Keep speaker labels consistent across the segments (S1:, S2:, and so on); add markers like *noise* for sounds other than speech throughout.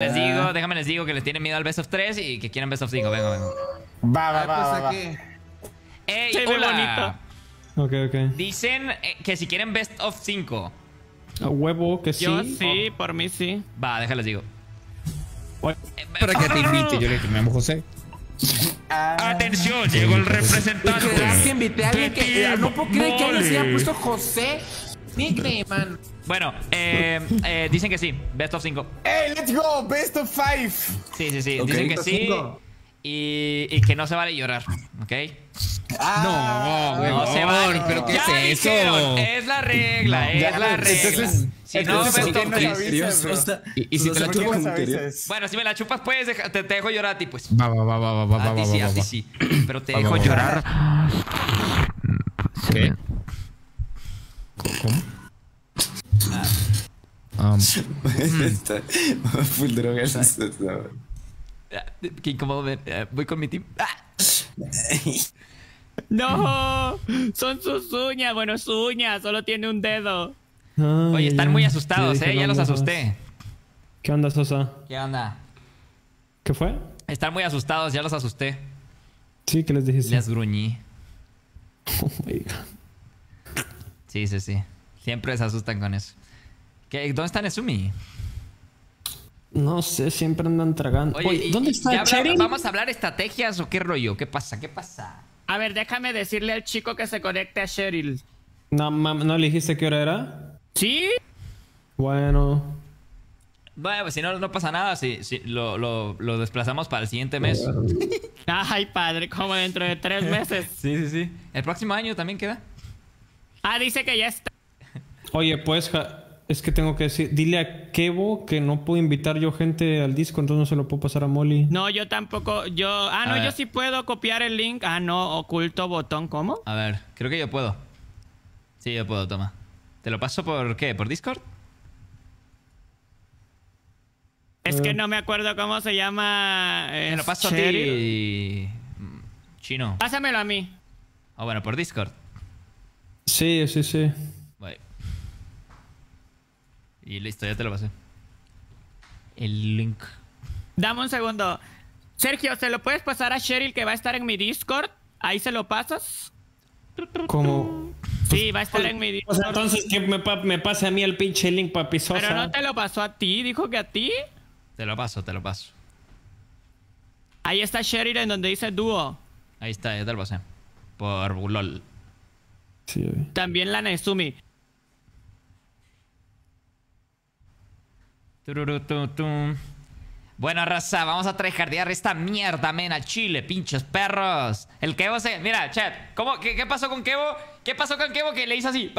S1: Les digo, déjame les digo que les tienen miedo al best of 3 y que quieren best of 5. Venga, venga.
S2: Va, va,
S3: Ah,
S2: va,
S3: pues
S2: va, va.
S3: aquí.
S1: ¡Ey,
S4: Se ve
S1: hola!
S5: Ok, ok.
S1: Dicen eh, que si quieren best of 5.
S5: A huevo que sí.
S4: Yo sí, por mí sí.
S1: Va, déjales digo.
S5: Oye,
S6: Para que te invite, yo le me llamo José.
S2: Ah,
S1: Atención, llegó el
S3: ¿Y
S1: representante.
S3: que invité a alguien que no puedo creer que alguien se haya puesto José? Nickname, man.
S1: Bueno, eh, eh, dicen que sí, best of 5.
S2: ¡Hey, let's go! Best of five.
S1: Sí, sí, sí.
S6: Ok,
S1: dicen que sí. Y, y que no se vale llorar, ¿ok?
S2: Ah,
S6: No,
S1: No se vale.
S6: pero ¿qué
S1: Ya
S6: es eso?
S1: dijeron, Es la regla, es
S2: Ya,
S1: la regla.
S2: entonces-
S1: si no,
S2: entonces,
S1: best
S2: ¿por
S1: of
S2: qué no
S6: o sea, y, y si te la
S2: ¿Por qué
S6: chupas?
S1: Bueno, si me la chupas, puedes dejar- te, te dejo llorar a ti, pues.
S6: Va, va, va, va, va, va,
S1: A
S6: va,
S1: ti
S6: va,
S1: sí,
S6: va,
S1: a ti
S6: va.
S1: sí. *clears throat* Pero te
S6: Va,
S1: dejo llorar.
S6: ¿Qué? ¿Cómo? Um, *laughs*
S7: full droga.
S1: Qué incómodo. ver. Eh, Voy con mi team. Ah. *laughs*
S4: No, son sus uñas. Bueno, su uña, solo tiene un dedo.
S5: Ay,
S1: Oye, están muy asustados, ¿eh? Ya los asusté.
S5: ¿Qué onda, Sosa?
S1: ¿Qué onda?
S5: ¿Qué fue?
S1: Están muy asustados, ya los asusté.
S5: Sí, que les dijiste.
S1: Les gruñí. *laughs*
S5: Oh my God.
S1: Sí, sí, sí. Siempre se asustan con eso. ¿Qué? ¿Dónde está Nezumi?
S5: No sé, siempre andan tragando. Oye,
S1: ¿y-
S5: ¿dónde
S1: y-
S5: está
S1: habla-
S5: Cheryl?
S1: ¿Vamos a hablar estrategias o qué rollo? ¿Qué pasa? ¿Qué pasa?
S4: A ver, déjame decirle al chico que se conecte a Cheryl.
S5: No, mam, ¿no le dijiste qué hora era?
S4: ¿Sí?
S5: Bueno.
S1: Bueno, pues si no, no pasa nada. Si, si lo, lo- lo desplazamos para el siguiente mes. *laughs*
S4: Ay, padre, como dentro de tres meses. *laughs*
S1: Sí, sí, sí. ¿El próximo año también queda?
S4: Ah, dice que ya está.
S5: Oye, pues, ja- es que tengo que decir, dile a Kevo que no puedo invitar yo gente al disco, entonces no se lo puedo pasar a Molly.
S4: No, yo tampoco. Yo. Ah,
S1: A
S4: no,
S1: ver.
S4: yo sí puedo copiar el link. Ah, no, oculto botón. ¿Cómo?
S1: A ver, creo que yo puedo. Sí, yo puedo, toma. ¿Te lo paso por qué? ¿Por Discord?
S4: Es que no me acuerdo cómo se llama.
S1: Te lo
S4: es
S1: paso a ti. mm, Chino.
S4: Pásamelo a mí.
S1: Ah, bueno, por Discord.
S5: Sí, sí, sí.
S1: Y listo, ya te lo pasé. El link.
S4: Dame un segundo. Sergio, ¿se lo puedes pasar a Cheryl que va a estar en mi Discord? Ahí se lo pasas.
S5: Como...
S4: Sí, va a estar en mi Discord.
S5: sea, entonces que me, pa- me pase a mí el pinche link, papi Sosa.
S4: Pero no te lo pasó a ti, dijo que a ti.
S1: Te lo paso, te lo paso.
S4: Ahí está Cheryl en donde dice dúo.
S1: Ahí está, ya te lo pasé. Por LOL.
S5: Sí.
S4: También la Nezumi.
S1: Bueno, raza, vamos a trejardear esta mierda, men, chile, pinches perros. El Kevo se... Mira, chat, ¿cómo, qué, pasó con Kevo? ¿Qué pasó con Kevo que le hizo así?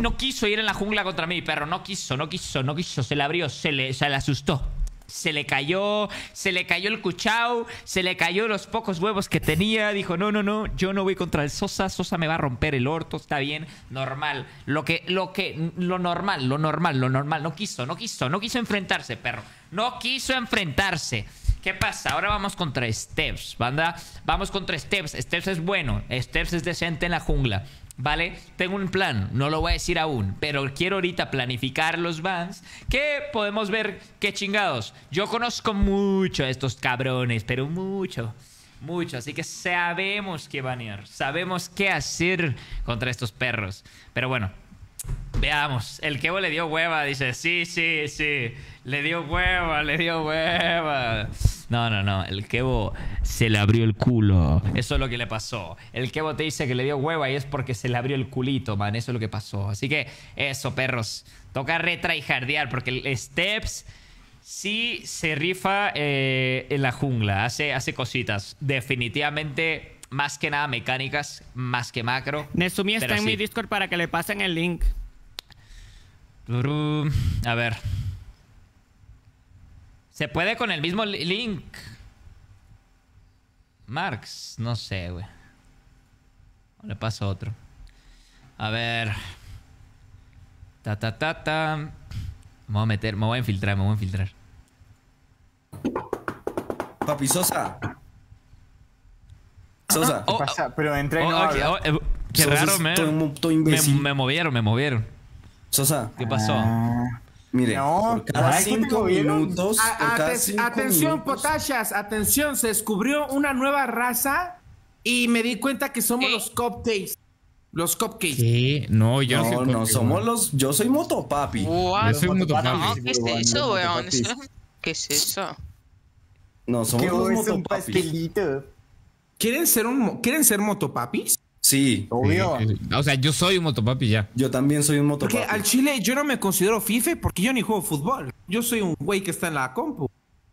S1: No quiso ir en la jungla contra mí, perro, no quiso, no quiso, no quiso, se le abrió, se le, se le asustó. Se le cayó, se le cayó el cuchao, se le cayó los pocos huevos que tenía. Dijo, no, no, no, yo no voy contra el Sosa. Sosa me va a romper el orto, está bien, normal. Lo que, lo que, lo normal, lo normal, lo normal. No quiso, no quiso, no quiso enfrentarse, perro. No quiso enfrentarse. ¿Qué pasa? Ahora vamos contra Steps, banda. Vamos contra Steps. Steps es bueno. Steps es decente en la jungla. ¿Vale? Tengo un plan, no lo voy a decir aún, pero quiero ahorita planificar los bans que podemos ver qué chingados. Yo conozco mucho a estos cabrones, pero mucho, mucho. Así que sabemos qué banear, sabemos qué hacer contra estos perros. Pero bueno, Veamos, el Kevo le dio hueva, dice, sí, sí, sí, le dio hueva, le dio hueva. No, no, no, el Kevo se le abrió el culo, eso es lo que le pasó. El Kevo te dice que le dio hueva y es porque se le abrió el culito, man, eso es lo que pasó. Así que eso, perros, toca retra y jardear porque el Steps sí se rifa eh, en la jungla, hace, hace cositas, definitivamente... Más que nada mecánicas, más que macro.
S4: Nezumi está en
S1: sí.
S4: mi Discord para que le pasen el link.
S1: A ver. ¿Se puede con el mismo li- link? Marx, no sé, güey. Le paso otro. A ver. Ta ta ta ta. Me voy a meter, me voy a infiltrar, me voy a infiltrar.
S7: Papi Sosa. Sosa.
S1: Oh,
S2: pasa? Pero entra y
S1: oh,
S2: no
S1: oh, eh, qué
S7: Sos
S1: raro, man. Me, me movieron, me movieron.
S7: Sosa.
S1: ¿Qué pasó?
S2: Ah,
S7: Mire,
S2: No,
S7: por cada
S2: ay, ¿cómo
S7: cinco minutos.
S3: A-
S7: por cada
S3: aten-
S7: cinco
S3: atención,
S7: minutos-
S3: potashas, atención, se descubrió una nueva raza y me di cuenta que somos los cupcakes. Los cupcakes.
S6: ¿Qué? No, yo no,
S7: No,
S6: soy
S7: no, somos los. Yo soy motopapi.
S8: What?
S6: Yo soy motopapi.
S8: ¿qué es eso, weón? *laughs* ¿Qué es eso?
S7: No, somos
S2: ¿Qué
S7: los
S2: un
S7: motopapis.
S3: ¿Quieren ser un ¿Quieren ser motopapis?
S7: Sí,
S2: Obvio.
S6: Sí, sí. O sea, yo soy un motopapi ya.
S7: yo también soy un motopapi.
S3: Porque al chile yo no me considero FIFA porque yo ni juego fútbol. Yo soy un güey que está en la compu.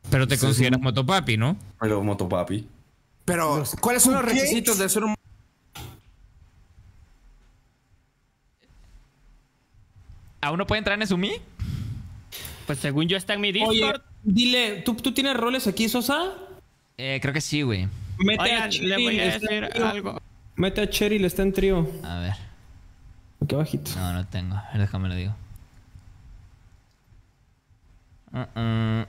S6: Pero te
S7: Sí,
S6: consideras
S7: sí.
S6: motopapi, ¿no?
S7: Pero motopapi.
S3: Pero, ¿cuáles son los requisitos de ser un
S1: ¿Aún no puede entrar en Sumi?
S4: Pues según yo está en mi
S5: Oye,
S4: Discord.
S5: dile, ¿tú, ¿tú tienes roles aquí, Sosa?
S1: Eh, creo que sí, güey.
S5: Mete
S4: Oigan,
S5: a
S4: le
S5: Cheryl,
S4: voy a decir algo.
S5: Mete a Cheryl, está en trío.
S1: A ver.
S5: Aquí abajito.
S1: No, no tengo. A ver, déjame lo digo. Uh, uh.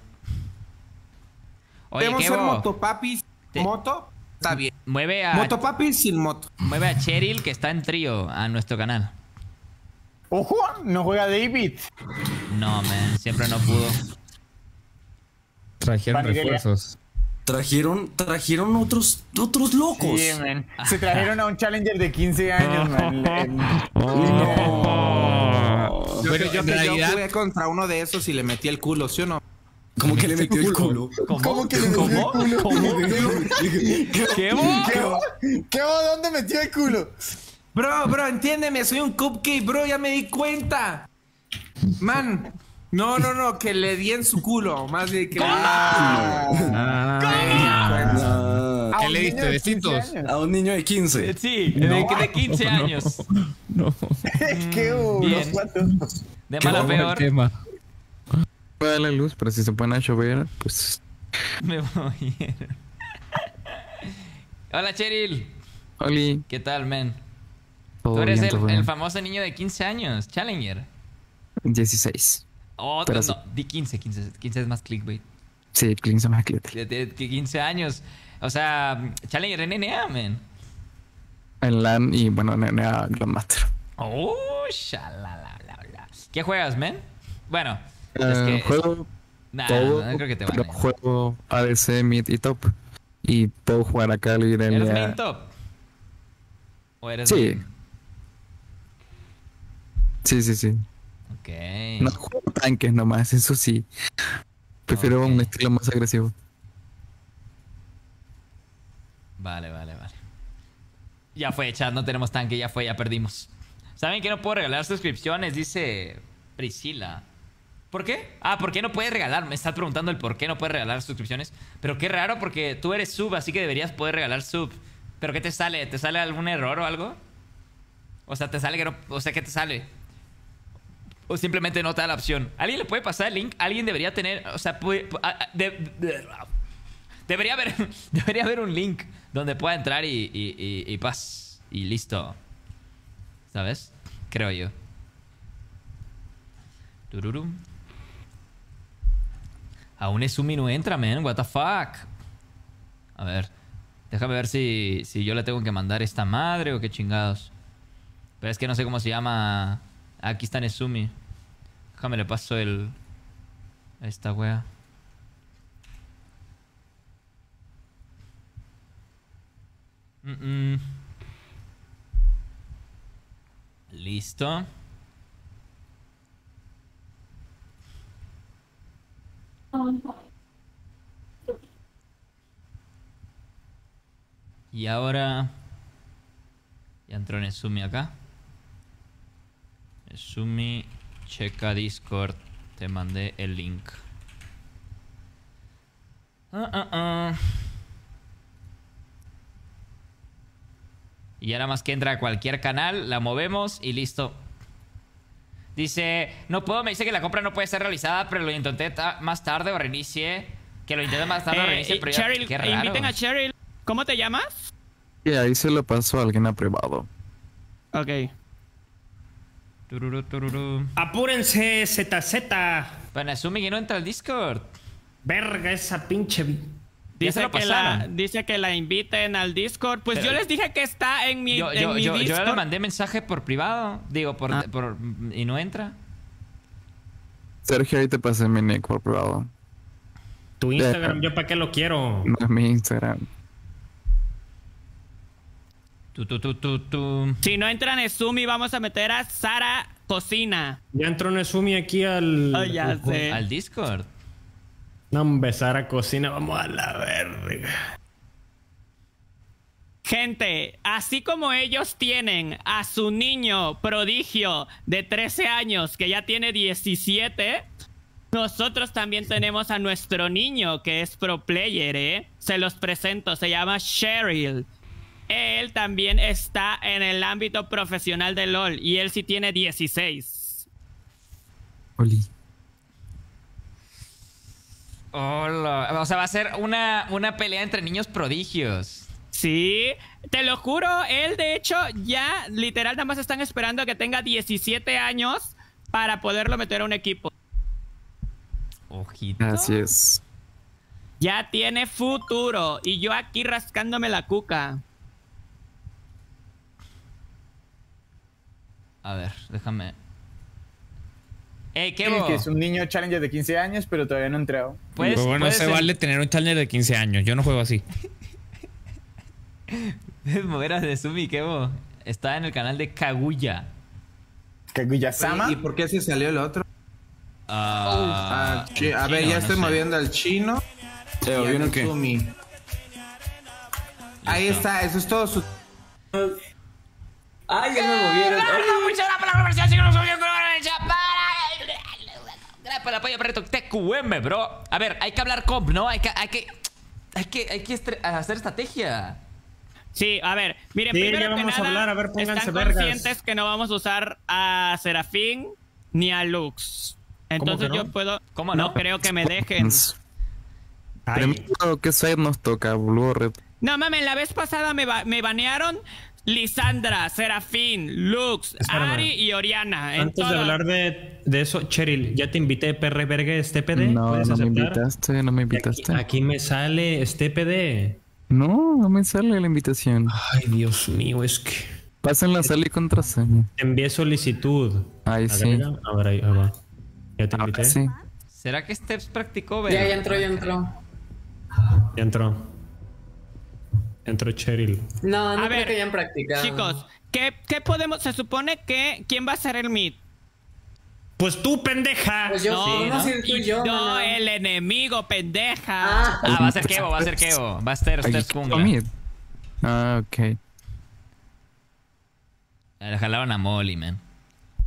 S1: Oye,
S3: Podemos ser motopapis
S1: Te-
S3: moto? Está bien.
S1: mueve a,
S3: Motopapis sin moto.
S1: mueve a Cheryl, que está en trío, a nuestro canal.
S2: Ojo, no juega David.
S1: No, man, siempre no pudo.
S6: Trajeron refuerzos.
S7: Trajeron, trajeron otros, otros locos.
S2: Sí, man. Se trajeron a un challenger de 15 años, *laughs* man. El-
S3: Yo,
S6: Bueno,
S3: yo,
S6: en
S3: que yo jugué contra uno de esos y le metí el culo, ¿sí o no?
S7: Como que le metió el culo.
S2: ¿Cómo que le metió el culo?
S1: ¿Cómo?
S2: ¿Qué bo- ¿Qué bo- ¿Dónde metió el culo?
S3: Bro, bro, entiéndeme, soy un cupcake, bro, ya me di cuenta. Man, no, no, no, que le di en su culo, más de que...
S7: Ah,
S2: A
S6: ¿Qué le diste?
S2: de
S6: ¿Besitos?
S2: 15 años.
S7: a un niño de 15.
S1: Sí, de, de 15 *laughs* años.
S6: No. *laughs*
S2: ¿Qué los cuantos?
S1: De mal a
S6: Vamos al
S1: peor.
S6: tema.
S9: Puede darle luz, pero si se pone a llover, pues.
S1: Me voy. *laughs* Hola, Cheryl.
S9: Oli,
S1: ¿Qué tal, man?
S9: todo
S1: Tú eres
S9: bien,
S1: el, el famoso niño de 15 años, Challenger.
S9: 16.
S1: Oh,
S9: Pero
S1: no,
S9: sí.
S1: di 15, 15, 15 es más clickbait.
S9: Sí, Clint se me cliente.
S1: De, de- de 15 años. O sea, Challenger en NA, man.
S9: En LAN y bueno, en NA Grandmaster.
S1: Oh, shalalala. ¿Qué juegas, man? Bueno, es
S9: Eh,
S1: que.
S9: juego
S1: Nah,
S9: todo,
S1: no creo que te
S9: pero
S1: van a
S9: juego ADC, mid y top. Y puedo jugar acá y de
S1: ¿Eres main top? ¿O eres
S9: Sí.
S1: main?
S9: Sí, sí, sí.
S1: Ok.
S9: No juego tanques nomás, eso sí. Prefiero un estilo más agresivo.
S1: Vale, vale, vale. Ya fue, chat, no tenemos tanque, ya fue, ya perdimos. ¿Saben que no puedo regalar suscripciones? Dice Priscila. ¿Por qué? Ah, ¿por qué no puedes regalar? Me estás preguntando el por qué no puedes regalar suscripciones. Pero qué raro porque tú eres sub, así que deberías poder regalar sub. ¿Pero qué te sale? ¿Te sale algún error o algo? O sea, te sale que no... O sea, ¿qué te sale? O simplemente no te da la opción. ¿Alguien le puede pasar el link? Alguien debería tener... O sea, puede- pu- de- de- debería, haber, *laughs* debería haber un link donde pueda entrar y, y, y, paz. Y listo. ¿Sabes? Creo yo. Tururum. Aún Sumi no entra, man. What the fuck. A ver. Déjame ver si, si yo le tengo que mandar esta madre o qué chingados. Pero es que no sé cómo se llama. Aquí está Nesumi. Déjame le paso el. Esta wea. Mm. Listo. Y ahora. Ya entró Nesumi acá. Nesumi, checa Discord. Te mandé el link. Ah, ah, ah. Y ahora más que entra a cualquier canal, la movemos y listo. Dice, no puedo, me dice que la compra no puede ser realizada, pero lo intenté ta- más tarde o reinicié. Que lo intenté más tarde o
S4: Eh,
S1: pero ya-
S4: Cheryl,
S1: qué raro.
S4: inviten a Cheryl. ¿Cómo te llamas?
S9: Y ahí se lo paso a alguien a privado.
S4: Ok.
S1: Tururú, tururú.
S5: Apúrense, ZZ.
S1: Bueno, asume que no entra al Discord.
S5: Verga, esa pinche.
S4: Dice que, la, dice que la inviten al Discord. Pues
S1: Pero-
S4: yo les dije que está en mi,
S1: Yo,
S4: en
S1: yo,
S4: mi
S1: yo, yo
S4: Discord.
S1: le mandé mensaje por privado. Digo, por,
S9: Ah.
S1: por- y no entra.
S9: Sergio, ahí te pasé mi nick por privado.
S5: Tu Instagram, ¿yo para qué lo quiero?
S9: No es mi Instagram.
S1: Tu, tu, tu, tu, tu.
S4: Si no entran en Zoom y vamos a meter a Sara Cocina.
S5: Ya entró Nezumi aquí al.
S4: Oh, ya
S5: al-
S4: sé.
S1: Al Discord.
S5: No, empezar a cocina, vamos a la verga.
S4: Gente, así como ellos tienen a su niño prodigio de 13 años que ya tiene 17, nosotros también tenemos a nuestro niño que es pro player, ¿eh? Se los presento, se llama Cheryl. Él también está en el ámbito profesional de LOL y él sí tiene 16.
S9: Oli.
S1: Hola. O sea, va a ser una, una pelea entre niños prodigios.
S4: Sí, te lo juro, él de hecho ya literal nada más están esperando a que tenga 17 años para poderlo meter a un equipo.
S1: Ojito.
S9: Así es.
S4: Ya tiene futuro y yo aquí rascándome la cuca.
S1: A ver, déjame. Ey,
S2: Que
S1: Kevo.
S2: es un niño challenger de 15 años, pero todavía no ha entrado.
S1: ¿Puedes,
S6: Pero bueno, no se
S1: en-
S6: vale tener un challenger de 15 años. Yo no juego así. *laughs*
S1: puedes mover a Nezumi, Kevo. Está en el canal de Kaguya.
S2: Kaguya-sama.
S3: ¿Y por qué se salió el otro?
S1: Ah,
S3: Ah, chi- a
S1: el
S3: ver,
S1: chino,
S3: ya
S1: no
S3: estoy
S1: sé.
S3: moviendo al chino.
S7: ¿Se
S3: a
S7: vieron qué?
S3: Nezumi. Ahí está, eso es todo su.
S7: ¡Ay, ya me movieron!
S1: Gracias por el apoyo, perrito. TQM, bro. A ver, hay que hablar comp, ¿no? Hay que, hay que, hay que, hay que estre- hacer estrategia.
S4: Sí, a ver, miren,
S5: Sí,
S4: primero
S5: ya
S4: que
S5: vamos a
S4: nada,
S5: hablar, a ver, pónganse
S4: están
S5: vergas.
S4: conscientes que no vamos a usar a Serafín ni a Lux. Entonces
S5: que no?
S4: yo puedo...
S1: ¿Cómo
S4: no?
S1: no?
S4: creo que me dejen.
S5: Ay,
S9: Primero, ¿qué side nos toca? Blue Red?
S4: No mames, la vez pasada me, ba- me banearon Lisandra, Serafín, Lux,
S5: Espérame.
S4: Ari y Oriana. En
S5: Antes de hablar de, de eso, Cheryl, ya te invité perre verga este PD.
S9: No,
S5: ¿Puedes
S9: no me invitaste, no me
S5: Aquí,
S9: invitaste.
S5: aquí me sale este PD.
S9: No, no me sale la invitación.
S5: Ay, Dios mío, es que
S9: Pasen la sal y contraseña.
S5: te envié solicitud.
S9: Ay, sí.
S5: A ver, ahí, ahí va. Ya te invité.
S9: Sí.
S1: ¿Será que Steps practicó?
S7: Ya, ya entró, ya entró.
S5: Ya entró. Entró Cheryl.
S7: No, no
S4: A
S7: creo
S4: ver,
S7: que hayan practicado.
S4: Chicos, ¿qué, qué podemos...? Se supone que... ¿Quién va a ser el mid?
S5: Pues tú, pendeja.
S7: Pues yo,
S4: No,
S7: no,
S1: ¿no?
S7: sí, tú y yo,
S4: no, el enemigo, pendeja.
S7: Ah,
S1: Ah, va a ser Kevo, va a ser Kevo. Va a ser jungla.
S9: mid. Ah, ok.
S1: Le jalaron a Molly, man.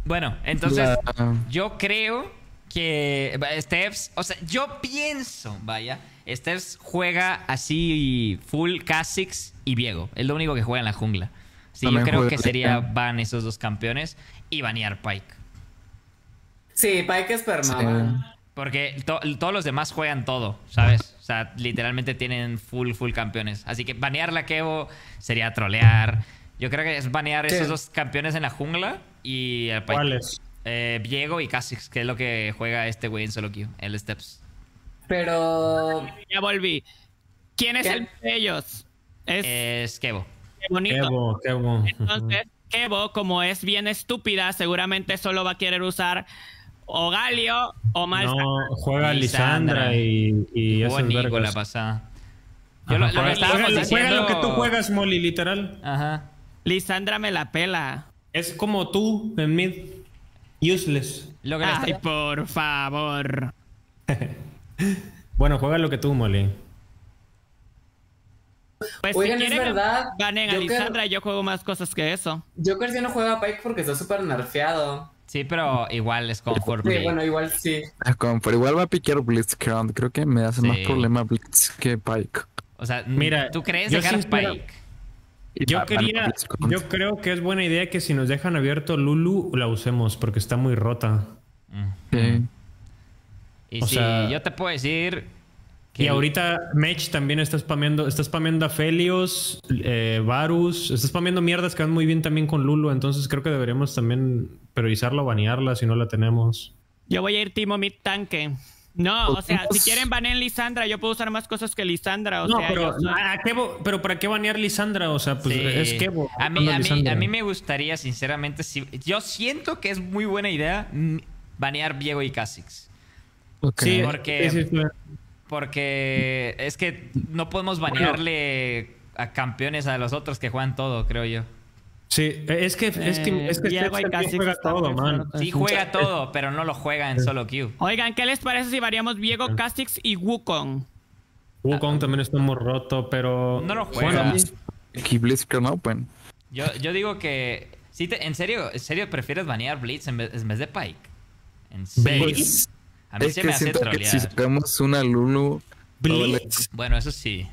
S1: Bueno, entonces...
S9: La-
S1: Yo creo que Steps, o sea, yo pienso, vaya, Steps juega así full Kha'Zix y Viego. Es lo único que juega en la jungla. Sí, yo creo que sería van esos dos campeones y banear Pike.
S7: Sí, Pike es permama.
S1: Porque to- todos los demás juegan todo, ¿sabes? O sea, literalmente tienen full, full campeones. Así que banear la Kevo sería trolear. Yo creo que es banear
S7: ¿Qué?
S1: esos dos campeones en la jungla y el Pike.
S5: ¿Cuáles?
S1: Eh, Viego y Kha'Zix, que es lo que juega este güey en solo queue, el Steps.
S7: Pero.
S4: Ya volví. ¿Quién es
S7: ¿Qué?
S4: el de ellos? Es
S1: Es Kevo.
S4: qué bonito.
S5: Kevo, Kevo.
S4: Entonces, Kevo, como es bien estúpida, seguramente solo va a querer usar o Galio o Malsa.
S5: No, juega
S1: Lisandra.
S5: Lisandra y, y esos
S1: Nico la pasada. Yo
S5: Ajá,
S1: lo, lo que
S5: juega,
S1: diciendo...
S5: lo que tú juegas, Molly, literal.
S1: Ajá.
S4: Lisandra me la pela.
S5: Es como tú en mid. Useless.
S1: Lo que
S4: Ay,
S1: está-
S4: por favor. *laughs*
S5: Bueno, juega lo que tú, Molly.
S4: Pues
S7: Oigan,
S4: si
S7: es
S4: quieren,
S7: verdad.
S4: ganen a. Yo juego más cosas que eso.
S7: Joker sí no juega Pike porque está súper nerfeado.
S1: Sí, pero igual es comfort
S7: Sí,
S1: play.
S7: bueno, igual sí.
S9: Ah, como, pero igual va a piquear Blitzcrank. Creo que me hace más
S1: Sí.
S9: problema Blitz que Pike.
S1: O sea,
S5: Mira,
S1: ¿tú crees
S5: yo
S1: dejar Spike?
S9: Y
S5: Yo quería, yo creo que es buena idea que si nos dejan abierto Lulu, la usemos porque está muy rota.
S9: Sí.
S1: Y
S5: O
S1: si
S5: sea-
S1: yo te puedo decir que
S5: Y ahorita Mech también está spameando, está spameando a Felios, eh, Varus, está spameando mierdas que van muy bien también con Lulu, entonces creo que deberíamos también priorizarla o banearla si no la tenemos.
S4: Yo voy a ir Timo Mid Tanque. No, o sea, si quieren banear Lisandra, yo puedo usar más cosas que Lisandra. O
S5: no,
S4: sea,
S5: pero,
S4: yo soy-
S5: ¿a Kevo? pero ¿para qué banear Lisandra? O sea, pues
S1: Sí.
S5: es Kevo.
S1: A mí,
S5: no
S1: a, mí,
S5: Lisandra.
S1: a mí me gustaría, sinceramente, si, yo siento que es muy buena idea banear Viego y Kha'Zix.
S5: Sí,
S1: Porque-
S5: sí, sí, sí.
S1: Porque es que no podemos banearle a campeones a los otros que juegan todo, creo yo.
S5: Sí, es que, es que, es que
S4: y
S5: también
S4: Kha'Zix
S5: juega todo, man.
S1: Sí juega todo, pero no lo juega en solo queue.
S4: Oigan, ¿qué les parece si variamos Diego, Kha'Zix y Wukong?
S5: Wukong también está muy roto, pero...
S1: No lo juega.
S5: Bueno,
S9: Open.
S1: Yo, yo digo que. Sí te- ¿En serio? ¿En serio prefieres banear Blitz en vez, en vez de Pike? ¿En serio?
S9: Blitz.
S1: A mí
S9: Es
S1: se
S9: que
S1: me hace
S9: siento que
S1: trolear.
S9: si sacamos una Lulu...
S5: Blitz.
S1: Bueno, eso sí.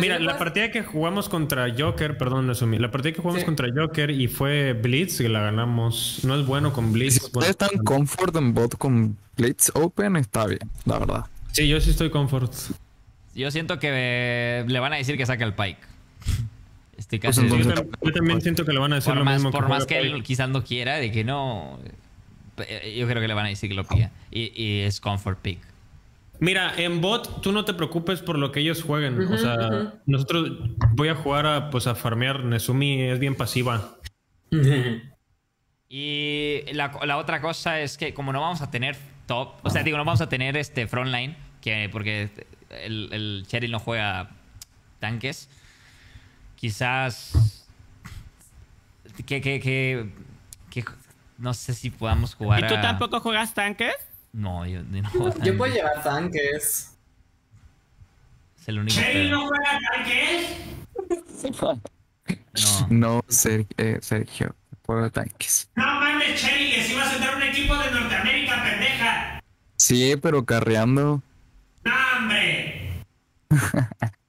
S5: Mira, la partida que jugamos contra Joker, perdón, Nesumi, la partida que jugamos
S2: Sí.
S5: contra Joker y fue Blitz y la ganamos. No es bueno con
S9: Si
S5: Blitz.
S9: ustedes
S5: bueno.
S9: están comfort en bot con Blitz Open, está bien, la verdad.
S5: Sí, yo sí estoy comfort.
S1: Yo siento que eh, le van a decir que saque el Pike. Estoy
S9: Pues
S1: casi
S9: entonces-
S5: Yo,
S1: seguro.
S5: tam- yo también siento que le van a decir
S1: Por
S5: lo
S1: más,
S5: mismo
S1: por más que él quizás no quiera, de que no. Eh, Yo creo que le van a decir que lo pilla. Y, y es comfort pick.
S5: Mira, en bot tú no te preocupes por lo que ellos jueguen. o sea, nosotros voy a jugar a pues a farmear. Nesumi es bien pasiva. *laughs*
S1: Y la, la otra cosa es que como no vamos a tener top, o sea, digo, no vamos a tener este frontline, que porque el, el Cheryl no juega tanques, quizás que, que, que no sé si podamos jugar
S4: ¿Y tú
S1: a-
S4: tampoco juegas tanques?
S1: No, yo no juego
S2: Yo puedo llevar tanques.
S1: Es el único pedo.
S4: juega tanques?
S1: No.
S9: No, Ser- eh, Sergio, por tanques.
S4: No mames, Cherry, les iba a sentar un equipo de Norteamérica, pendeja.
S9: Sí, pero carreando.
S4: ¡No, hombre! *laughs*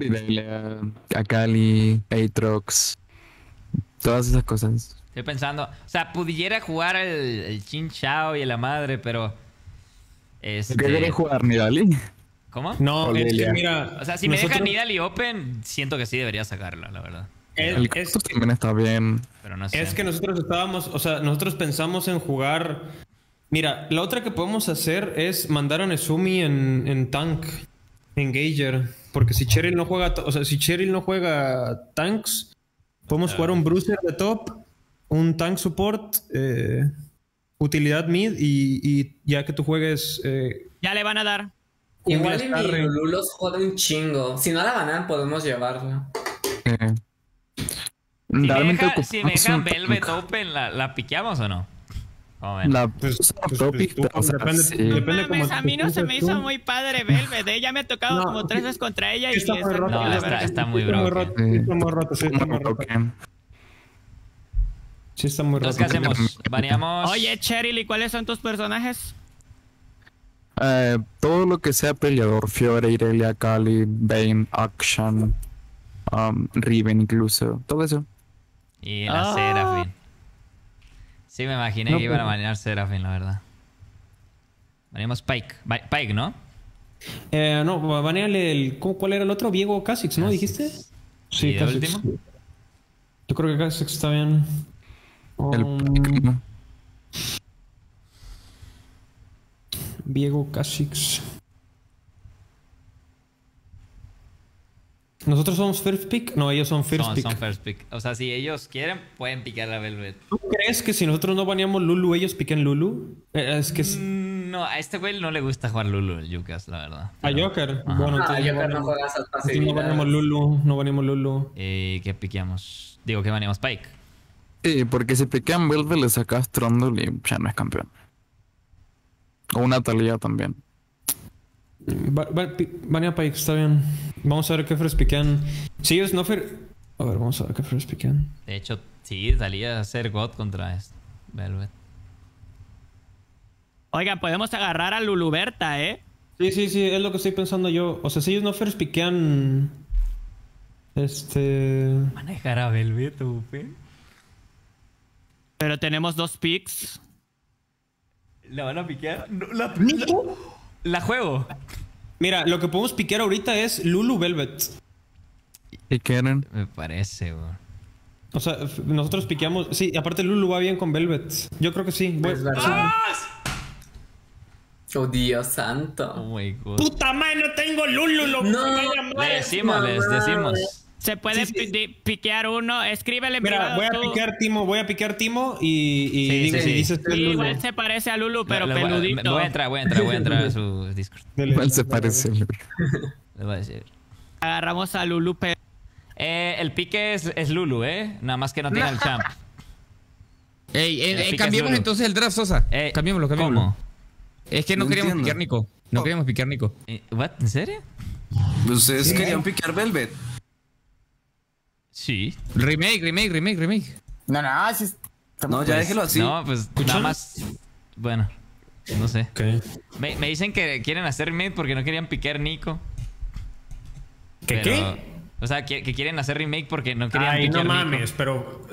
S9: Irelia, Akali, Aatrox, todas esas cosas.
S1: Estoy pensando, o sea, pudiera jugar el, el Chin Chao y la madre, pero este,
S9: ¿Qué querés jugar, Nidali?
S1: ¿Cómo?
S5: No, es que mira.
S1: O sea, si me
S5: nosotros-
S1: dejan Nidali Open, siento que sí debería sacarla, la verdad.
S9: El
S5: es-
S9: también está bien.
S1: Pero no sé.
S5: Es que nosotros estábamos, o sea, nosotros pensamos en jugar. Mira, la otra que podemos hacer es mandar a Nesumi en, en tank, en Gager. Porque si Cheryl no juega, o sea, si Cheryl no juega tanks, podemos jugar un bruiser de top, un tank support, eh, utilidad mid y, y ya que tú juegues. eh,
S4: Ya le van a dar.
S2: Igual y
S5: Cumbia
S2: mi. Lulu los jode un chingo. Si no la ganan, podemos llevarla.
S9: Eh,
S1: Si me,
S9: realmente
S1: deja- si me
S9: un
S1: Velvet. Open, ¿la, la piqueamos o no?
S9: La
S5: Pues-
S9: pues,
S5: pues-
S9: topic,
S5: pues, tú,
S9: o sea,
S5: depende-
S9: sí.
S5: depende
S4: No mames,
S5: cómo
S4: a mí no se me hizo
S5: tú.
S4: muy padre Velvet. Ella me ha tocado
S5: No,
S4: como tres veces contra ella y
S5: está muy roto.
S1: No, está, está muy
S5: roto, sí, está muy roto, sí, está muy roto.
S9: Broken.
S5: Sí, está muy
S1: Entonces,
S5: roto.
S1: ¿qué hacemos? ¿Baneamos?
S4: Oye, Cheryl, ¿y cuáles son tus personajes?
S9: Eh, todo lo que sea peleador, Fiore, Irelia, Kali, Bane, Action, um, Riven incluso, todo eso.
S1: Y la. Seraphine. Sí, me imaginé
S5: No,
S1: que iban a banear Seraphine, la verdad. Baneamos Pike. Pike, ¿no?
S5: Eh, no, baneale el. ¿cómo- ¿Cuál era el otro? Diego Kha'Zix, ¿no? ¿Dijiste?
S1: ¿Y de
S5: Kha'Zix.
S1: último?
S5: Yo creo que Kha'Zix está bien.
S9: El
S5: Um,
S9: ¿no?
S5: Diego Kha'Zix. ¿Nosotros somos first pick? No, ellos son first
S1: Son,
S5: pick.
S1: son first pick. O sea, si ellos quieren, pueden picar a Velvet.
S5: ¿Tú crees que si nosotros no baneamos Lulu, ellos piquen Lulu? Eh, es que. es-
S1: Mm, No, a este güey no le gusta jugar Lulu, el Yukas, la verdad.
S5: A Joker.
S1: Ajá.
S5: Bueno,
S2: Ah,
S5: entonces no
S2: creo que no al
S5: entonces no baneamos. Lulu. No baneamos Lulu.
S1: Eh, ¿Qué piqueamos? Digo, que baneamos Pike.
S9: Sí, porque si piquean Velvet le sacas Trundle y ya no es campeón. O una Talía también.
S5: Va- va- Pike, está bien. Vamos a ver qué first piquean. Si ellos no fir- A ver, vamos a ver qué first piquean.
S1: De hecho, sí, salía a ser God contra este Velvet.
S4: Oigan, podemos agarrar a Luluberta, ¿eh?
S5: Sí, sí, sí, es lo que estoy pensando yo. O sea, si ellos no first piquean. Este.
S1: ¿Manejar a Velvet, Upe?
S4: Pero tenemos dos picks.
S1: ¿La van a piquear? No, la, la, la juego.
S5: Mira, lo que podemos piquear ahorita es Lulu Velvet.
S9: ¿Y quieren?
S1: Me parece, güey.
S5: O sea, nosotros piqueamos. Sí, aparte Lulu va bien con Velvet. Yo creo que sí. Voy-
S2: Es verdad. Oh, Dios
S1: Oh
S2: santo.
S1: my god.
S5: ¡Puta madre, no tengo Lulu! Lo
S2: No.
S1: Le decimos, les decimos.
S4: Se puede
S3: Sí, sí.
S4: piquear uno. Escríbele
S5: Mira,
S4: privado
S5: voy a
S4: tú.
S5: piquear Timo, voy a piquear Timo y, y,
S1: Sí,
S5: digo-
S1: sí,
S5: y
S1: sí.
S5: dices
S4: igual se parece a Lulu, pero
S1: Le
S4: peludito.
S1: Voy a entrar, voy a entrar, voy a entrar a su *laughs* Discord.
S9: Igual se parece.
S1: Les voy a decir.
S4: Agarramos a Lulu, pero...
S1: Eh, el pique es, es Lulu, ¿eh? Nada más que no tiene el champ. *laughs*
S6: Ey, eh, eh, cambiemos entonces el draft, Sosa.
S1: Eh,
S6: cambiémoslo, cambiémoslo.
S1: ¿Cómo?
S6: Es que no,
S7: No
S6: queríamos
S7: entiendo.
S6: piquear Nico. No queríamos piquear Nico.
S1: Eh, ¿What? ¿En serio?
S7: Ustedes querían picar Velvet.
S1: Sí.
S6: Remake, remake, remake, remake.
S2: No, no, sí. es-
S7: No, ya déjelo así.
S1: No, pues nada más. Bueno, no sé. Me, me dicen que quieren hacer remake porque no querían piquear Nico.
S5: ¿Qué,
S1: pero-
S5: qué?
S1: O sea, que, que quieren hacer remake porque no querían
S5: Ay, no
S1: piquear Nico.
S5: mames, pero...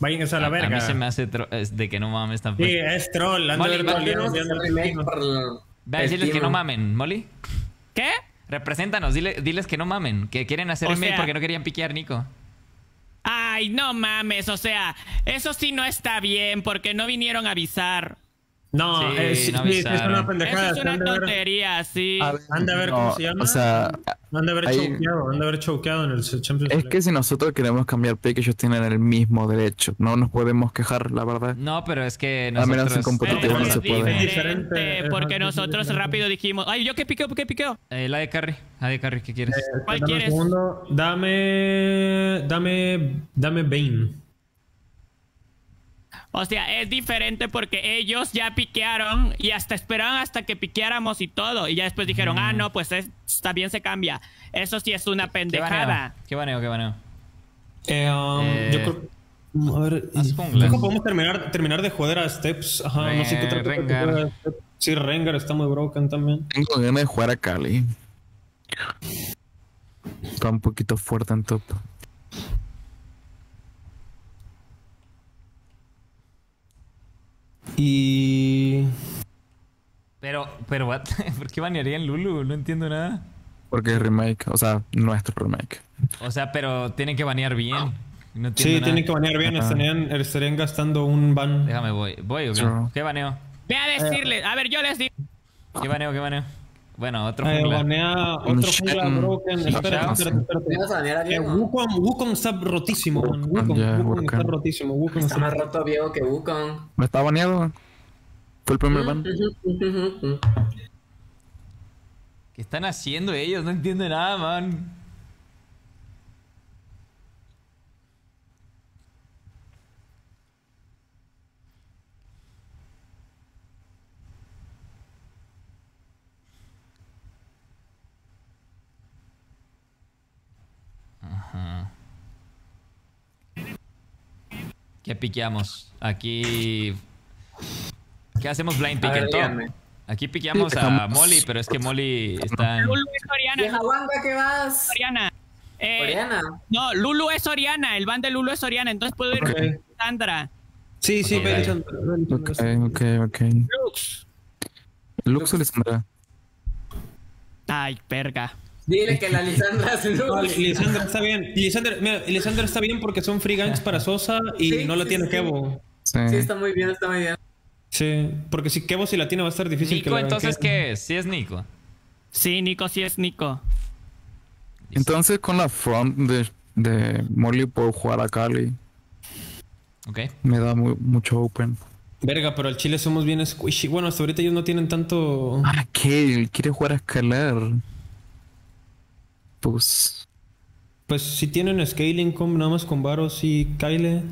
S5: Váyanse a la
S1: A, a
S5: verga.
S1: mí se me hace de que no mames tampoco.
S5: Sí, es troll.
S1: Molly,
S5: a ver
S1: Molly,
S5: troll,
S10: Vamos a
S1: decirles que no mamen, Molly.
S4: ¿Qué?
S1: Represéntanos, dile- diles que no mamen. Que quieren hacer
S4: O
S1: remake
S4: sea-
S1: porque no querían piquear Nico.
S4: Ay, no mames, o sea, eso sí no está bien porque no vinieron a avisar.
S5: No,
S1: Sí,
S5: es,
S1: no *laughs*
S5: sí, es una pendejada.
S4: Eso es una
S5: ver-
S4: tontería, sí.
S5: Han de ver cómo
S9: No,
S5: se llama.
S9: O sea,
S5: Han de haber
S9: ahí-
S5: choqueado, han de haber choqueado en el Champions
S9: es que si nosotros queremos cambiar pick, ellos tienen el mismo derecho. No nos podemos quejar, la verdad.
S1: No, pero es que
S9: A menos en
S1: nosotros...
S4: Pero
S9: no se puede.
S4: diferente,
S5: Diferente,
S4: porque nosotros rápido dijimos, ay, yo qué piqueo, qué piqueo.
S1: Eh, la de Carry. La de Carry, ¿qué quieres?
S4: ¿Cuál
S5: Dame un
S4: quieres?
S5: segundo. Dame. Dame. Dame Bane.
S4: O sea, es diferente porque ellos ya piquearon y hasta esperaban hasta que piqueáramos y todo. Y ya después dijeron, ah, no, pues es- está bien, se cambia. Eso sí es una
S1: ¿Qué
S4: pendejada.
S1: baneo? ¿Qué baneo? ¿Qué baneo?
S5: Eh, um,
S1: Eh,
S5: yo creo. A ver.
S1: jungla.
S5: ¿Cómo podemos terminar, terminar de joder a Steps? Ajá, no sé qué que
S1: Rengar.
S5: Sí, Rengar está muy broken también.
S9: Tengo ganas de jugar a Cali. Está un poquito fuerte en top.
S5: Y.
S1: Pero, pero, what? *laughs* ¿por qué banearían Lulu? No entiendo nada.
S9: Porque es remake, o sea, nuestro remake.
S1: O sea, pero tienen que banear bien. No
S5: Sí,
S1: nada.
S5: tienen que banear bien. Estarían, estarían gastando un ban.
S1: Déjame, voy. ¿Voy o qué?
S9: Sure.
S1: ¿Qué baneo?
S4: Ve a decirles, a ver, yo les digo.
S1: ¿Qué baneo? ¿Qué baneo? Bueno, otro
S5: Eh,
S1: jungla.
S5: banea otro jungla broken.
S9: Shen-
S5: Espérate,
S9: Shen-
S5: espérate, espérate.
S10: ¿Vas a banear a
S5: Eh? Wukong, Wukong está rotísimo, man. Wukong,
S9: Ya,
S5: Wukong está
S9: Wukong.
S5: rotísimo. Wukong
S10: Está
S5: está
S10: más roto Diego que Wukong.
S9: ¿No está baneado? Fue el primer ban.
S1: ¿Qué están haciendo ellos? No entiendo nada, man. ¿Qué piqueamos? Aquí. ¿Qué hacemos blind pick
S10: ver,
S1: en. Aquí piqueamos
S9: Sí,
S1: a Molly, pero es que Molly está en...
S4: Lulu es Oriana,
S10: Vieja guanga, ¿qué vas?
S4: Oriana. Eh,
S10: Oriana.
S4: No, Lulu es Oriana, el ban de Lulu es Oriana, entonces puedo ir con Sandra.
S5: Sí, sí,
S1: Ok,
S5: ve,
S1: dale.
S5: Lisandra, ve, Lisandra.
S9: Ok, ok, ok.
S4: Lux.
S9: Lux o Lisandra.
S4: Ay, perga.
S10: Dile que la Lisandra es
S5: No. Lisandra está bien. Lisandra, mira, Lisandra está bien porque son free ganks para Sosa y
S10: Sí,
S5: no la
S10: sí,
S5: tiene
S10: sí.
S5: Kevo.
S9: Sí.
S10: Sí, está muy bien, está muy bien.
S5: Sí, porque si Kevo si la tiene va a estar difícil que
S1: Nico,
S5: la
S1: entonces. ¿qué es? Sí es Nico.
S4: Sí, Nico, sí es Nico.
S9: Entonces con la front de, de Molly puedo jugar a Cali.
S1: Ok.
S9: Me da muy, mucho open.
S5: Verga, pero al Chile somos bien squishy. Bueno, hasta ahorita ellos no tienen tanto.
S9: Ah, ¿qué? ¿Quiere jugar a escalar? Pues...
S5: Pues si tienen scaling con nada más con Varos y Kyle.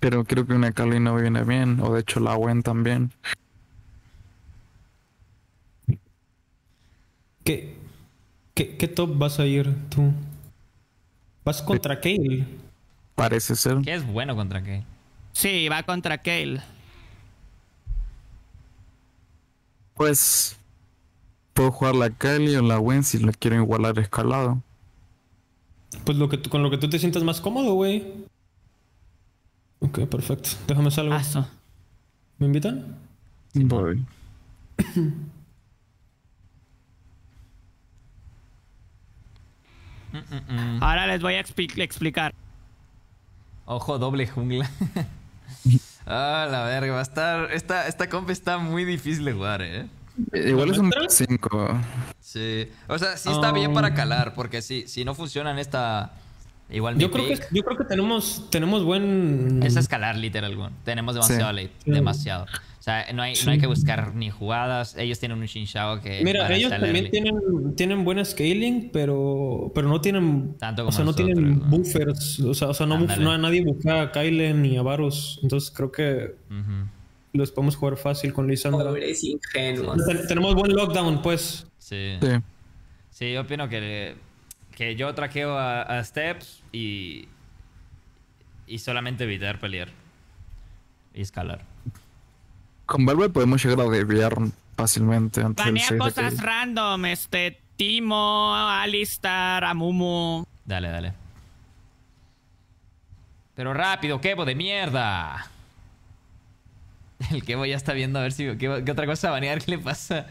S9: Pero creo que una Cali no viene bien. O de hecho la Gwen también.
S5: ¿Qué, qué, qué top vas a ir tú? Vas contra Kale.
S9: Parece ser.
S1: ¿Qué es bueno contra qué?
S4: Sí, va contra Kale.
S9: Pues... Puedo jugar la Cali o la Gwen si la quiero igualar escalado.
S5: Pues lo que tú- con lo que tú te sientas más cómodo, güey. Ok, perfecto. Déjame salgo.
S4: Paso.
S5: ¿Me invitan?
S9: Voy.
S4: Ahora les voy a expli- explicar.
S1: Ojo, doble jungla. *laughs* ah, la verga, va a estar... Esta, esta comp está muy difícil de jugar, ¿eh?
S9: Eh, Igual es un
S5: ¿Muestras?
S9: 5.
S1: Sí. O sea, sí está bien para calar, porque si, si no funciona en esta... Igual
S5: Yo creo, que, yo creo que tenemos, tenemos buen.
S1: es escalar literal, güey. Tenemos demasiado late.
S5: Sí.
S1: Demasiado. O sea, no hay, no hay que buscar ni jugadas. Ellos tienen un Shinshao que...
S5: Mira, ellos también
S1: early.
S5: tienen, tienen buen scaling, pero, pero no tienen.
S1: Tanto
S5: o
S1: como
S5: sea, no
S1: nosotros,
S5: tienen
S1: ¿no?
S5: buffers. O sea, o sea no, buf-
S1: Ándale.
S5: no nadie busca a Kylen ni a Varus. Entonces creo que
S1: Ujú.
S5: Los podemos jugar fácil con Lisandra.
S10: Pobres ingenuos.
S5: Ten- tenemos buen lockdown, pues.
S1: Sí.
S9: Sí.
S1: Sí, yo opino que, que yo traqueo a, a Steps y... Y solamente evitar pelear. Y escalar.
S9: Con Velvet podemos llegar a desviar fácilmente antes
S4: Banea
S9: 6 de
S4: cosas
S9: que-
S4: random, este, Timo, Alistar, Amumu.
S1: Dale, dale. Pero rápido, Kevo de mierda. *laughs* El Kevo ya está viendo a ver si... ¿Qué, qué otra cosa banear? ¿Qué le pasa?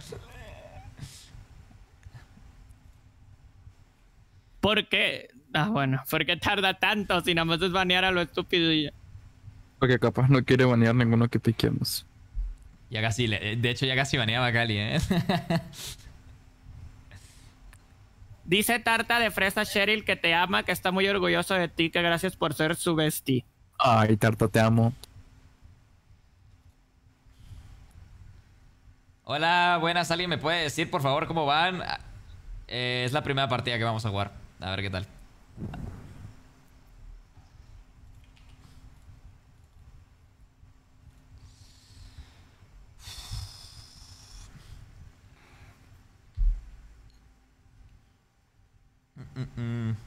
S4: ¿Por qué? Ah, bueno, ¿por qué tarda tanto si nada más es banear a lo estúpido y ya?
S9: Porque capaz no quiere banear ninguno que piquemos.
S1: Ya casi... le- de hecho, ya casi baneaba a Cali, ¿eh? *laughs*
S4: Dice Tarta de Fresa Cheryl que te ama, que está muy orgulloso de ti, que gracias por ser su bestie.
S9: Ay, Tarta, te amo.
S1: Hola, buenas. ¿Alguien me puede decir, por favor, cómo van? Eh, es la primera partida que vamos a jugar. A ver qué tal. Mm, mm, mm.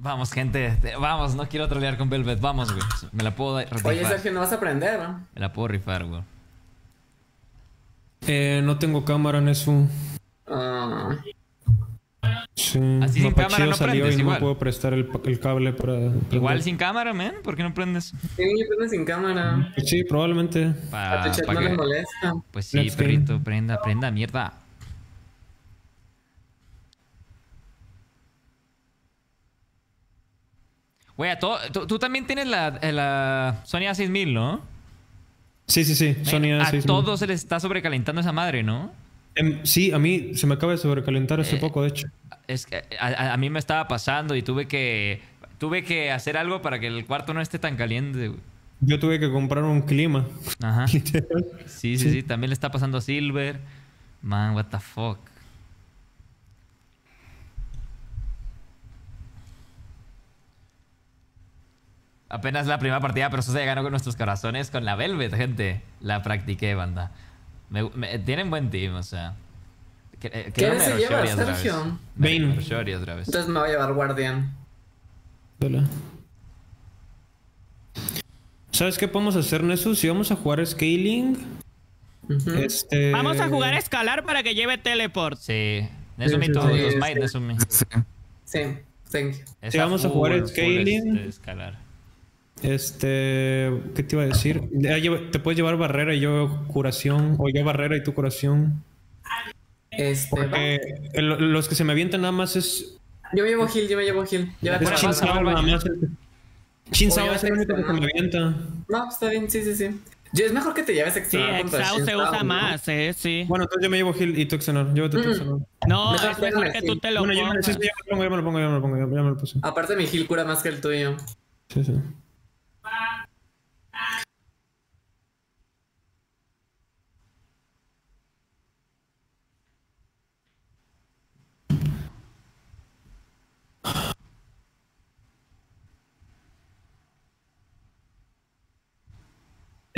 S1: Vamos, gente. te- Vamos, no quiero trolear con Velvet. Vamos, güey. Me la puedo rifar.
S10: Oye, Sergio, no vas a aprender, ¿no?
S1: Me la puedo rifar, güey.
S5: Eh, no tengo cámara en eso.
S10: Ah,
S5: Sí.
S1: Así sin cámara no
S5: salió
S1: prendes
S5: y no
S1: igual.
S5: me puedo prestar el, el cable para.
S1: Igual sin cámara, man. ¿Por qué no prendes?
S10: sí, prende sin cámara.
S5: Sí, probablemente.
S1: Pa,
S10: A tu chat no
S1: que-
S10: le molesta.
S1: Pues sí,
S5: Let's game.
S1: perrito, prenda, prenda, mierda. Güey, a tú, tú también tienes la, eh, la Sony A6000, ¿no?
S5: Sí, sí, sí. Sony
S1: a
S5: A6000.
S1: todos se les está sobrecalentando esa madre, ¿no?
S5: Em, sí, a mí se me acaba de sobrecalentar hace
S1: Eh,
S5: poco, de hecho.
S1: Es que a, a- a mí me estaba pasando y tuve que tuve que hacer algo para que el cuarto no esté tan caliente. güey.
S5: Yo tuve que comprar un clima.
S1: Ajá. *laughs*
S5: Literal.
S1: Sí, sí, sí, También le está pasando a Silver. Man, what the fuck. Apenas la primera partida, pero eso se ganó con nuestros corazones con la Velvet, gente. La practiqué, banda. Me- me- tienen buen team, o sea. Que- eh,
S10: ¿Qué se lleva,
S1: Ori otra vez.
S10: Sergio?
S1: Vez.
S10: Entonces me voy a llevar guardián.
S5: Dale. ¿Sabes qué podemos hacer, Nesus? Si vamos a jugar scaling, este...
S4: Vamos a jugar a escalar para que lleve teleport.
S1: Sí. Nesumi,
S5: sí,
S10: sí, sí.
S1: Nesumi.
S9: Sí.
S10: Sí, thank you.
S1: Esa
S5: vamos a jugar
S1: full, full,
S5: scaling.
S1: este, escalar.
S5: Este... ¿Qué te iba a decir? Te puedes llevar barrera y yo curación. O yo barrera y tu curación.
S10: Este, va.
S5: Porque el- los que se me avientan nada más es...
S10: Yo me llevo heal, yo me llevo
S5: Es
S1: Bueno,
S10: la
S1: vas a
S5: Chin
S1: ver,
S5: Sao nada más. Chin Sao
S10: Oye,
S5: es el único que se me avienta.
S10: No, pues está bien, sí, sí, sí. Yo, es mejor que te lleves
S4: Sí,
S10: extra contra
S4: Exau
S10: Shin
S4: se usa
S10: ¿no?
S4: más, eh, sí.
S5: Bueno, entonces yo me llevo heal y tu Exenor. Llévate tu
S10: Mm.
S5: Exenor.
S4: No, es mejor que
S10: sí.
S4: tú te lo
S5: Bueno, yo, sí, sí, me lo pongo, ya me lo pongo, ya me lo pongo, ya, ya me lo puse.
S10: Aparte mi heal cura más que el tuyo.
S5: Sí, sí.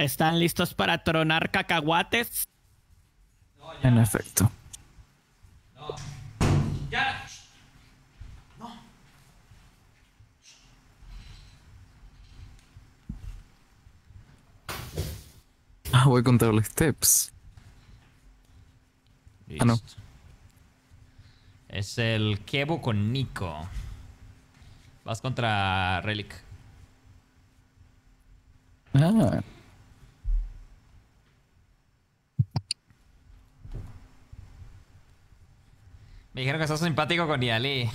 S4: ¿Están listos para tronar cacahuates?
S9: En efecto. *laughs* Ah, voy contra los steps. Ah, no.
S1: Listo. Es el Kevo con Nico. Vas contra Relic.
S9: Ah,
S1: Me dijeron que sos simpático con Nidali.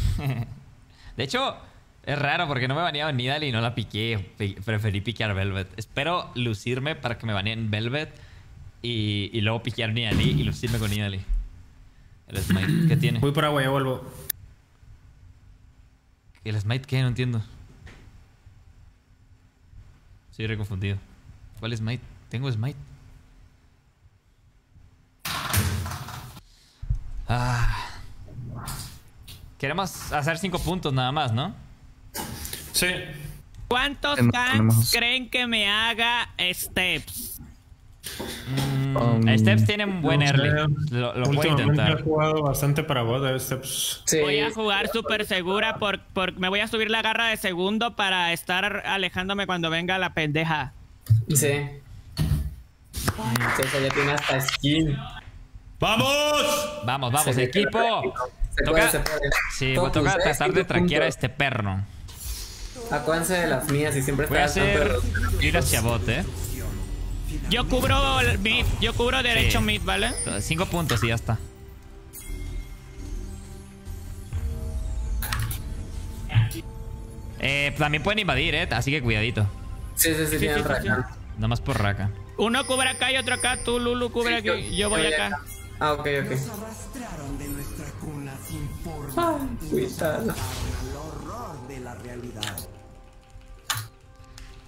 S1: *laughs* de hecho, es raro porque no me banearon Nidali y no la piqué. Pi- Preferí piquear Velvet. Espero lucirme para que me baneen Velvet y, y luego piquear Nidali y lucirme con Nidali. El smite, ¿qué *clears throat* tiene?
S5: Voy por agua, ya vuelvo.
S1: ¿El smite qué? No entiendo. Estoy reconfundido. ¿Cuál smite? Tengo smite. Ah. Queremos hacer cinco puntos nada más, ¿no?
S5: Sí.
S4: ¿Cuántos
S9: tenemos-
S4: creen que me haga Steps?
S9: Um,
S1: Steps tiene un buen early. Lo, lo puedo
S5: Últimamente
S1: intentar.
S5: he jugado bastante para bot de steps.
S10: Sí.
S4: Voy a jugar súper segura por, por- me voy a subir la garra de segundo para estar alejándome cuando venga la pendeja.
S10: Sí. Entonces ya tiene hasta skin.
S5: ¡Vamos!
S1: Vamos, vamos,
S10: Se
S1: equipo.
S10: Se
S1: Toca-
S10: puede, se puede.
S1: Sí, toca
S10: eh,
S1: tratar de traquear a este perro.
S10: Acuérdense de las mías y siempre
S1: Voy a hacer
S10: de
S1: ir hacia bot, eh.
S4: Yo cubro el mid, yo cubro derecho
S1: Sí.
S4: mid, ¿vale?
S1: Cinco puntos y ya está. Eh, también pueden invadir, eh. Así que cuidadito.
S10: los- Sí, sí, sí, tienen
S4: sí, sí,
S10: razón.
S1: Nada más por raca.
S4: Uno cubre acá y otro acá, tú Lulu cubre
S10: Sí,
S4: aquí, yo voy acá.
S10: Ah, ok, ok. Ah, cuidado.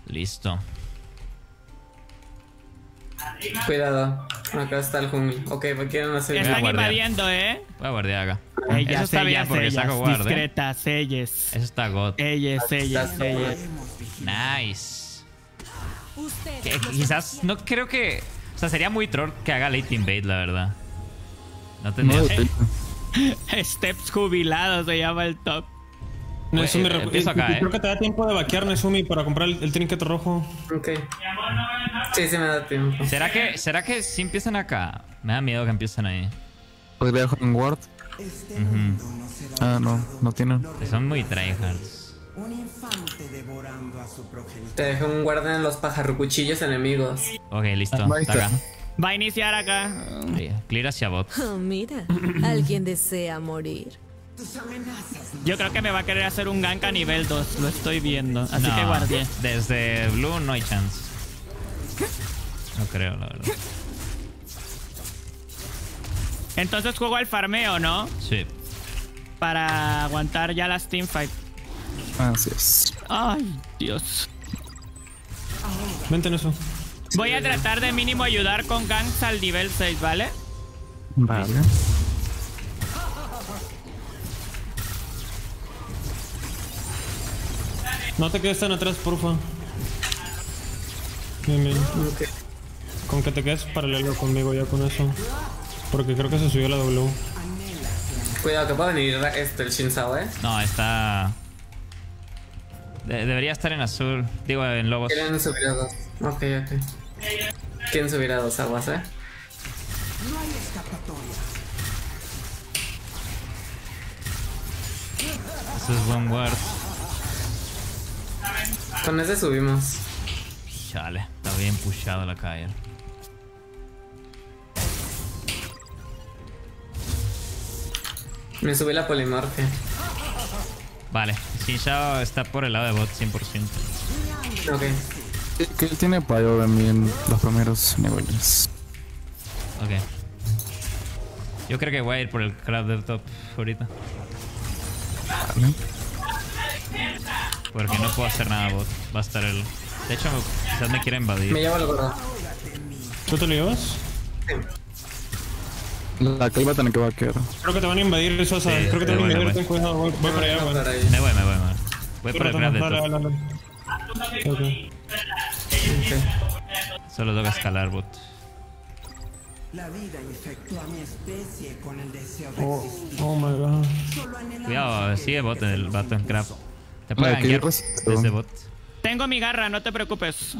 S1: Listo.
S10: Cuidado. Acá está el jungle. Ok, pues quieren hacer.
S4: Están invadiendo, ¿eh?
S1: Voy a guardiar acá.
S4: Ellas,
S1: Eso está bien porque
S4: ellas,
S1: saco guard, eh.
S4: discretas, ellas.
S1: Eso está god.
S4: Ellas, ellas, ellas.
S1: Nice. Que- quizás no creo que. O sea, sería muy troll que haga late invade, la verdad. No
S9: no
S1: tendría. *laughs*
S9: depende.
S4: Steps jubilados se llama el top.
S5: Nezumi,
S1: eh, empiezo
S5: eh,
S1: acá, eh.
S5: creo que te da tiempo de vaquear, Nezumi, para comprar el, el trinket rojo.
S10: Ok. Sí, sí me da tiempo.
S1: ¿Será que, ¿Será que si empiezan acá? Me da miedo que empiecen ahí.
S9: ¿Podría dejar un ward?
S1: Ujú.
S9: Ah, no, no tienen.
S1: Son muy tryhards.
S10: Te dejo un guardia en los pajarrucuchillos enemigos.
S1: Ok, listo. Está acá.
S4: Va a iniciar acá.
S1: Clear hacia bot.
S11: Oh, mira, alguien desea morir.
S4: Yo creo que me va a querer hacer un gank a nivel 2, lo estoy viendo. Así
S1: No,
S4: que guardé.
S1: Desde blue no hay chance. No creo, la verdad.
S4: Entonces juego al farmeo, ¿no?
S1: Sí.
S4: Para aguantar ya las teamfight.
S9: Así es.
S4: Ay, Dios.
S5: Vente en eso.
S4: Voy a tratar de mínimo ayudar con ganks al nivel 6, ¿vale?
S9: Vale.
S5: No te quedes tan atrás, porfa. Bien, bien. Con que te quedes paralelo conmigo ya con eso. Porque creo que se subió la W.
S10: Cuidado que puede venir este, el Shinzao, eh.
S1: No, está. de- debería estar en azul. Digo, en lobos.
S10: Quieren subir a dos. Ok, ok. Quieren subir a dos aguas, eh.
S1: Eso es buen ward.
S10: Con ese subimos.
S1: Chale, está bien pushado la calle.
S10: Me subí la polimorfia.
S1: Vale, Shinshao está por el lado de bot 100%.
S10: Ok.
S9: Que él tiene payo en los primeros niveles.
S1: Ok. Yo creo que voy a ir por el crowd del top ahorita.
S9: Vale.
S1: Porque no puedo hacer nada bot. Va a estar el. De hecho, quizás me quiera invadir.
S10: Me llevo el gordo.
S5: ¿Tú te lo llevas?
S9: La que va a tener que vaquear.
S5: Creo que te van a invadir, Sosa.
S1: Sí,
S5: Creo que te van a invadir. Ten cuidado. Voy, voy para allá, güey.
S1: Me voy, me voy, me voy. Voy por el
S5: Dale,
S1: crowd del
S5: dale,
S1: top.
S5: dale, dale. Ok.
S1: Solo toca escalar bot.
S5: Oh, oh my god.
S1: Cuidado, sigue bot en el Battle Craft. Te
S9: yo
S1: gankear desde bot.
S4: Tengo mi garra, no te preocupes.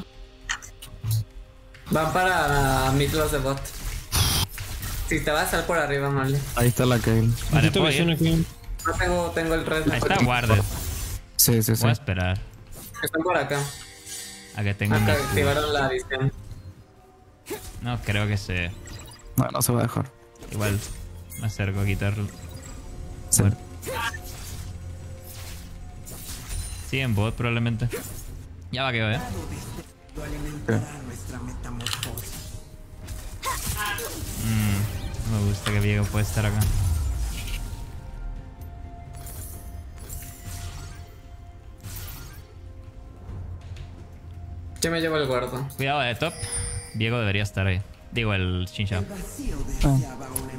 S10: Van para mid los de bot. Si te vas a estar por arriba, Marley.
S9: Ahí está la Kayle.
S1: Vale, puedo ir.
S5: aquí.
S10: No tengo, tengo el red.
S1: Ahí está guarded.
S9: Sí, sí, sí.
S1: Voy a esperar
S10: Están por acá.
S1: a que tenga un
S10: Acá activaron la visión.
S1: No creo que se.
S9: No, no se va a dejar.
S1: Igual me acerco a quitarlo.
S9: Sí.
S1: Sí, en bot probablemente. Ya va que va, ¿eh? Mm, no me gusta que Diego pueda estar acá.
S10: Yo me llevo el guardo.
S1: Cuidado de top. Diego debería estar ahí. Digo, el Shinsha.
S9: Ah,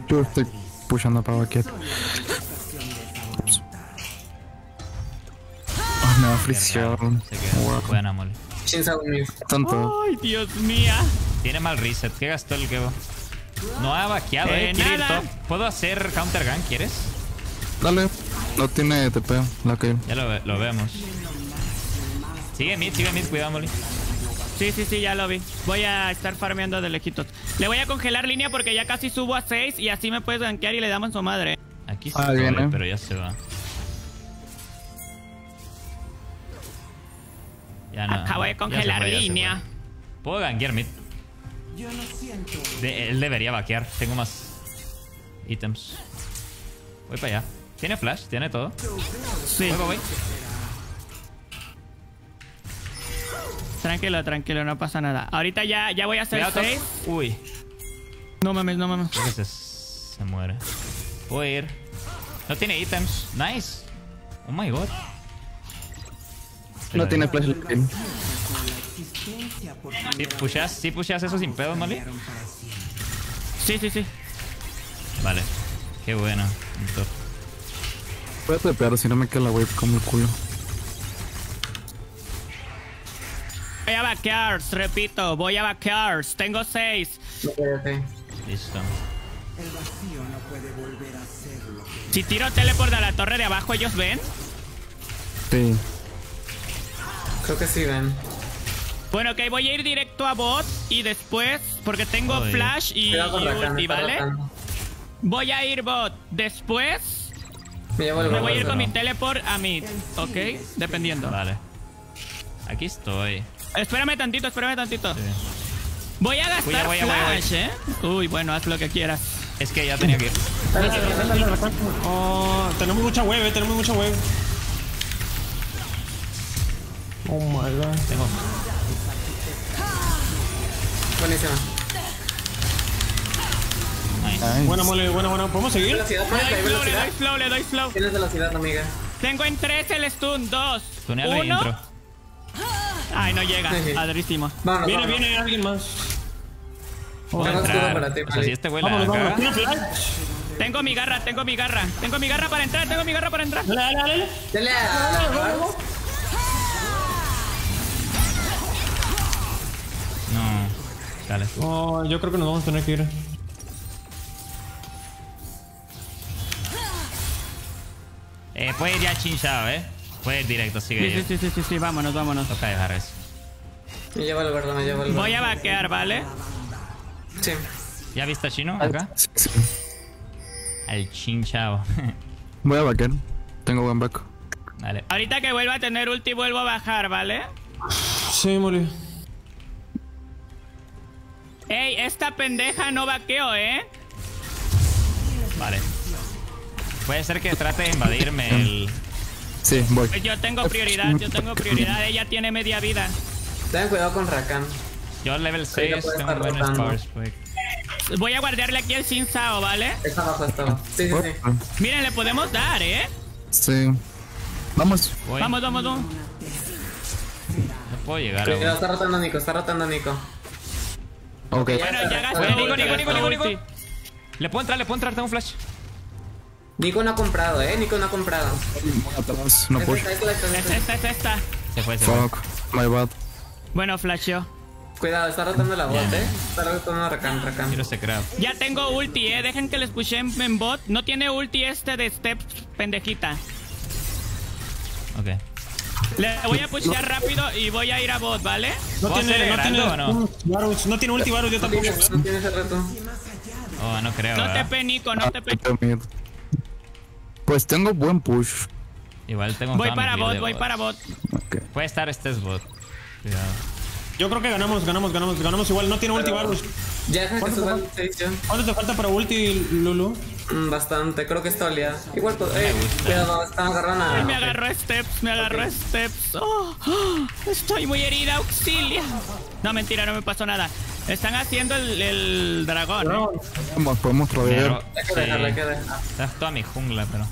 S9: yo estoy pushando para Bucket. Ah, da aflicción.
S1: Se queda. Buena, mole.
S9: Tanto.
S4: Ay, Dios mía.
S1: Tiene mal reset. ¿Qué gastó el Kevo? No ha vaqueado, eh.
S4: Eh,
S1: Quiere ir
S4: nada.
S1: top. ¿Puedo hacer counter gun? ¿Quieres?
S9: Dale. No tiene TP, la que.
S1: Ya lo, ve- lo vemos. Sigue mid, sigue mid. Cuidado, Molly.
S4: Sí, sí, sí, ya lo vi. Voy a estar farmeando de lejitos. Le voy a congelar línea porque ya casi subo a 6 y así me puedes gankear y le damos su madre.
S1: Aquí
S9: Ah,
S1: estoy,
S9: viene.
S1: pero ya se va. Ya no.
S4: Acabo de congelar
S1: fue,
S4: línea.
S1: Puedo gankear mid. De- él debería vaquear. Tengo más ítems. Voy para allá. Tiene flash, tiene todo.
S4: Sí.
S1: Voy, voy, voy.
S4: Tranquilo, tranquilo, no pasa nada. Ahorita ya, ya voy a hacer. 6.
S1: Uy.
S4: No mames, no mames.
S1: Creo que se, se muere. Voy a ir. No tiene ítems. Nice. Oh my god.
S9: No tiene flash.
S1: Sí, pushas, sí pushas eso sin pedo, Molly.
S4: Sí, sí, sí.
S1: Vale. Qué bueno. Top.
S9: Voy a tepear si no me queda la wave como el culo.
S4: Voy a vaquear, repito, voy a vaquear. Tengo 6.
S10: Ok, ok.
S1: Listo.
S4: Si tiro teleport a la torre de abajo, ¿ellos ven?
S9: Sí.
S10: Creo que sí ven.
S4: Bueno, ok, voy a ir directo a bot y después, porque tengo
S1: Oye.
S4: flash y, ulti, ¿vale? Voy a ir bot. Después,
S10: Me llevo el
S4: me
S10: guardo.
S4: voy a ir con
S1: no.
S4: mi teleport a mid, ¿ok? Dependiendo.
S1: Vale. Aquí estoy.
S4: Espérame tantito, espérame tantito.
S1: Sí.
S4: Voy a gastar
S1: Voy a- voy a- voy a- voy a-
S4: flash, ¿eh? Uy, bueno, haz lo que quieras.
S1: Es que ya tenía que ir.
S5: Oh, tenemos mucha wave, eh, tenemos mucha wave. Oh my god.
S1: Tengo.
S10: Buenísima.
S1: Nice.
S9: Nice.
S5: Buena mole, buena, buena. ¿Podemos seguir?
S10: Velocidad,
S4: doy flow, le doy flow, le doy flow.
S10: Tienes velocidad, amiga.
S4: Tengo en 3 el stun, 2,
S1: Tunealo y
S4: 1.
S1: intro.
S4: Ay, no llega,
S10: Sí, sí.
S4: padrísimo.
S10: Vámonos,
S5: Viene,
S10: vámonos.
S5: viene alguien más.
S10: Tengo escudo
S1: entrar.
S10: para ti,
S1: O sea,
S10: Molly.
S1: si este güey la
S5: Vámonos, vámonos.
S1: caga.
S5: ¿Tiene flash?
S4: Tengo mi garra, tengo mi garra. Tengo mi garra para entrar, tengo mi garra para entrar.
S5: Dale, dale, dale.
S10: Dale.
S5: Oh, yo creo que nos vamos a tener que ir.
S1: Eh, puede ir ya chinchado, eh. Puede ir directo, sigue.
S4: Sí, sí, sí, sí, sí, sí, vámonos, vámonos.
S1: Toca dejar eso.
S10: Me llevo el guardo, me llevo el guardo.
S4: Voy a vaquear, ¿vale?
S10: Sí.
S1: ¿Ya viste a Chino acá?
S9: Sí.
S1: Al chinchao. *laughs*
S9: Voy a backer. Tengo buen back.
S1: Dale.
S4: Ahorita que vuelva a tener ulti, vuelvo a bajar, ¿vale?
S5: Sí, mole.
S4: Ey, esta pendeja no vaqueo, ¿eh?
S1: Vale. Puede ser que trate de invadirme el.
S9: Sí, voy.
S4: Yo tengo prioridad, yo tengo prioridad. Ella tiene media vida.
S10: Tengan cuidado con Rakan.
S1: Yo level
S10: ya
S1: 6
S10: puede
S1: tengo buenos powers, pues.
S4: Voy a guardarle aquí el Sin Sao, ¿vale?
S10: Está abajo, está abajo. Sí, sí, sí.
S4: Miren, le podemos dar, ¿eh?
S9: Sí. Vamos.
S1: Voy.
S4: Vamos, vamos, vamos.
S1: No puedo llegar
S10: Cuidado, está rotando Nico, está rotando Nico.
S9: Ok.
S4: Bueno, ya gasté
S10: Nico,
S4: gasté
S10: Nico, Nico,
S4: ulti.
S1: Le puedo entrar, le puedo entrar, tengo un flash.
S10: Nico no ha comprado, eh. Nico no ha comprado.
S9: No push.
S10: Esta, esta, esta,
S4: Es
S10: esta.
S4: esta, es esta.
S1: Se fue, se fue.
S9: Fuck. My bad.
S4: Bueno, flasheó.
S10: Cuidado, está rotando la bot, eh. Está rotando Rakan, Rakan.
S1: Quiero ese crap.
S4: Ya tengo ulti, eh. Dejen que les pushe en, en bot. No tiene ulti este de step pendejita.
S1: Ok.
S4: Le voy a pushear rápido y voy a ir a bot, ¿vale?
S5: No
S1: ¿Puedo
S5: tiene, no tiene.
S1: o no?
S5: Varus, no tiene ulti Varus, yo
S10: No
S5: tampoco.
S10: tienes, no tienes el reto.
S1: Oh, no creo.
S4: No te
S1: ¿verdad?
S4: pe, Nico, no te pe.
S9: Pues tengo buen push.
S1: Igual tengo
S4: Voy para bot, voy
S1: bots.
S4: para bot.
S9: Ok.
S1: Puede estar este es bot. Cuidado.
S5: Yo creo que ganamos, ganamos, ganamos, ganamos igual. No tiene ulti Varus.
S10: Ya
S5: ¿Cuánto te
S10: el 6 yo.
S5: ¿Cuánto te falta para ulti, Lulu?
S10: Mm, Bastante, creo que está oleada. Igual, pues, eh, cuidado, está agarrando
S4: Ay, me
S10: a.
S4: agarró steps, me agarró steps. Oh, oh, estoy muy herida, auxilia. No, mentira, no me pasó nada. Están haciendo el, el dragón. ¿eh?
S9: Vamos, podemos
S1: Me
S9: rodear.
S1: Sí. Está toda mi jungla, pero.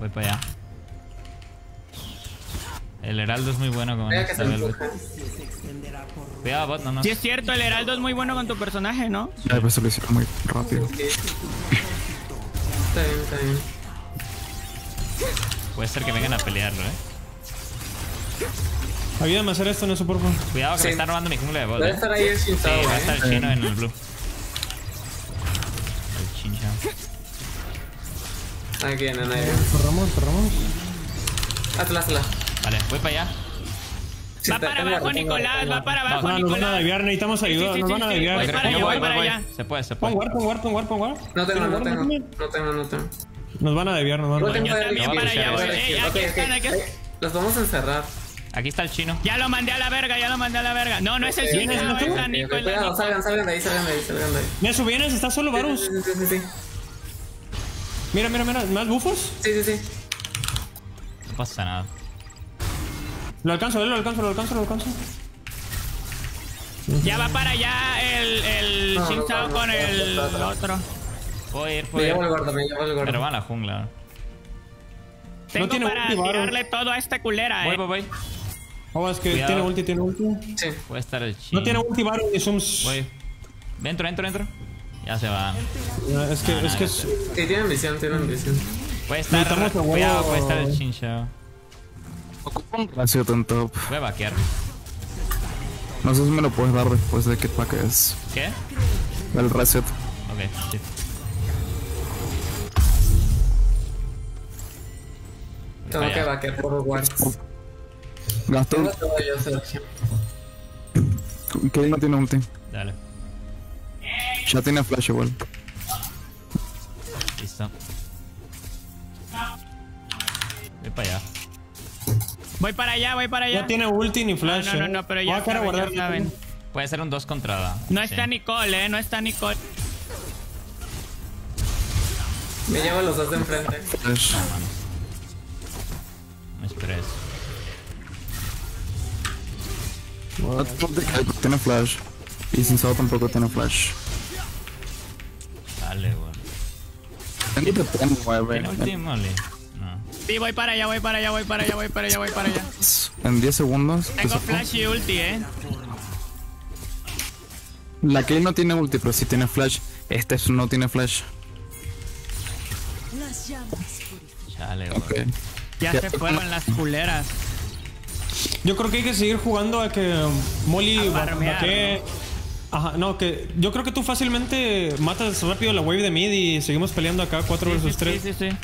S1: Voy para allá. El heraldo es muy bueno con Velvet.
S10: empuja.
S1: Cuidado, bot, no, no.
S4: Sí es cierto, el heraldo es muy bueno con tu personaje, ¿no?
S9: Ya, pues se lo hicieron muy rápido.
S10: Está bien, está bien.
S1: Puede ser que vengan a pelearlo, eh.
S5: Ayúdame a hacer esto en eso, por favor.
S1: Cuidado que
S10: Sí.
S1: me están robando mi jungla de bot,
S10: Debe
S1: eh.
S10: estar ahí el
S1: Sí, va a estar
S10: eh.
S1: el chino en el blue. El chincha.
S10: Ahí vienen, ahí vienen.
S5: Cerramos, cerramos.
S10: Hazla, hazla.
S1: Vale, voy para allá.
S10: Sí,
S4: Va
S10: está-
S4: para abajo, Nicolás, va para abajo,
S5: nos van a
S4: Nicolás.
S5: desviar, necesitamos ayuda, nos van a desviar.
S4: voy para allá,
S1: Yo
S4: voy para allá.
S1: Se puede, se puede.
S5: guard, pon guard, pon guard, pon guard.
S10: No tengo,
S5: ¿Tienes
S10: no tengo. No tengo, no tengo.
S5: Nos van a desviar, nos van a
S10: No tengo
S5: desviar.
S10: de
S4: también para allá,
S1: voy.
S4: Ey,
S10: Ok,
S4: aquí están, aquí
S10: Eh, Los vamos a encerrar.
S1: Aquí está el chino.
S4: Ya lo mandé a la verga, ya lo mandé a la verga. No, no es el
S10: ok,
S4: no es la. Nico,
S10: salgan, salgan de ahí, salgan de ahí, salgan de ahí.
S5: Nesu, vienes, estás solo, Varus.
S10: Sí, sí, sí, sí.
S5: Mira, mira, mira, ¿más bufos?
S10: Sí, sí, sí.
S1: No pasa nada.
S5: Lo alcanzo, lo alcanzo, lo alcanzo, lo alcanzo.
S4: Ya va para allá el, el
S10: No, no, no, no,
S4: con
S10: no,
S4: el
S10: no, no, no.
S4: otro.
S1: Puedo ir,
S10: Me
S1: puedo
S10: llevo el
S1: ir.
S10: gordo, me llevo el gordo.
S1: Pero va a la jungla.
S4: Tengo
S5: tiene
S4: para
S5: ulti,
S4: tirarle todo a esta culera,
S1: Voy,
S4: eh.
S1: voy, voy.
S5: Oh, es que
S1: Cuidado.
S5: tiene ulti, tiene ulti.
S10: Sí.
S1: Puede estar el chino.
S5: No tiene ulti, Varus ni Zooms.
S1: Voy. Entro, entro, entro. Ya se va.
S5: Es que,
S1: No,
S5: es
S1: no,
S5: que
S1: no.
S10: Sí, tienen visión, tienen visión.
S1: Puede estar. Cuidado, puede estar el chinchao.
S9: Gracias, en top.
S1: Voy a vaquear.
S9: No sé si me lo puedes dar después de que paques
S1: ¿Qué?
S9: el reset.
S1: Ok, sí.
S10: Tengo
S1: Vaya.
S10: que vaquear por guards.
S9: Gasto. Que no tiene ulti.
S1: Dale.
S9: Ya tiene flash igual.
S1: Listo. Voy para allá.
S4: Voy para allá, voy para allá.
S5: no tiene ulti ni flash.
S4: No, no,
S5: eh.
S4: no, pero
S5: Voy
S4: ya
S5: a quedar a
S4: saben, ya
S5: guardar.
S4: saben.
S1: Puede ser un 2 contra.
S4: No
S1: sí.
S4: está Nicole, eh, no está Nicole.
S10: Me llevo los dos de enfrente.
S9: Flash.
S1: No esperes.
S9: No tiene flash. Y sin Sao tampoco tiene flash.
S1: Dale, weón. ¿Tiene ulti Molly?
S4: Sí, voy para allá, voy para allá, voy para allá, voy para allá, voy para allá.
S9: En 10 segundos. te
S4: Tengo flash y ulti, eh.
S9: La Kale no tiene ulti, pero sí tiene flash. Este es- no tiene flash.
S1: Chale, weón.
S9: Ok.
S4: Ya
S9: Ya.
S4: se fueron las culeras.
S5: Yo creo que hay que seguir jugando a que Molly va-
S4: farmear,
S5: vaquee. Ajá, no, que yo creo que tú fácilmente matas rápido la wave de mid y seguimos peleando acá 4
S4: Sí,
S5: vs
S4: sí,
S5: 3
S4: sí, sí, sí.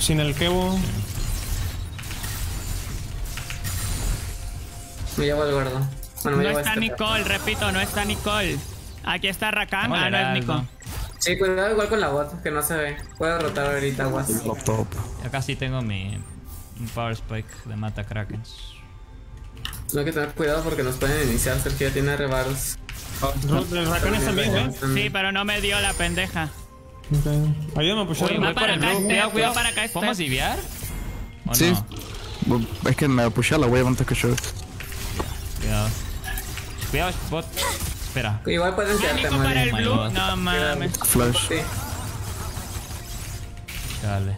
S5: Sin el Kevo.
S10: Me llevo el gordo. Bueno, me
S4: No
S10: llevo
S4: está
S10: este.
S4: Nicole, repito, no está Nicole. Aquí está Rakan, ah, no es
S1: heraldo.
S4: Nico.
S10: Sí, cuidado igual con la bot, que no se ve. Puedo rotar ahorita, guas.
S1: Ya casi tengo mi un Power Spike de Mata Krakens.
S10: No hay que tener cuidado porque nos pueden iniciar. Sergio ya tiene revaros.
S5: El Rakan también, ¿eh?
S4: Sí, pero no me dio la pendeja.
S5: Ok. Ayúdame a pushar.
S1: Oye, voy
S4: para
S1: el
S4: acá,
S1: Cuidado, cuidado.
S4: para acá, este.
S1: ¿Podemos diviar? ¿O
S9: Sí.
S1: no?
S9: Es que me pushé a la wave antes que yo.
S1: Cuidado. Cuidado, bot. Espera.
S10: Igual pueden
S4: Ah,
S10: quedarte mal.
S4: para el blue.
S1: God.
S4: No mames.
S9: Flash.
S10: Sí.
S1: Chale.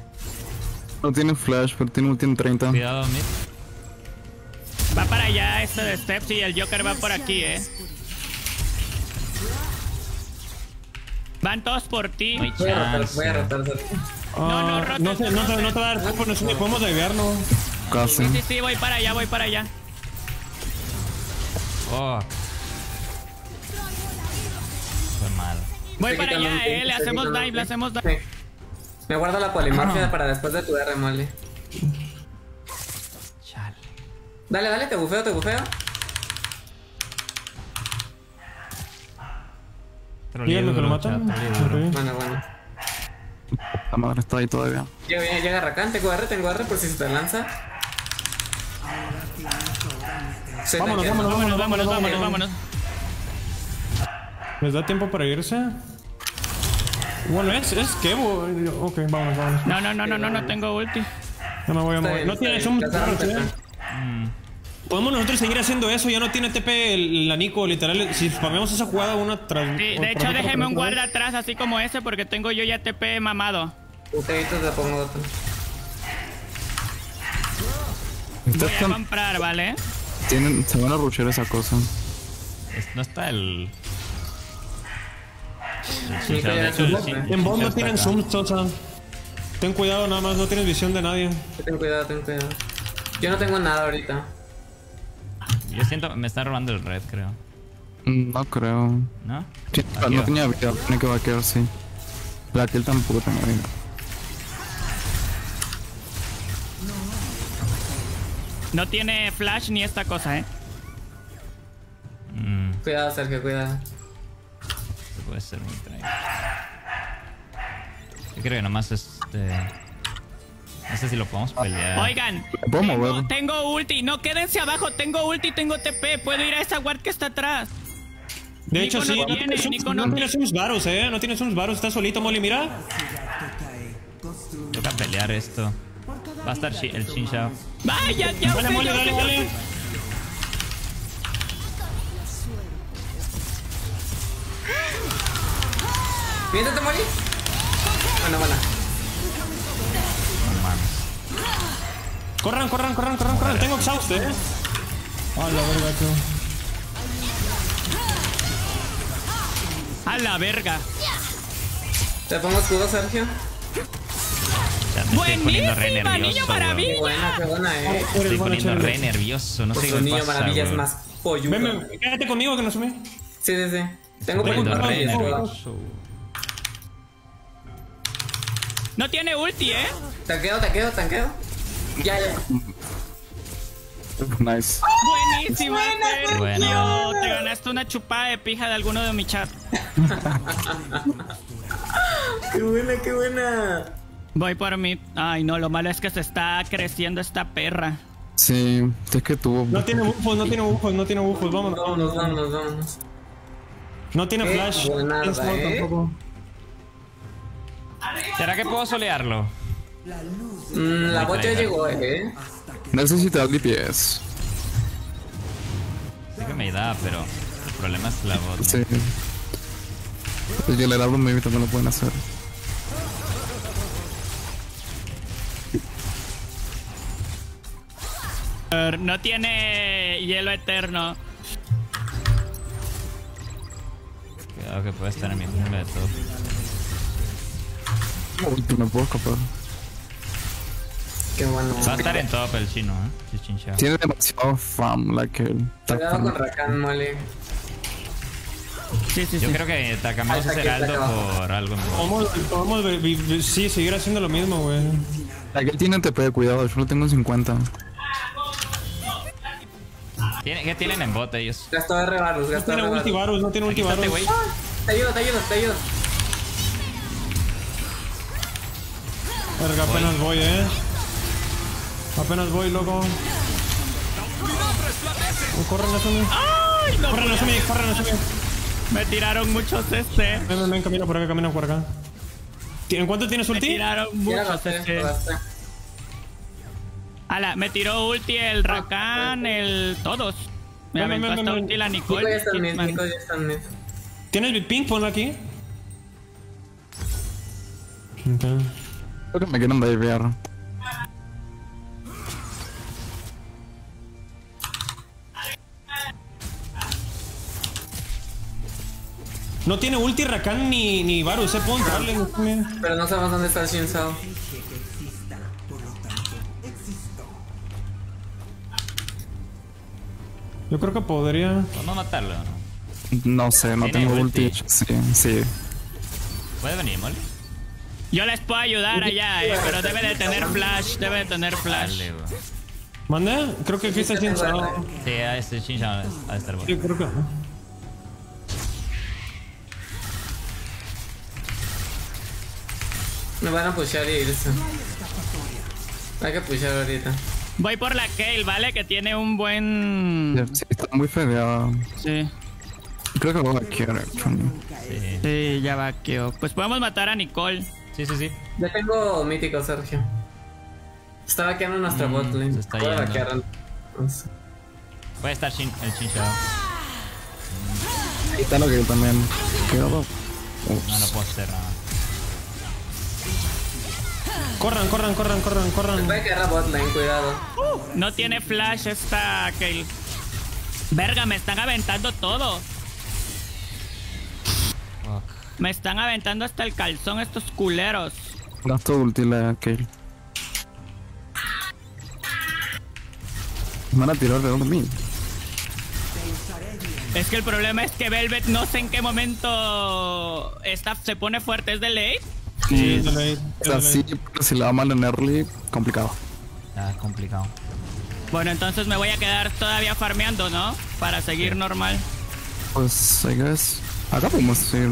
S9: No tiene flash, pero tiene ulti en 30.
S1: Cuidado, mid.
S4: Va para allá este de Steps y el Joker va por aquí, eh. Van todos por ti.
S1: No
S10: Voy a rotar, voy a rotar.
S4: No, no,
S5: Ah,
S4: rotes,
S5: no, sé, no, no te va a dar tiempo, no sé ni podemos desviarnos.
S9: Casi.
S4: Sí, sí, sí, voy para allá, voy para allá.
S1: Fuck. Fue mal.
S4: Voy para allá, eh. Le hacemos dive, le hacemos dive.
S10: Sí. Me guardo la polimorfia para después de tu R, mole.
S1: Chale.
S10: Dale, dale, te bufeo, te bufeo.
S5: Díganme que lo matan.
S1: Chat,
S5: Ok.
S10: Bueno, bueno.
S9: La madre está ahí todavía.
S10: Llega, llega, llega Rakan, tengo R, tengo R por si se te lanza. Se
S5: Vámonos, vámonos,
S4: Vámonos, vámonos, vámonos, vámonos.
S5: ¿Les da tiempo para irse? Bueno, es, es Kevo. Ok, vámonos, vámonos.
S4: No, no, no, no, no, no tengo ulti.
S5: No me voy a mover.
S10: bien,
S5: No
S10: está
S5: tiene
S10: bien.
S5: zoom.
S10: Ya sabes,
S5: claro. Podemos nosotros seguir haciendo eso. Ya no tiene TP el, la Nico, literal. Si spameamos esa jugada una tras.
S4: Sí, de hecho, déjeme un
S5: vez.
S4: guarda atrás, así como ese, porque tengo yo ya TP mamado.
S10: Buceitos le pongo otro.
S4: Voy a comprar, ¿vale?
S9: Tienen, se van a rushar esa cosa.
S1: No está el. el
S10: Sí,
S1: el
S5: En bomb no tienen zoom, Sosa. Ten cuidado nada más, no tienes visión de nadie.
S10: Ten cuidado, ten cuidado. Yo no tengo nada ahorita.
S1: Yo siento me están robando el red, creo.
S9: Mm, No creo.
S1: ¿No?
S9: Sí, no tenía vida, tiene que vaquear, sí. La él tampoco tenía vida.
S4: No tiene flash ni esta cosa, ¿eh?
S1: Mm,
S10: Cuidado, Sergio, cuidado.
S1: esto puede ser un trade. Yo creo que nomás este. No sé si lo podemos pelear.
S4: Oigan, tengo, tengo ulti. No, quédense abajo. Tengo ulti, tengo TP. Puedo ir a esa ward que está atrás.
S5: De hecho,
S4: Nico
S5: sí,
S4: no
S5: no
S4: tiene,
S5: tienes unos-
S4: Nico
S5: no
S4: no
S5: tienes unos varos, eh. No tienes unos varos, estás solito, Molly, mira.
S1: Toca pelear esto. Va a estar el Shinshao.
S4: Vaya, ya
S5: Dale, Molly, dale, dale.
S4: sé.
S10: Viéntate, Molly. Bueno, bueno.
S5: Corran, corran, corran, corran, corran. Tengo exhaust, eh. A la verga, tío.
S4: A la verga.
S10: ¿Te pongo escudo, Sergio?
S4: Buenísima, niño maravilla.
S10: Qué buena, qué buena, eh.
S1: Me estoy poniendo re nervioso. No
S10: Por
S1: sé qué
S10: niño maravilla es más pollo.
S5: Ven, quédate conmigo que no sumé.
S10: Sí, sí, sí. Tengo
S1: poniendo re nervioso.
S4: No tiene ulti, ¿eh?
S10: Tanqueo, tanqueo, tanqueo. Ya, ya.
S9: Nice.
S4: Buenísima, Sergio.
S1: Bueno.
S4: Te ganaste una chupada de pija de alguno de mi chat. *laughs*
S10: Qué buena, qué buena.
S4: Voy por mí. Ay, no, lo malo es que se está creciendo esta perra.
S9: Sí, es que tuvo.
S5: No tiene bufos, no tiene bufos, no tiene bufos. Vámonos,
S10: Vámonos,
S5: vámonos.
S10: vámonos.
S5: No tiene
S10: Qué
S5: flash.
S10: ¿eh?
S5: tampoco.
S1: ¿Será que puedo solearlo?
S10: Mm, la
S1: tryhard.
S10: llegó, eh.
S9: Necesitas DPS.
S1: Sí que me da, pero el problema es la bot. ¿no?
S9: Sí. El Generaldo maybe también lo pueden hacer.
S4: Er, No tiene hielo eterno.
S1: Cuidado que puede estar en mi jungla de todo.
S9: Uy, tú me puedo escapar.
S10: Qué bueno.
S1: Va a estar en top el chino, ¿eh? Shinshao.
S9: Tiene demasiado fam, like él.
S10: Cuidado con Rakan, Molly.
S4: Sí, sí,
S1: Yo
S4: sí.
S1: creo que te cambiamos ese heraldo por algo mejor.
S5: Podemos, podemos sí, seguir haciendo lo mismo, güey.
S9: Like él tiene TP, cuidado, yo lo tengo en 50.
S1: ¿Tiene- ¿Qué tienen en bot ellos?
S10: Gastó de rebarus,
S5: No
S10: gastó de
S5: tiene
S10: rebarus.
S5: ultivarus, no tiene
S1: está este
S5: ultivarus.
S1: güey.
S10: Te ayudo, te ayudo, te ayudo.
S5: Verga, apenas voy, eh. Apenas voy, loco. Oh, corren a Sumi.
S4: ¡Ay, no!
S5: Corren a Sumi, corren a Sumi.
S4: Me tiraron muchos este.
S5: Ven, ven, ven, camina por acá, camina por acá. ¿En cuánto tienes
S4: Me
S5: ulti?
S4: tiraron
S10: Ya
S4: muchos este. Ala, me tiró ulti el Rakan, el. todos. Me
S5: Ven, ven,
S4: aventó
S5: ven,
S4: hasta
S5: ven.
S4: ulti la
S10: Nico
S4: Nicole.
S10: ya está en mid,
S4: Hitman.
S10: Nico ya está en mid.
S5: ¿Tienes mi ping? Ponlo aquí. Ok.
S9: Creo que me quieren divear.
S5: No tiene ulti Rakan ni, ni Varus, eh. Puedo entrarle. no sé.
S10: Pero no sabemos dónde está el Shin Sao.
S5: Yo creo que podría.
S1: Podemos matarlo, ¿no?
S9: No sé, no
S1: ¿Tiene
S9: tengo
S1: ulti?
S9: ulti. Sí, sí.
S1: ¿Puede venir, Molly?
S4: Yo les puedo ayudar allá, eh, pero debe de tener flash, debe de tener flash.
S1: Dale.
S5: ¿Mande? Creo que aquí está sin
S1: Sí, a este Shinshao ha de estar bot.
S5: Sí, creo que.
S10: Me van a pushear y irse. Hay que pushear ahorita.
S4: Voy por la Kale, ¿vale? Que tiene un buen.
S9: Sí, está muy fedeada.
S4: Sí.
S9: Creo que lo voy a actually.
S1: Sí,
S4: Sí, ya vaqueó. Pues podemos matar a Nicole.
S1: sí, sí. sí.
S10: Ya tengo mítico, Sergio. Está vaqueando nuestra
S1: Mm,
S10: bot lane.
S1: se está
S10: Voy a
S1: yendo.
S10: vaquear.
S1: Puede estar Shin, el Shinshao.
S9: Ahí está lo que también.
S1: No, no puedo hacer nada.
S5: Corran, corran, corran, corran, corran.
S10: A quedar a bot lane, cuidado.
S4: No tiene flash esta Kayle. Verga, me están aventando todo. Me están aventando hasta el calzón estos culeros.
S9: Gasto ulti la Kayle. Me van a tirar de donde mí.
S4: Es que el problema es que Velvet no sé en qué momento está, se pone fuerte. ¿Es de late?
S9: Sí, sí, pero si le va mal en early, complicado.
S1: Ah, complicado.
S4: Bueno, entonces me voy a quedar todavía farmeando, ¿no? Para seguir normal.
S9: Pues, I guess. Acá podemos ir.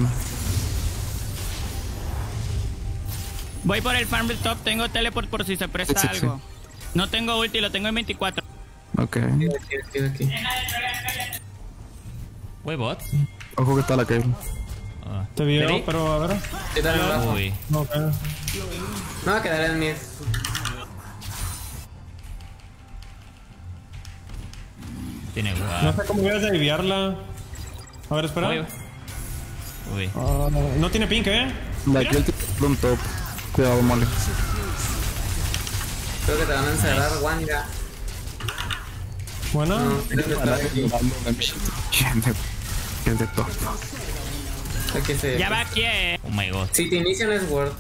S4: Voy por el farm top. Tengo teleport por si se presta
S9: Sí, sí, sí.
S4: algo. No tengo ulti, lo tengo en 24.
S9: Ok.
S10: Aquí, aquí, aquí.
S1: Wey, bot.
S9: Ojo que está la Kayle.
S1: Ah.
S5: Te vio, pero a ver.
S10: Yo también bajo.
S1: Uy.
S5: No, que-
S10: Me voy a quedar en mid.
S1: Tiene
S5: No
S1: guard.
S5: sé cómo voy a desviarla. A ver, espera.
S1: Uy. Uy.
S5: Ah, no tiene pink, ¿eh?
S9: La Kayle tiene un top. Cuidado, mole.
S10: Creo que te van a encerrar, Wanga.
S5: Bueno.
S10: No, estar aquí.
S9: ¿Quién de, quién de top?
S10: Aquí se.
S4: Ya va aquí, eh.
S1: Oh my god.
S10: Si te inician es Word.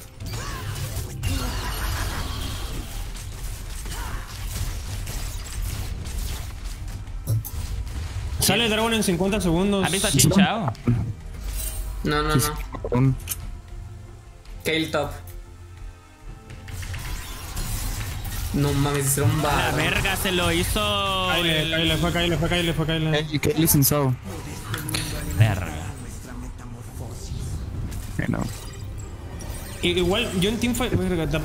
S5: Sale el dragón en 50 segundos.
S1: ¿Has visto a Chinchao?
S10: No, no, no. Kale top. No mames, hicieron
S4: La
S10: barro.
S4: verga se lo hizo.
S5: Kyle,
S4: el-
S5: Kyle, fue Kyle, fue Kyle, fue Kyle.
S9: Sao.
S1: Verga.
S9: Que no.
S5: I- Igual, yo en teamfight,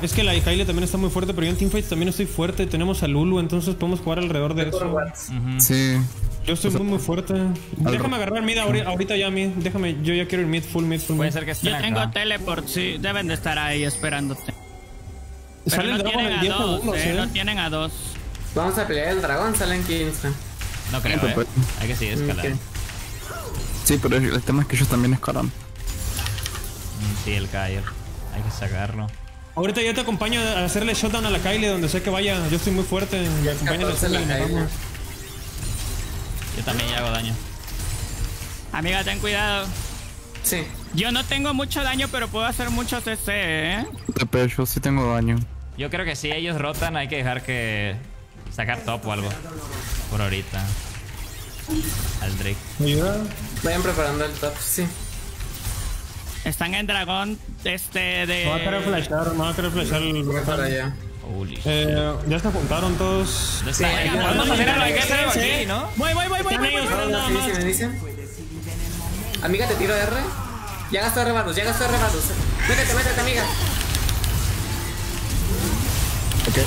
S5: es que la de Kyle también está muy fuerte, pero yo en teamfight también estoy fuerte. Tenemos a Lulu, entonces podemos jugar alrededor de eso.
S9: Sí.
S5: Yo estoy muy, muy fuerte. Déjame agarrar mid ahori- ahorita ya mid. Déjame, yo ya quiero ir mid, full mid, full
S1: Puede
S5: mid.
S1: ser que estén
S4: Yo tengo teleport, sí. Deben de estar ahí esperándote. Pero
S5: Sale
S4: no
S5: el dragón en
S4: a
S5: 10
S4: dos,
S5: segundos,
S4: eh.
S5: eh.
S4: No tienen a dos.
S10: Vamos a pelear el dragón, salen 15.
S1: No creo, eh. Hay que seguir escalando.
S10: Ok.
S9: Sí, pero el tema es que ellos también escalan.
S1: Mm, Sí, el Kyle. Hay que sacarlo.
S5: Ahorita yo te acompaño a hacerle shutdown a la Kyle donde sé que vaya. Yo estoy muy fuerte. Me acompaña a
S10: 14
S5: hacerle
S10: la
S5: vamos.
S1: Yo también ya hago daño.
S4: Amiga, ten cuidado.
S10: Sí.
S4: Yo no tengo mucho daño, pero puedo hacer mucho CC, ¿eh?
S9: Pero yo sí tengo daño.
S1: Yo creo que si ellos rotan, hay que dejar que. sacar top o algo. Por ahorita. Al Drake.
S5: ¿Me ayuda?
S10: Vayan preparando el top, sí.
S4: Están en dragón, este, de...
S5: Me va a querer flashar, me va a querer flashar el
S10: Voy para allá.
S5: Eh, ya se juntaron todos.
S1: No está-
S10: ya,
S1: Podemos hacer algo, hay que hacer algo aquí. ¿no?
S4: Voy, voy, voy, voy,
S5: Están
S4: voy,
S5: ellos,
S4: voy.
S5: nada más.
S10: más. inician? Amiga, te tiro R. Ya gastó R Varus, ya gastó R Varus. Métete, métete, amiga.
S9: Ok.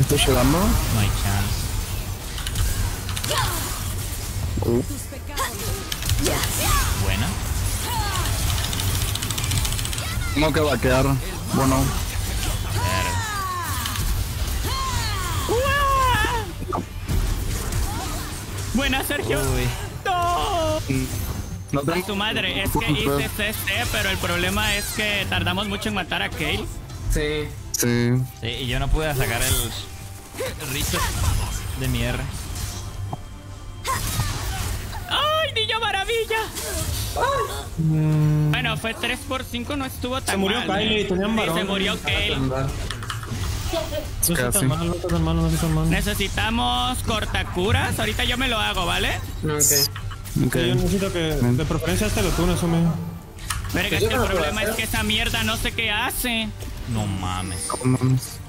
S9: Estoy llegando.
S1: No hay chance.
S9: Uh,
S1: Buena.
S9: Tengo que vaquear. Bueno.
S4: Buena, Sergio.
S1: Uy.
S4: No.
S9: no
S4: A
S9: tengo.
S4: tu madre, es que hice CC, pero el problema es que tardamos mucho en matar a Kale.
S10: Sí.
S9: Sí.
S1: Sí, y yo no pude sacar el. el reset de mi R.
S4: ¡Ay, niño maravilla! Bueno, fue 3 por 5 no estuvo tan
S5: Se murió
S4: mal.
S5: Kylie,
S4: ¿eh?
S5: tenían
S4: Sí,
S5: varón.
S4: se murió Kale.
S5: No está tan mal, no está tan mal, no está tan mal.
S4: Necesitamos cortacuras. Ahorita yo me lo hago, ¿vale?
S10: Ok.
S9: Ok.
S5: Sí, yo necesito que de preferencia este lo tunes, hombre.
S4: Verga, es que
S10: no
S4: el problema es que esa mierda no sé qué hace.
S1: No mames.
S9: ¿Cómo mames?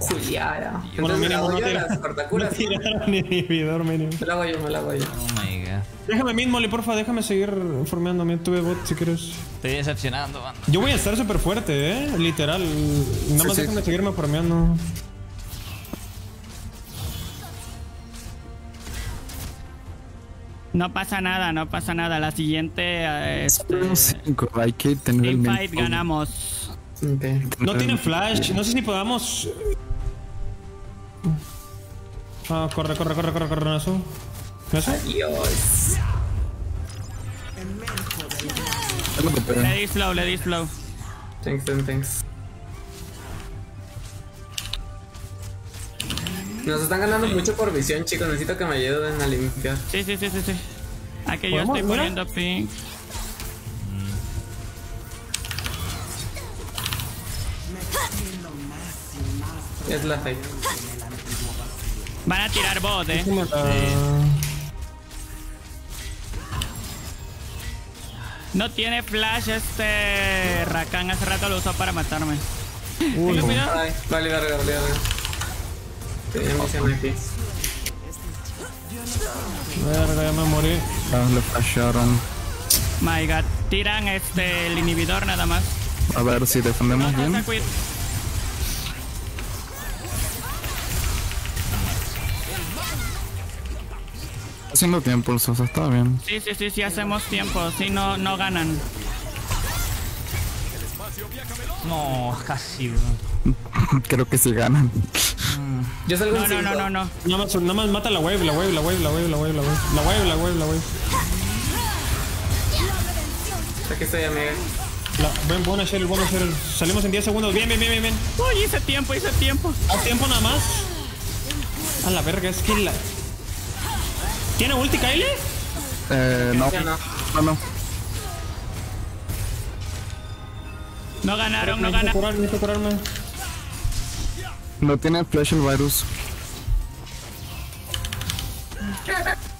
S10: Juliara.
S5: Bueno,
S10: Entonces me la
S5: mínimo no tira-
S10: las
S5: no tiraron ni inhibidor, mínimo.
S10: Me la hago yo, me la hago yo.
S1: Oh my god.
S5: Déjame mid, Molly, porfa, déjame seguir formeándome. Tuve bot si quieres.
S1: Estoy decepcionando, banda.
S5: Yo voy a estar súper fuerte, eh. Literal. Nada más
S9: sí,
S5: déjame
S9: sí.
S5: seguirme farmeando.
S4: No pasa nada, no pasa nada. La siguiente eh, este,
S9: Cinco. Hay que tener el mental.
S4: ganamos.
S5: No tiene flash. No sé si podamos. Ah, corre, corre, corre, corre, corre.
S9: Tengo que pegar.
S4: Le di slow, le di slow.
S10: Thanks, thanks, thanks. Nos están ganando mucho por visión, chicos. Necesito que me ayuden a limpiar.
S4: Sí, sí, sí, sí, sí. Aquí yo estoy
S3: Mira.
S4: poniendo ping.
S10: Es la fake.
S4: Van a tirar bot, eh. No tiene flash este Rakan. Hace rato lo usó para matarme.
S10: Vale. Tenía misión aquí.
S5: Verga, ya me morí.
S9: Ah, le flasharon.
S4: My god. Tiran este el inhibidor nada más.
S9: A ver si defendemos
S4: No, no,
S9: bien. Haciendo tiempo el Sosa, está bien.
S4: Sí, sí, sí, sí, hacemos tiempo. Si no, no ganan.
S1: No, casi, bro. *laughs*
S9: Creo que sí ganan.
S10: Yo salgo
S4: No, no, no, no, no.
S5: Nada más, nada más mata la wave, la wave, la wave, la wave, la wave, la wave. La wave, la wave, la wave.
S10: Aquí estoy, amiga.
S5: La, ven, buena Cheryl, buena Cheryl. Salimos en 10 segundos. Bien, bien, bien, bien, bien.
S4: Uy, hice tiempo, hice tiempo.
S5: Haz tiempo nada más. A la verga, es que la... ¿Tiene ulti, Kyle?
S9: Eh, no.
S10: No.
S9: No, no.
S4: Ganaron, no ganaron.
S5: curar, necesito curarme.
S9: No tiene flash el virus.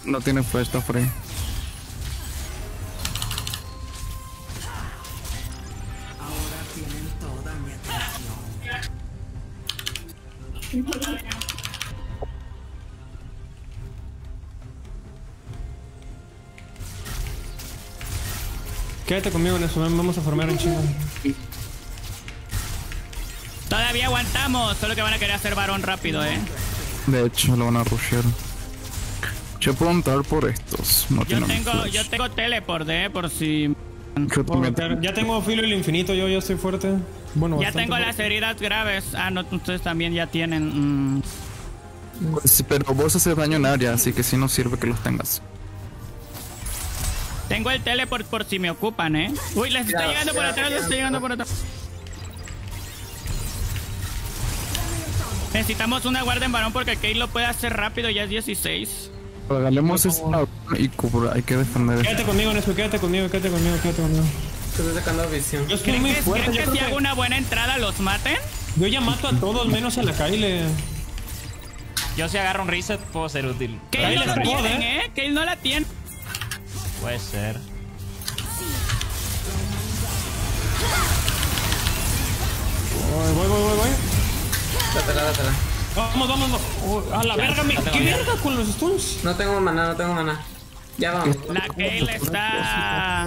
S9: No tiene flash, está free.
S5: Quédate conmigo en eso, ven, vamos a formar en chingo.
S4: Todavía aguantamos. Solo que van a querer hacer varón rápido, eh.
S9: De hecho, lo van a rushear. Yo puedo entrar por estos. No
S4: Yo tengo,
S9: flash.
S4: yo tengo teleport, eh, por si.
S9: Yo también tengo.
S5: Ya tengo filo el infinito, yo ya estoy fuerte. Bueno,
S4: Ya tengo las heridas graves. Ah, no, ustedes también ya tienen. mm.
S9: Sí, pero vos haces daño en área, así que sí no sirve que los tengas.
S4: Tengo el teleport por si me ocupan, eh. Uy, les está
S10: Ya,
S4: llegando por atrás, les está llegando por atrás. Necesitamos una guardia en varón porque Kate lo puede hacer rápido, ya es 16.
S9: Regalemos esta y cubra, hay que defender
S5: Quédate conmigo en eso, quédate conmigo, quédate conmigo, quédate conmigo.
S10: Estoy sacando visión.
S5: Yo estoy
S4: ¿Creen
S5: muy
S4: que,
S5: fuerte,
S4: creen
S5: yo
S4: que
S5: creo
S4: si
S5: que-
S4: hago una buena entrada los maten?
S5: Yo ya mato a todos menos a la Kyle.
S1: Yo si agarro un reset puedo ser útil.
S4: Kale
S5: Ahí
S4: no
S5: puedo,
S4: tienen, eh. Kale no la tiene.
S1: Puede ser.
S5: Voy, voy, voy, voy, voy.
S10: Dátela, dátela.
S5: Vamos, vamos, vamos. Oh, a la verga, me... ¿qué verga con los stuns?
S10: No tengo maná, no tengo maná. Ya vamos.
S4: La Kale está.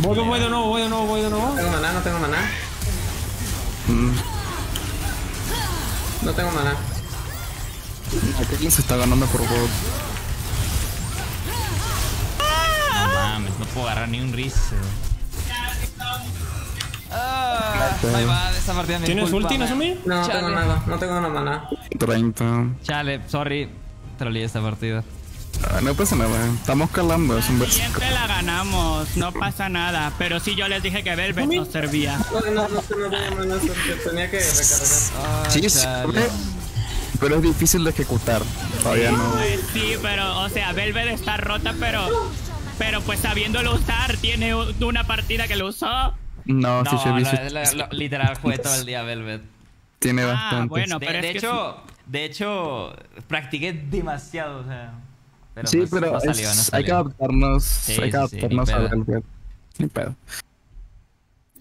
S5: Voy, voy, voy de nuevo, voy de nuevo, voy de nuevo.
S10: No tengo maná, no tengo maná. No tengo maná.
S9: Aquí se está ganando por bot.
S1: No mames, no puedo agarrar ni un reset. Ah, ahí va, esa partida me
S5: ¿Tienes ulti,
S1: man.
S5: Nazumi?
S10: No, no
S1: Chale.
S10: tengo nada. No tengo una maná.
S9: 30.
S1: Chale, sorry. Troleé esta partida.
S9: Ah, no pasa nada, estamos calando, es un
S4: siguiente la ganamos, no pasa nada. Pero sí, yo les dije que Velvet nos servía.
S10: No, no, no, no tenía que recargar.
S9: Sí, sí, pero es difícil de ejecutar. Todavía no.
S4: Pues sí, pero, o sea, Velvet está rota, pero. Pero pues sabiéndolo usar, tiene una partida que lo usó.
S9: No,
S1: No,
S9: sí,
S1: literal jugué todo el día Velvet.
S9: Tiene
S4: Ah,
S9: bastante.
S4: bueno,
S1: De,
S4: pero
S1: de
S4: es que
S1: hecho, de hecho, practiqué demasiado, o sea. Pero
S9: sí,
S1: pues,
S9: pero
S1: no
S9: es-
S1: salió, no
S9: hay que adaptarnos,
S1: Sí,
S9: hay que
S1: sí,
S9: adaptarnos a. Velvet. Ni pedo.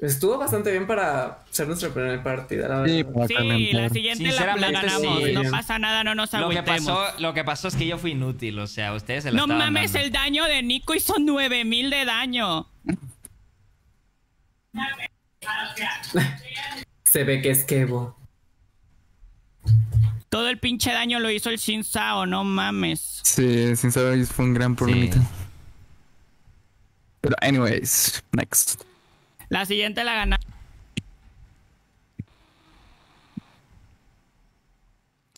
S10: Estuvo bastante bien para ser nuestra primera partida.
S9: Sí, para
S4: Sí, la siguiente la, ganamos.
S1: sí.
S4: No pasa nada, no nos
S1: Lo que,
S4: agüitemos.
S1: pasó, lo que pasó es que yo fui inútil, o sea, ustedes se la
S4: No mames,
S1: dando.
S4: el daño de Nico hizo 9000 de daño. *laughs*
S10: Se ve que es Kevo.
S4: Todo el pinche daño lo hizo el Shin Sao, no mames.
S9: Sí, sin saber, fue un gran problemita. Pero, anyways, next.
S4: La siguiente la ganamos.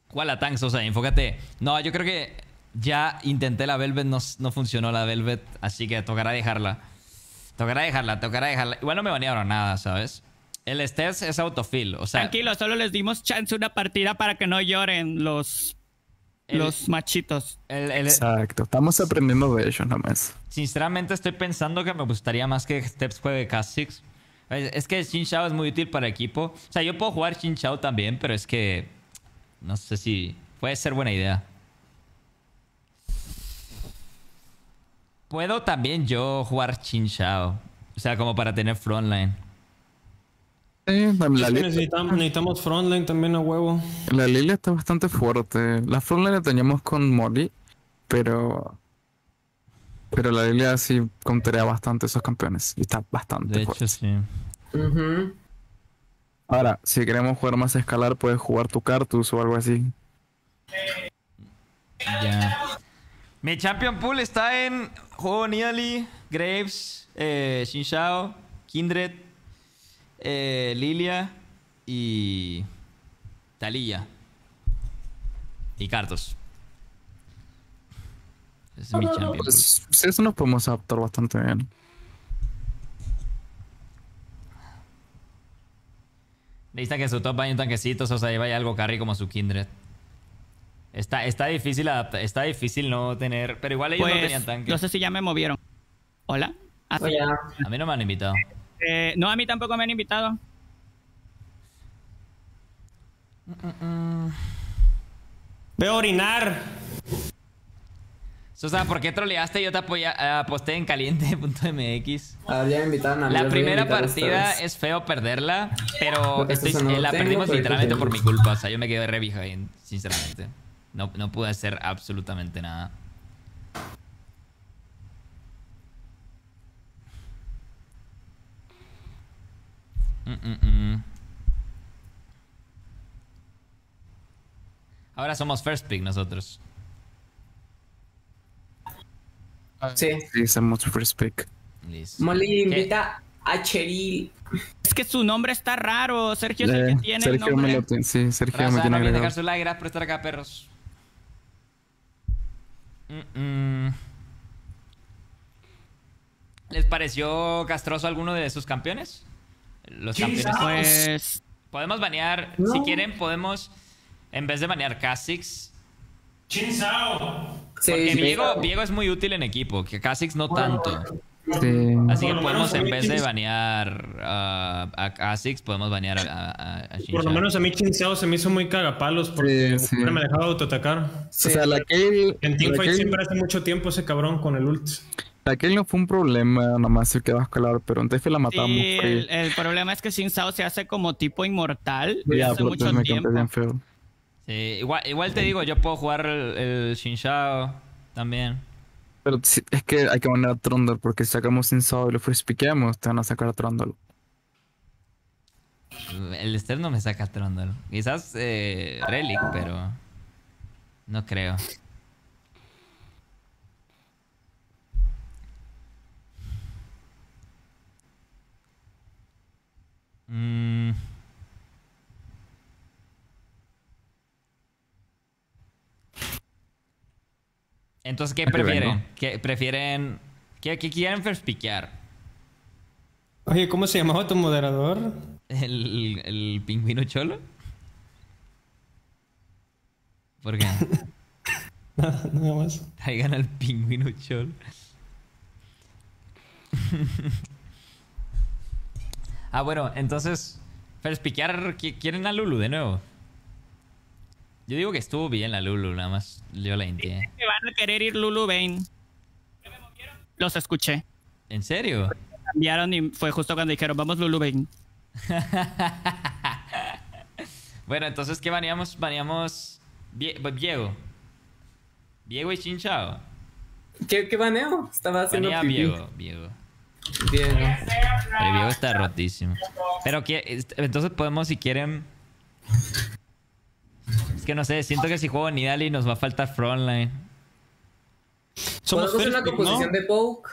S1: ¿Cuál la tanks? O sea, enfócate. No, yo creo que ya intenté la Velvet, no, no funcionó la Velvet, así que tocará dejarla. Tocará dejarla, tocará dejarla. Igual no me banearon nada, ¿sabes? El Stairs es autofill. O sea,
S4: Tranquilo, solo les dimos chance una partida para que no lloren los,
S1: El-
S4: los machitos.
S1: el- el-
S9: Exacto. Estamos aprendiendo de ellos nada más.
S1: sinceramente estoy pensando que me gustaría más que Steps juegue Kha'Zix. Es es que Xin Shao es muy útil para equipo. O sea, yo puedo jugar Xin Shao también, pero es que no sé si puede ser buena idea. Puedo también yo jugar Xin Shao. O sea, como para tener frontline.
S9: Sí, la,
S5: Es que
S9: Lilia,
S5: necesitamos, necesitamos frontline también a huevo.
S9: la Lilia está bastante fuerte. La frontline la teníamos con Molly, pero. Pero la Lilia sí contaría bastante esos campeones. Y está bastante
S1: De hecho,
S9: fuerte.
S1: sí.
S9: Ahora, si queremos jugar más escalar, puedes jugar tu Cartus o algo así.
S1: Ya. Mi champion pool está en Juego Nidalee, Graves, eh, Xin Shao, Kindred, eh, Lilia y Taliyah. Y Cartos. Ese es mi champion pool.
S9: Pues, sí, eso nos podemos adaptar bastante bien.
S1: Necesita que en su top vaya un tanquecitos, o sea, ahí vaya algo carry como su Kindred. Está, está difícil adaptar, está difícil no tener. Pero igual ellos no tenían
S4: Pues,
S1: tanque.
S4: no sé si ya me movieron. ¿Hola? Ah.
S10: Oye,
S1: A mí no me han invitado.
S4: Eh, no, a mí tampoco me han invitado.
S5: Veo orinar.
S1: Susana, ¿por qué troleaste? Yo te apoya, aposté en caliente.mx.
S10: a ver, ya me invitaron a mí.
S1: La primera partida es feo perderla, pero estoy- eh, la
S10: tengo,
S1: perdimos
S10: pero
S1: literalmente por mi culpa. O sea, yo me quedé re behind, sinceramente. No, no pude hacer absolutamente nada. Mm, mm, mm. Ahora somos first pick nosotros.
S10: Sí.
S9: Sí, somos first pick.
S1: Listo.
S10: Molly
S1: ¿Qué?
S10: invita a Cheryl.
S4: Es que su nombre está raro. Sergio es el
S9: Eh,
S4: que tiene el
S9: Sergio me
S4: nombre.
S9: lo tiene. Sí, Sergio
S1: Raza,
S9: me tiene
S1: no
S9: agregado.
S1: dejar su like, gracias por estar acá, perros. Mm, mm. ¿Les pareció castroso alguno de sus campeones? Los campeones.
S4: Pues
S1: Podemos banear, si quieren, podemos, en vez de banear Kha'Zix. Porque
S10: sí.
S1: Viego, Viego es muy útil en equipo, que Kha'Zix no tanto.
S9: Sí.
S1: Así que podemos, en vez de banear a Kha'Zix, podemos banear a, a,
S5: Por lo menos a mí Chinseo se me hizo muy cagapalos porque
S9: Sí, sí.
S5: siempre me dejaba autoatacar.
S9: o sea, la Kale,
S5: En Teamfight siempre hace mucho tiempo ese cabrón con el ult.
S9: Kale no fue un problema, nomás se quedó a escalar, pero en TF la matamos.
S4: sí, el, el problema es que Xin Sao se hace como tipo inmortal
S9: Ya,
S4: hace mucho tiempo.
S9: campé bien feo.
S1: Sí, igual, igual te digo, yo puedo jugar el, el Xin Shao también.
S9: Pero es que hay que banear a Trundle porque si sacamos sin y lo piqueamos, te van a sacar a Trundle.
S1: El Esther no me saca Trundle. Quizás eh, Relic, pero no creo. Mm. Entonces, ¿qué prefieren? ¿Qué prefieren? ¿Qué, qué quieren first piquear?
S5: Oye, ¿cómo se llamaba tu moderador?
S1: ¿El, el pingüino cholo? ¿Por qué? *laughs*
S5: Nada, nada más.
S1: Traigan al pingüino cholo. *laughs* ah, bueno, entonces. First piquear, ¿qui- ¿quieren a Lulu de nuevo? Yo digo que estuvo bien la Lulu, nada más yo la entiendo.
S4: Que van a querer ir Lulu Bane. Los escuché.
S1: ¿En serio?
S4: Cambiaron y fue justo cuando dijeron, vamos Lulu Bane. *laughs*
S1: Bueno, entonces, ¿qué baneamos? Baneamos. Viego. Viego y Chinchao.
S10: ¿Qué, qué baneo? Estaba haciendo
S1: Banea
S10: pipí. Bien.
S1: El Viego está rotísimo. Pero entonces podemos, si quieren. Es que no sé, siento que si juego Nidali nos va a faltar frontline.
S5: Somos
S10: ¿Podemos hacer una composición
S5: ¿no?
S10: de Poke?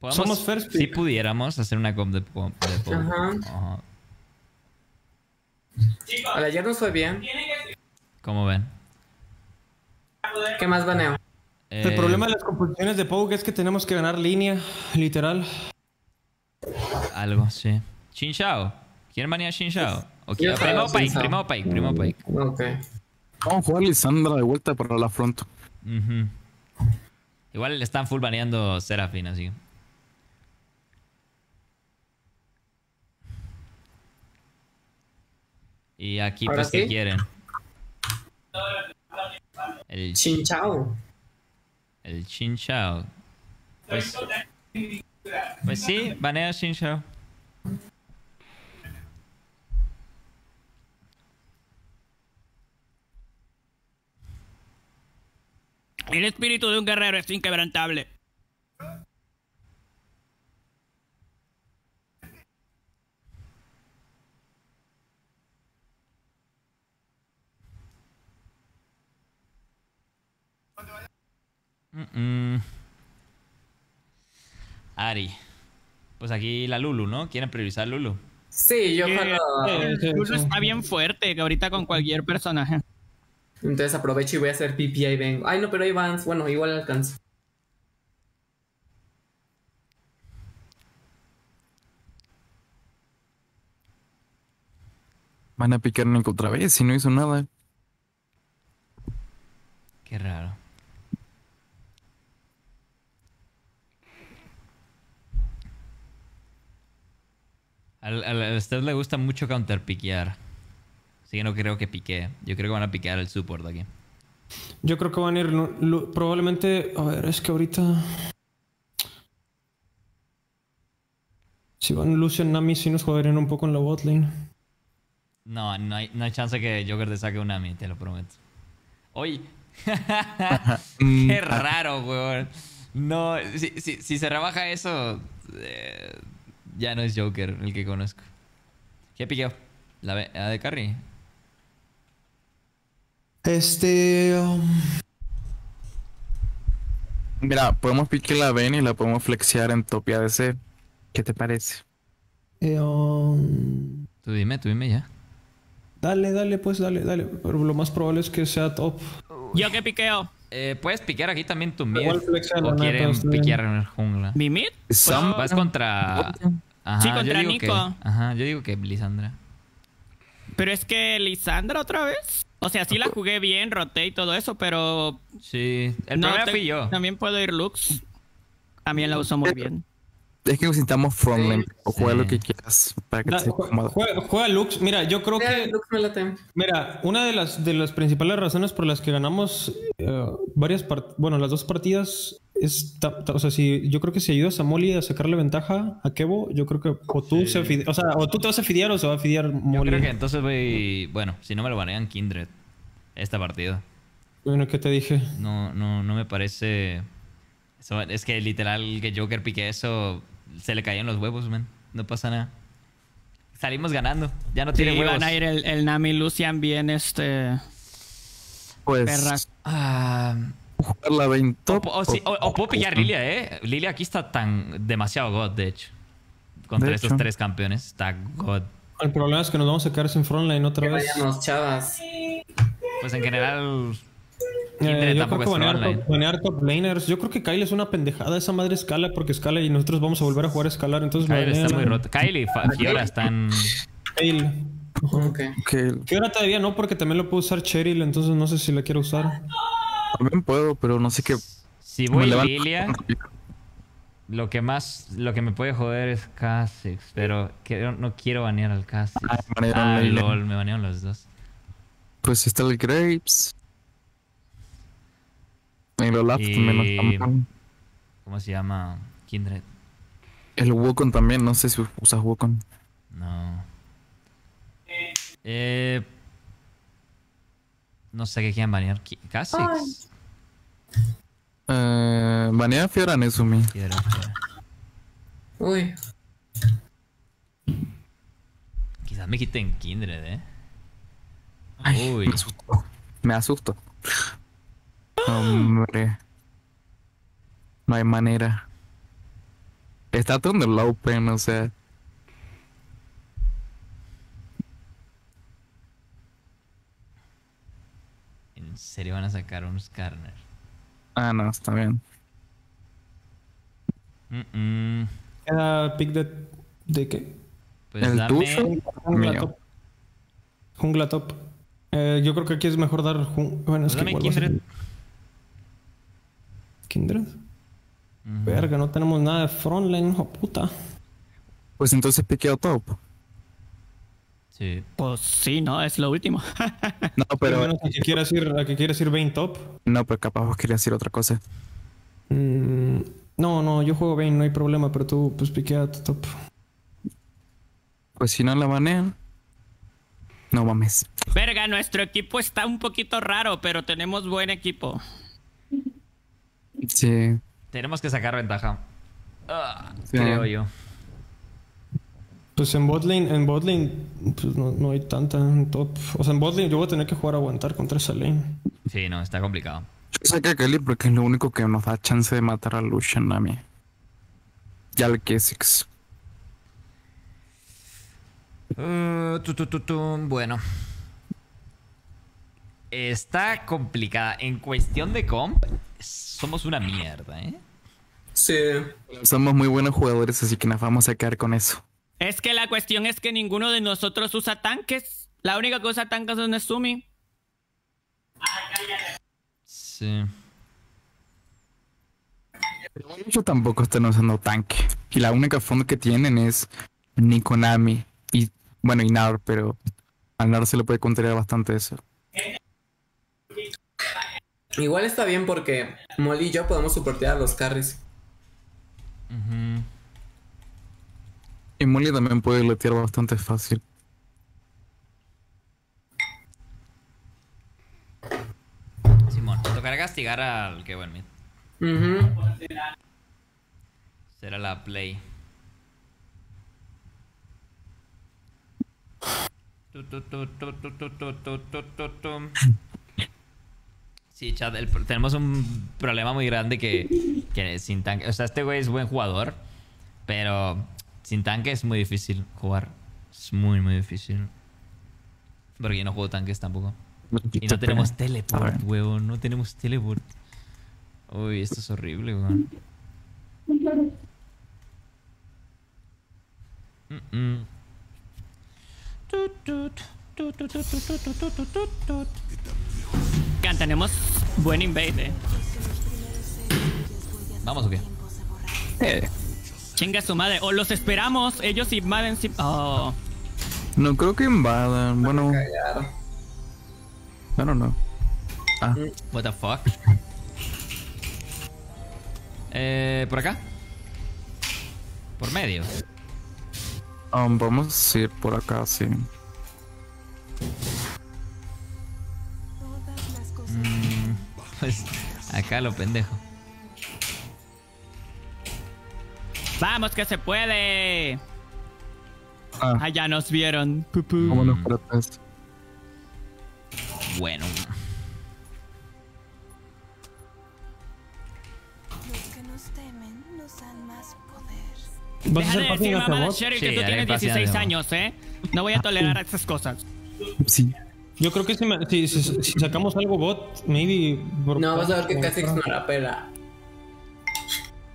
S1: Podemos-
S5: Somos first
S1: Si
S5: pick.
S1: pudiéramos hacer una comp de, po- de po-
S10: Ajá. Ayer nos fue bien.
S1: ¿Cómo ven?
S10: ¿Qué más baneo?
S5: El
S1: Eh,
S5: problema de las composiciones de Pogue es que tenemos que ganar línea, literal.
S1: Algo, sí. Chinchao. ¿Quieren banear Shin Shao? ¿O
S10: Yo
S1: quieren-
S10: estaba
S1: Primo Pike,
S10: pensando.
S1: Primo Pike, Primo Pike.
S10: Ok.
S9: Vamos a jugar Lisandra de vuelta para la front.
S1: Igual le están full baneando Serafin, así. Y aquí,
S10: ¿Ahora
S1: pues, ¿qué
S10: sí?
S1: quieren? El,
S10: Chin Chao.
S1: El Shin Shao. Pues, pues sí, banea Shin Shao.
S4: El espíritu de un guerrero es inquebrantable.
S1: Mm, mm. Ari. Pues aquí la Lulu, ¿no? ¿Quieren priorizar Lulu?
S10: Sí, yo
S4: Que,
S10: jalo.
S4: eh, Lulu está bien fuerte, que ahorita con cualquier personaje.
S10: Entonces aprovecho y voy a hacer pipí y vengo. Ay, no, pero hay Vans. Bueno, igual alcanzo.
S9: Van a picar Nico otra vez si no hizo nada.
S1: Qué raro. Al, al, a usted le gusta mucho counterpiquear. Así que no creo que pique. Yo creo que van a piquear el support aquí.
S5: Yo creo que van a ir probablemente. A ver, es que ahorita. Si van Lucian Nami, sí nos jugarían un poco en la bot lane.
S1: No, no hay, no hay chance que Joker te saque un Ami, te lo prometo. Oye. *laughs*
S9: Mm,
S1: Qué raro, weón. No, si, si, si se rebaja eso, eh, ya no es Joker el que conozco. ¿Qué piqueo? ¿La, B- la de Carry?
S5: Este. um,
S9: Mira, podemos pique la Ven y la podemos flexear en top ADC. ¿Qué te parece?
S5: eh, um,
S1: Tú dime, tú dime ya.
S5: dale, dale, pues dale, dale. Pero lo más probable es que sea top.
S4: Yo que piqueo.
S1: Eh, Puedes piquear aquí también tu mid. O quieren piquear en el jungla.
S4: ¿Mi mid?
S9: Sam-
S1: Vas contra. Ajá,
S4: Sí,
S1: yo
S4: contra
S1: digo
S4: Nico.
S1: Que, ajá, yo digo que Lisandra.
S4: Pero es que Lisandra otra vez. O sea, sí la jugué bien, roté y todo eso, pero.
S1: Sí. El
S4: no
S1: problema
S4: te-
S1: fui yo.
S4: También puedo ir Lux. También la uso muy bien.
S9: Es que necesitamos frontline. O juega
S1: Sí.
S9: lo que quieras para que
S5: Da-
S9: estés
S5: jue-
S9: cómodo.
S5: juega, juega Lux. Mira, yo creo que.
S10: Lux me late.
S5: Mira, una de las, de las principales razones por las que ganamos eh, varias part- bueno, las dos partidas es, ta- ta- o sea, si yo creo que si ayudas a Molly a sacarle ventaja a Kevo, yo creo que o tú se fide- o sea, o tú te vas a fidear o se va a fidear
S1: Yo
S5: Molly.
S1: creo que entonces voy. Bueno, si no me lo banean Kindred. Esta partida.
S5: Bueno, ¿qué te dije?
S1: No, no, no me parece. Eso, es que literal que Joker pique eso. Se le caían los huevos, man. No pasa nada. Salimos ganando. Ya no
S4: Sí,
S1: tiene huevos.
S4: van a ir el, el Nami Lucian bien, este.
S9: Pues
S4: Perras.
S1: Ah,
S9: jugar la 20
S1: o, o sí, o- o puedo pillar Lilia, eh. Lilia aquí está tan demasiado god, de hecho. Contra
S9: De
S1: estos
S9: hecho.
S1: tres campeones. Está god.
S5: El problema es que nos vamos a quedar sin frontline otra
S10: Que
S5: vez.
S10: vayamos, chavas.
S1: Pues en general.
S5: Eh, yo
S1: tampoco
S5: creo que banear top, banear top laners. Yo creo que Kyle es una pendejada. Esa madre escala porque escala y nosotros vamos a volver a jugar a escalar. Entonces
S1: Kyle está
S5: banean
S1: muy
S5: a
S1: roto. Kyle y Fa- Fiora están.
S5: Kyle.
S10: Ok.
S9: Que
S5: Fiora todavía no, porque también lo puedo usar Cheryl, entonces no sé si la quiero usar.
S9: también puedo, pero no sé qué.
S1: Si voy Lilia. Lo que más, lo que me puede joder es Kha'Zix, pero quiero- no quiero banear al Kha'Zix.
S9: Ah,
S1: Ah, lol, me banearon los dos.
S9: Pues está el Grapes. En los labs
S1: Y-
S9: también no está mal.
S1: ¿Cómo se llama? Kindred.
S9: El Wukong también, no sé si usas Wukong.
S1: No. Eh, no sé qué quieren banear. Kha'Zix.
S9: Eh, banea Fiora Nezumi.
S1: Fiora, Fiora.
S10: Uy.
S1: Quizás me quiten Kindred, eh.
S9: Ay,
S1: Uy.
S9: me asustó. Me asusto. Hombre. No hay manera. Está todo en la open, o sea.
S1: ¿En serio van a sacar un Skarner?
S9: Ah, no, está bien.
S1: Mm, mm.
S5: Pick de. ¿De qué?
S1: Pues
S9: el
S1: dame...
S9: tuyo,
S5: Jungla top. Jungla top. Eh, yo creo que aquí es mejor dar. jun- Bueno, es
S1: Pues
S5: que
S1: dame
S5: igual
S1: Kindred.
S5: Verga, no tenemos nada de frontline, hijo puta.
S9: Pues entonces piqueo top.
S1: Sí.
S4: Pues sí, no, es lo último. *laughs*
S9: No,
S5: Pero
S9: pero
S5: menos a que quieras ir, a que quieras ir Vayne top.
S9: no, pero capaz vos querías decir otra cosa.
S5: Mm, no, no, yo juego Vayne, no hay problema, pero tú pues piquea tu top.
S9: Pues si no la banean, no mames.
S4: Verga, nuestro equipo está un poquito raro, pero tenemos buen equipo.
S9: Sí.
S1: Tenemos que sacar ventaja. Ah,
S9: Sí.
S1: creo yo.
S5: Pues en botlane, en botlane, pues no, no hay tanta en top. O sea, en botlane yo voy a tener que jugar a aguantar contra esa lane.
S1: Sí, no, está complicado.
S9: Yo saqué a Kelly porque es lo único que nos da chance de matar a Lucian a mí. Y al Kesix.
S1: Uh, tu, tu, tu, tu. Bueno. Está complicada. En cuestión de comp, somos una mierda, ¿eh?
S7: Sí.
S9: Somos muy buenos jugadores, así que nos vamos a quedar con eso.
S4: Es que la cuestión es que ninguno de nosotros usa tanques. La única que usa tanques es Nesumi.
S1: Sí.
S9: Yo tampoco están usando tanque. Y la única fondo que tienen es Nikonami. Y bueno, y Nar, pero al Nar se le puede contrariar bastante eso.
S10: Igual está bien porque Molly y yo podemos soportear a los carries.
S1: Ujú.
S9: Y Molly también puede letear bastante fácil.
S1: Simón, te tocará castigar al que buen mid.
S10: Ujú.
S1: Será la play. Sí, chat, el- tenemos un problema muy grande que, que sin tanque. O sea, este güey es buen jugador, pero sin tanque es muy difícil jugar. Es muy, muy difícil. Porque yo no juego tanques tampoco. Y no tenemos teleport, huevón. No tenemos teleport. Uy, esto es horrible, weón. Mm, mm. Tut, tut, tut,
S4: tenemos buen invade. eh.
S1: ¿Vamos o qué?
S9: Eh,
S4: Chinga su madre. O los esperamos. Ellos invaden. si- Oh.
S9: no creo que invadan. Bueno, bueno, no. Ah,
S1: What the fuck? Eh, ¿por acá? ¿Por medio?
S9: um, vamos a ir por acá, sí.
S1: Mm, *laughs* pues acá lo pendejo.
S4: Vamos que se puede.
S9: Ah,
S4: Allá nos vieron. Pupú.
S9: vámonos por atrás.
S1: Bueno.
S11: Los que nos temen nos dan más poder.
S5: ¿Vas a
S4: Deja
S5: hacer
S4: de decir
S5: bot?
S4: Sherry
S1: Sí,
S4: que tú tienes
S1: passing
S4: 16
S1: hacia bot.
S4: años, ¿eh? No voy a tolerar esas cosas.
S9: Sí.
S5: Yo creo que si, me- si, si- si sacamos algo bot, maybe. por-
S10: No, vas a ver que casi no la pela.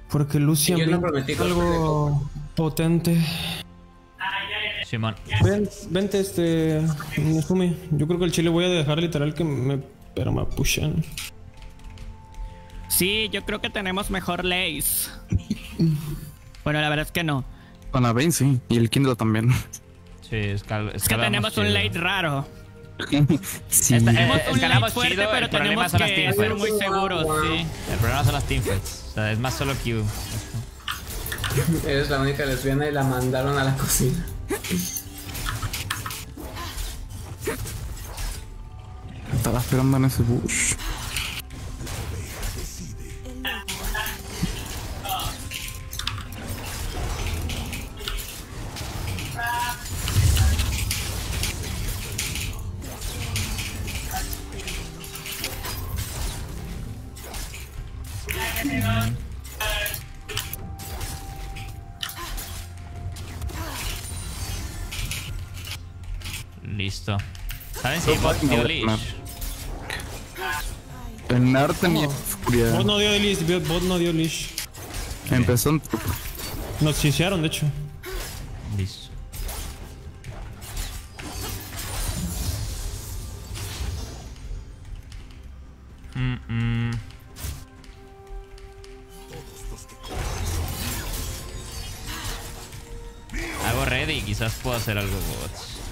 S5: Porque Lucian
S10: Yo no prometí
S5: algo potente.
S1: Simón.
S5: Ven, vente, este. Nezumi. Yo creo que el chile voy a dejar literal que me. Pero me pushen.
S4: Sí, yo creo que tenemos mejor lays. Bueno, la verdad es que no.
S9: Con la Vayne, sí. Y el Kindle también.
S1: Sí,
S4: Es que tenemos un late raro.
S9: Sí.
S1: Eh,
S4: un
S1: escalamos
S4: late fuerte,
S1: chido,
S4: pero
S1: el problema
S4: tenemos
S1: son las
S4: que
S1: teamfights.
S4: ser muy seguros, sí.
S1: El problema son las teamfights. O sea, es más solo Q.
S10: Eres la única lesbiana y la mandaron a la cocina.
S9: Estaba esperando en ese bush.
S1: Timot dio leash.
S9: En arte mi furia.
S5: Bot no dio leash, bot no dio leash.
S9: Empezó un
S5: Nos chisearon, de hecho.
S1: Listo. Hago ready, quizás pueda hacer algo bots.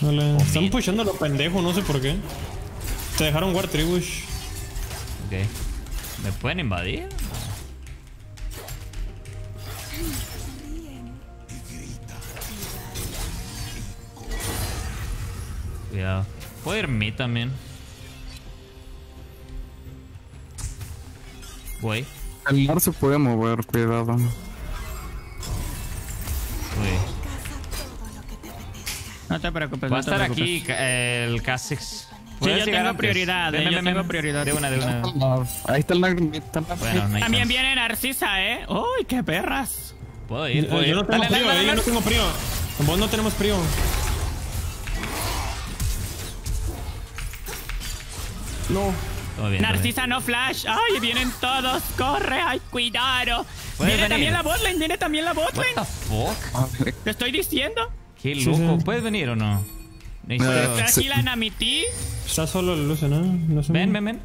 S5: Están pushando a lo pendejo, no sé por qué. Te dejaron War Tribush.
S1: Ok. ¿Me pueden invadir? Cuidado. Puedo ir también. Voy.
S9: El mar se puede mover, cuidado.
S4: No te preocupes.
S1: Va a
S4: no
S1: estar
S4: preocupes.
S1: aquí el Kha'Zix.
S4: Sí,
S1: ¿Puedes
S4: yo tengo
S1: antes?
S4: prioridad,
S1: Ven,
S4: eh,
S1: ven,
S4: yo
S1: ven,
S4: tengo
S1: ven.
S4: prioridad.
S1: De una, de una.
S9: Ahí está el Nag- está
S1: Bueno, no
S4: También viene Narcisa, ¿eh? ¡Uy, qué perras!
S1: Puedo ir, puedo
S5: Eh,
S1: ir.
S5: yo no tengo
S1: Dale, dale,
S5: frío,
S1: dale,
S5: eh, yo no tengo frío. Vos no tenemos frío. No.
S1: Todo bien, todo
S4: Narcisa no flash. ¡Ay, vienen todos! ¡Corre! ¡Ay, cuidado! Viene
S1: venir.
S4: también la botlane, viene también la
S1: bien. What
S4: botlane.
S1: the fuck?
S4: Te estoy diciendo.
S1: Qué loco.
S5: sí.
S1: ¿Puedes venir o no? Necesito...
S9: Eh,
S4: Aquí la Namiti.
S5: Está solo el Luce, ¿no? no sé.
S1: Ven, ven, ven.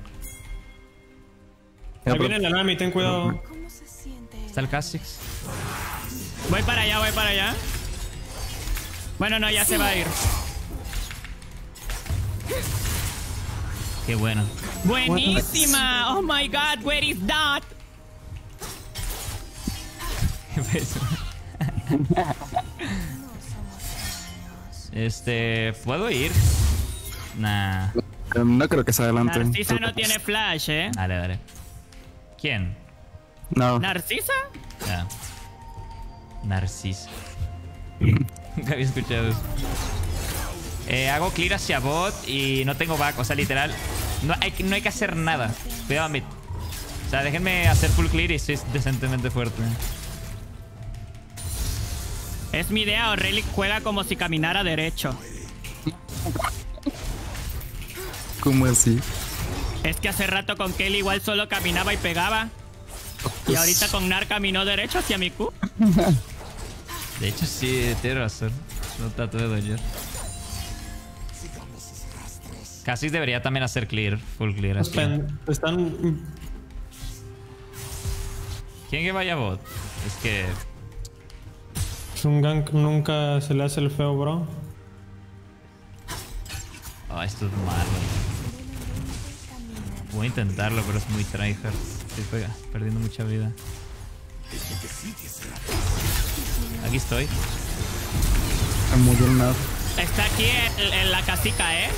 S5: Ahí viene la Nami, ten cuidado.
S11: ¿Cómo se siente?
S1: Está el Kha'Zix.
S4: Voy para allá, voy para allá. Bueno, no, ya se va a ir.
S1: Qué bueno.
S4: Buenísima. Oh my god, where is that? *laughs* *laughs*
S1: Este, ¿puedo ir? Nah.
S9: Eh, No creo que se adelante.
S4: Narcisa no tiene flash, ¿eh?
S1: Dale, dale. ¿Quién?
S9: No.
S4: ¿Narcisa?
S1: Ya. Narciso. *laughs* Nunca había escuchado eso. Eh, hago clear hacia bot y no tengo back, o sea, literal. No hay, que- no hay que hacer nada. Cuidado mid. O sea, déjenme hacer full clear y estoy decentemente fuerte.
S4: Es mi idea, o Relic juega como si caminara derecho.
S9: ¿Cómo así?
S4: Es que hace rato con Kelly igual solo caminaba y pegaba. Y ahorita con Nar caminó derecho hacia mi Q. *laughs*
S1: De hecho, sí, tienes razón. No trato de doyer. Casi debería también hacer clear, full clear.
S5: Están, están
S1: ¿Quién que vaya a bot? Es que
S5: un gank nunca se le hace el feo, bro.
S1: Ah, esto es malo. Voy a intentarlo, pero es muy tryhard. Estoy pega- perdiendo mucha vida. Aquí estoy.
S4: Está aquí en, en la casica, ¿eh?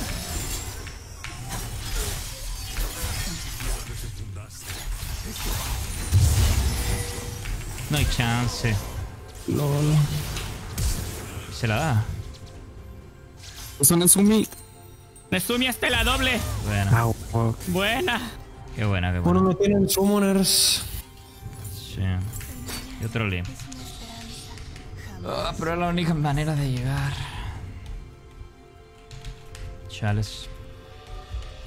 S1: No hay chance.
S5: LOL.
S1: Se la da.
S9: Son en Sumi.
S4: Nezumi hasta la doble.
S1: Buena.
S9: Ah.
S4: Buena.
S1: Qué buena, qué
S5: Bueno,
S1: buena.
S5: no tienen summoners.
S1: Sí. Y otro lim. Ah, pero es la única manera de llegar. Chales.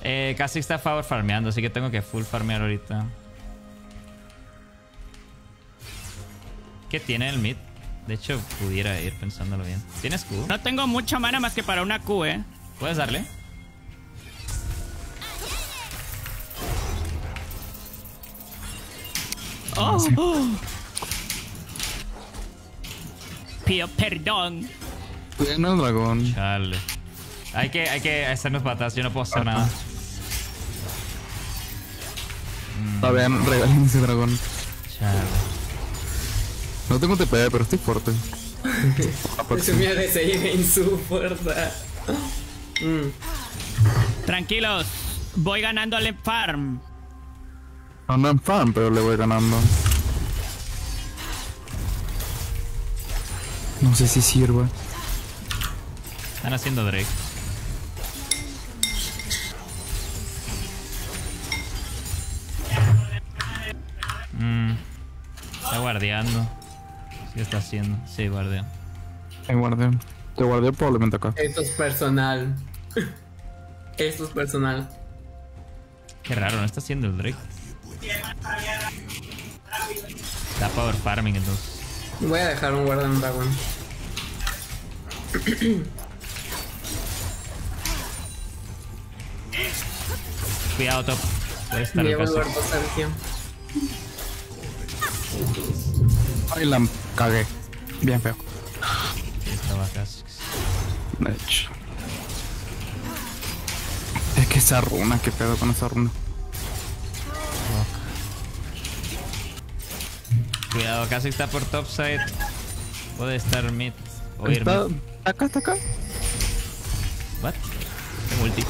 S1: Eh, casi está favor farmeando, así que tengo que full farmear ahorita. ¿Qué tiene el mid? De hecho, pudiera ir pensándolo bien. ¿Tienes Q?
S4: No tengo mucha mana más que para una Q, ¿eh?
S1: ¿Puedes darle?
S4: Oh, oh. Pido perdón.
S9: Cuiden el dragón.
S1: Chale. Hay que, hay que hacernos patas, yo no puedo hacer nada.
S9: Está bien, regalen ese dragón.
S1: Chale.
S9: No tengo TP, pero estoy fuerte.
S10: Eso me de seguir en su fuerza. Mm.
S4: Tranquilos. Voy ganando al farm.
S9: No, no en fan, pero le voy ganando. No sé si sirve.
S1: Están haciendo Drake. Mm. Está guardeando. ¿Qué está haciendo? Sí, guardea.
S9: Te guardé. Te guardé probablemente acá.
S10: Esto es personal. *laughs* Esto es personal.
S1: Qué raro, no está haciendo el Drake. Está power farming entonces.
S10: Voy a dejar un Guardian Dragon.
S1: Cuidado, top. Puede estar
S10: llevo el
S1: caso.
S9: Ay, la cagué. Bien feo. De hecho. Es que esa runa, qué pedo con esa runa.
S1: Cuidado, casi está por topside. Puede estar mid. O ir
S9: Está,
S1: mid.
S9: está acá, está acá.
S1: What? Tengo ulti.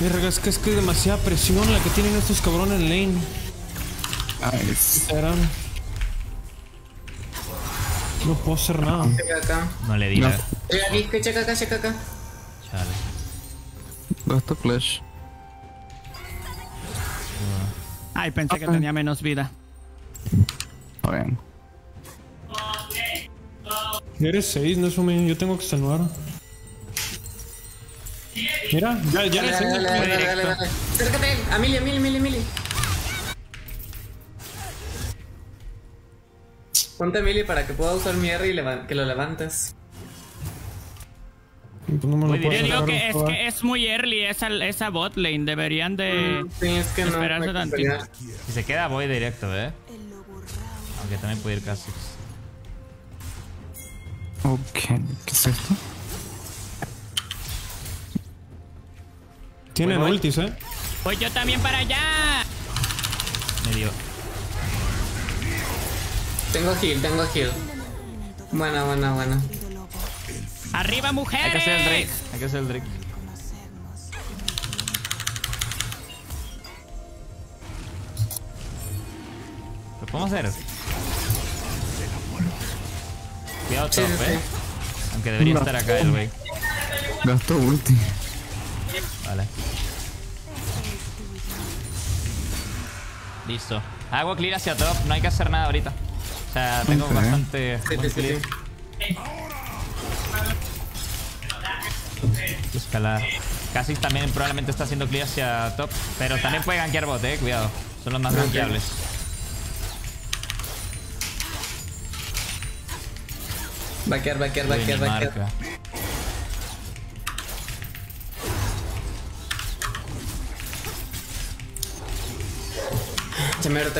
S5: Verga, es que es que es demasiada presión la que tienen estos cabrones en lane.
S9: Nice.
S5: No puedo hacer nada.
S1: No le di
S9: No.
S1: la-
S10: Checa aquí, que checa acá, checa acá.
S1: Chale.
S9: Gasto flash.
S4: Ay, pensé que tenía menos vida.
S9: Está bien.
S5: Eres 6, no es un Yo tengo que extenuar. Mira, ya, ya
S10: Dale,
S5: eres
S10: dale,
S5: seis.
S10: dale, dale, dale, dale. Acércate, Amelia, Ponte a Amelia para que pueda usar mi R y que lo levantes.
S5: Pues no me lo
S4: Yo digo que es, que es muy early esa, esa bot lane. Deberían de
S10: Sí, es que no.
S4: esperarse
S10: me
S4: tantito.
S1: Si se queda, voy directo, eh. Aunque también puede ir Kha'Zix.
S9: Ok, ¿qué es esto?
S5: Tienen
S1: Voy,
S5: ultis, eh.
S4: Voy yo también para allá.
S1: Medio.
S10: Tengo heal, tengo heal. Buena.
S11: Querido lobo,
S4: Arriba,
S1: Hay que hacer el Drake. Hay que hacer el Drake. ¿Lo podemos hacer? Cuidado
S10: Sí,
S1: top,
S10: sí,
S1: eh. Aunque debería
S9: No.
S1: estar acá el güey.
S9: Gasto ulti.
S1: Vale. Listo. Hago clear hacia top, no hay que hacer nada ahorita. O sea, tengo bastante
S10: Sí,
S1: buen
S10: sí, sí,
S1: clear.
S10: sí.
S1: Escalar. Casi también probablemente está haciendo clear hacia top. Pero también puede gankear bot, eh. Cuidado. Son los más
S10: Ok.
S1: gankeables.
S10: Vaquear,
S1: Uy,
S10: vaquear,
S1: ni
S10: vaquear.
S1: marca.
S10: Chamero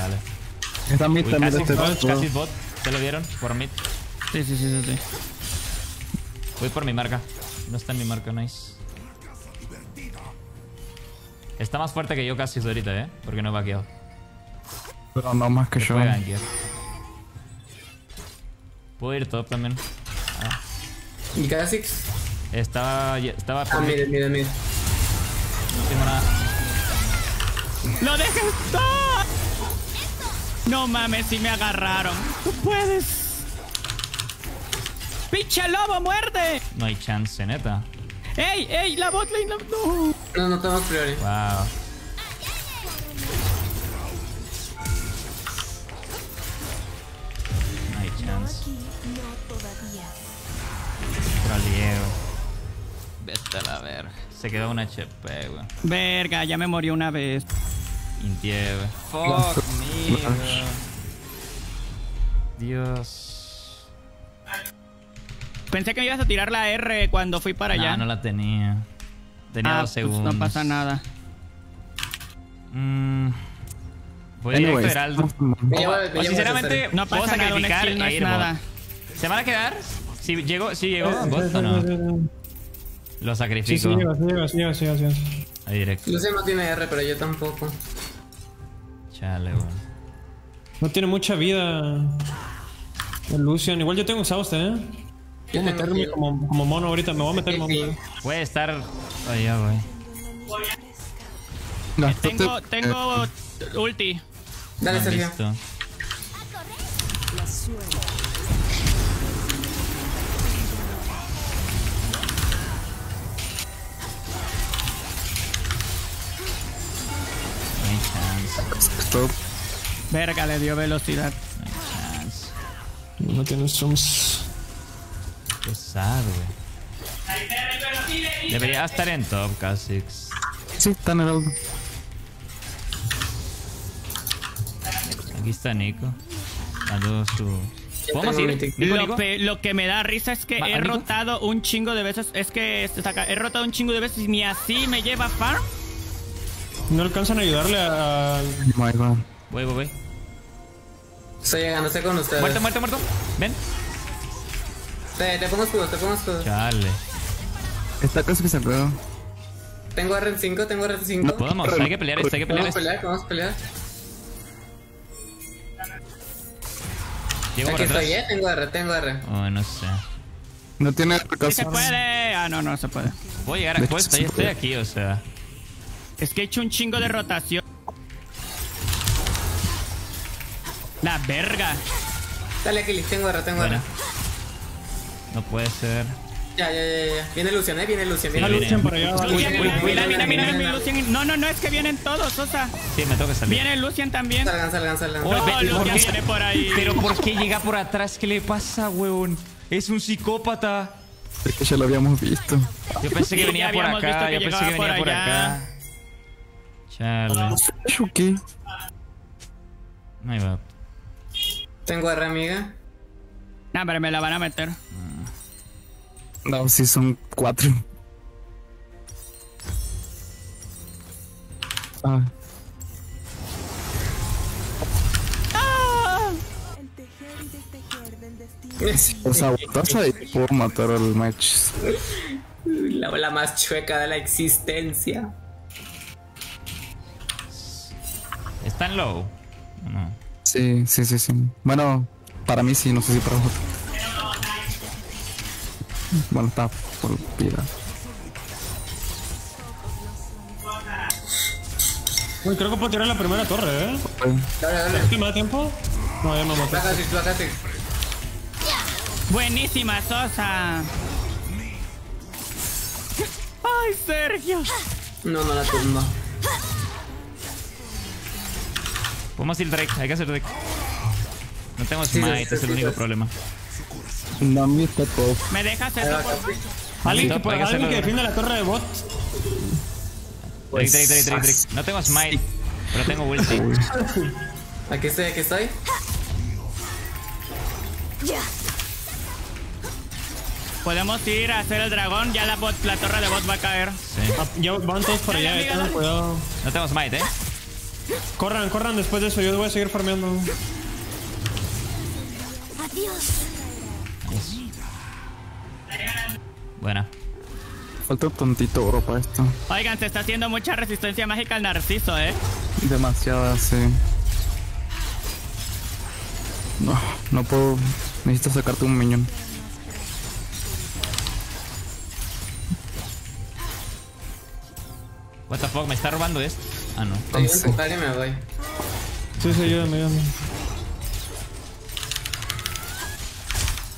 S1: Dale.
S9: Está mid
S1: Uy,
S9: también
S1: casi
S9: este
S1: bot, casi bot. ¿Te lo vieron? Por mid.
S4: Sí, sí, sí, sí, sí.
S1: Voy por mi marca. No está en mi marca, nice. Está más fuerte que yo casi ahorita, eh. Porque no he vaqueado.
S9: Pero no más que yo.
S1: Puedo ir top también.
S10: ¿Y cada six?
S1: Estaba. Estaba
S10: Ah, mire, mire, mire.
S1: No tengo nada.
S4: ¡Lo dejes! No mames, si me agarraron. Tú puedes. ¡Pinche lobo, muerde!
S1: No hay chance, neta.
S4: ¡Ey, ey! La botlane, no. no.
S10: No, no tenemos priori.
S1: Wow. No hay chance.
S11: no todavía.
S1: Vete a la verga. Se quedó un HP, güey.
S4: Verga, ya me murió una vez.
S1: Intie, güey. Fuck me. Dios.
S4: Pensé que me ibas a tirar la R cuando fui para allá.
S1: No, no la tenía. Tenía
S4: Ah,
S1: dos
S4: pues
S1: segundos.
S4: no pasa nada.
S1: Mm. Voy
S9: Anyways,
S1: directo Heraldo.
S10: Me llevo-
S1: O- sinceramente,
S4: No
S1: puedo
S4: nada,
S1: sacrificar
S4: skill no
S1: e
S4: es
S1: ir bot.
S4: nada.
S1: ¿Se van a quedar? Si llegó, si llegó bot o no. Lo
S5: Sí,
S1: sacrifico.
S5: sí, sí, llega, sí, sí, sí.
S1: Ahí directo.
S10: No tiene R, pero yo tampoco.
S1: Chale, güey.
S5: No tiene mucha vida. El Lucian. Igual yo tengo exhausto, eh. Voy a meterme como, como mono ahorita. Me voy a meter como
S10: sí.
S1: Puede estar. Ya, güey.
S9: Gasto
S4: Tengo, tengo ulti.
S10: Dale,
S1: No,
S10: Sergio.
S9: Stop.
S4: Verga, le dio velocidad.
S1: No hay chance.
S5: No tiene strums.
S1: Qué sad, güey. Debería estar en top, Kha'Zix.
S9: Sí, está en Heraldo.
S1: Aquí está Nico. Dando su. ¿Podemos
S10: tengo
S1: ir?
S10: Mythic.
S1: Nico,
S4: Lo,
S1: Nico.
S4: pe- lo que me da risa es que
S1: ¿Va-
S4: he
S1: amigo?
S4: rotado un chingo de veces. Es que he rotado un chingo de veces y ni así me lleva farm.
S5: No alcanzan a ayudarle a.
S1: Voy, voy, voy.
S10: Estoy llegando, estoy con ustedes.
S1: Muerto, muerto, muerto. Ven.
S10: Te, te pongo escudo, te pongo escudo.
S1: Chale.
S9: Está casi que se quedó.
S10: Tengo R5, tengo R5.
S1: No podemos. Hay que pelear esto, hay que pelear
S10: Vamos a pelear, vamos a pelear.
S1: Llego
S10: Aquí estoy, eh. Tengo R, tengo R.
S1: Oh, no sé.
S9: No tiene
S4: Sí se puede. Ah, no, no se puede.
S1: Voy a llegar a cuesta, ya estoy aquí, o sea.
S4: Es que he hecho un chingo de rotación. La verga.
S10: Dale, Kili, tengo R, tengo. R.
S1: No puede ser.
S10: Ya, ya, ya, ya. Viene Lucian, eh. Viene Lucian, viene
S1: Sí,
S10: Lucian.
S5: Para allá.
S4: Lucian, mira, mira, mira. Lucian. No, no, no, es que vienen todos, Sosa.
S1: Sí, me toca salir.
S4: Viene Lucian también.
S10: Salgan, salgan, salgan.
S4: No,
S1: ve-
S4: Lucian
S1: ¿por
S4: viene por ahí.
S1: Pero ¿por qué llega por atrás? ¿Qué le pasa, weón? Es un psicópata.
S9: Es que ya lo habíamos visto.
S1: Yo pensé que venía por acá. Yo pensé que
S4: por
S1: venía por acá. Chale.
S9: ¿Yo qué?
S1: Ahí va.
S10: Tengo R, amiga.
S4: No, pero me la van a meter.
S9: No, sí son cuatro. Ah,
S11: destino.
S9: o sea, taza y puedo matar al match.
S10: La ola más chueca de la existencia.
S1: ¿Están low? No.
S9: Sí, sí, sí, sí. Bueno, para mí sí, no sé si para vosotros. Bueno, está por vida.
S5: Uy, creo que puedo tirar la primera torre, ¿eh?
S10: Dale, dale.
S5: ¿Es que me da tiempo? No, ya me maté.
S4: Buenísima, Sosa. Ay, Sergio.
S10: No, no la tumba.
S1: Podemos ir Drake, hay que hacer Drake. No tengo
S10: Sí, sí,
S1: smite,
S10: sí,
S1: es el único
S10: sí.
S1: problema.
S9: No, top.
S4: ¿Me dejas eso, por
S10: Capi.
S5: ¿Alguien que,
S1: que
S5: alguien que defienda la torre de bot?
S1: Drake, Drake, Drake, Drake, Drake. No tengo smite, pero tengo *laughs* ulti.
S10: Aquí estoy, aquí estoy.
S4: Podemos ir a hacer el dragón. Ya la, bot, la torre de bot va a caer.
S1: Sí.
S5: Ah, Ya van todos
S4: Dale,
S5: allá, cuidado.
S1: No tengo smite, eh.
S5: Corran, corran después de eso, yo voy a seguir farmeando.
S11: Adiós.
S1: Buena.
S9: Falta un tontito oro para esto.
S4: Oigan, se está haciendo mucha resistencia mágica al narciso, ¿eh?
S9: Demasiada, sí. No, no puedo. Necesito sacarte un minion.
S1: What the fuck, ¿me está robando esto? Ah, no.
S10: Te y me voy.
S5: Sí, sí, ayúdame, ayúdame.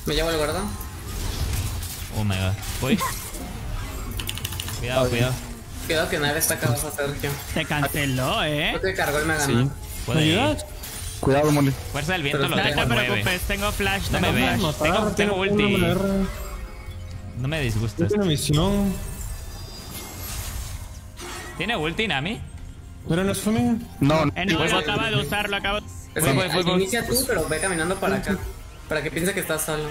S10: ¿Me llevo el gordo?
S1: Oh my god. Voy. Cuidado, cuidado.
S10: Cuidado que nadie está acá abajo, Sergio.
S4: Se canceló, ¿eh?
S10: No te cargó el mega
S9: Sí.
S10: Man.
S5: ¿Me
S1: Puede ir.
S5: ayudas?
S9: Cuidado, Molly.
S1: Fuerza del viento lo
S4: No te preocupes, tengo flash,
S1: No
S4: tengo
S1: me. Tengo, tengo ulti.
S5: No
S1: me disgusta.
S5: tiene misión.
S1: ¿Tiene ulti, Nami?
S5: Mira, no es fue mía.
S9: No,
S4: Eh, no, lo acaba de usar, lo acabo de...
S10: Es que
S1: voy, voy, voy.
S10: inicia tú, pero ve caminando para acá. Para que piense que estás solo.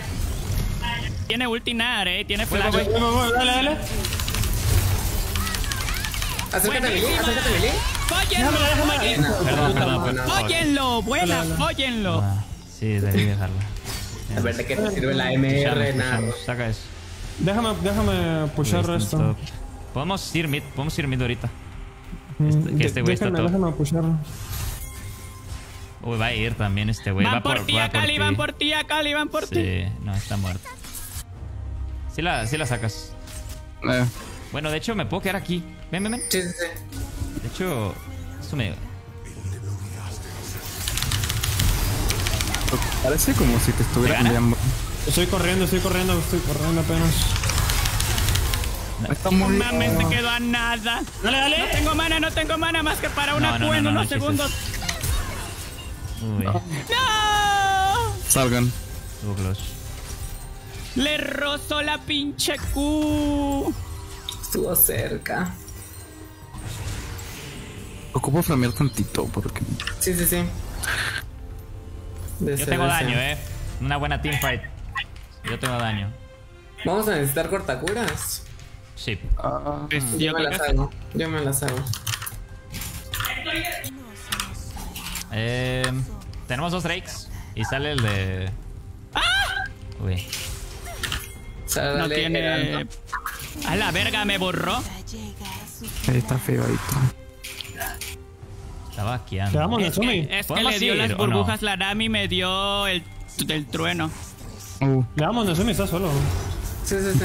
S4: Tiene ulti Nar, ¿eh? Tiene flash.
S5: Dale, dale.
S10: Acércate a acércate a.
S4: ¡Fóllenlo! ¡Fóllenlo!
S1: Perdón, perdón, perdón.
S4: ¡Fóllenlo! ¡Buena! ¡Fóllenlo!
S1: Ah, sí, debí dejarla.
S10: A ver de qué te sirve la MR, nada.
S1: pushamos. Saca eso.
S5: Déjame, déjame pushar
S1: Este,
S5: esto.
S1: Podemos ir mid, podemos ir mid ahorita. Este- que este güey está
S5: déjame pushar.
S1: Uy, va a ir también este güey.
S4: Van
S1: Va
S4: por
S1: por,
S4: ti, Akali, van por ti, Akali, van por ti.
S1: Sí, no, está muerto. Sí la, sí la sacas.
S9: Eh,
S1: Bueno, de hecho me puedo quedar aquí. Ven, ven, ven.
S10: Sí, sí, sí.
S1: De hecho, eso me...
S9: parece como si te estuviera.
S5: Estoy corriendo, estoy corriendo, estoy corriendo apenas.
S9: Está muy.
S4: Mames, me quedo a nada.
S5: Dale, dale.
S4: No tengo mana, no tengo mana más que para una
S1: No, no,
S4: Q en
S1: no, no,
S4: unos
S1: no,
S4: segundos.
S1: Uy,
S4: ¡No!
S9: Salgan.
S4: Le rozó la pinche Q.
S10: Estuvo cerca.
S9: Ocupo flamear tantito porque.
S10: Sí, sí, sí. De
S1: Yo tengo daño, eh. Una buena teamfight. Yo tengo daño.
S10: Vamos a necesitar cortacuras.
S1: Sí.
S4: Pues
S10: Yo
S4: yo
S10: me las
S4: sí.
S10: hago. Yo me las hago.
S1: Eh, tenemos dos Drakes. Y sale el de. Uy.
S10: O sea,
S4: No tiene.
S10: Geraldo.
S4: A la verga me borró.
S9: Ahí está feadito.
S1: Está vaqueando.
S5: Quedamos,
S4: Es
S5: Nazumi.
S4: que, es que
S1: ¿Podemos
S4: le dio
S1: ir
S4: las
S1: o no?
S4: burbujas la Nami me dio el, el trueno.
S9: Uh,
S5: Le damos, Nazumi está solo.
S10: Sí, sí, sí.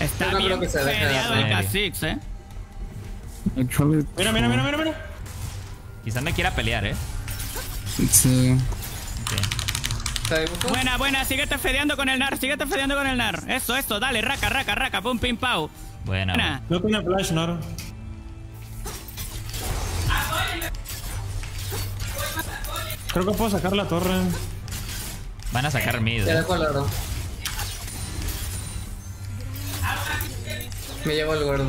S4: Está
S10: Yo no creo
S4: bien
S10: que se deje
S4: peleado el. Kha'Zix, eh.
S5: Mira, mira, mira, mira, mira.
S1: Quizás me quiera pelear, eh.
S9: Sí.
S1: Ok.
S10: ¿Te dibujo?
S4: Buena, buena, síguete fedeando con el NAR, síguete fedeando con el NAR. Eso, eso, dale, raca, raca, raca, pum, pim, pau.
S1: Buena.
S4: Buena.
S5: No tiene flash, no. Creo que puedo sacar la torre.
S1: Van a sacar mid.
S10: Te
S1: eh.
S10: dejo el oro. Me llevo el gordo.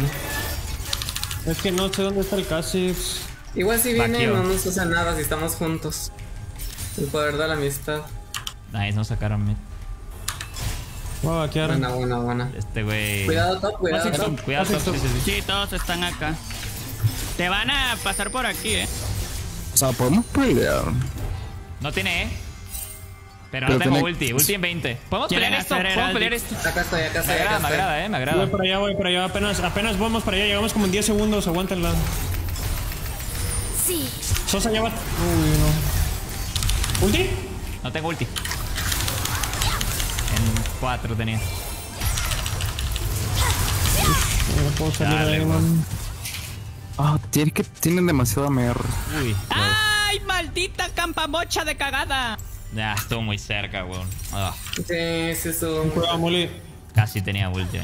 S5: Es que no sé dónde está el Kha'Zix.
S10: Igual si viene no nos usa nada si estamos juntos. El poder de la amistad.
S1: Nice, no sacaron mid.
S5: Voy a vaquear.
S10: Buena, buena, buena.
S1: Este güey.
S10: Cuidado top, cuidado
S1: Top,
S10: top.
S1: Cuidado, top, sí, sí, sí.
S4: Sí, todos están acá. Te van a pasar por aquí, eh.
S9: O sea, podemos pelear.
S1: No tiene, eh. Pero no tengo
S9: tiene-
S1: ulti. Ulti en 20. ¿Podemos pelear esto? ¿Podemos pelear esto?
S10: Acá estoy, acá
S1: Me
S10: estoy, acá
S1: agrada, me agrada, eh. Me
S5: Voy
S1: agrada.
S5: para allá, voy para allá. Apenas, apenas vamos para allá. Llegamos como en 10 segundos. Aguántenla.
S11: Sí.
S5: Sosa ya va. Uy, no. ¿Ulti?
S1: No tengo ulti. En 4 tenía.
S5: No puedo salir
S1: Dale,
S5: de ahí,
S1: güey.
S5: man.
S9: Ah, tienen que tienen demasiada MR.
S1: Uy.
S4: ¡Ay, maldita campamocha de cagada!
S1: Ya, estuvo muy cerca, weón. Ah,
S10: Sí, sí, eso.
S5: Cuidado, Molly.
S1: casi tenía ulti, eh.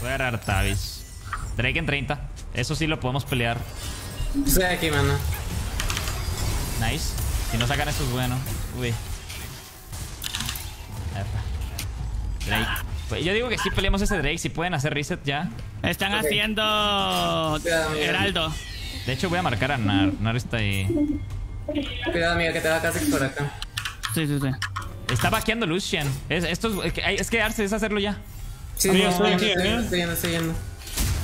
S1: Voy a agarrar Tavis. Drake en 30. Eso sí lo podemos pelear.
S10: Estoy aquí, mano.
S1: Nice. Si no sacan eso es bueno. Uy. Drake. Pues yo digo que sí peleemos ese Drake. Si pueden hacer reset ya.
S4: Están haciendo. Heraldo.
S1: De hecho, voy a marcar a Nar. Nar está ahí.
S10: Cuidado, amiga, que te va casi por acá.
S4: Sí, sí, sí.
S1: Está vaqueando Lucian. Es, esto es, es que- es quedarse, es hacerlo ya.
S10: Sí,
S5: Sí,
S10: no,
S5: estoy
S10: no,
S5: aquí,
S10: estoy,
S5: ¿eh?
S10: estoy yendo, estoy yendo.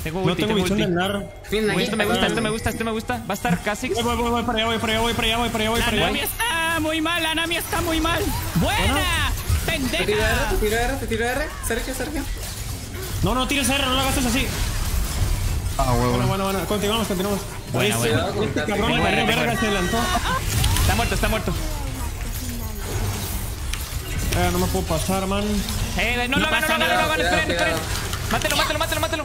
S1: Tengo
S5: No
S1: ulti,
S5: tengo
S1: tengo
S5: visión
S1: ulti.
S5: del NAR.
S1: Este me gusta, este me gusta, este me gusta. Va a estar Kha'Zix.
S5: Voy, voy, voy, voy para allá, voy para allá, voy para allá, voy para allá, voy
S4: La
S5: para allá.
S4: Nami está muy mal, la Nami está muy mal. ¡Buena!
S10: Te tiro R,
S4: ¡Pendeja!
S10: te tiro R, te tiro R. Sergio, Sergio.
S5: No, no, tires R, no lo hagas así.
S9: Ah, huevo.
S5: Bueno, bueno, bueno. Continuamos, continuamos.
S1: Buena, buena.
S5: Este cabrón la
S1: buena.
S5: verga se adelantó.
S1: Está muerto, está muerto.
S5: Eh, no me puedo pasar, man.
S1: Eh, no,
S4: No
S1: no no hagan.
S10: nada.
S1: Esperen, esperen. Mátelo, mátelo, mátelo, mátelo.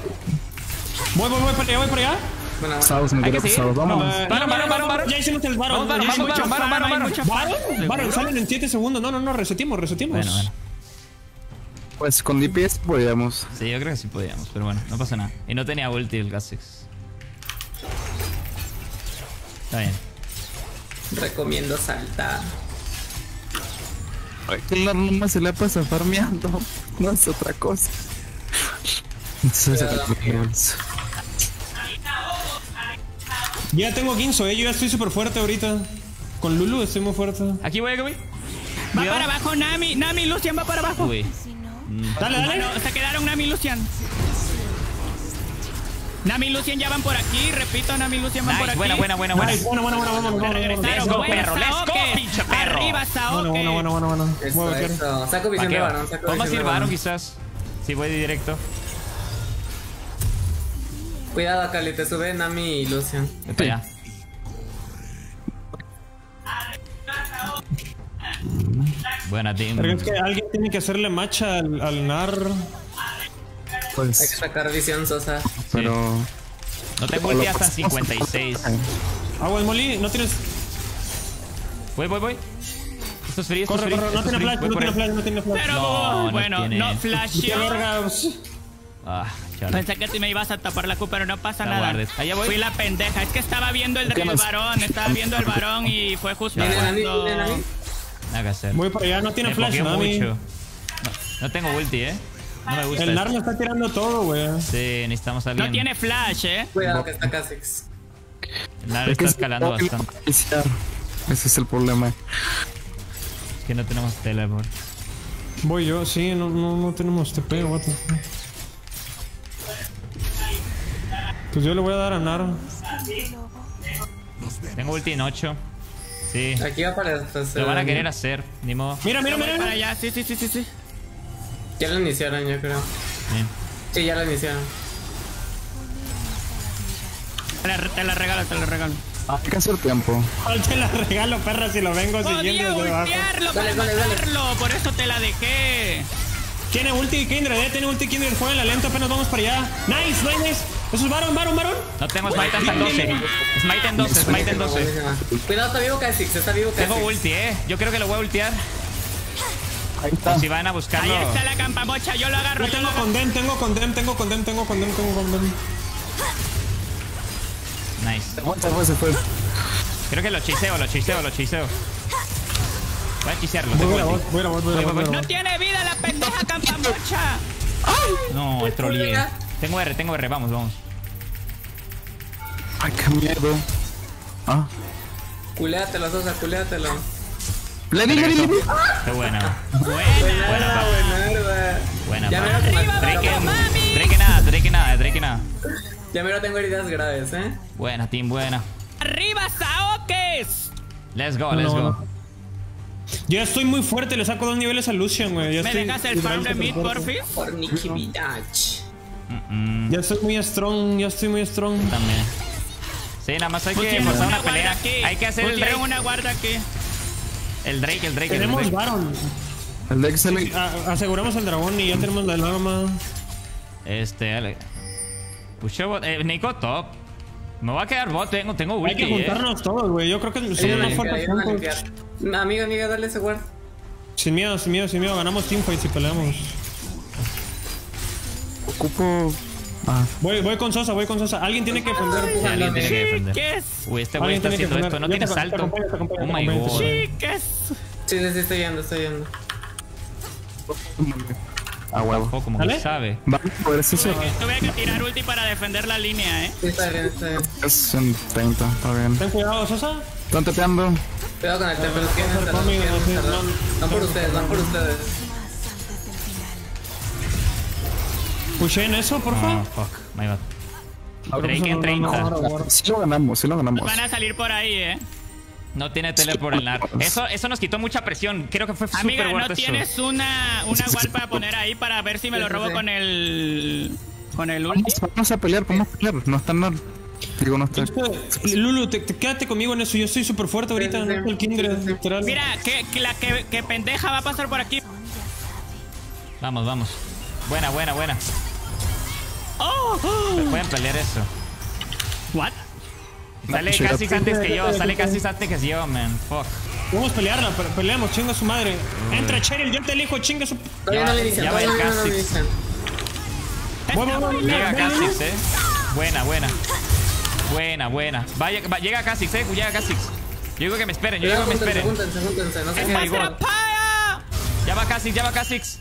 S5: Voy, voy, voy para allá, voy para allá.
S9: Saus, me quiero pesados. Vamos.
S5: Eh,
S1: Varón,
S5: no,
S1: varón,
S5: no,
S1: varón,
S5: no,
S1: varón.
S5: Ya hicimos el varón.
S1: Vamos, varón, varón, varón, varón, varón.
S5: Salen en 7 segundos. No, no, no, resetimos, resetimos.
S1: Bueno, bueno.
S9: Pues con DPS podríamos.
S1: Sí, yo creo que sí podíamos, pero bueno, no pasa nada. Y no tenía ulti el Kha'Zix. Está bien.
S10: Recomiendo saltar.
S9: Ay, que la mamá se la pasa farmeando. No es otra cosa.
S5: Ya tengo 15, eh. Yo ya estoy súper fuerte ahorita. Con Lulu estoy muy fuerte.
S1: Aquí voy, Gaby.
S4: Va para abajo Nami, Nami Lucian va para abajo.
S1: Uy.
S11: Si no,
S5: Dale, dale.
S4: No, se quedaron Nami y Lucian. Nami y Lucian ya van por aquí, repito, Nami y Lucian van por aquí.
S1: buena, buena, buena, buena.
S5: Nice, bueno, bueno, bueno, vámonos,
S4: Me
S5: vámonos, vámonos.
S4: regresaron,
S1: Let's go,
S4: buena,
S1: perro, let's go, pinche perro.
S4: Arriba, Saoke.
S5: Bueno, bueno, bueno, bueno,
S10: Eso,
S5: vaquear.
S10: eso. Saco visión de saco
S1: Vamos a ir
S10: de
S1: varón. quizás. Si voy directo.
S10: Cuidado, Cali, te sube Nami y Lucian.
S1: Para allá. *laughs* Buena team.
S5: Pero es que alguien tiene que hacerle match al, al NAR.
S10: Hay que
S9: Pues,
S10: sacar visión, Sosa.
S9: pero.
S1: No tengo ulti hasta en 56.
S5: Agua, Molly, no tienes.
S1: Voy, voy, voy. Esto es free, esto es
S5: Corre,
S1: free.
S5: corre, no tiene
S1: free.
S5: flash, no tiene flash, no tiene flash.
S4: Pero
S1: No, no
S4: bueno,
S1: tiene.
S4: no,
S5: Qué
S4: flasheó.
S1: Ah, chale.
S4: Pensé que te me ibas a tapar la Q, pero no pasa
S1: La
S4: nada.
S1: guardes. Allá voy.
S4: Fui la pendeja. Es que estaba viendo el,
S9: ¿Qué
S4: el
S9: más?
S4: varón, estaba viendo el varón y fue justo
S10: Viene Nami,
S4: cuando...
S10: viene Nami.
S1: Nada que hacer.
S5: Voy para allá, no tiene
S1: Me
S5: flash.
S1: No, no tengo ulti, eh. No me gusta.
S5: El NAR está tirando todo, güey.
S1: Sí, necesitamos a alguien.
S4: No tiene flash, ¿eh?
S10: Cuidado, que está Kha'Zix.
S9: Es que
S1: está escalando bastante.
S9: iniciar. Ese es el problema.
S1: Es que no tenemos teleport.
S5: Voy yo, sí, no, no, no tenemos TP, what the fuck. Pues yo le voy a dar a Nara.
S1: Tengo ulti en 8. Sí.
S10: Aquí va para.
S1: Lo van a querer hacer, ni modo.
S5: Mira, mira, mira.
S4: para allá, sí, sí, sí, sí, sí.
S10: Ya lo iniciaron, yo creo.
S1: Bien.
S10: Sí, ya lo iniciaron.
S4: Te la, te la regalo, te la regalo.
S9: Hay que hacer tiempo. *laughs*
S5: ¿Cuál te la regalo, perra, si lo vengo
S4: Podía
S5: siguiendo abajo?
S4: ultearlo
S10: Dale,
S4: para
S10: dale, dale.
S4: matarlo, por eso te la dejé.
S5: Tiene ulti Kindred, eh, tiene ulti Kindred, juega en la lenta, apenas vamos para allá. Nice, nice, nice. Eso es Baron, Baron, Baron.
S1: No tengo smite hasta el 12. Smite en 12, smite en 12.
S10: Buenísima. Cuidado, está vivo Kha'Zix, está vivo
S1: Tengo
S10: Kha'Zix.
S1: ulti, eh. Yo creo que lo voy a ultear.
S9: Ahí está.
S1: Si van a buscarlo.
S4: Ahí está la campamocha, yo lo agarro.
S5: Yo tengo condem, tengo condem, tengo condem, tengo condem, tengo condem.
S1: Nice.
S9: Se fue, se fue, se fue.
S1: Creo que lo chiseo, lo chiseo, lo chiseo. Voy a chisearlo.
S5: Voy voy voy
S4: No tiene vida la pendeja campamocha.
S1: No, es trolley. Tengo R, tengo R. Vamos, vamos.
S9: Ay, qué miedo. Ah.
S10: Culéatelo, Sosa, culéatelo.
S9: Le di, le di.
S1: Qué buena.
S4: Buena.
S1: Buena. Buena,
S10: me-
S1: Drake, nada, Drake nada, Drake nada.
S10: Ya mero tengo heridas graves, eh.
S1: Buena, team, buena.
S4: ¡Arriba, Saokes!
S1: Let's go, let's
S5: no,
S1: go.
S5: Yo estoy muy fuerte, le saco dos niveles a Lucian, güey.
S4: ¿Me dejas el farm de mid, porfis?
S10: Por Nicki Minaj.
S1: Mm,
S5: Ya estoy muy strong, ya estoy muy strong.
S1: También. Sí, nada más hay que forzar
S4: una
S1: pelea.
S4: aquí.
S1: Hay que hacer el
S4: una guarda aquí.
S1: El Drake, el Drake, el
S5: Tenemos
S1: Drake.
S5: Baron.
S9: El deck se le.
S5: A- aseguramos el dragón y ya tenemos la alarma.
S1: Este, dale. Pushó bot. Eh, Nico top. Me voy a quedar bot, tengo, tengo
S5: Hay
S1: ulti,
S5: que
S1: eh.
S5: juntarnos todos, güey. Yo creo que somos más fuertes juntos.
S10: Amiga, amiga, dale ese guard.
S5: Sin miedo, sin miedo, sin miedo. Ganamos teamfight si peleamos.
S9: Ocupo. Ah.
S5: Voy, voy con Sosa, voy con Sosa. Alguien tiene que defender.
S1: Sí, alguien tiene que defender.
S4: Chiques.
S1: Uy, este güey está haciendo esto. No tiene salto.
S5: acompaño, te acompaño,
S1: Oh my god.
S4: Chiques.
S10: Sí, sí, sí, estoy yendo, estoy yendo.
S9: A huevo.
S1: Ojo, como que sabe.
S9: Vamos a poder eso.
S4: Tuve que tirar ulti para defender la línea, eh.
S10: Sí, está bien, está bien.
S9: Es en 30, está bien.
S5: Ten cuidado, Sosa.
S9: Están tapeando.
S10: Cuidado con el
S5: no.
S10: Van por ustedes, van por ustedes.
S5: Pushen eso, por
S1: Oh,
S5: favor.
S1: fuck. My bad. Drake en 30.
S9: Sí lo ganamos, sí lo ganamos.
S4: Van a salir por ahí, eh.
S1: No tiene tele por el nar. Eso, eso nos quitó mucha presión. Creo que fue
S4: Amiga,
S1: súper
S4: ¿no
S1: worth eso.
S4: tienes una, una wall para poner ahí para ver si me lo robo con el... Con el ulti?
S9: Vamos, vamos a pelear, vamos a pelear. No está nada. Digo, no está.
S5: Lulu, te, te- quédate conmigo en eso. Yo estoy súper fuerte ahorita.
S10: Sí, sí, sí.
S5: No el Kindred, literal.
S4: Mira, que, que la que, que pendeja va a pasar por aquí.
S1: Vamos, vamos. Buena, buena, buena.
S4: Oh, oh.
S1: Pueden pelear eso.
S4: What?
S1: Sale
S9: Shut
S1: casi antes que yo, sale casi antes que yo, man. Fuck.
S5: Vamos a pelearla, pe- peleamos, chinga su madre. Entra Cheryl, yo te elijo, chinga su.
S10: No le
S1: ya va el
S10: no
S1: Llega Kha'Zix, eh. Buena, buena. Buena, buena. Vaya, va- llega Kha'Zix, eh. Llega Kha'Ix. Yo digo que me esperen, yo digo que me
S10: júntense,
S1: esperen.
S10: júntense, júntense, no sé.
S1: Ya va Kha'Zix, ya va Kha'Zix.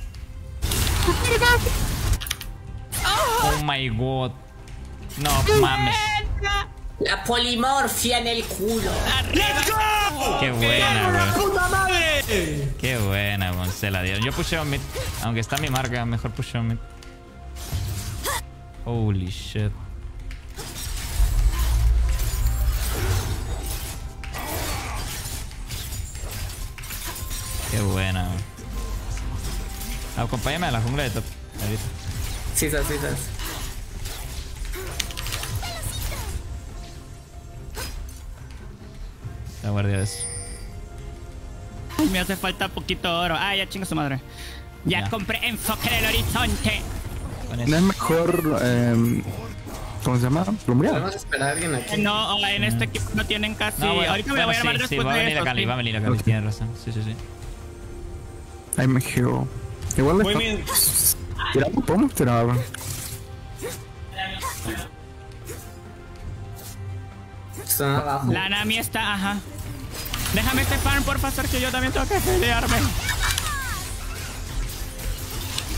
S1: Oh my god. No mames.
S10: La polimorfia en el culo.
S1: Qué buena, bro.
S5: ¡Puta madre!
S1: Qué buena, bro. Se la dieron. Yo pusheo mid. Aunque está mi marca, mejor pusheo mid. Holy shit. Qué buena. bro. Acompáñame a la jungla de top.
S10: Sí, sabes, sí, sabes.
S1: La guardia de eso.
S4: Me hace falta poquito oro. Ah, ya chinga su madre. Ya,
S1: Ya.
S4: compré enfoque en el horizonte.
S9: No es mejor. Eh, ¿Cómo se llama?
S10: Esperar a alguien aquí.
S4: No, en este equipo no tienen casi.
S1: No, bueno,
S4: Ahorita me
S1: bueno,
S4: voy a llamar
S1: sí,
S4: después
S1: sí, va a venir la Cali, va a venir la Cali,
S9: Ok.
S1: tienes razón. Sí, sí, sí.
S9: Ahí me geo. Igual
S5: Voy
S9: le
S5: bien.
S9: tiramos, podemos tirar.
S10: Están abajo.
S4: La Nami está, ajá. Déjame este farm, por favor, que yo también tengo que pelearme.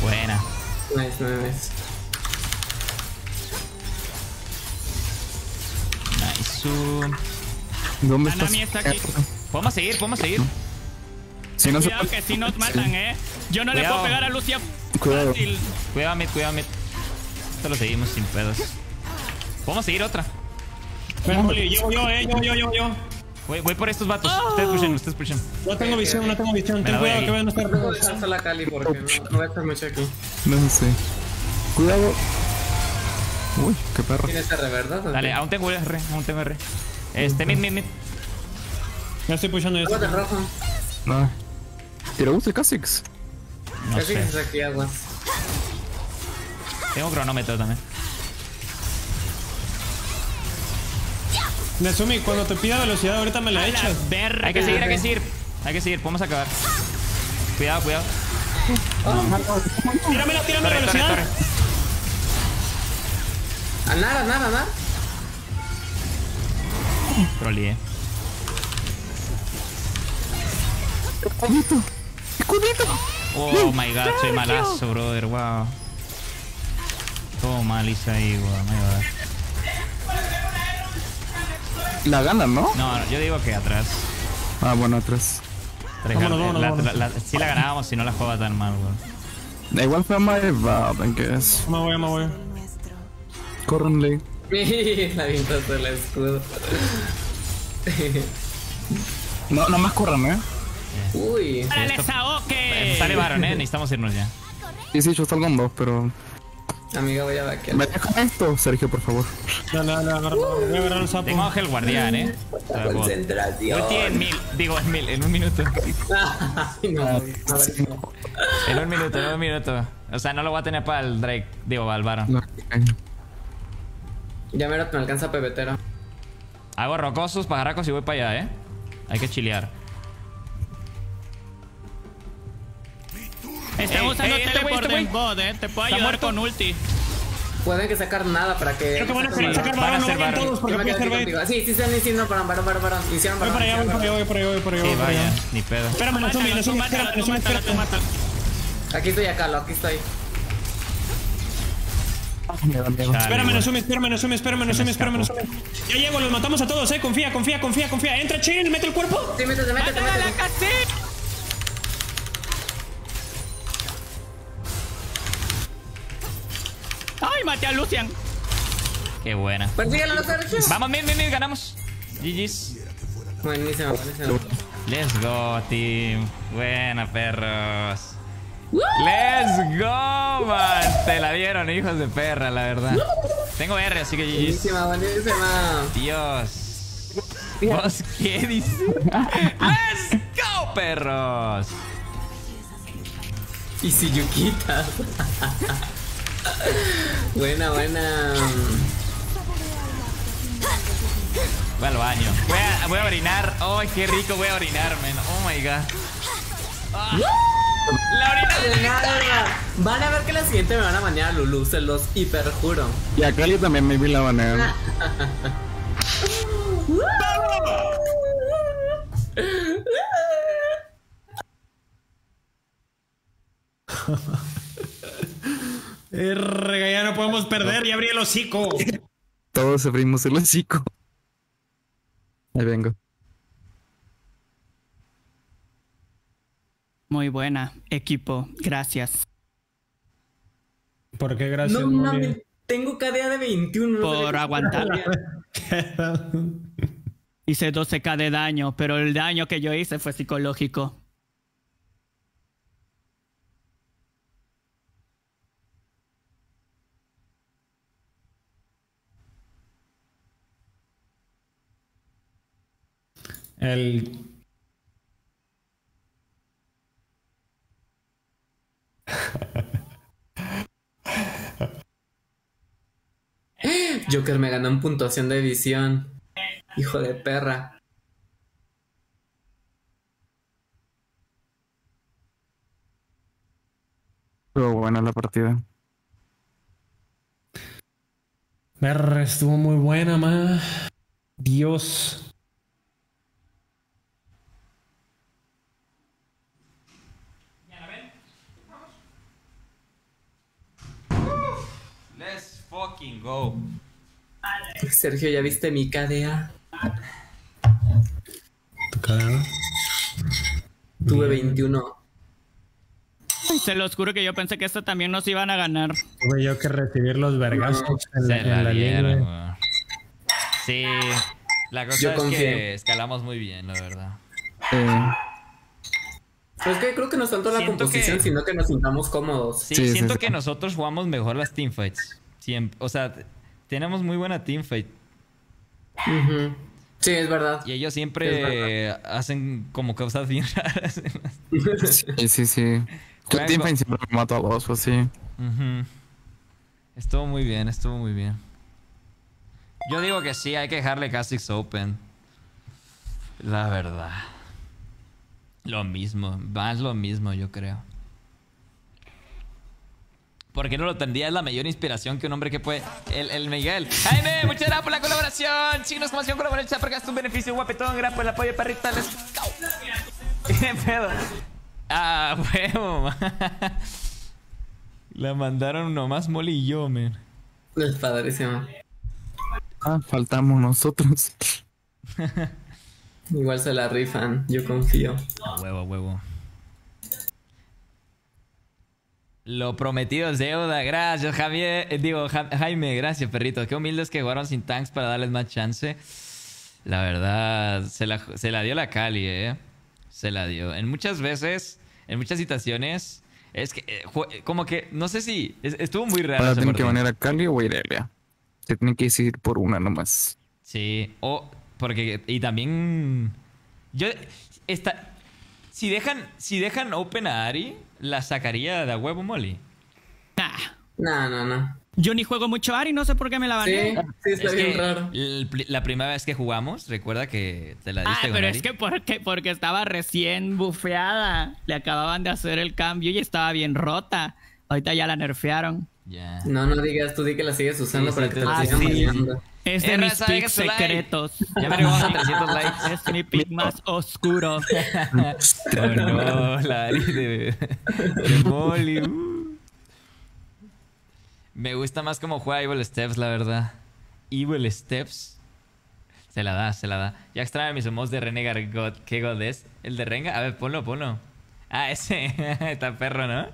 S1: Buena.
S10: Nice, nice.
S1: Nice.
S9: ¿Dónde
S4: Nanami
S9: estás?
S4: está aquí.
S1: Podemos seguir, podemos seguir.
S9: Si no se
S4: Cuidado que si nos matan, eh. Yo no le puedo pegar a Lucia
S9: Cuidado.
S4: fácil.
S1: Cuidado, mid, cuidado, mid. Esto lo seguimos sin pedos. Podemos seguir otra.
S5: Yo, yo, eh, yo, yo, yo, yo.
S1: Voy, voy por estos vatos. Ustedes pushen, ustedes pushen.
S5: No tengo visión, no tengo visión. Ten
S1: la
S5: cuidado que van a estar.
S10: Voy a dejar sola a Cali porque no, no voy a estar mucho aquí.
S9: No sé. Cuidado. Uy, qué perro.
S10: Tienes R, ¿verdad?
S1: Dale, aún tengo R, aún tengo R. Este, mid, mid, mid.
S5: Ya estoy pushando
S10: rojo.
S9: No. ¿Te gusta el Kha'Zix?
S1: No sé.
S10: es aquí aguas.
S1: Tengo cronómetro también.
S5: Nezumi, cuando te pida velocidad, ahorita me la
S4: A
S5: echas.
S1: Hay que seguir, hay que seguir. Hay que seguir, podemos acabar. Cuidado, cuidado.
S5: Tíramela, tírame
S1: Torre, torre,
S5: velocidad.
S1: torre.
S10: A nada, nada, nada.
S1: Trolleé. Oh my god, soy malazo, brother. Wow. Todo mal hice ahí, wow.
S9: La ganan, ¿no?
S1: No, no, yo digo que atrás.
S9: Ah, bueno, atrás.
S1: Tres
S5: Vámonos,
S1: gan-
S5: vámonos,
S1: la-
S5: vámonos.
S1: la- la- sí la ganábamos si no la jugaba tan mal, weón.
S9: Da igual fue más bad, I guess.
S5: Me voy, me voy.
S9: Córrenle.
S10: la vintaste del escudo.
S9: No, nada más corran, ¿eh?
S10: Uy.
S4: ¡Dale, Saoke!
S1: Sale Baron, eh. Necesitamos irnos ya.
S9: Sí, sí, yo salgo en dos, pero...
S10: Amiga, voy a vaquear.
S9: ¿Me dejan esto, Sergio, por favor?
S5: Dale, dale, agarra. Voy a agarrar el sapo.
S1: Tengo Ángel Guardián, eh.
S10: Concentración.
S1: Ulti en mil. Digo, en mil, en un minuto.
S10: No, no.
S1: En un minuto, en un minuto. O sea, no lo voy a tener para el Drake. Digo, para el Baron.
S9: No,
S10: Ya mero me alcanza pebetero.
S1: Hago rocosos, pajarracos y voy para allá, eh. Hay que chilear.
S4: Están
S1: Ey,
S4: usando
S1: este
S4: teleport
S1: este
S4: en bot, eh. Te puedo
S1: ¿Está
S4: ayudar con ulti.
S10: Pueden que sacar nada para que.
S5: Creo que van a querer
S10: Sí,
S5: sacar varón, no vayan
S1: varón.
S5: todos porque
S10: me
S5: puede ser bait.
S10: contigo. Sí, sí, están diciendo para varón, varón, varón. Hicieron
S5: Voy
S10: varón.
S5: para allá, voy para allá, voy para allá, voy para allá.
S1: Sí,
S5: voy para allá.
S1: vaya, ni pedo.
S5: Espérame,
S4: Mátalo,
S5: Nezumi,
S4: tú mátalo,
S5: espérame,
S4: mátalo, tú
S5: espérame.
S10: varón. Aquí estoy, acá, lo, aquí estoy.
S9: me da miedo.
S1: Chale,
S5: Espérame,
S1: güey.
S5: Nezumi, espérame, espérame, Nezumi, espérame,
S1: escapó.
S5: Nezumi. Ya llego, los matamos a todos, eh. Confía, confía, confía, confía. Entra, chill, mete el cuerpo.
S10: Sí, métete, métete,
S4: ¡Mátala a la
S10: métete.
S4: ¡Ay, maté a Lucian!
S1: Qué buena. Vamos, mid, mid, mid, ganamos. GG's.
S10: Buenísimo, buenísimo.
S1: Let's go, team. Buena, perros. Let's go, man. Te la dieron, hijos de perra, la verdad. Tengo R, así que GG's.
S10: Buenísima, buenísima.
S1: Dios. ¿Vos qué dices? *laughs* Let's go, perros.
S10: Y si yuquitas. Buena, buena.
S1: Voy al baño. Voy a, voy a orinar. ¡Ay, qué rico voy a orinar, man! Oh my god. Ah. La orinada.
S10: Nada. Van a ver que la siguiente me van a bañar a Lulu, se los hiperjuro.
S9: Y a Cali también me vi la banea. *laughs*
S5: Erga, ya no podemos perder, ya abrí el hocico. *laughs*
S9: Todos abrimos el hocico. Ahí vengo.
S4: Muy buena, equipo. Gracias
S5: ¿Por qué gracias,
S10: No mames, tengo KDA de 21. no
S4: por
S10: que-
S4: aguantar. *laughs* Hice 12k de daño, pero el daño que yo hice fue psicológico.
S5: El.
S10: Joker me ganó en puntuación de edición. Hijo de perra.
S9: Pero buena la partida.
S5: Verga, estuvo muy buena, ma. Dios.
S1: Let's fucking go.
S10: Sergio, ¿ya viste mi KDA? Tuve 21.
S4: Se los juro que yo pensé que esto también nos iban a ganar.
S5: Tuve yo que recibir los vergazos en, la,
S1: Se
S5: en
S1: la
S5: la
S1: dieron, güey. Sí, la cosa
S10: Yo
S1: es
S10: confío.
S1: que escalamos muy bien, la verdad.
S9: Eh,
S10: Pues que creo que no es tanto la
S1: Siento
S10: composición,
S1: que-
S10: sino que nos sintamos cómodos.
S1: Sí,
S9: Sí, sí,
S1: siento
S9: sí.
S1: que nosotros jugamos mejor las teamfights. Siempre, o sea, tenemos muy buena teamfight.
S10: Sí, es verdad.
S1: Y ellos siempre hacen como cosas bien *laughs* raras.
S9: sí, sí, sí. *laughs* Yo
S1: Juegan
S9: Teamfight siempre me mato a dos o así.
S1: Estuvo muy bien, estuvo muy bien. Yo digo que sí, hay que dejarle Kha'Zix Open. La verdad. Lo mismo, más lo mismo, yo creo. ¿Por qué no lo tendría? Es la mayor inspiración que un hombre que puede. El, el Miguel. Jaime, muchas gracias por la colaboración. Signos como acción, colaborar, porque es un beneficio, guapetón. Gracias por el apoyo, perrita. Let's go. *laughs* ¿Qué pedo? Ah, *laughs* huevo. La mandaron nomás Molly y yo, man.
S10: Es padrísimo.
S9: Ah, faltamos nosotros. *laughs*
S10: Igual se la rifan, yo confío.
S1: A huevo, a huevo. Lo prometido es deuda. Gracias, Javier. eh, digo, Ja- Jaime, gracias, perrito. Qué humildes que jugaron sin tanks para darles más chance. La verdad, se la, se la dio la Cali, eh. Se la dio. En muchas veces, en muchas situaciones, es que, eh, como que, no sé si, es- estuvo muy raro.
S9: Ahora tienen que venir a Cali o Irelia. Se tienen que decidir por una nomás.
S1: Sí, o porque y también yo está si dejan si dejan open a Ari, la sacaría de a huevo Molly.
S4: Nah.
S10: No, no, no.
S4: Yo ni juego mucho Ari, no sé por qué me la
S10: Sí,
S4: baneé.
S10: sí, está
S1: Es
S10: bien
S1: que
S10: raro.
S1: la primera vez que jugamos, recuerda que te la
S4: Ah,
S1: diste con
S4: pero
S1: Ari.
S4: es que porque, porque estaba recién bufeada. Le acababan de hacer el cambio y estaba bien rota. Ahorita ya la nerfearon.
S1: Ya.
S10: No, no digas, tú di que la sigues usando
S1: Sí,
S10: para
S1: sí,
S10: que te la
S4: Ah,
S10: sigan
S4: sí. Es de mis pics secretos.
S1: Ya veremos a 300 likes.
S4: Es mi pick más oscuro.
S1: Oh, no, la de, de Molly. uh. Me gusta más cómo juega Evil Steps, la verdad. Evil Steps. Se la da, se la da. Ya extraño mis emotes de Renegade God. ¿Qué God es? ¿El de Renga? A ver, ponlo, ponlo. Ah, ese. *laughs* está perro, ¿no?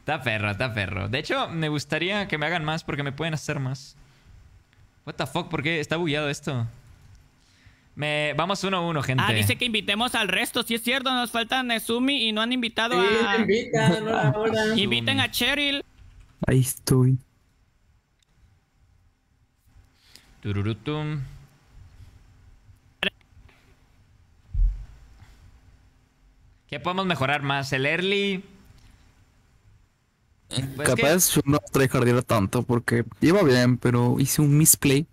S1: Está perro, está perro. De hecho, me gustaría que me hagan más porque me pueden hacer más. What the fuck, ¿por qué está bugueado esto? Me... Vamos uno a uno, gente.
S4: Ah, dice que invitemos al resto. Si es cierto, nos falta Nezumi y no han invitado
S10: Sí,
S4: a.
S10: invitan, no ahora. *laughs*
S4: Inviten a Cheryl.
S9: Ahí estoy.
S1: Tururutum. ¿Qué podemos mejorar más? El early. Pues
S9: Capaz yo no tryhardiera tanto porque iba bien, pero hice un misplay.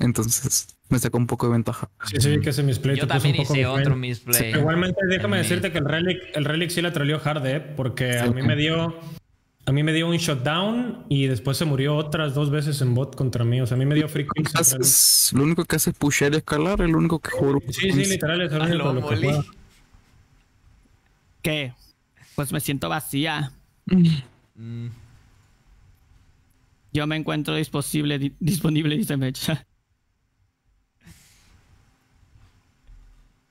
S9: Entonces me sacó un poco de ventaja.
S5: Sí, sí, que ese misplay.
S1: Yo
S5: te puso
S1: también
S5: un poco
S1: hice otro misplay.
S5: Igualmente, déjame decirte que el Relic, el Relic sí la troleó hard, ¿eh? Porque a mí me dio. A mí me dio un shutdown y después se murió otras dos veces en bot contra mí. O sea, a mí me dio free kills.
S9: Haces- lo único que hace es pushear y escalar, el único que juro.
S5: Sí, sí, literal, es lo único lo que.
S4: ¿Qué? Pues me siento vacía.
S1: Mm,
S4: Yo me encuentro disponible, di- disponible dice Mecha. *laughs*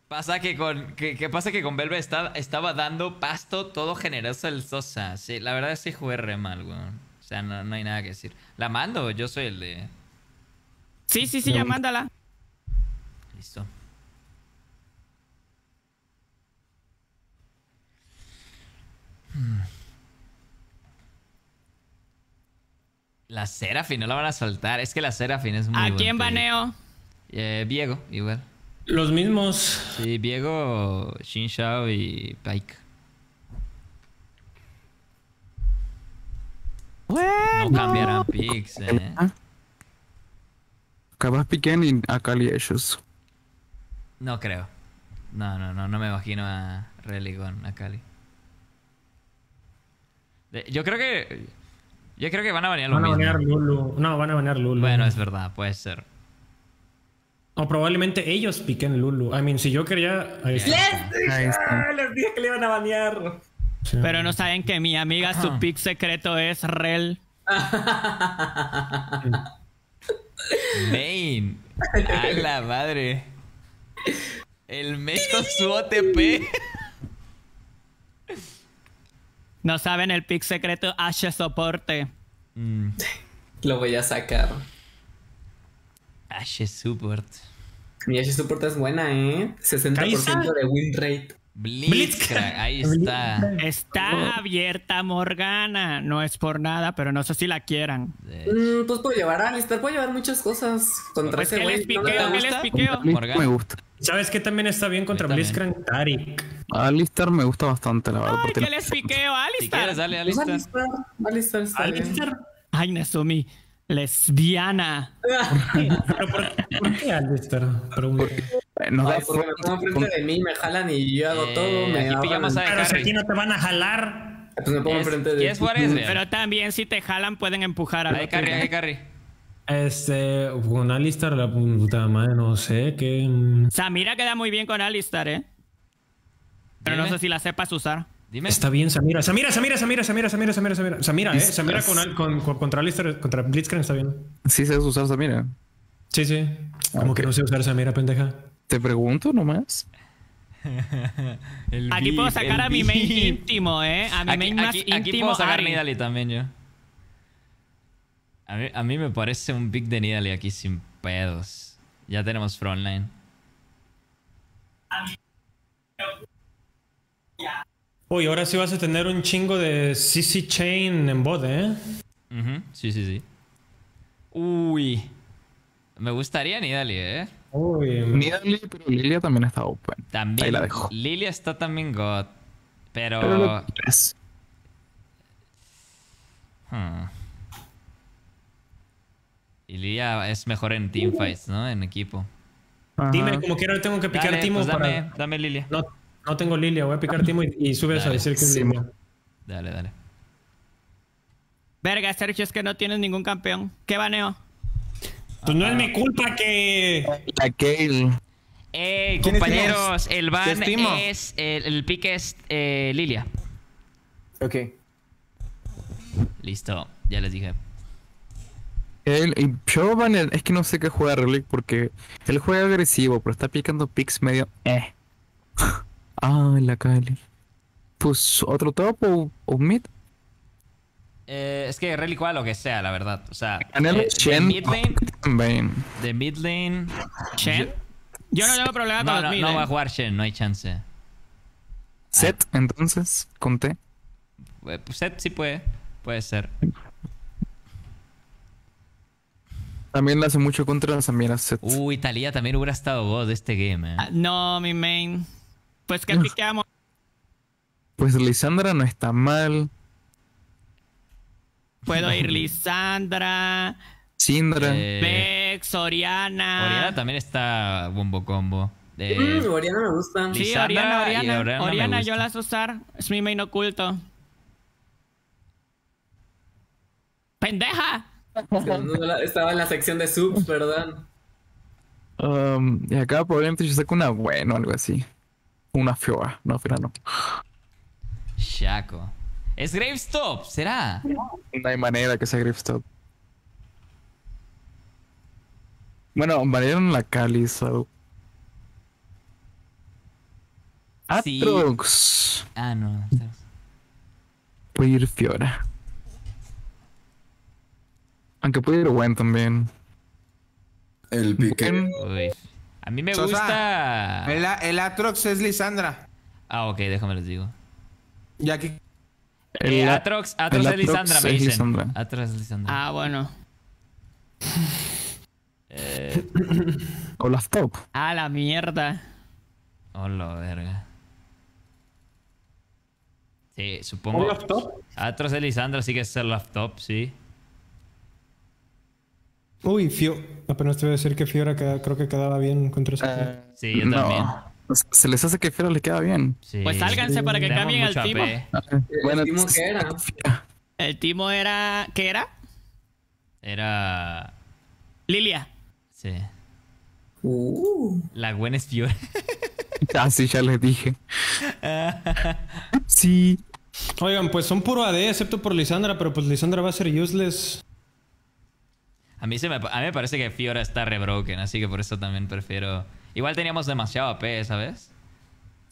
S1: Pasa que con. Que, que pasa que con Velvet está- estaba dando pasto todo generoso el Sosa. Sí, la verdad es que jugué re mal, weón. O sea, no, no hay nada que decir. La mando, yo soy el de.
S4: Sí, sí, sí, ya mándala.
S1: Listo. Hmm. La Serafin no la van a soltar. Es que la Serafin es muy
S4: ¿A quién baneo?
S1: Eh, Viego, igual.
S5: Los mismos.
S1: Sí, Viego, Xin Shao y Pike. No cambiarán picks, eh.
S9: Capaz piquen y a Cali ellos.
S1: No creo. No, no, no, no me imagino a Religon, a Cali. De- yo creo que. Yo creo que van a banear
S5: Van a banear Lulu. No, van a banear Lulu.
S1: Bueno, es verdad, puede ser.
S5: O probablemente ellos piquen Lulu. I mean, si yo quería. Ahí está.
S9: Ahí está.
S10: Les dije que le iban a banear.
S5: Sí.
S4: Pero no saben que mi amiga su pick secreto es Rel. *laughs*
S1: Main. A la madre. El Main con su OTP.
S4: No saben el pick secreto H soporte.
S1: Mm,
S10: Lo voy a sacar.
S1: Ashe Support.
S10: Mi H Support es buena, ¿eh? 60% de win rate.
S1: Blitzcrank. Ahí está.
S4: Está abierta Morgana. No es por nada, pero no sé si la quieran.
S10: Mm, pues puedo llevar a Alistar, puedo llevar muchas cosas contra
S4: Pues
S10: ese
S4: que les
S10: ¿No
S4: piqueo, que les piqueo.
S1: Morgana.
S9: Me gusta.
S5: ¿Sabes qué también está bien contra. Blitzcrank? Tarik.
S9: Alistar me gusta bastante, la verdad.
S4: Ay,
S9: porque
S4: que les piqueo,
S1: Si quieres,
S4: Alistar.
S1: dale,
S10: Pues
S1: Alistar.
S10: Alistar, Alistar está bien.
S5: ¿Alistar?
S4: Ay, Nesumi. Lesbiana. *laughs*
S5: ¿Pero por, por qué Alistar?
S9: Nos da
S10: Ay, porque me pongo enfrente de mí, me jalan y yo hago
S1: Eh,
S10: todo. Me
S1: aquí pillamos a
S5: Pero si aquí no te van a jalar.
S10: Pues me pongo
S1: ¿Quieres-
S10: enfrente de
S1: ¿Quieres jugar Ezreal?
S4: Pero también si te jalan pueden empujar a
S1: Ahí Carry, ahí Carry.
S5: Este, con Alistar, la puta madre, no sé qué. mm,
S4: Samira queda muy bien con Alistar, ¿eh? Pero no sé si la sepas usar.
S1: Dime.
S5: Está bien, Samira. Samira, Samira, Samira, Samira, Samira, Samira, Samira. Samira, eh. Samira con, al- con, con- contra Alistar, contra Blitzcrank está bien.
S9: Sí sabes usar Samira.
S5: Sí, sí. Como que no sé usar Samira, pendeja.
S9: Te pregunto nomás. *laughs*
S1: El
S4: Aquí puedo sacar a mi main íntimo, ¿eh? A mi
S1: Aquí,
S4: main más
S1: aquí, aquí
S4: íntimo,
S1: puedo sacar
S4: Ari.
S1: Nidalee también yo. A mí, a mí me parece un pick de Nidalee aquí sin pedos. Ya tenemos frontline.
S5: Uy, ahora sí vas a tener un chingo de CC Chain en bot, ¿eh?
S1: Sí, sí, sí. Uy. Me gustaría Nidalee, ¿eh?
S5: Uy.
S9: Nidalee, pero Lilia también está open.
S1: También.
S9: Ahí la dejo.
S1: Lilia está también God. Pero. Hmm. Y Lilia es mejor en teamfights, ¿no? En equipo.
S9: Ajá.
S5: Dime, como quiera, tengo que picar
S1: Dale,
S5: Timo
S1: pues dame,
S5: para.
S1: dame Lilia.
S5: No, no tengo Lilia, voy a picar Timo y, y subes a decir que es Lilia.
S1: Dale, dale.
S4: Verga, Sergio, es que no tienes ningún campeón. ¿Qué baneo?
S5: Pues no es mi culpa que.
S9: La Gale.
S1: Eh,
S2: ¿Quién es
S1: compañeros, el ban
S2: ¿Qué es.
S1: El, el pick es eh, Lilia.
S2: Ok.
S1: Listo, ya les dije.
S9: Él, y es que no sé qué juega Relic porque él juega agresivo, pero está picando picks medio eh. *laughs* Ah, la Kali. Pues otro top o, o mid.
S1: Eh, es que Relic juega lo que sea, la verdad. O sea, eh, de
S9: Shen
S1: mid lane.
S9: también.
S1: De mid lane.
S4: ¿Shen? Yo no tengo problema
S1: No,
S4: con
S1: no,
S4: los mid,
S1: no
S4: ¿eh?
S1: va a jugar Shen, no hay chance.
S9: Set, entonces, conté.
S1: Eh, pues Set sí puede. Puede ser.
S9: También le hace mucho contra Samira Set.
S1: Uy, Talía también hubiera estado God de este game, eh.
S4: Ah, No, mi main. Pues que piqueamos.
S9: Pues Lisandra no está mal.
S4: Puedo ir *laughs* Lisandra,
S9: Sindra.
S1: Eh,
S4: Vex, Oriana.
S1: Oriana también está bombo combo. Eh,
S10: Mm, Oriana me gusta.
S4: Sí,
S1: Lisandra
S4: Oriana,
S1: y
S4: Oriana.
S1: Oriana
S4: Oriana, yo
S1: gusta.
S4: las usar. Es mi main oculto. ¡Pendeja!
S10: Estaba en la sección de subs, perdón.
S9: Um, y acá probablemente yo saco una buena o algo así. Una Fiora. No, Fiora no.
S1: Shaco. Es Gravestop, ¿será?
S9: No hay manera que sea Griffstop. Bueno, variaron la Cali, so.
S1: Sí.
S9: Atrox.
S1: Ah, no.
S9: Puede ir Fiora. Aunque puede ir Gwen también.
S2: El pique.
S1: Uy. A mí me
S3: Sosa,
S1: gusta.
S3: El, el Atrox es Lisandra.
S1: Ah, ok, déjame les digo.
S3: Ya que.
S1: Eh,
S9: el-
S1: Atrox, Atrox
S9: el
S1: es Lisandra, me dicen.
S9: Lisandra.
S1: Atrox es Lisandra.
S4: Ah, bueno.
S1: Eh,
S9: O las top.
S4: Ah, la mierda.
S1: oh, la verga. Sí, supongo.
S5: ¿Un laptop?
S1: Atrox es Lisandra, sí que es el laptop, sí.
S5: Uy, Fio. Apenas te voy a decir que Fiora queda- creo que quedaba bien contra ese.
S1: Sí, yo también.
S9: Sea, Se les hace que Fiora le queda bien.
S1: Sí.
S4: Pues sálganse para que
S1: Tenemos
S4: cambien al timo.
S1: AP.
S9: Bueno,
S10: Timo
S9: entonces,
S10: qué era?
S4: El timo era. ¿Qué era?
S1: Era.
S4: Lilia.
S1: Sí.
S10: Uh,
S1: La Gwen es Fiora. *laughs*
S9: Ah, sí, ya les dije. *laughs* Sí.
S5: Oigan, pues son puro AD, excepto por Lisandra, pero pues Lisandra va a ser useless.
S1: A mí, se me, a mí me parece que Fiora está rebroken, así que por eso también prefiero... Igual teníamos demasiado AP, ¿sabes?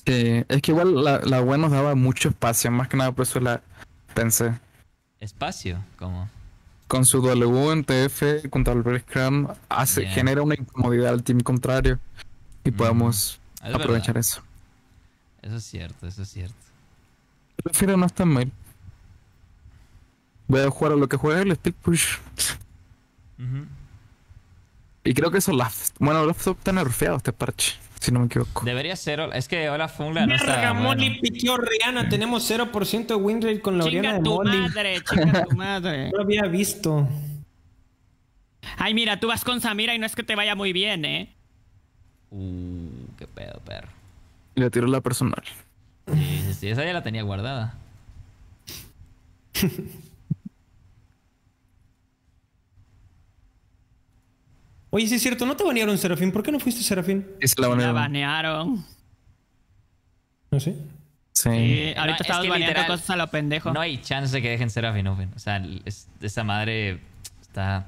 S9: Sí, es que igual la, la web nos daba mucho espacio, más que nada por eso la pensé.
S1: Espacio, como...
S9: Con su W en TF contra el Blitzcrank hace, genera una incomodidad al team contrario y podemos
S1: Es
S9: aprovechar
S1: verdad.
S9: eso.
S1: Eso es cierto, eso es cierto.
S9: Prefiero no estar mal. Voy a jugar a lo que juega el Speed Push. Y creo que eso Olaf. Bueno, Olaf está nerfeado este parche, si no me equivoco.
S1: Debería ser... Es que Olaf Jungla no está
S5: Verga,
S1: bueno.
S5: Molly piqueó Rihanna. Tenemos 0% de win rate con la Oriana
S4: Chinga
S5: de
S4: tu
S5: Molly.
S4: madre, chinga tu madre. *laughs*
S5: No lo había visto.
S4: Ay, mira, tú vas con Samira y no es que te vaya muy bien, ¿eh?
S1: Uh, qué pedo, perro.
S9: Y le tiro la personal.
S1: Sí, sí, sí, esa ya la tenía guardada. *laughs*
S5: Oye, sí es cierto, ¿no te banearon Serafín? ¿Por qué no fuiste Serafín?
S9: Y se la
S4: La
S9: banearon.
S4: banearon.
S5: No sé.
S9: Sí.
S4: Sí,
S1: No,
S4: ahorita
S1: es que
S4: baneando
S1: literal,
S4: cosas a lo pendejo.
S1: No hay chance de que dejen Open. O sea, es- esa madre está.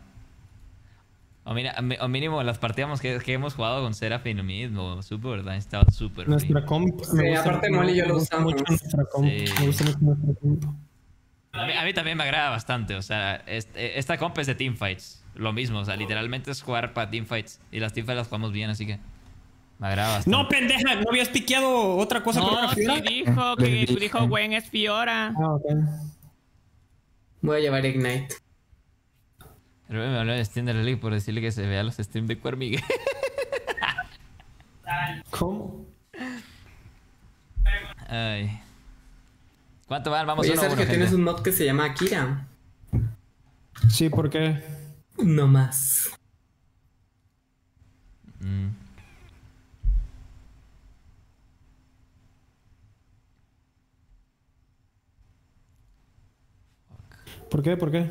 S1: O, mira, o mínimo las partidas que, que hemos jugado con Seraphine mismo, Super, han estado súper
S5: Nuestra
S1: bien.
S5: comp.
S10: Sí, aparte Molly y yo lo usamos.
S5: mucho nuestra comp.
S1: Sí.
S5: Me gusta mucho nuestra comp.
S1: A mí, a mí también me agrada bastante. O sea, este- esta comp es de teamfights. Lo mismo, o sea, literalmente es jugar para teamfights. Y las teamfights las jugamos bien, así que me agrada bastante.
S5: No, pendeja, ¿no habías piqueado otra cosa con
S4: No,
S5: la
S4: sí
S5: Fiora?
S4: dijo
S9: Le
S4: que
S9: dije.
S4: dijo Gwen es Fiora.
S5: Ah, ok.
S10: Voy a llevar Ignite.
S1: Pero me habló de Steam de la League por decirle que se vea los streams de Cuermigue. *laughs*
S5: ¿Cómo?
S1: Ay. ¿Cuánto van? Vamos
S10: Oye,
S1: uno a
S10: Sergio,
S1: uno,
S10: tienes
S1: gente.
S10: un mod que se llama Akira.
S5: Sí, ¿por qué?
S10: No más.
S1: Mm.
S5: ¿Por qué? ¿Por qué?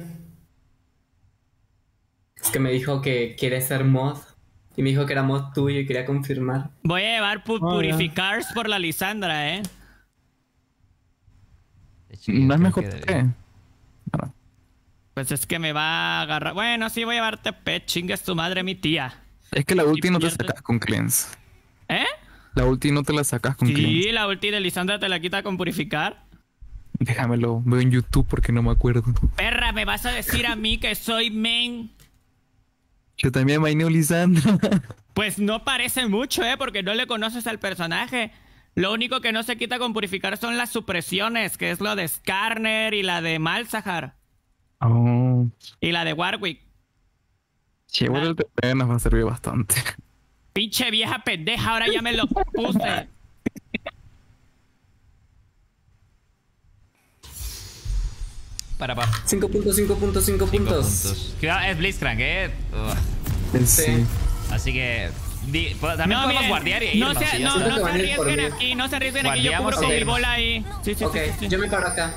S10: Es que me dijo que quiere ser mod. Y me dijo que era mod tuyo y quería confirmar.
S4: Voy a llevar pu-
S5: Ah.
S4: Purificars por la Lisandra, ¿eh?
S9: No es mejor
S1: que
S4: Pues es que me va a agarrar. Bueno, sí, voy a llevar TP. Chingas tu madre, mi tía.
S9: es que la ulti no te sacas con cleanse.
S4: ¿Eh?
S9: La ulti no te la sacas con cleanse.
S4: Sí, la ulti de Lisandra te la quita con Purificar.
S9: Déjamelo, veo en YouTube porque no me acuerdo.
S4: Perra, ¿me vas a decir a mí que soy main?
S9: Yo también maineo Lisandra. *laughs*
S4: Pues no parece mucho, ¿eh? Porque no le conoces al personaje. Lo único que no se quita con Purificar son las supresiones, que es lo de Skarner y la de Malzahar.
S9: Oh,
S4: Y la de Warwick.
S9: sí, igual el TP nos va a servir bastante.
S4: Pinche vieja pendeja, ahora ya me lo puse.
S1: Para, para.
S10: 5 puntos, 5 puntos, 5 puntos.
S1: Cuidado, es Blitzcrank, eh.
S9: Sí.
S1: Así que. di- po- también podemos
S4: miren,
S1: guardiar y
S4: no
S1: irnos.
S4: se, no, no se arriesguen aquí, no se arriesguen aquí. Yo cubro con mi bola ahí. Sí, sí,
S10: Ok,
S4: sí, sí, sí.
S10: yo me paro acá.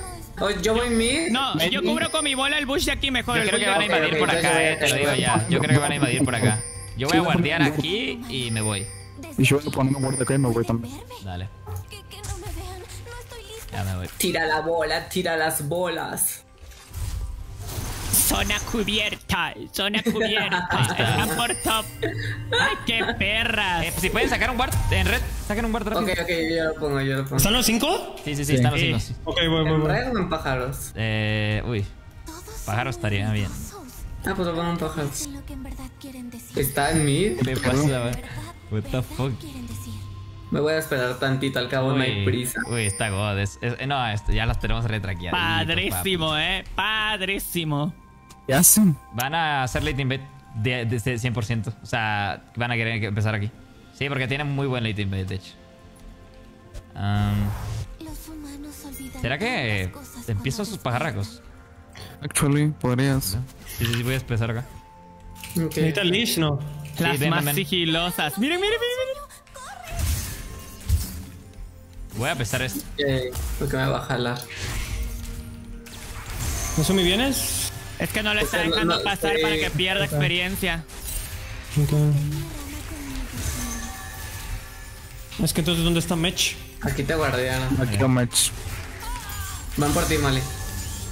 S10: Yo voy mid.
S4: No, yo cubro con mi bola el bush de aquí mejor.
S1: Yo
S4: el
S1: creo que van a invadir por acá, eh. Te lo digo ya. Yo creo que van a invadir por acá. Yo voy a guardiar aquí y me voy.
S9: Y yo voy a poner un guarda acá y me voy también.
S1: Dale, ya me voy.
S10: Tira la bola, tira las bolas.
S4: Zona cubierta, zona cubierta. *laughs* Están por top. Ay, qué perras.
S1: Eh, si pueden sacar un ward en red, saquen un ward
S10: Ok,
S1: rápido.
S10: ok, yo lo pongo, yo lo pongo.
S5: ¿Están los cinco?
S1: Sí, sí, sí, están los
S4: Sí.
S1: signos.
S5: Ok, voy, voy,
S10: ¿En
S5: voy.
S10: red o en pájaros?
S1: Eh, uy,
S11: Todos
S1: pájaro estaría bien.
S10: Ah, pues lo pongo en pájaros. Está en mid.
S1: ¿Qué pasa,
S11: En
S1: güey?
S11: verdad,
S1: What the fuck?
S10: Me voy a esperar tantito, al cabo no hay prisa.
S1: uy, está god. es- es- no, esto, ya las tenemos retraqueadas.
S4: Padrísimo, eh. Padrísimo.
S9: ¿Qué hacen?
S1: Van a hacer late invade de, de, de 100%. O sea, van a querer que- empezar aquí. Sí, porque tienen muy buen late invade, de hecho. Am,
S11: Los humanos olvidan
S1: ¿Será que empiezo sus pajarracos?
S9: Actually, podrías.
S1: Sí, sí, sí, voy a empezar acá.
S10: Ok.
S5: ¿Necesita leash? No.
S4: Las
S1: ven,
S4: más
S1: ven,
S4: sigilosas. Miren, miren, miren.
S1: Voy a empezar esto.
S10: Ok, Porque me va a jalar.
S5: ¿Eso me vienes?
S4: Es que no lo está
S10: no-
S4: dejando
S10: no,
S4: pasar para que pierda experiencia.
S5: Es que entonces, ¿dónde está Mech?
S10: Aquí te guardiana.
S9: Aquí no match.
S10: Van por ti, Mali.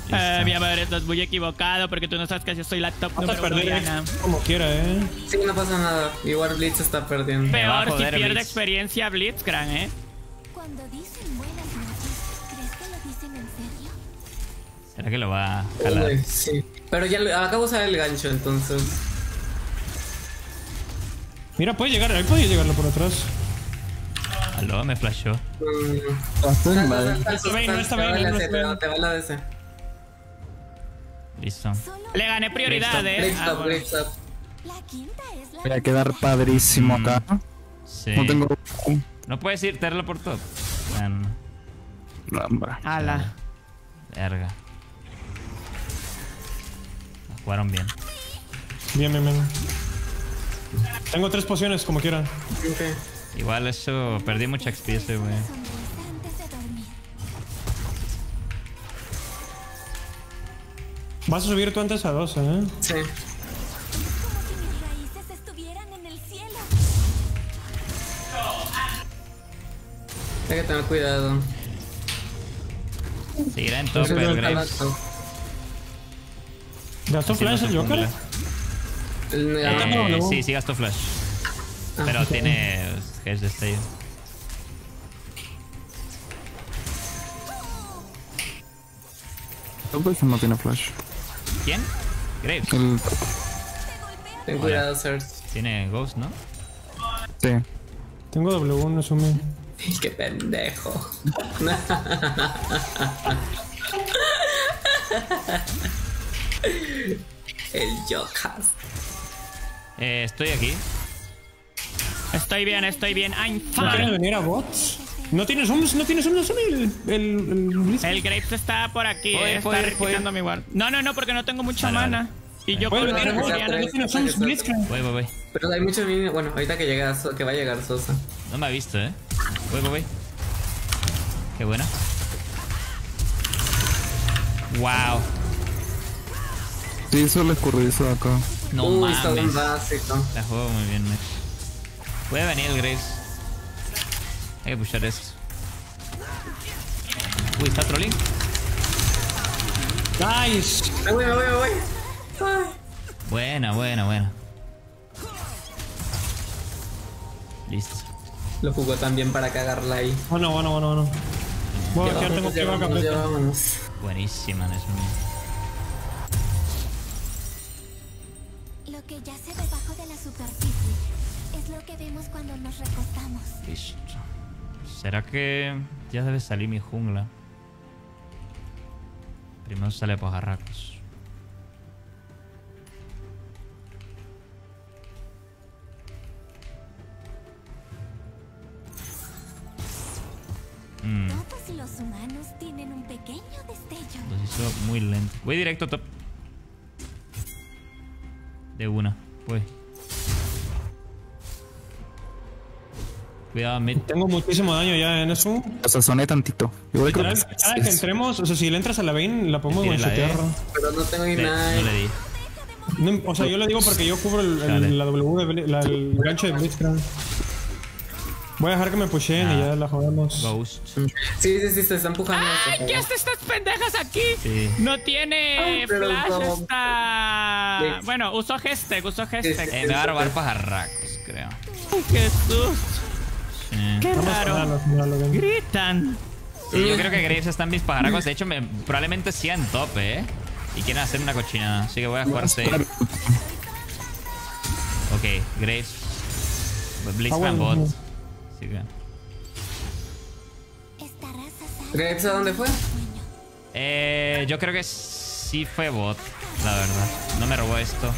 S4: Eh, mi amor, estás muy equivocado porque tú no sabes que yo soy la top
S5: Vas a
S4: número uno
S5: perder
S4: Diana.
S5: como quiera, eh.
S10: Sí, no pasa nada. Igual Blitz está perdiendo.
S1: A
S4: Peor si pierde
S1: Blitz.
S4: experiencia Blitzcrank, ¿eh?
S11: Cuando dicen buenas noches, ¿crees que lo dicen en serio?
S1: ¿Será que lo va a jalar?
S10: Uy, sí. Pero ya le- acabo de usar el gancho, entonces.
S5: Mira, puede llegar, ahí puede llegarlo por atrás.
S1: Aló, me flashó.
S10: Mm.
S12: Estoy
S10: Sal,
S12: mal.
S10: sal,
S5: está bien, no está
S10: te va
S5: bien,
S10: la
S5: no
S10: te va- la DC.
S1: Listo.
S4: Le gané prioridad, ¿eh? Ah,
S10: stop,
S4: bueno.
S10: grip stop.
S11: la quinta es la
S9: Voy a quedar padrísimo
S1: Mm.
S9: acá.
S1: Sí.
S9: No tengo.
S1: No puedes ir, tenerlo por top. Bueno,
S9: No, hombre.
S4: Ala.
S1: verga. Jugaron bien.
S5: Bien, bien, bien. Tengo tres pociones, como quieran.
S10: Ok.
S1: Igual eso, perdí mucha XP ese, güey.
S5: Vas a subir tú antes a 12, eh.
S10: Sí. Hay que tener cuidado.
S1: Seguirá en top
S10: Eso es
S1: el Graves.
S10: talazo.
S5: ¿Gastó flash el Joker?
S1: Eh,
S5: no.
S1: sí, sí gastó flash.
S10: Ah,
S1: Pero
S10: ok.
S1: tiene hedge de stay.
S9: Pues no tiene flash.
S1: ¿Quién? Graves.
S9: El...
S10: Ten cuidado, Serge.
S1: Tiene Ghost, ¿no?
S9: Sí.
S5: Tengo W, no asume. *laughs*
S10: Qué pendejo. El Joker.
S1: Eh, estoy aquí.
S4: Estoy bien, estoy bien. I'm
S5: ¿No quieres
S4: fine.
S5: venir a bots? No tienes un, no tienes asume el, el, el.
S4: El Graves está por aquí,
S1: Puede,
S4: eh.
S1: puede,
S4: Está replicando mi guard. No, no, no, porque no tengo mucha
S1: Vale,
S4: mana.
S1: vale.
S4: Y yo
S5: Puedes
S4: puedo
S5: venir a bots,
S10: Diana.
S5: no tienes un Blitzcrank.
S1: Voy, voy, voy.
S10: Pero hay muchos minions. Bueno, ahorita que llega So- que va a llegar Sosa.
S1: No me ha visto, ¿eh? Voy, voy, voy. Qué buena. Wow.
S9: Sí, hizo el escurridizo de acá.
S1: No
S10: Uy, está bien
S1: mames.
S10: básico.
S1: La juego muy bien, Mitch. Puede venir el Graves. Hay que pushar esto. Uy, está trolling.
S5: Nice.
S10: Me voy, me voy, me voy.
S1: Buena, buena, buena. Listo.
S10: Lo jugó también para cagarla ahí.
S5: Bueno, bueno, bueno, bueno. Bueno,
S10: Ya
S5: tengo que
S10: ya
S5: ir a
S10: vámonos.
S1: Buenísima, es
S11: Lo que yace debajo de la superficie es lo que vemos cuando nos recostamos.
S1: Listo. ¿Será que ya debe salir mi jungla? Primero sale pajarracos. Mm,
S11: Todos los humanos tienen un pequeño destello.
S1: los hizo muy lento. Voy directo a top. De una, voy. Cuidado, mid.
S5: Tengo muchísimo daño ya en eso.
S9: O sea, soné tantito. Igual creo que
S5: cada que entremos, o sea, si le entras a la Vayne, la podemos
S1: Tiene la E.
S10: Pero no tengo
S1: Le-
S10: Ignite.
S1: no le di.
S5: No, o sea, yo le digo porque yo cubro el, el- la W de la- el gancho de Blitzcrank. Voy a dejar que me pusheen y ya la jugamos.
S1: Ghost.
S10: Sí, sí, sí, se está empujando.
S4: ¡Ay, qué hace estas pendejas aquí!
S1: Sí.
S4: No tiene flash
S10: no.
S4: esta...
S10: Sí.
S4: Bueno, usó Hashtag, usó Hashtag.
S1: Eh, me va a robar pajarracos, creo.
S4: Ay, qué susto.
S1: Sí.
S4: Qué raro. Gritan.
S1: Sí, yo creo que Graves está en mis pajarracos. De hecho, me, probablemente sí en top, ¿eh? Y quieren hacer una cochinada. Así que voy a jugar safe. Ok, Graves. Blitzman
S5: Ah, bueno.
S1: bot. Así que...
S11: Esta raza sabe
S10: ¿Graves a dónde fue?
S1: Eh, yo creo que sí fue bot, la verdad. No me robó esto.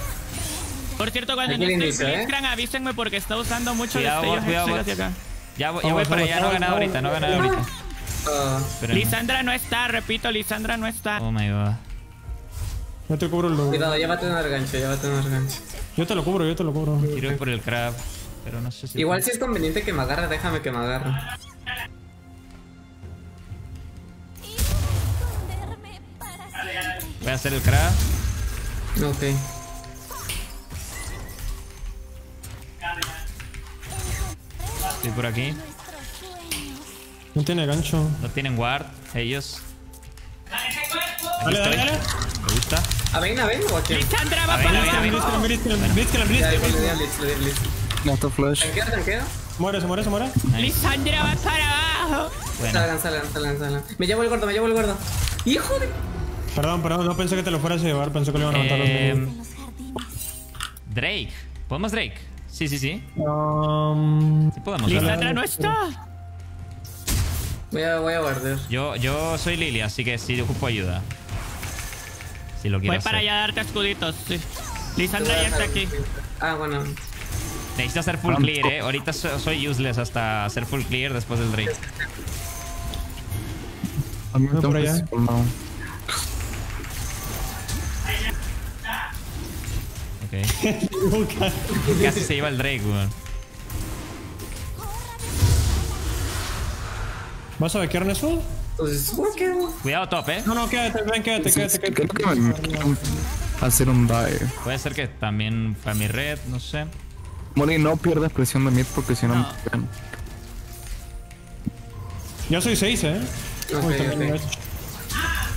S4: Por cierto, cuando
S10: inicio, ¿eh?
S4: Blitzcrank, avísenme porque está usando mucho
S1: Cuidado,
S4: destello
S1: bot, cuidado, bot.
S4: hacia acá.
S1: Ya, voy- ya
S5: Vamos,
S1: voy para allá. No ha ganado ahorita, no
S5: vamos.
S1: ganado ahorita.
S10: Ah,
S1: Pero
S4: Lisandra no está, repito, Lisandra no está.
S1: Oh my god.
S5: Yo te cubro el W.
S10: cuidado, ya va a tener gancho, ya va a tener gancho.
S5: Yo te lo cubro, yo te lo cubro.
S1: Quiero ir por el crab. Pero no sé si.
S10: Igual si es conveniente que me agarre, déjame que me agarre.
S1: Voy a hacer el crab.
S10: Ok.
S1: Estoy por aquí.
S5: No tiene gancho.
S1: No tienen ward. Ellos.
S5: Dale, dale, dale.
S1: Me gusta.
S10: ¿A Vayne, a Vayne o a quién?
S4: Lisandra va
S1: A ver,
S4: para
S1: a ver, a ver.
S4: abajo.
S9: Está flash.
S10: ¿Tanquea, tanquea?
S5: Muere, se muere, se muere.
S4: Lisandra va para abajo.
S1: Bueno.
S10: Salgan, salgan, salgan, salgan. Me llevo el gordo, me llevo el gordo. ¡Hijo de...!
S5: Perdón, perdón, no pensé que te lo fueras a llevar, pensé que lo iban a los
S1: Eh,
S11: los jardines.
S1: Drake. ¿Podemos Drake? Sí, sí, sí.
S5: Um,
S1: Sí podemos.
S4: Lisandra no está.
S10: Voy a, voy a guardar.
S1: Yo, yo soy Lily, así que sí ocupo ayuda. Si lo quiero
S4: Voy para allá a darte escuditos. Sí. Lisandra ya está aquí.
S10: Ah, bueno.
S1: Necesito hacer full clear, eh. Ahorita so- soy useless hasta hacer full clear después del Drake.
S9: A mí me
S5: por allá.
S1: Ok. *laughs* Casi se lleva el Drake, weón.
S5: ¿Vas a bequear en eso?
S1: Cuidado top, eh.
S5: No, no, quédate, ven, quédate, quédate, quédate.
S9: creo que hacer un dive.
S1: Puede ser que también fue a mi red, no sé.
S9: Molly, no pierdas presión de mid porque si no,
S1: No.
S9: me pegan.
S5: Yo soy 6, eh. Uy, también
S10: ok.
S5: Mech.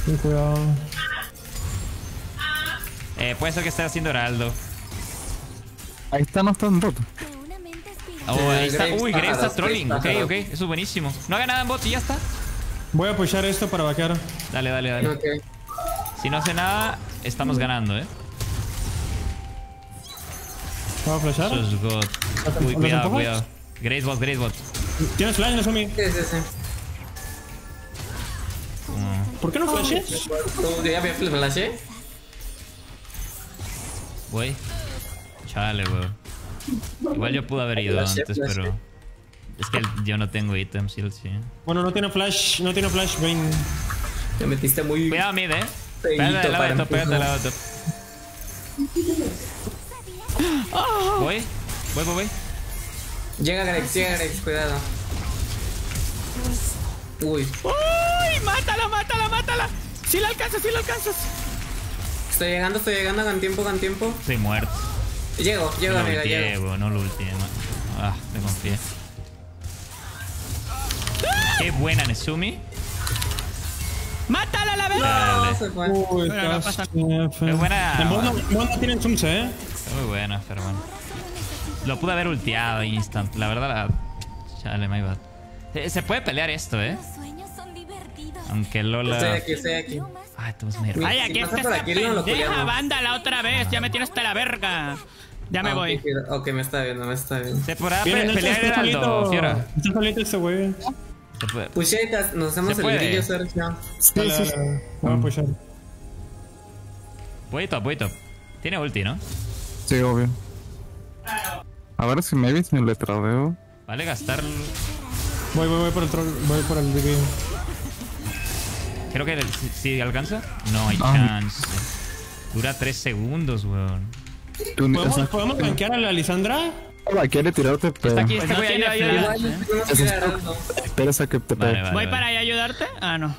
S5: Ten cuidado.
S1: Eh, puede ser que esté haciendo Heraldo.
S9: Ahí está, no están
S11: espiritual.
S1: Oh, ahí está. Uy, Graves está trolling. Ok, ok. Eso es buenísimo. No haga nada en bot y ya está.
S5: Voy a pushar esto para vaquear.
S1: Dale, dale, dale. Si no hace nada, estamos ganando, eh.
S5: ¿Voy a flashar?
S1: Eso es God. Uy,
S5: ¿Los
S1: cuidado, cuidado. Great bot, great bot.
S5: ¿Tienes flash, Nezumi?
S10: Sí, sí, sí.
S5: ¿Por qué no flashes?
S10: ¿Tú ya me flashé?
S1: Voy. Chale, weón. Igual yo pude haber ido
S10: Flashé,
S1: antes,
S10: flashé.
S1: pero. Es que el- yo no tengo ítems, sí, sí.
S5: Bueno, no tiene flash, no tiene flash, Vayne.
S10: Te metiste muy...
S1: Cuidado, mid, eh. Pégate del lado de
S10: para
S1: top, pégate
S10: empujar.
S1: lado Voy. Voy, voy, voy.
S10: Llega Grex, llega Grex, cuidado. Uy,
S4: ¡Uy! ¡Mátala, mátala, mátala! ¡Sí la alcanzas, sí la alcanzas!
S10: estoy llegando, estoy llegando, hagan tiempo, hagan tiempo.
S1: Estoy muerto.
S10: Llego,
S1: No
S10: llego,
S1: lo
S10: amiga,
S1: ultié,
S10: llego.
S1: no lo ultié. Ah, me confié. Qué buena Nezumi.
S4: ¡Mátala la verga!
S10: No, se fue.
S5: Uy,
S4: Pero no pasa.
S1: Qué buena.
S5: En no, no tienen zooms, eh.
S1: Muy buena, pero bueno. Lo pude haber ulteado instant. La verdad, la... Chale, my bad. Se puede pelear esto, eh. Aunque
S10: Estoy
S1: Lola.
S10: aquí, estoy aquí.
S1: Ay, tú ir.
S4: ¡Ay,
S10: Si
S4: aquí
S10: pasa
S4: está
S10: lo
S4: pendeja banda la otra vez! ¡Ya me tienes hasta la verga! Ya me
S10: Ah,
S4: voy.
S10: Ok, cuidado. ok, me está viendo, me está viendo.
S1: Se podrá pe-
S5: no,
S1: pelear Heraldo,
S5: solito.
S1: Fiora.
S5: Está solito este güey.
S1: Se puede.
S10: Pusheitas, nos hacemos el brillo, Sergio.
S5: Dale, dale, dale. Voy a pushar.
S1: Voy top, voy top. Tiene ulti, ¿no?
S9: Sí, obvio. A ver si maybe si le tradeo.
S1: Vale gastar.
S5: Voy, voy, voy por el troll, voy por el DB.
S1: Creo que si, si alcanza. No hay
S9: Ah.
S1: chance. Dura 3 segundos, weón.
S5: ¿Podemos, ¿podemos gankear a la Lisandra?
S9: Hola, quiere tirarte, pero
S1: Está aquí,
S4: Pues
S1: este
S4: no
S1: güey,
S4: tiene
S1: ayuda, ayuda.
S4: flash.
S10: Tenemos que ir a Heraldo.
S9: esperas a que te
S1: Vale,
S9: pegue.
S1: vale.
S4: ¿Voy
S1: vale.
S4: para allá a ayudarte? Ah, no.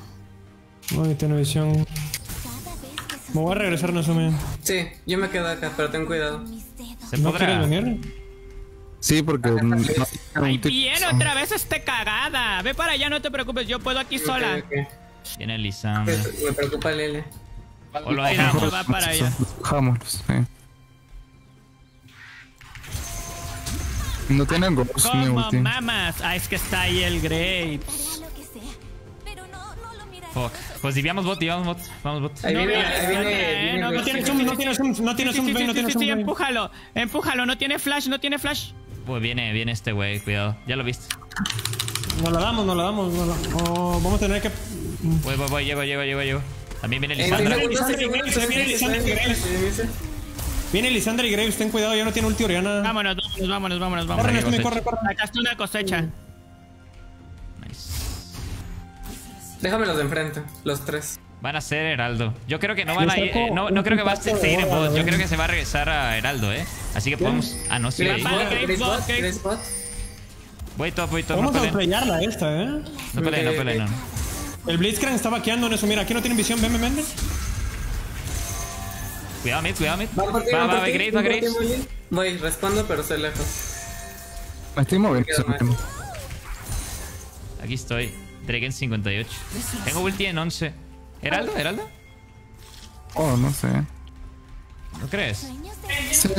S5: No, tiene visión. Me voy a regresar, Nezumi.
S10: Sí, yo me quedo acá, pero ten cuidado.
S1: Se
S5: ¿No
S1: podrá.
S5: quieres venir?
S9: Sí, porque. no-
S4: ¡Ay, bien! ¡Otra vez esté cagada! Ve para allá, no te preocupes, yo puedo aquí sola.
S10: Ok, ok.
S1: Tiene Lisandra.
S10: Me preocupa Lele.
S1: O lo dejamos.
S4: va para allá.
S9: Sí. No tienen ghost ni
S4: ¿Cómo
S9: ulti.
S4: mamas? Ah, es que está ahí el Graves.
S1: Fuck. Pues diviamos bot, diviamos bot. Vamos bot.
S10: Ahí
S4: No,
S10: viene, ahí
S4: no,
S10: viene,
S4: eh,
S10: viene
S4: no,
S5: tiene zoom, no tiene zoom, no tiene zoom, no tiene zoom.
S4: sí, empújalo. Empújalo, no tiene flash, no tiene flash.
S1: Pues viene, viene este güey, cuidado. Ya lo viste.
S5: Nos la damos, nos la damos. nos la- oh, vamos a tener que.
S1: Voy, voy, voy, llego, llego, llego, llego. También viene
S10: En
S1: Lisandra.
S5: viene
S10: en
S5: Lisandra y Graves. Viene Lisandra y Graves, ten cuidado, ya no tiene ulti Oriana.
S4: Vámonos, vámonos, vámonos, vámonos,
S5: Corre, corre, corre.
S4: Sacaste una cosecha.
S10: Déjamelos de enfrente, los tres.
S1: Van a ser Heraldo. Yo creo que no van a ir. eh, no, creo que va a seguir en bot. Yo creo que se va a regresar a Heraldo, eh. Así que podemos. Ah, no, sí. Voy top, voy top. No
S5: Vamos a
S1: peleen.
S5: playarla esta, eh.
S1: No peleen, no peleen. no.
S5: El Blitzcrank está vaqueando en eso. Mira, aquí no tienen visión. Ven, ven, ven.
S1: Cuidado, mid, cuidado, mid.
S10: Va
S1: Va,
S10: va
S1: Graves,
S10: va
S1: Graves.
S10: Voy, respondo, pero estoy lejos.
S9: Me estoy moviendo.
S1: Aquí estoy. Drake en 58. Tengo ulti en 11. ¿Heraldo? ¿Heraldo?
S9: Oh, no sé.
S1: ¿No crees?
S9: Sí.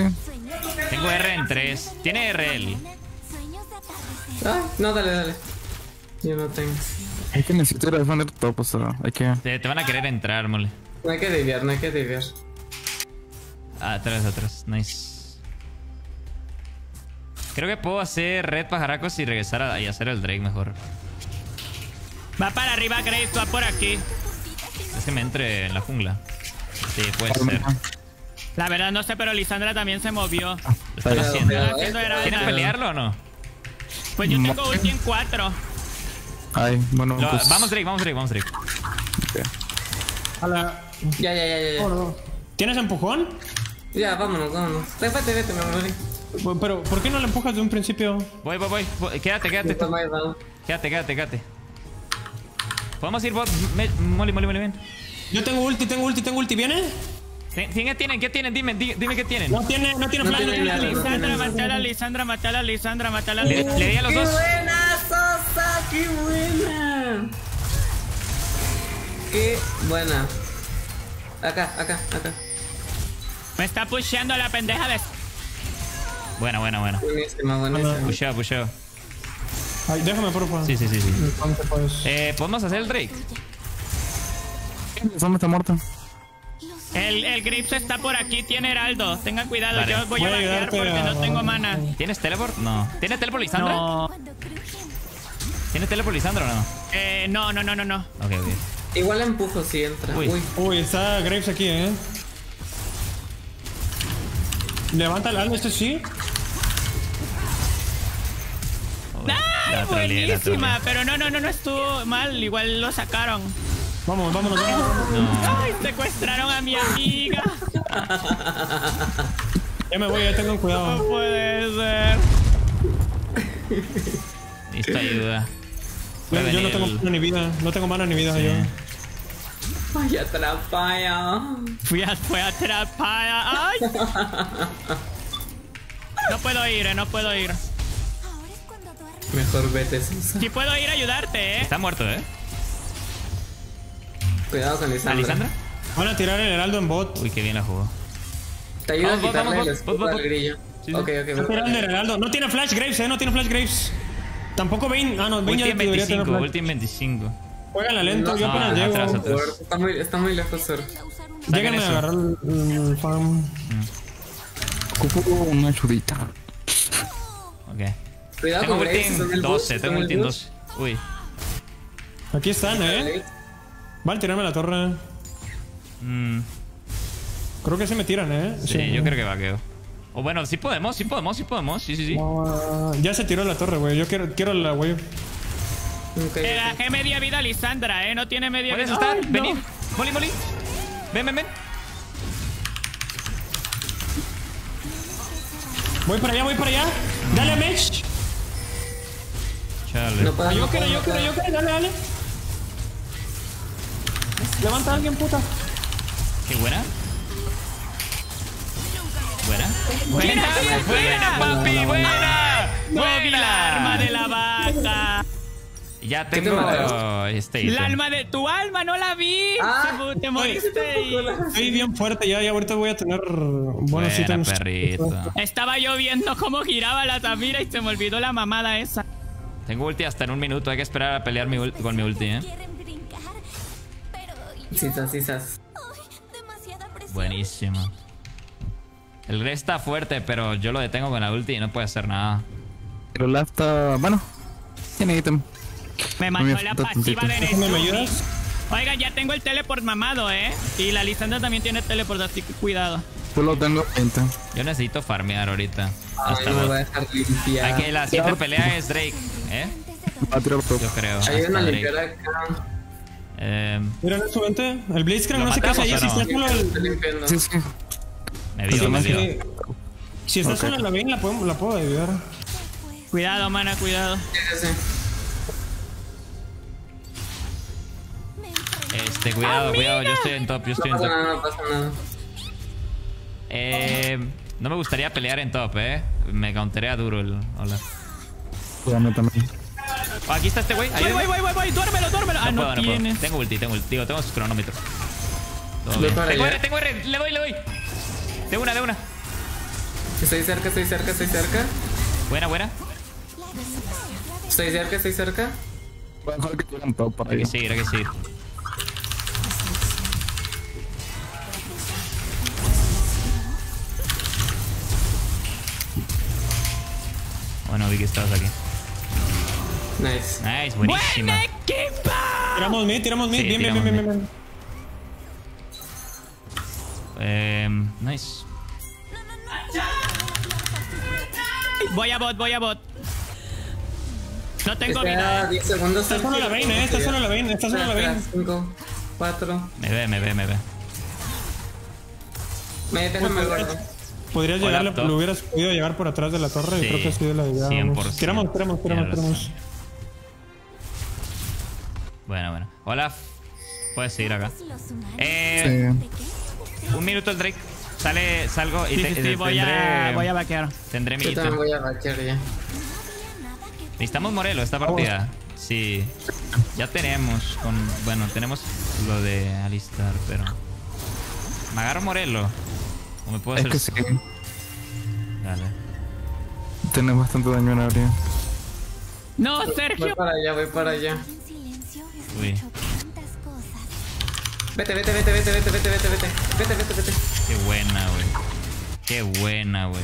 S1: Tengo R en 3. Tiene RL.
S10: Ay, no, dale, dale. Yo no tengo.
S9: Es que necesito ir a defender top, o sea, hay que...
S1: Te, te van a querer entrar, mole.
S10: No hay que diviar, no hay que diviar.
S1: Ah, atrás, atrás. Nice. Creo que puedo hacer red pajaracos y regresar a, y hacer el Drake mejor.
S4: Va para arriba, Grace, va por aquí.
S1: Es que me entre en la jungla. Sí, puede ser.
S4: La verdad no sé, pero Lisandra también se movió.
S1: Lo están haciendo.
S4: haciendo.
S1: ¿Quieren pelearlo o no?
S4: Pues yo tengo ulti en 4.
S9: Ay, bueno,
S1: Lo-
S9: pues...
S1: vamos Drake, vamos Drake, vamos Drake.
S5: La-
S10: Ya, ya, ya, ya. Ya,
S5: ¿Tienes empujón?
S10: ya vámonos, vámonos. Vete, vete,
S5: Pero, ¿por qué no le empujas de un principio?
S1: Voy, voy, voy. voy. Quédate, quédate. Quédate, quédate, quédate. Podemos ir bot. Me- Molly, Molly, Molly, ven.
S5: Yo tengo ulti, tengo ulti, tengo ulti. ¿Viene?
S1: ¿Qué qué tienen? ¿Qué tienen? Dime, di- dime qué tienen.
S5: No tiene, no tiene
S10: No
S5: flash.
S4: Lisandra, matala a Lisandra, matala a Lisandra, matala a
S1: Le,
S4: Lisandra.
S1: le di a los
S10: ¡Qué
S1: dos.
S10: buena, Sosa! ¡Qué buena! ¡Qué buena! Acá, acá, acá.
S4: Me está pusheando la pendeja de...
S1: Buena, buena, buena.
S10: Buenísima, buenísima.
S1: Pusheo, pusheo.
S5: Ay, déjame, por favor.
S1: Sí, sí, sí, sí.
S5: ¿Cuánto puedes?
S1: Eh, ¿Podemos hacer el Drake?
S9: El zombie está muerto.
S4: El, el Grips está por aquí, tiene heraldo. Tengan cuidado,
S1: Vale.
S4: yo voy a
S5: Voy a
S4: bajar porque
S5: a-
S4: no tengo mana.
S1: ¿Tienes teleport? No. ¿Tienes teleport Lisandra?
S4: No.
S1: ¿Tienes teleport Lisandra o no?
S4: eh, no, no, no, no, no.
S1: Ok, ok.
S10: Igual empujo si entra.
S1: Uy.
S10: Uy.
S5: Uy, está Graves aquí, ¿eh? Levanta el alma, este sí.
S4: ¡Ay, buenísima! Pero no, no, no, no estuvo mal. Igual lo sacaron.
S5: Vamos, vámonos.
S1: No.
S4: ¡Ay, secuestraron a mi amiga!
S5: Ya me voy, ya tengan
S4: No
S5: cuidado.
S4: puede ser.
S1: Necesito ayuda.
S5: Yo, no tengo mana ni vida, no tengo mana ni vida yo.
S10: Ay, atrapaya.
S4: Fui, a- fue atrapada. ¡Ay! *laughs* No puedo ir, eh, no puedo ir.
S10: Mejor vete, Sosa.
S4: Sí puedo ir a ayudarte, eh.
S1: Está muerto, ¿eh?
S10: Cuidado con Lisandra.
S1: ¿A Lisandra?
S5: Van a tirar el heraldo en bot.
S1: Uy, qué bien la jugó.
S10: Te ayuda
S1: Vamos,
S10: a quitarle
S1: vamos,
S10: el
S1: vamos,
S10: escudo
S1: vamos,
S10: al grillo.
S1: Sí, sí.
S10: Ok, ok,
S5: Está
S10: voy
S5: tirando
S10: para
S5: el heraldo. No tiene flash Graves, eh, no tiene flash Graves. Tampoco Vayne. Ah, no, Vayne
S1: Ulti
S5: ya debería tener
S1: 25,
S5: flash.
S1: ulti en 25.
S5: Juégala lento, yo
S10: No,
S5: apenas
S1: no,
S5: llego.
S1: atrás, atrás.
S10: Está muy, está muy lejos, Sor.
S5: Lléguenme a agarrar el, el farm.
S9: Ocupo una ayudita.
S1: Ok.
S10: Cuidado
S1: Tengo
S10: con con
S1: en
S10: el
S1: 12,
S10: boost,
S1: tengo ulti en
S10: boost.
S1: 12. Uy.
S5: Aquí están, eh. Van a tirarme la torre.
S1: Mm,
S5: Creo que se me tiran, eh.
S1: sí, yo creo que vaqueo. O bueno, sí podemos, sí podemos, sí podemos. Sí, sí, sí.
S5: Ya se tiró la torre, güey. Yo quiero, quiero la wave.
S10: Ok,
S4: Le
S10: ok.
S4: bajé media vida a Lisandra, eh. No tiene media
S1: ¿Puedes
S4: vida.
S1: estar?
S4: No.
S1: Venid. Molly, Molly. Ven, ven, ven.
S5: Voy para allá, voy para allá. Dale a Mech.
S1: Chale.
S10: No puedo,
S5: a
S10: puedo,
S5: Joker, a
S10: no
S5: Joker. Dale, dale. Levanta a alguien, puta.
S1: Qué buena. Buena.
S4: Buena,
S1: Buena, buena, papi, buena.
S4: Vi la
S1: Buena.
S4: arma de la vaca.
S1: Ya
S10: ¿Qué te
S1: tengo este
S4: El
S1: ítem.
S4: alma de tu alma, no la vi.
S10: Ah,
S4: te moriste. y-
S5: Estoy bien fuerte ya, y ahorita voy a tener buenos
S1: Buena,
S5: ítems.
S1: perrito.
S4: Estaba yo viendo cómo giraba la Tamira y se me olvidó la mamada esa.
S1: Tengo ulti hasta en un minuto. Hay que esperar a pelear mi con mi ulti, eh.
S11: Demasiada presión.
S1: Buenísimo. El Grey está fuerte, pero yo lo detengo con la ulti y no puede hacer nada.
S9: Pero la está... Bueno, tiene ítem.
S4: Me
S9: No
S4: mató
S9: me
S4: la pasiva
S9: tantito.
S4: de
S5: Déjame, ¿me
S4: Nezumi.
S5: ayudas?
S4: Oigan, ya tengo el teleport mamado, ¿eh? Y la Lisandra también tiene teleport, así que cuidado.
S9: Solo tengo 20.
S1: Yo necesito farmear ahorita.
S10: Ay,
S1: Hasta
S10: no me voy a dejar limpiar.
S1: Hay que la siguiente pelea es Drake, ¿eh?
S9: Va a tirar top.
S1: Yo creo.
S10: Hay una limpiar acá.
S1: Eh,
S5: Mira, en su vente. El Blitzcrank
S1: ¿Lo
S5: no sé qué hace
S1: matamos
S5: ahí. Si
S1: no?
S5: está solo el...
S9: Sí, sí.
S1: me dio, me
S5: más
S1: dio.
S5: que- Si está
S9: Ok.
S5: sola la Vayne, la, podemos- la puedo ayudar.
S4: Cuidado, mana, cuidado.
S10: Sí, sí, sí.
S1: Este, cuidado, cuidado. Yo estoy en top, yo estoy
S10: No
S1: en
S10: pasa
S1: top.
S10: nada, no pasa nada.
S1: Eh, no me gustaría pelear en top, ¿eh? Me counterea duro el... Hola.
S9: Cuídame también.
S1: Oh, aquí está este güey.
S4: Voy, voy, voy, voy, voy. Duérmelo, duérmelo. Ah, no,
S1: puedo, no puedo.
S4: tienes.
S1: Tengo ulti, tengo ulti. Digo, tengo su cronómetro. Tengo. R, tengo R, le doy, le doy. De una, de una.
S10: Estoy cerca, estoy cerca, estoy cerca.
S1: Buena, buena.
S10: Estoy cerca, estoy cerca.
S9: Que para
S1: Hay que seguir, hay que seguir. Bueno, vi que estabas aquí.
S10: Nice.
S1: Nice, buenísima.
S5: Tiramos mid, tiramos mid.
S1: Sí,
S5: bien, bien,
S1: tiramos
S5: bien, bien, bien.
S1: Em, nice.
S4: Voy a bot, voy a bot. No tengo vida. eh.
S10: 10 segundos.
S5: Está solo la Vayne, eh. Está solo la Vayne. Está solo la Vayne.
S10: 5, 4.
S1: Me ve, me ve, me ve.
S10: Me déjame el guardo.
S5: Podrías llegarle, lo hubieras podido llegar por atrás de la torre
S1: Sí,
S5: y creo que así la idea.
S1: 100%.
S5: Tiramos, tiramos, tiramos,
S1: Tienes
S5: tiramos.
S1: Bueno, bueno. Hola. Puedes seguir acá. Eh,
S9: Sí.
S1: un minuto el Drake. Sale, salgo y
S4: Sí,
S1: te-
S4: sí,
S1: te-
S4: voy a, voy a vaquear.
S1: tendré mi
S10: Yo también voy a vaquear ya.
S1: Necesitamos Morelo esta partida. Sí. Ya tenemos con. Bueno, tenemos lo de Alistar, pero. ¿Me agarro Morelo? ¿O me puedo
S9: Es
S1: hacer.?
S9: que sí.
S1: Dale.
S9: Tienes bastante daño en área.
S4: No,
S10: Voy
S4: Sergio.
S10: para allá, voy para allá.
S1: Uy.
S10: Vete, vete, vete, vete, vete, vete, vete, vete. Vete, vete, vete.
S1: Qué buena, güey. Qué buena, güey.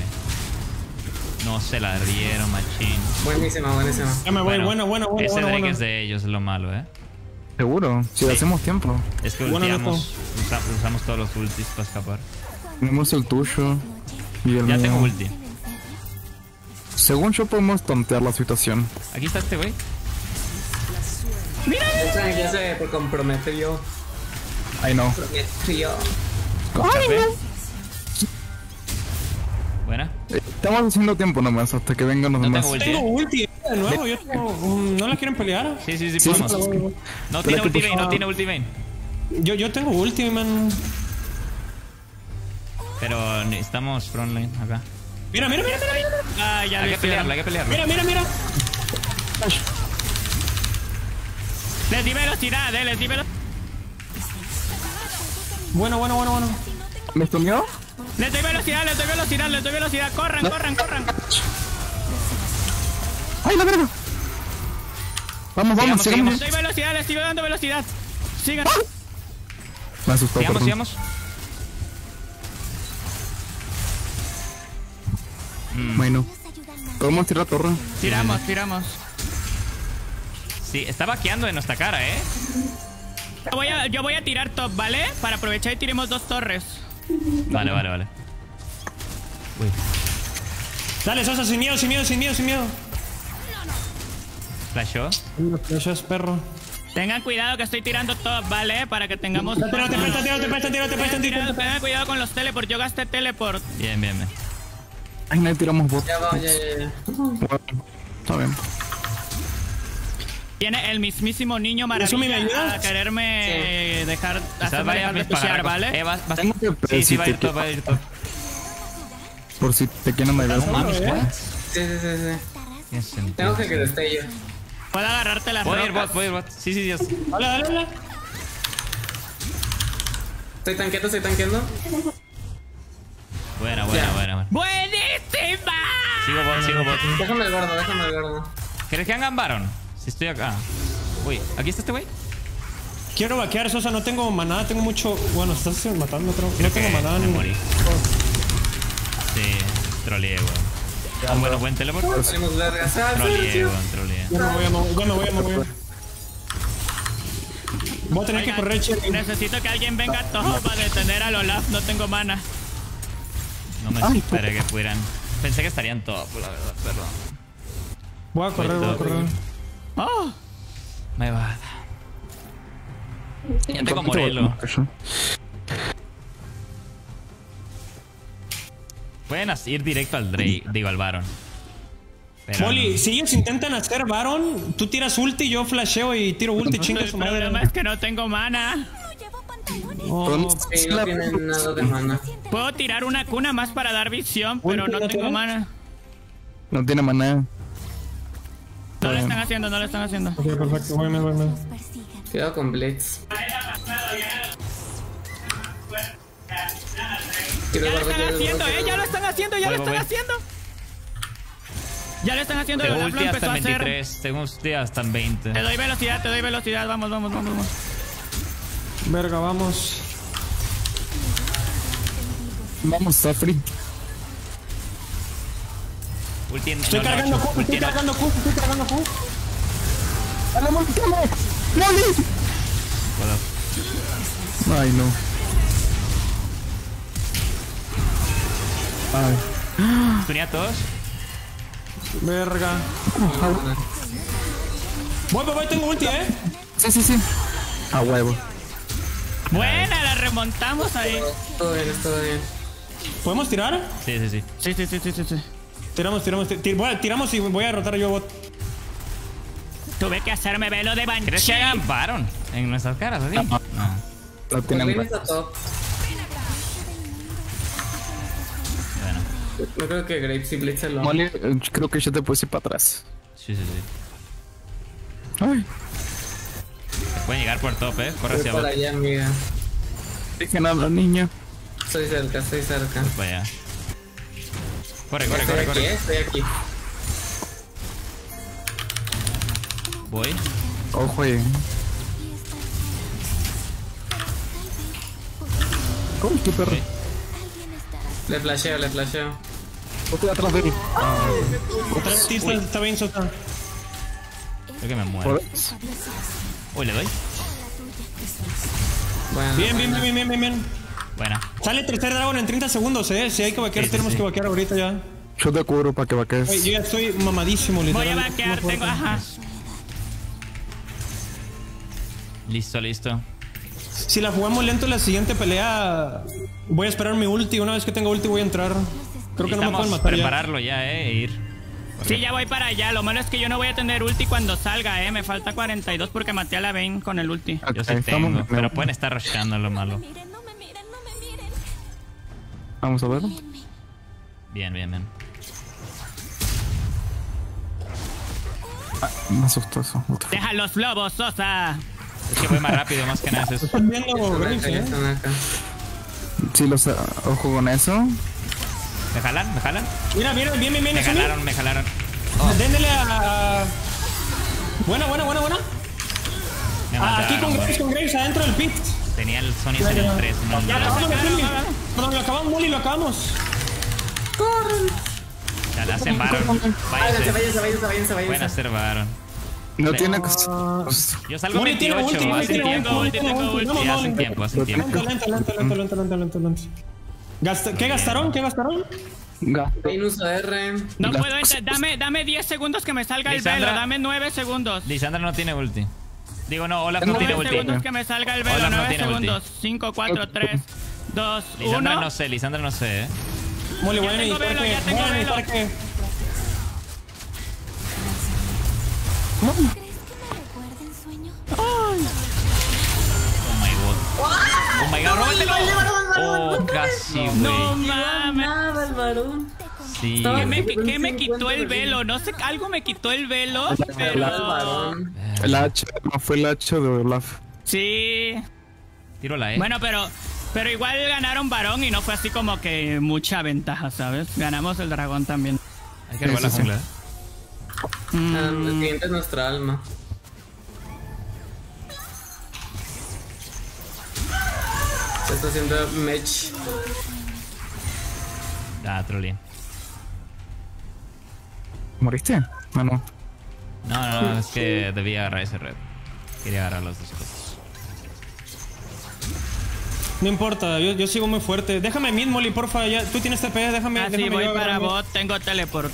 S1: No se la dieron, machín.
S10: Buenísima, buenísima.
S5: Ya me voy. Bueno, bueno, bueno,
S1: Ese
S5: bueno.
S1: Drake
S5: bueno.
S1: es de ellos, es lo malo, ¿eh?
S9: Seguro, si le hacemos tiempo.
S1: Es que
S5: Bueno,
S1: ultiamos, usa- usamos todos los ultis para escapar.
S9: Tenemos el tuyo y el
S1: Ya
S9: mío.
S1: tengo ulti.
S9: Según yo podemos tontear la situación.
S1: Aquí está este güey.
S10: Se, ya se por comprometió.
S9: Ay no.
S10: Prometió.
S1: Café. Buena.
S9: Eh, Estamos haciendo tiempo nomás hasta que vengan los
S1: No
S9: demás.
S1: tengo ulti.
S5: Tengo ulti de nuevo. Yo tengo, ¿No la quieren pelear?
S1: Sí, sí, sí,
S9: Sí,
S1: podemos.
S9: sí, sí.
S1: No tiene ulti
S9: pues,
S1: Vayne, no
S9: ah,
S1: tiene ulti.
S5: Yo, yo tengo ulti, man.
S1: Pero necesitamos frontline acá.
S5: Mira, mira, mira, mira. mira.
S4: Ah, ya
S1: Hay que pelearla, hay que pelearla.
S5: Mira, mira, mira.
S4: Les di velocidad, eh, les di velocidad.
S5: Bueno, bueno, bueno, bueno.
S9: ¿Me estuneó?
S4: Les doy velocidad, les doy velocidad, les doy velocidad. Corran, corran, corran.
S9: ¡Ay, la verga! Vamos, vamos,
S1: Sigamos,
S9: sigamos.
S4: Les doy velocidad, les sigo dando velocidad. Sigan.
S9: Me asustó,
S1: Sigamos,
S9: perdón. Bueno, podemos tirar torre.
S4: Tiramos, tiramos.
S1: Sí, está vaqueando en nuestra cara, ¿eh?
S4: Yo voy, a, yo voy a tirar top, ¿vale? Para aprovechar y tiremos dos torres.
S1: Vale, vale, vale. Uy,
S5: Dale, Sosa, sin miedo, sin miedo, sin miedo, sin miedo.
S1: flashó.
S5: Es perro.
S4: Tengan cuidado que estoy tirando top, ¿vale? Para que tengamos...
S5: Tírate, tírate, tírate, tírate, tírate, tírate.
S4: tengan cuidado con los teleport. Yo gasté teleport.
S1: Bien, bien, bien.
S9: Ay, no tiramos bot.
S10: Ya va, ya, ya, ya.
S9: Bueno, está bien.
S4: Viene el mismísimo niño
S5: Yasumi, ¿me
S4: maravilla
S5: ayudas?
S4: a quererme
S1: vaya
S4: dejar de
S1: a para
S4: pushear,
S1: agarrar-
S4: ¿vale?
S1: Eh, vas- vas-
S9: Tengo que
S1: Sí, sí,
S9: si
S1: va a ir top, va a ir top.
S9: Por si te quieren bailar.
S10: Sí, sí, sí, sí.
S1: Tiene.
S10: Tengo que que destello.
S4: Puedo agarrarte las
S1: Puedo ir bot, puedo ir bot. Sí, sí, Dios.
S5: Dale, dale, dale.
S10: Estoy tanqueando, estoy tanqueando.
S1: Buena, buena,
S10: Ya.
S1: buena, buena.
S4: ¡Buenísima!
S1: Sigo bot, sigo bot.
S10: Déjame el gordo, déjame el gordo.
S1: ¿Quieres que hagan Baron? Si estoy acá. Uy, ¿aquí está este güey?
S5: Quiero vaquear, Sosa, no tengo maná, tengo mucho. Bueno, estás matando, creo. No tengo maná
S1: me
S5: ni.
S1: morí. Sí, troleé, weón. Un bueno, buen teleport. Troleé, weón, troleé.
S5: Ya me voy, ya me voy, ya me voy, voy. Voy a tener que
S4: Oigan,
S5: correr, Cherry.
S4: Necesito que alguien venga todo para detener al Olaf. No tengo mana.
S1: No me esperé que pudieran. Pensé que estarían top, la verdad, perdón.
S5: Voy a correr, voy a correr.
S4: ¡Oh!
S1: Me va. Ya tengo Morelo. Pueden ir directo al Drake, digo al Baron. Pero
S5: Molly, si ellos intentan hacer Baron, tú tiras ulti, yo flasheo y tiro ulti, chinga
S4: El
S5: su
S4: problema
S5: madre.
S4: es que no tengo mana.
S11: No llevo pantalones.
S5: Oh,
S10: Sí, no tienen nada de mana.
S4: Puedo tirar una cuna más para dar visión, pero no
S5: ¿no
S4: tengo mana.
S9: No tiene maná.
S4: No lo están haciendo, no lo están haciendo.
S5: ok, perfecto, voy, me voy, me.
S10: Cuidado con Blitz.
S4: Ya lo están haciendo, eh, ya lo están haciendo, ya lo están haciendo. Ya lo están haciendo, lo empezó
S1: hasta
S4: a hacer.
S1: 23. Tengo ulti hasta en 20.
S4: Te doy velocidad, te doy velocidad, vamos, vamos, vamos, vamos.
S5: Verga, vamos.
S9: Vamos,
S1: en-
S5: Estoy
S1: no, no,
S5: cargando. Q, estoy cargando Q, estoy cargando Q.
S9: ¡Dale, Molly, dale! Ay, no. Ay.
S1: Tunea a todos.
S5: Verga. Voy, voy, voy, tengo ulti, eh.
S9: Sí, sí, sí. A huevo.
S4: Buena, la remontamos ahí.
S10: Todo bien, todo bien.
S5: ¿Podemos tirar?
S1: Sí, sí, sí.
S4: Sí, sí, sí, sí, sí.
S5: Tiramos, tiramos, ti- ti- voy a- tiramos y voy a derrotar yo a bot.
S4: Tuve que hacerme velo de Banshee.
S1: ¿Crees que hagan Baron en nuestras caras así? No.
S9: Tienen
S10: a top.
S1: Bueno.
S10: No creo que Grapes y Blitz se lo.
S9: Molly, creo que yo te puse para atrás.
S1: Sí, sí, sí.
S9: Ay.
S1: Pueden llegar por top, eh. Corre
S10: Voy
S1: hacia
S10: para
S1: bot.
S10: allá, amiga.
S9: Dejen a la niña.
S10: Estoy cerca, estoy cerca.
S1: Para allá. Corre, corre,
S10: Estoy
S1: corre,
S10: aquí, eh,
S1: corre.
S10: estoy aquí.
S1: Voy.
S9: Ojo ahí. ¿Cómo qué perro?
S1: Ok.
S10: Le flasheo, le flasheo.
S9: Estoy atrás de él.
S5: Otra vez, sí, está, está bien, Sota.
S1: Creo que me muero. Uy, le doy.
S10: Bueno,
S5: Bien, bien, bien, bien, bien, bien.
S1: Buena.
S5: Sale tercer dragón en 30 segundos, eh. Si hay que vaquear,
S1: Sí, sí,
S5: tenemos
S1: sí.
S5: que vaquear ahorita ya.
S9: Yo te cubro para que vaques.
S5: Güey, yo ya estoy mamadísimo, literal.
S4: Voy a vaquear, tengo, ajá.
S1: Listo, listo.
S5: Si la jugamos lento en la siguiente pelea, voy a esperar mi ulti. Una vez que tenga ulti voy a entrar. Creo que no me pueden matar ya.
S1: prepararlo ya, eh. E ir.
S4: Sí, ya voy para allá. Lo malo es que yo no voy a tener ulti cuando salga, eh. Me falta 42 porque maté a la Vayne con el ulti.
S1: Yo
S9: Ok,
S1: sí tengo.
S9: estamos-
S1: Pero pueden estar rushando lo malo.
S11: Miren, no me miren, no me miren.
S9: Vamos a ver.
S1: Bien, bien, bien.
S9: Me asustó eso.
S4: Deja los lobos, Sosa.
S1: Es que voy más rápido, más que nada es eso.
S5: Están viendo
S10: Están
S5: Graves,
S10: ya
S5: eh.
S10: están acá.
S9: Sí, los eh, ojo con eso.
S1: ¿Me jalan? ¿Me jalan?
S5: Mira, mira, bien, bien, bien.
S1: Me jalaron, me jalaron.
S5: Déndele a. Buena, buena, buena, buena.
S1: Me
S5: Ah, aquí con. Graves, con Graves, adentro del pit.
S1: Tenía el Sony en el 3, no
S5: Ya lo
S1: 2.
S5: acabamos. Perdón, lo acabamos, Molly, lo acabamos.
S1: Ya le hacen Baron.
S10: Váyanse,
S1: Váyanse.
S10: váyanse, váyanse, váyanse.
S1: hacer Baron.
S9: No tiene que.
S1: Yo salgo
S5: Molly tiene
S1: 28,
S5: ulti, Molly
S1: hacen
S5: tiene
S1: tiempo.
S5: Molly.
S1: tiempo, hacen tiempo.
S5: Lento, lento, lento, lento, lento, lento, lento, lento. Gasta- ¿Qué gastaron? ¿Qué gastaron?
S9: Gasto.
S10: AR.
S4: No puedo entrar. Dame, dame 10 segundos que me salga el
S1: Lisandra.
S4: velo. Dame 9 segundos.
S1: Lisandra no tiene ulti. Digo, no, Olaf no
S4: 9
S1: tiene ulti.
S4: segundos que me salga el velo.
S1: Olaf no
S4: 9
S1: tiene ulti.
S4: segundos. 5, 4, 3, 2,
S1: Lisandra
S4: 1.
S1: no sé, Lisandra no sé, eh.
S5: Molly, voy a
S4: tengo velo, ya tengo velo.
S5: que.
S11: ¿Crees que me recuerden sueño?
S1: Oh god. Oh my god, róbatelo. Oh, casi,
S4: No
S1: güey.
S4: mames.
S10: Nada, el varón.
S1: Sí.
S4: ¿Qué me, qué me quitó el velo? No sé, algo me quitó el velo,
S10: El
S4: pero...
S9: El hacha, no fue el hacha de Olaf.
S4: Sí.
S1: Tírala, eh.
S4: Bueno, pero... Pero igual ganaron varón y no fue así como que mucha ventaja, ¿sabes? Ganamos el dragón también.
S1: Hay que robar la
S9: sí, sí.
S1: jungla. eh.
S10: Ah,
S4: Mm,
S10: El siguiente es nuestra alma. Se está haciendo match.
S1: Ah, trolley.
S9: ¿Moriste? Ah, no.
S1: No, no, no, es que debía agarrar ese red. Quería agarrar las dos cosas.
S5: No importa, yo, yo sigo muy fuerte. Déjame mid, Molly, porfa. Ya, tú tienes TP, déjame.
S4: Ah, sí,
S5: déjame
S4: voy
S5: yo
S4: para bot, tengo teleport.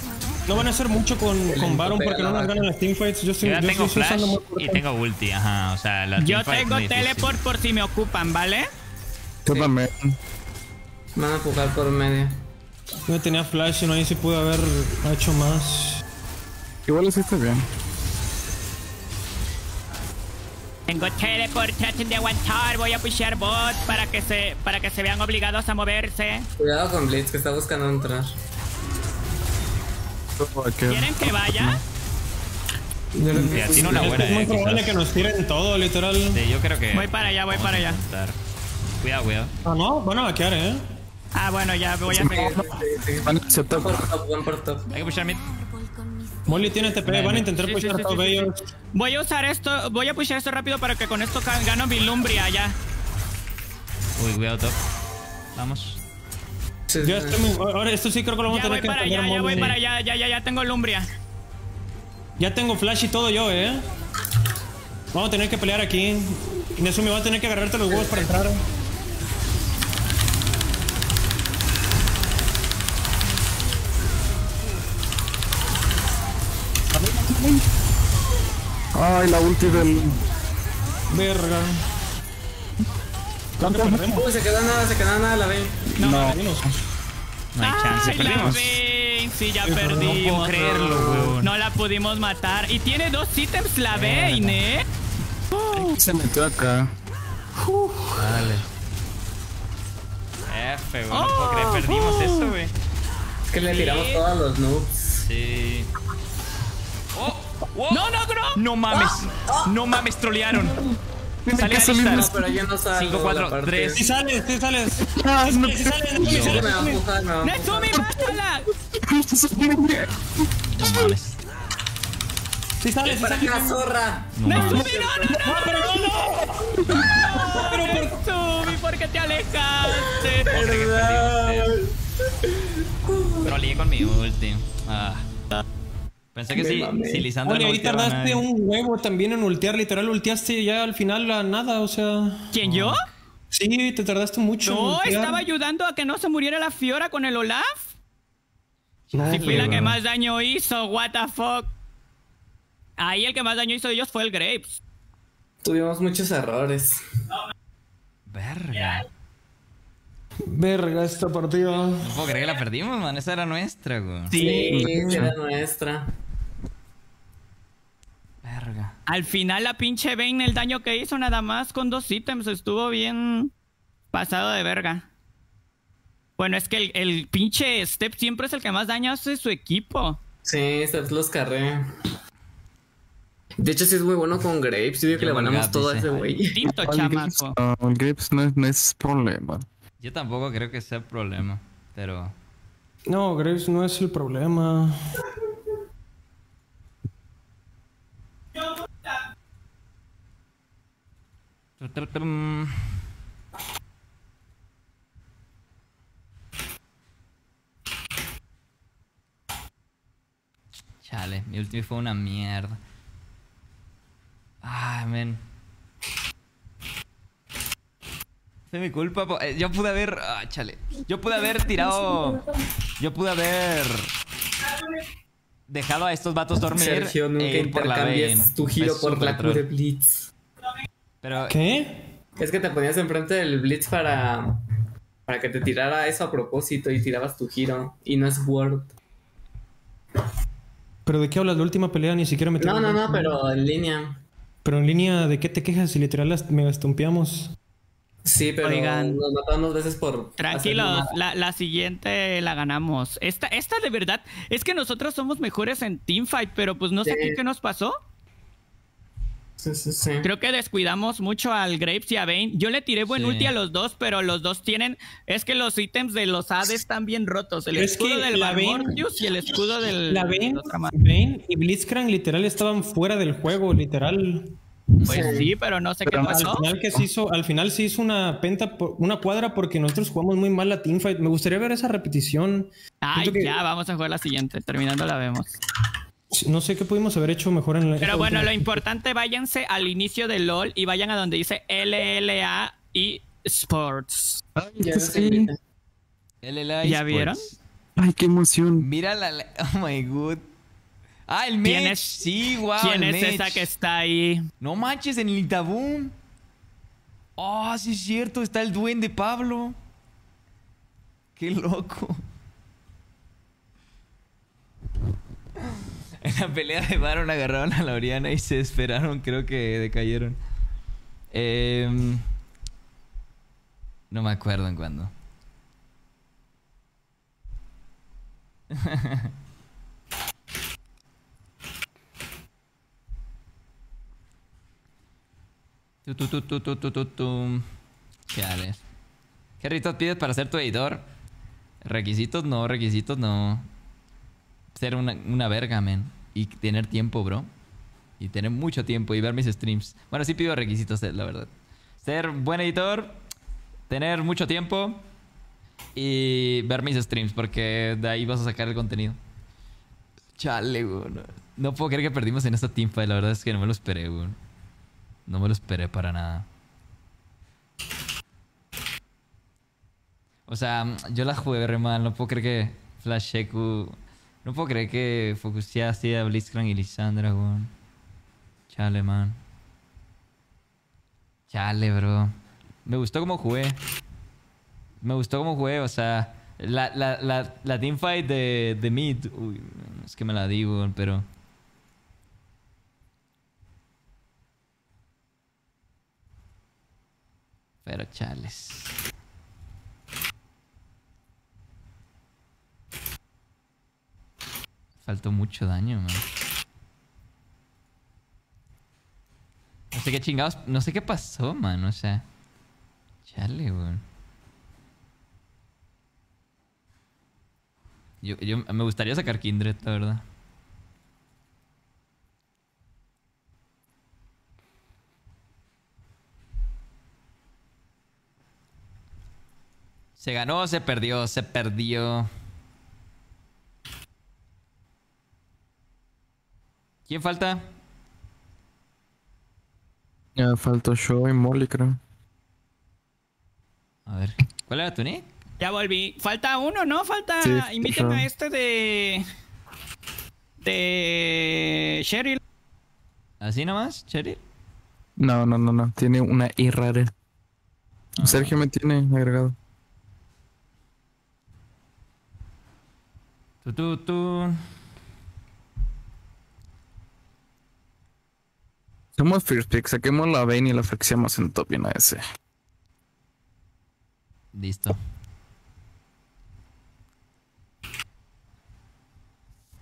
S5: No van a hacer mucho con, con Baron porque no nos ganan las teamfights. Yo, estoy,
S1: Yo ya
S5: yo
S1: tengo flash y tengo ulti, ajá. O sea, la
S4: Yo tengo teleport por si me ocupan, ¿vale?
S9: Yo también.
S10: Van a jugar por medio.
S5: No tenía flash y no ahí sí pude haber hecho más.
S9: Igual hiciste bien.
S4: Tengo teleport, traten de aguantar, voy a pushear bot para que se para que se vean obligados a moverse.
S10: Cuidado con Blitz que está buscando entrar.
S9: Que-
S4: ¿Quieren que vaya?
S1: Buena,
S5: es muy
S1: eh,
S5: probable
S1: quizás.
S5: que nos tiren todo, literal.
S1: Sí, yo creo que.
S4: Voy para allá, voy para allá.
S1: intentar. Cuidado, cuidado.
S5: Ah, no, van a vaquear, eh.
S4: Ah, bueno, ya voy a seguir.
S9: Van a aceptar.
S7: Por top, buen por top.
S1: Hay que pushar mid.
S5: Molly tiene TP, van a intentar
S4: Sí,
S5: pushar
S4: sí,
S5: top
S4: sí, sí.
S5: ellos.
S4: Voy a usar esto, voy a pushar esto rápido para que con esto gano mi lumbria ya.
S1: Uy, cuidado top. Vamos.
S7: Sí,
S5: Ya
S7: sí.
S5: estoy muy- Ahora esto sí creo que lo vamos
S4: Ya
S5: a
S4: voy
S5: tener que
S4: para allá, ya voy para allá, ya, ya, ya tengo lumbria.
S5: Ya tengo flash y todo yo, eh. Vamos a tener que pelear aquí. Nesumi va a tener que agarrarte los huevos para entrar.
S9: Ay, la ulti del.
S5: Verga. ¿Cuánto perdemos?
S7: Uy, se quedó nada, se quedó nada la B.
S5: No,
S1: No hay chance,
S4: Ay, la
S1: perdimos.
S4: Vayne, sí, ya
S1: No
S4: perdimos.
S1: puedo creerlo, weón.
S4: No la pudimos matar. Y tiene dos ítems la Vayne, ¿eh?
S9: Se metió acá.
S1: Dale. F, güey. No puedo creer, perdimos eso, güey.
S7: Es que le tiramos todos los noobs.
S1: Sí. Oh, oh.
S4: No, no, no.
S1: No mames. No mames, trolearon. Sale
S9: que
S1: a lista.
S7: No, pero yo no salgo.
S1: 5, 4,
S7: la parte.
S1: 3.
S5: Sí sales, sí sales.
S9: Ah, no.
S5: Sí sales, sí
S7: Sí,
S5: sales.
S4: Nesumi, mátala.
S1: No mames.
S5: Sí sales, sí
S7: ¿Para qué
S5: sales.
S7: la zorra?
S1: No.
S4: Nesumi, no, no, no.
S5: No, pero no, no.
S4: Nesumi, ¿por qué te alejaste?
S1: Troleé con mi ulti. Ah. Pensé que sí, si Lisandra
S5: Oye,
S1: no
S5: ahí
S1: a
S5: tardaste un huevo también en ultear, literal ulteaste ya al final a nada, o sea.
S4: ¿Quién, yo?
S5: Sí, te tardaste mucho. en
S4: No,
S5: ultear.
S4: estaba ayudando a que no se muriera la Fiora con el Olaf.
S5: No,
S4: Si fui la que más daño hizo, what the fuck. Ahí el que más daño hizo de ellos fue el Grapes.
S7: Tuvimos muchos errores.
S1: Verga.
S5: Verga esta partida.
S1: No puedo creer que la perdimos, man. Esa era nuestra, güey.
S7: Sí, era nuestra.
S1: Verga.
S4: Al final la pinche Vayne el daño que hizo nada más con dos ítems estuvo bien pasado de verga. Bueno, es que el, el pinche Step siempre es el que más daño hace su equipo.
S7: Sí, Steps los carré. De hecho, sí es muy bueno con Grapes. Yo digo que le ganamos todo a ese güey.
S4: Chamaco.
S9: el Grips no, es- no es problema.
S1: Yo tampoco creo que sea problema. Pero.
S5: No, Graves no es el problema.
S1: Chale, mi ulti fue una mierda. Ay, men. Fue mi culpa. eh, Yo pude haber. Ah, chale. Yo pude haber tirado. Yo pude haber. Dejado a estos vatos dormir.
S7: Sergio, nunca
S1: e
S7: intercambies tu giro por la Q de. Blitz.
S1: Pero.
S5: ¿Qué?
S7: Es que te ponías enfrente del Blitz para. Para que te tirara eso a propósito y tirabas tu giro. Y no es Word.
S5: ¿Pero de qué hablas? La última pelea ni siquiera me
S7: No, no, no, pero en línea.
S5: Pero en línea, ¿de qué te quejas si literal las mega estumpeamos?
S7: Sí, pero
S4: Oigan.
S7: nos mataron dos veces por.
S4: Tranquilos, la, la siguiente la ganamos. Esta, esta de verdad, es que nosotros somos mejores en teamfight, pero pues no sé qué, qué nos pasó.
S7: Sí, sí, sí.
S4: Creo que descuidamos mucho al Grapes y a Vayne. Yo le tiré buen
S1: Sí.
S4: ulti a los dos, pero los dos tienen. Es que los ítems de los AD están bien rotos. El
S5: Es
S4: escudo
S5: que
S4: del Barmortius y el escudo del.
S5: La. Vayne y Blitzcrank literal estaban fuera del juego, literal.
S4: Pues sí, pero no sé
S9: Pero
S4: qué
S9: al
S5: Al
S4: pasó.
S5: final que se hizo, al final se hizo una penta, por- una cuadra porque nosotros jugamos muy mal la teamfight. Me gustaría ver esa repetición.
S4: Ay,
S5: que-
S4: ya, vamos a jugar la siguiente. Terminando la vemos.
S5: No sé qué pudimos haber hecho mejor en la.
S4: Pero bueno,
S5: última-
S4: lo importante, váyanse al inicio de LOL y vayan a donde dice LLA y Sports.
S9: Ay,
S7: Ya
S9: que
S7: sé,
S9: sí.
S1: LLA
S4: ¿Ya
S1: eSports.
S4: vieron?
S9: Ay, qué emoción.
S1: Mira la- *laughs* Oh my god. Ah, el
S4: ¿Quién
S1: Mech.
S4: es-
S1: Sí, wow.
S4: ¿Quién
S1: el
S4: es esa que está ahí?
S1: No manches, en el Itaboom. Oh, sí es cierto. Está el duende Pablo. Qué loco. En la pelea de Baron agarraron a la Oriana y se esperaron. Creo que decayeron. Em, no me acuerdo en cuándo. *laughs* Tu, tu. ¿Qué ritos pides para ser tu editor? Requisitos no, requisitos no. Ser una, una verga, men. Y tener tiempo, bro. Y tener mucho tiempo y ver mis streams. Bueno, sí pido requisitos, eh, la verdad. Ser buen editor, tener mucho tiempo y ver mis streams, porque de ahí vas a sacar el contenido. Chale, güey. No, no puedo creer que perdimos en esta teamfight. La verdad es que no me lo esperé, güey. No me lo esperé para nada. O sea, yo la jugué re. No puedo creer que Flash Sheku... No puedo creer que Focusia así a Blitzcrank y Lisandra, güey. Chale, man. Chale, bro. Me gustó cómo jugué. Me gustó cómo jugué, o sea... La, la, la, la teamfight de, de Mid... Uy, es que me la digo, pero... Pero chales. Faltó mucho daño, man. No sé qué chingados... No sé qué pasó, man. O sea... Chale, weón. Yo, yo me gustaría sacar Kindred, la verdad. Se ganó, se perdió, se perdió. ¿Quién falta?
S9: Ya falta yo y Molly, creo.
S1: A ver. ¿Cuál era tu nick?
S4: Ya volví. Falta uno, ¿no? Falta.
S9: Sí, yo.
S4: a este de. De. Cheryl.
S1: ¿Así nomás, Cheryl?
S9: No, no, no, no. Tiene una I rara. Sergio me tiene agregado.
S1: Tú, tú, tú.
S9: Somos First Pick. Saquemos la Vayne y la flexiamos en top y en AS.
S1: Listo.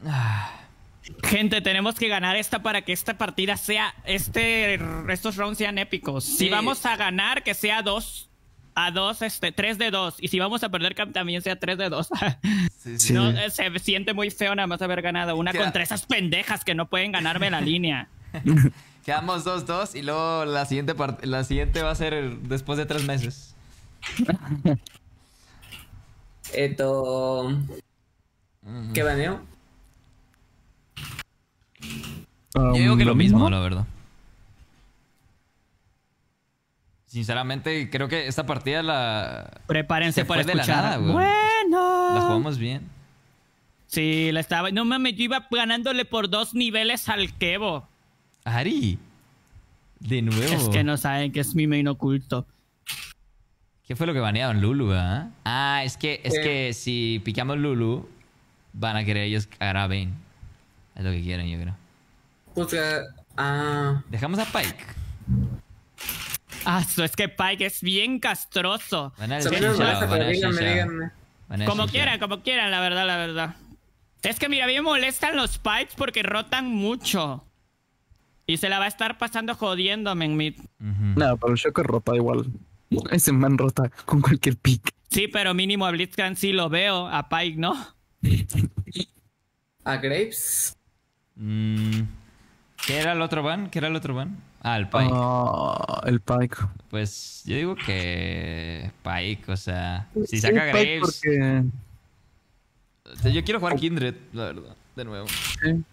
S1: Ah,
S4: Gente, tenemos que ganar esta para que esta partida sea. Este. Estos rounds sean épicos. Si vamos a ganar, que sea dos. A dos, este, tres de dos. Y si vamos a perder, que también sea tres de dos. *laughs*
S9: Sí.
S4: No, se siente muy feo nada más haber ganado una
S1: Queda-
S4: contra esas pendejas que no pueden ganarme la *laughs* línea. *laughs*
S1: Quedamos 2-2 y luego la siguiente, part- la siguiente va a ser después de tres meses.
S10: Esto. ¿Qué baneo?
S1: Yo digo que
S9: Um,
S1: lo mismo, la verdad. Sinceramente, creo que esta partida la,
S4: Prepárense
S1: Se
S4: para
S1: fue de la
S4: escuchar.
S1: nada, güey.
S4: bueno.
S1: la jugamos bien.
S4: Sí, la estaba. No mames, yo iba ganándole por dos niveles al Kevo.
S1: Ari. De nuevo.
S4: Es que no saben que es mi main oculto.
S1: ¿Qué fue lo que banearon? Lulu, ah? Ah, es que, es que si picamos Lulu, van a querer ellos cagar a Vayne. Es lo que quieren, yo creo.
S10: Pues que. Ah.
S1: Dejamos a Pike.
S4: Ah, es que Pike es bien castroso.
S1: Van van
S10: díganme, díganme.
S1: van
S4: Como quieran, como quieran, la verdad, la verdad. Es que mira, a mí me molestan los Pikes porque rotan mucho. Y se la va a estar pasando jodiéndome en mid.
S1: Ujú.
S9: No, pero Shocker rota igual. Ese man rota con cualquier pick.
S4: Sí, pero mínimo a Blitzcrank sí lo veo, a Pike no.
S10: A Grapes.
S1: Mm, ¿Qué era el otro ban? ¿Qué era el otro ban? Ah, el Pike.
S9: Ah, el Pike.
S1: Pues yo digo que Pike, o sea, si
S9: Sí,
S1: saca
S9: Pike
S1: Graves.
S9: Porque...
S1: o sea, yo quiero jugar Kindred, la verdad, de nuevo.
S9: sí.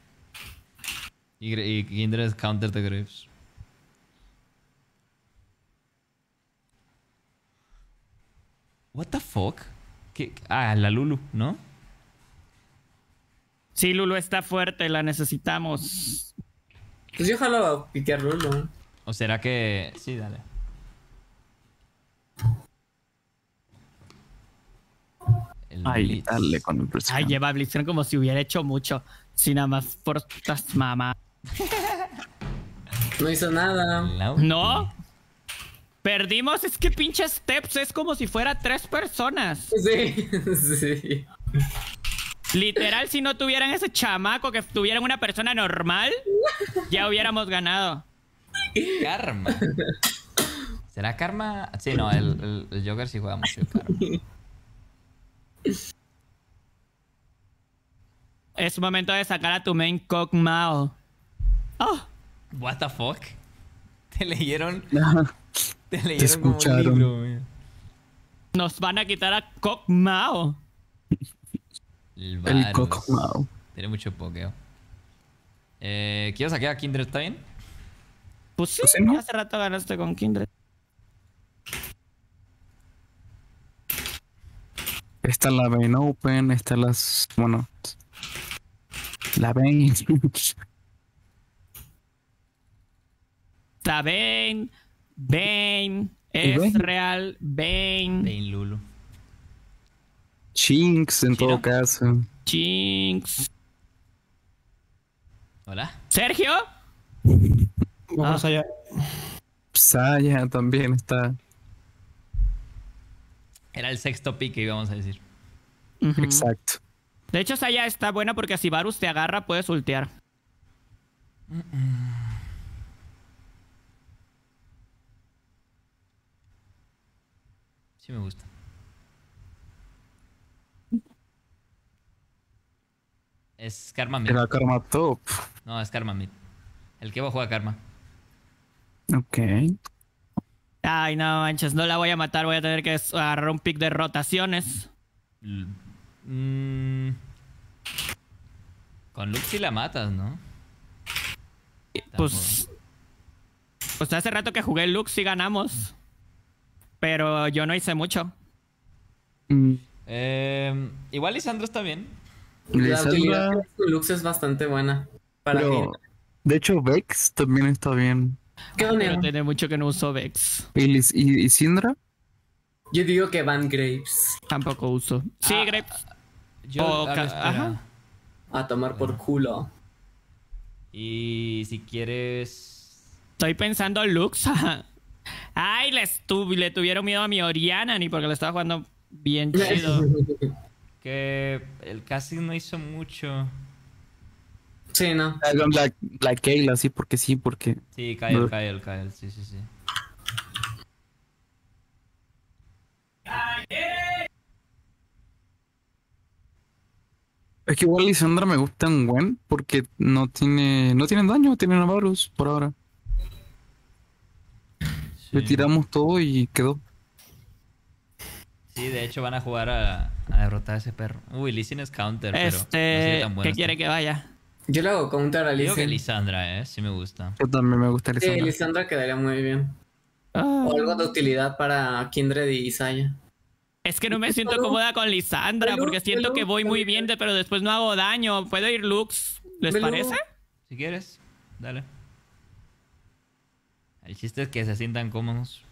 S1: Y, y Kindred counter de Graves. What the fuck? ¿Qué? Ah, la Lulu, ¿no?
S4: Sí, Lulu está fuerte, la necesitamos.
S10: Pues yo jalo a piquear Lulu.
S1: ¿O será que...? Sí, dale. El
S9: Ay,
S1: Blitz.
S9: dale con impresión.
S4: Ay, lleva a Blitzcrank como si hubiera hecho mucho. Si nada más por estas mamás.
S10: No hizo nada.
S4: ¿No? Perdimos, es que pinche Steps es como si fuera tres personas.
S10: Sí, *laughs* sí.
S4: Literal, si no tuvieran ese chamaco, que tuvieran una persona normal, ya hubiéramos ganado.
S1: Karma. ¿Será Karma? Sí, no, el, el, el Joker sí juega mucho Karma.
S4: Es momento de sacar a tu main Cock Mao. Oh,
S1: What the fuck? Te leyeron. *laughs* Te leyeron como un
S9: escucharon.
S1: libro, güey.
S4: nos van a quitar a Cock Mao.
S1: El,
S9: El
S1: Varus.
S9: Coco
S1: Tiene mucho pokeo. Eh, ¿Quiero sacar a Kindred? ¿Está bien?
S4: Pues sí,
S9: Pues ¿no?
S4: hace rato ganaste con Kindred.
S9: Está la Bane Open, está las. Bueno. La Bane.
S4: Está Bane, Bane,
S9: ¿Y
S4: es
S9: Bane?
S4: real, Bane,
S1: Bane Lulu.
S9: Chinx en todo caso.
S4: Jinx.
S1: Hola.
S4: ¿Sergio?
S5: Vamos
S4: Ah.
S5: allá.
S9: Saya también está.
S1: Era el sexto pick que íbamos a decir.
S9: Exacto.
S4: De hecho, esa ya está buena porque si Varus te agarra, puedes ultear.
S1: Sí me gusta. Es Karma Mid.
S9: Era Karma Top.
S1: No, es Karma Mid. El que va a jugar Karma.
S9: Ok.
S4: Ay, no manches, no la voy a matar. Voy a tener que agarrar un pick de rotaciones.
S1: L- Mm. Con Lux sí la matas, ¿no?
S4: Pues. Pues hace rato que jugué Lux y ganamos. Pero yo no hice mucho.
S9: Mm,
S1: Eh, igual Lisandro está bien.
S7: La
S9: Lisandra-
S7: utilidad hace con Lux es bastante buena. Para
S9: pero, de hecho, Vex también está bien.
S7: ¿Qué
S4: Pero tiene mucho que no uso Vex.
S9: ¿Y, y, y Syndra?
S7: Yo digo que Van Graves.
S4: Tampoco uso. Sí,
S1: Ah,
S4: Grapes.
S1: Yo,
S4: O ajá.
S7: A tomar por culo.
S1: Y si quieres.
S4: Estoy pensando Lux. Ay, le, estu- le tuvieron miedo a mi Oriana ni porque le estaba jugando bien *laughs* chido.
S1: Que el casting no hizo mucho.
S7: Sí, no.
S9: La, la, la Kayla, sí, porque sí, porque.
S1: Sí, Kyle,
S9: No.
S1: Kyle, Kyle. Sí, sí, sí.
S9: Es que igual Lisandra me gusta en Gwen porque no tiene. No tienen daño, tienen a Varus por ahora. Le
S1: Sí.
S9: tiramos todo y quedó.
S1: Sí, de hecho van a jugar a, a derrotar a ese perro. Uy, Lee Sin es counter, pero. no
S4: Este,
S1: tan bueno
S4: ¿qué
S1: está.
S4: quiere que vaya?
S7: Yo le hago counter a
S1: Digo que
S7: Lisandra.
S1: Lisandra, eh. Sí me gusta.
S9: Yo también me gusta
S7: Sí,
S9: Lisandra.
S7: Lisandra quedaría muy bien.
S4: Ah,
S7: O algo de utilidad para Kindred y Isaiah.
S4: es que no me siento cómoda con Lisandra porque siento que voy muy bien, pero después no hago daño. ¿Puedo ir Lux? ¿Les parece?
S1: Si quieres, dale. El chiste es que se sientan cómodos.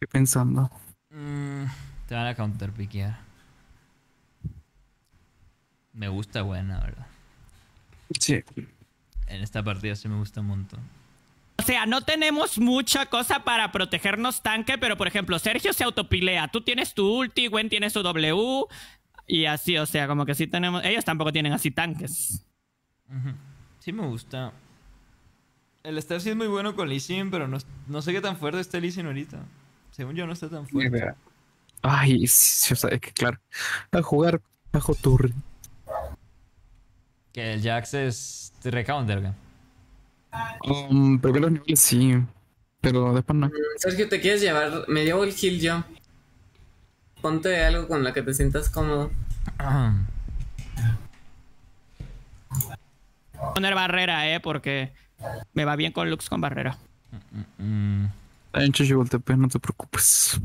S9: Estoy pensando.
S1: Mm, te van a counterpiquear. Me gusta buena, ¿verdad?
S9: Sí.
S1: En esta partida sí me gusta un montón.
S4: O sea, no tenemos mucha cosa para protegernos tanque, pero por ejemplo, Sergio se autopilea. Tú tienes tu ulti, Gwen tiene su W. Y así, o sea, como que sí tenemos. Ellos tampoco tienen así tanques.
S1: Sí me gusta. El Star sí es muy bueno con Lee Sin, pero no, no sé qué tan fuerte está Lee Sin ahorita. Según yo no está tan fuerte.
S9: Ay, sí, o sea, es que claro. A jugar bajo turre.
S1: Que el Jax es recounter, ¿qué?
S9: Um, primeros niveles sí. Pero después no.
S7: Sergio, ¿te quieres llevar? Me llevo el kill yo. Ponte algo con la que te sientas cómodo.
S4: Poner barrera, eh, porque me va bien con Lux con barrera.
S1: Mm,
S9: Está TP, no te preocupes.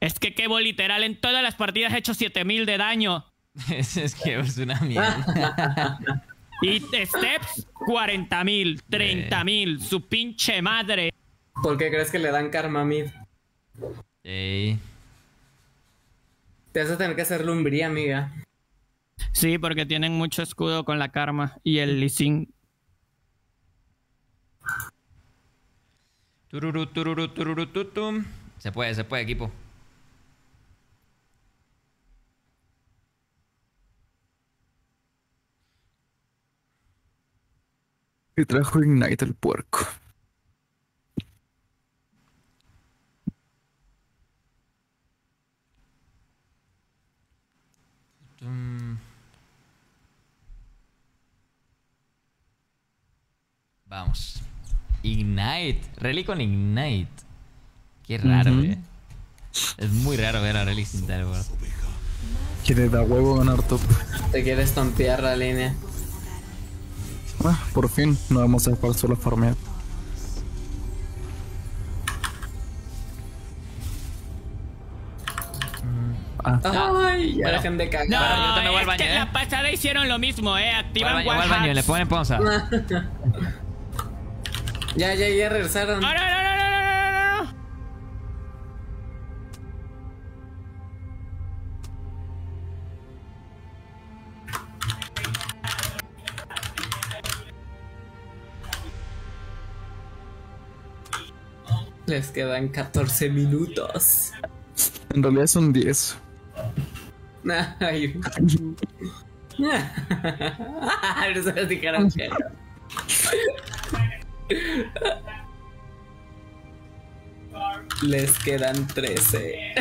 S4: Es que Kevo literal en todas las partidas ha hecho 7000 de daño. *laughs*
S1: es, es que es una mierda. *laughs*
S4: Y Steps 40.000, 30.000, su pinche madre.
S7: ¿Por qué crees que le dan karma mid?
S1: Ey.
S7: Te vas a tener que hacer lumbría, amiga.
S4: Sí, porque tienen mucho escudo con la karma y el
S1: lisín. Se puede, se puede, equipo.
S9: Y trajo Ignite el puerco.
S1: Vamos. Ignite. Rally con Ignite. Qué raro,
S9: Ujú.
S1: eh. Es muy raro ver a Rally sin teleport.
S9: Quiere da huevo ganar top.
S10: Te quieres tontear la línea.
S9: Ah, por fin, no vamos a jugar solo a farmear. Ah,
S10: Ay, ya dejen de
S4: No,
S10: cagar.
S1: Bueno, yo
S4: es
S1: baño,
S4: que
S1: ¿eh?
S4: la pasada hicieron lo mismo, eh. Activan
S1: baño, le ponen pausa. *laughs*
S10: Ya, ya, ya regresaron.
S4: No, no, no, no, no, no, no, no.
S10: Les quedan 14 minutos.
S9: en realidad son 10.
S10: Ay. *laughs* *laughs* Les quedan 13.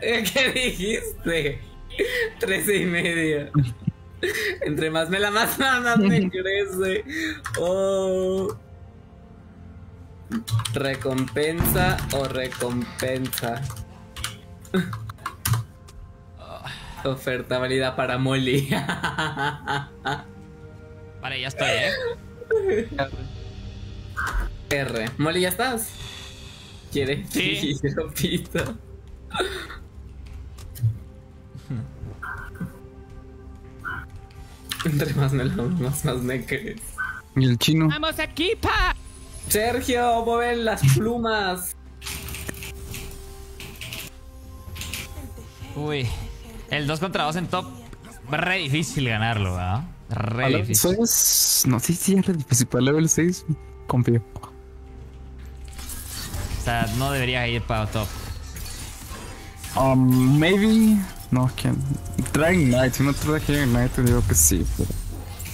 S10: ¿Qué dijiste? 13 y medio. Entre más me la más, más, más me *laughs* crece. Oh. Recompensa o recompensa. Oferta válida para Molly.
S1: Vale, ya estoy, eh.
S10: R. Molly, ¿ya estás? ¿Quiere?
S4: Sí. *laughs*
S10: Pito. Entre más me más, más me crees.
S9: Y el chino.
S4: Vamos aquí, pa.
S10: Sergio, mueven las plumas.
S1: Uy. El 2 contra 2 en top. Re difícil ganarlo, ¿verdad? Re
S9: level
S1: difícil.
S9: 6, no sé si es re difícil, para level 6 confío.
S1: O sea, no debería ir para top.
S9: Um, maybe. No, es que. Trae Ignite. Si no trae Ignite, te digo que sí. Pero...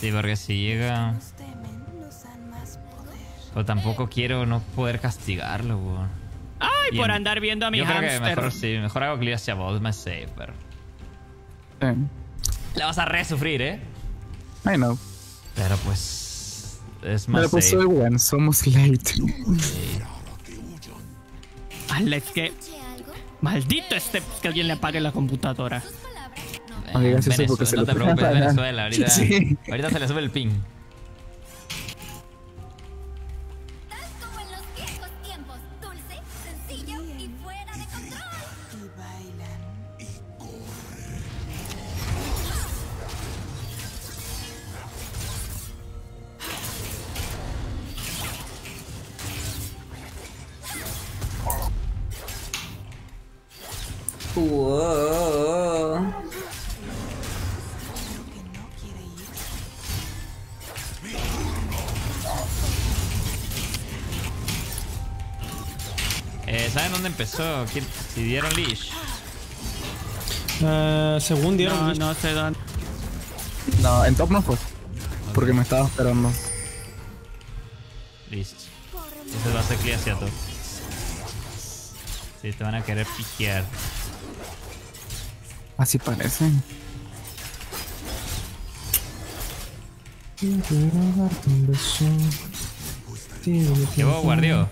S1: Sí, porque si llega. Pero tampoco quiero no poder castigarlo, weón.
S4: Ay,
S1: Bien.
S4: por andar viendo a mi
S1: Yo creo que
S4: hamster.
S1: mejor sí, mejor hago clear hacia vos, más safe, pero.
S9: Eh,
S1: La vas a re sufrir, eh.
S9: I know.
S1: Pero pues. Es más
S9: Pero pues soy bueno, somos late.
S4: Ala, es que. Maldito este que alguien le apague la computadora.
S9: Eso
S1: Venezuela, no te preocupes, Venezuela. *laughs* Ahorita,
S9: Sí.
S1: ahorita se le sube el ping.
S10: Wow.
S1: Eh, ¿Saben dónde empezó? ¿Quién- Si dieron leash.
S5: Ah, según dieron.
S4: No,
S5: listo.
S4: no sé dónde.
S9: No, en top no fue. Porque me estaba esperando.
S1: Listo. Eso va a ser clear hacia top. Sí, te van a querer piquear.
S9: Así parece.
S1: Llevo guardio.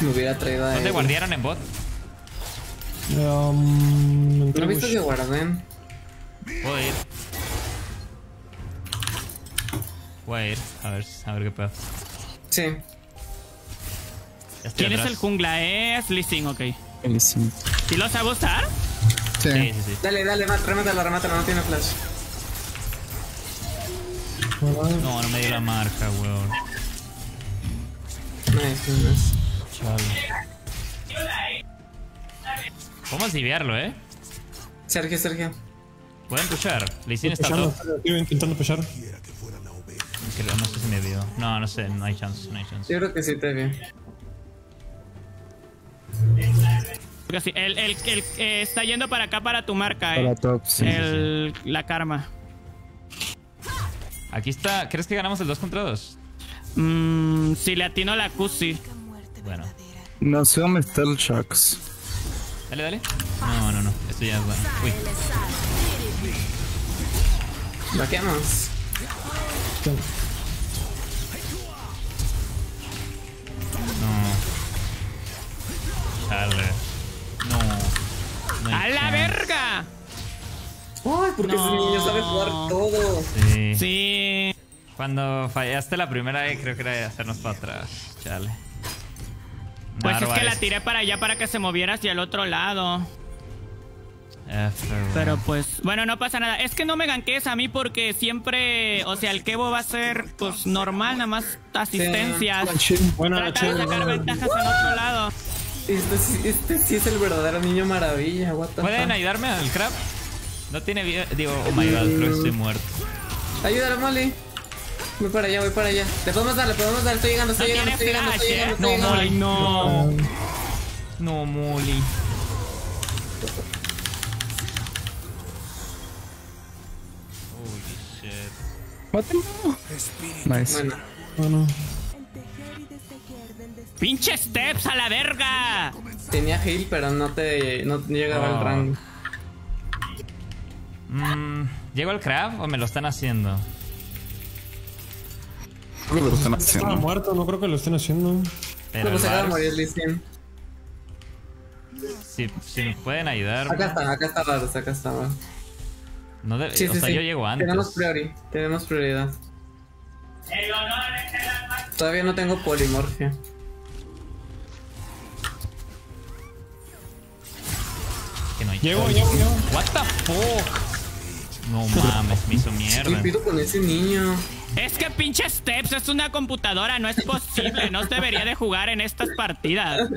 S10: Me hubiera traído a
S1: ¿Dónde
S10: él.
S1: guardiaron en bot?
S5: Um,
S10: ¿No he visto que guarden?
S1: Puedo ir. Voy a ir. A ver, a ver qué puedo.
S10: Sí.
S1: Estoy
S4: ¿Quién es el jungla? Es Listing, ok.
S9: Buenísimo.
S4: ¿Sí lo sabe usar?
S9: Sí.
S1: Sí, sí, sí.
S10: Dale, dale, remátalo, remátalo, no tiene flash.
S1: No, no me dio la marca, weón.
S10: Nice, nice.
S1: Chale. Podemos diviarlo, ¿eh?
S10: Sergio, Sergio.
S1: Pueden pushar. Lee está top.
S5: estoy intentando pushar.
S1: Creo- No sé si me vio. No, no sé. No hay chance. No hay chance.
S10: Yo creo que sí te vi.
S4: Creo que sí. El, el, el- eh, está yendo para acá para tu marca,
S9: Para
S4: eh.
S9: top, sí.
S4: el, La karma.
S1: Aquí está. ¿Crees que ganamos el 2 contra 2?
S4: Mm, si le atino la Q, sí.
S1: Bueno.
S9: Está el Shax.
S1: Dale, dale. No, no, no. Esto ya es bueno. Uy.
S10: Vaqueamos.
S1: No. Chale. No. No
S4: ¡A la verga!
S10: Ay, porque ese
S4: No.
S10: niño sabe jugar todo.
S1: Sí.
S4: Sí.
S1: Cuando fallaste la primera vez, creo que era de hacernos para atrás. Chale.
S4: Pues es que la tiré para allá para que se moviera hacia el otro lado. Pero pues, bueno, no pasa nada. Es que no me ganques a mí porque siempre, o sea, el Kevo va a ser pues normal, nada más asistencias.
S5: Buena
S4: Trata de sacar ventajas en otro lado.
S10: Este, sí- este sí es el verdadero niño maravilla. What the
S1: ¿Pueden
S10: fuck?
S1: ayudarme al crab? No tiene vida. Digo, oh my god, creo que estoy muerto.
S10: Ayúdalo, Molly. Voy para allá, voy para allá. Le podemos dar, le podemos dar. Estoy llegando,
S4: No
S10: estoy llegando,
S4: tiene
S10: estoy llegando, estoy
S4: ¿eh?
S10: llegando.
S1: No,
S10: estoy llegando.
S1: Molly. No. No, Molly. Holy shit.
S9: Mátalo. Nice.
S10: Bueno,
S5: Bueno.
S4: ¡Pinche steps a la verga!
S10: tenía heal, pero no te no llegaba
S1: Oh.
S10: al rango.
S1: Mm, ¿Llego al crab o me lo están haciendo?
S9: Creo que lo están
S5: Estaba
S9: haciendo.
S5: muerto, no creo que lo estén haciendo.
S1: Pero el
S10: se acaba de morir, Lizzie.
S1: si, si me pueden ayudar.
S10: Acá está, acá está Varus, acá está Varus.
S1: No debe-
S10: Sí,
S1: o
S10: sí,
S1: sea,
S10: sí.
S1: yo llego antes.
S10: Tenemos priori, tenemos prioridad. Todavía no tengo polimorfia.
S1: Que no hay
S5: Llego, llego, llego.
S1: What the fuck? No mames, me hizo
S10: ¿Qué
S1: mierda.
S10: pido con ese niño?
S4: Es que pinche steps es una computadora, no es posible. No debería de jugar en estas partidas.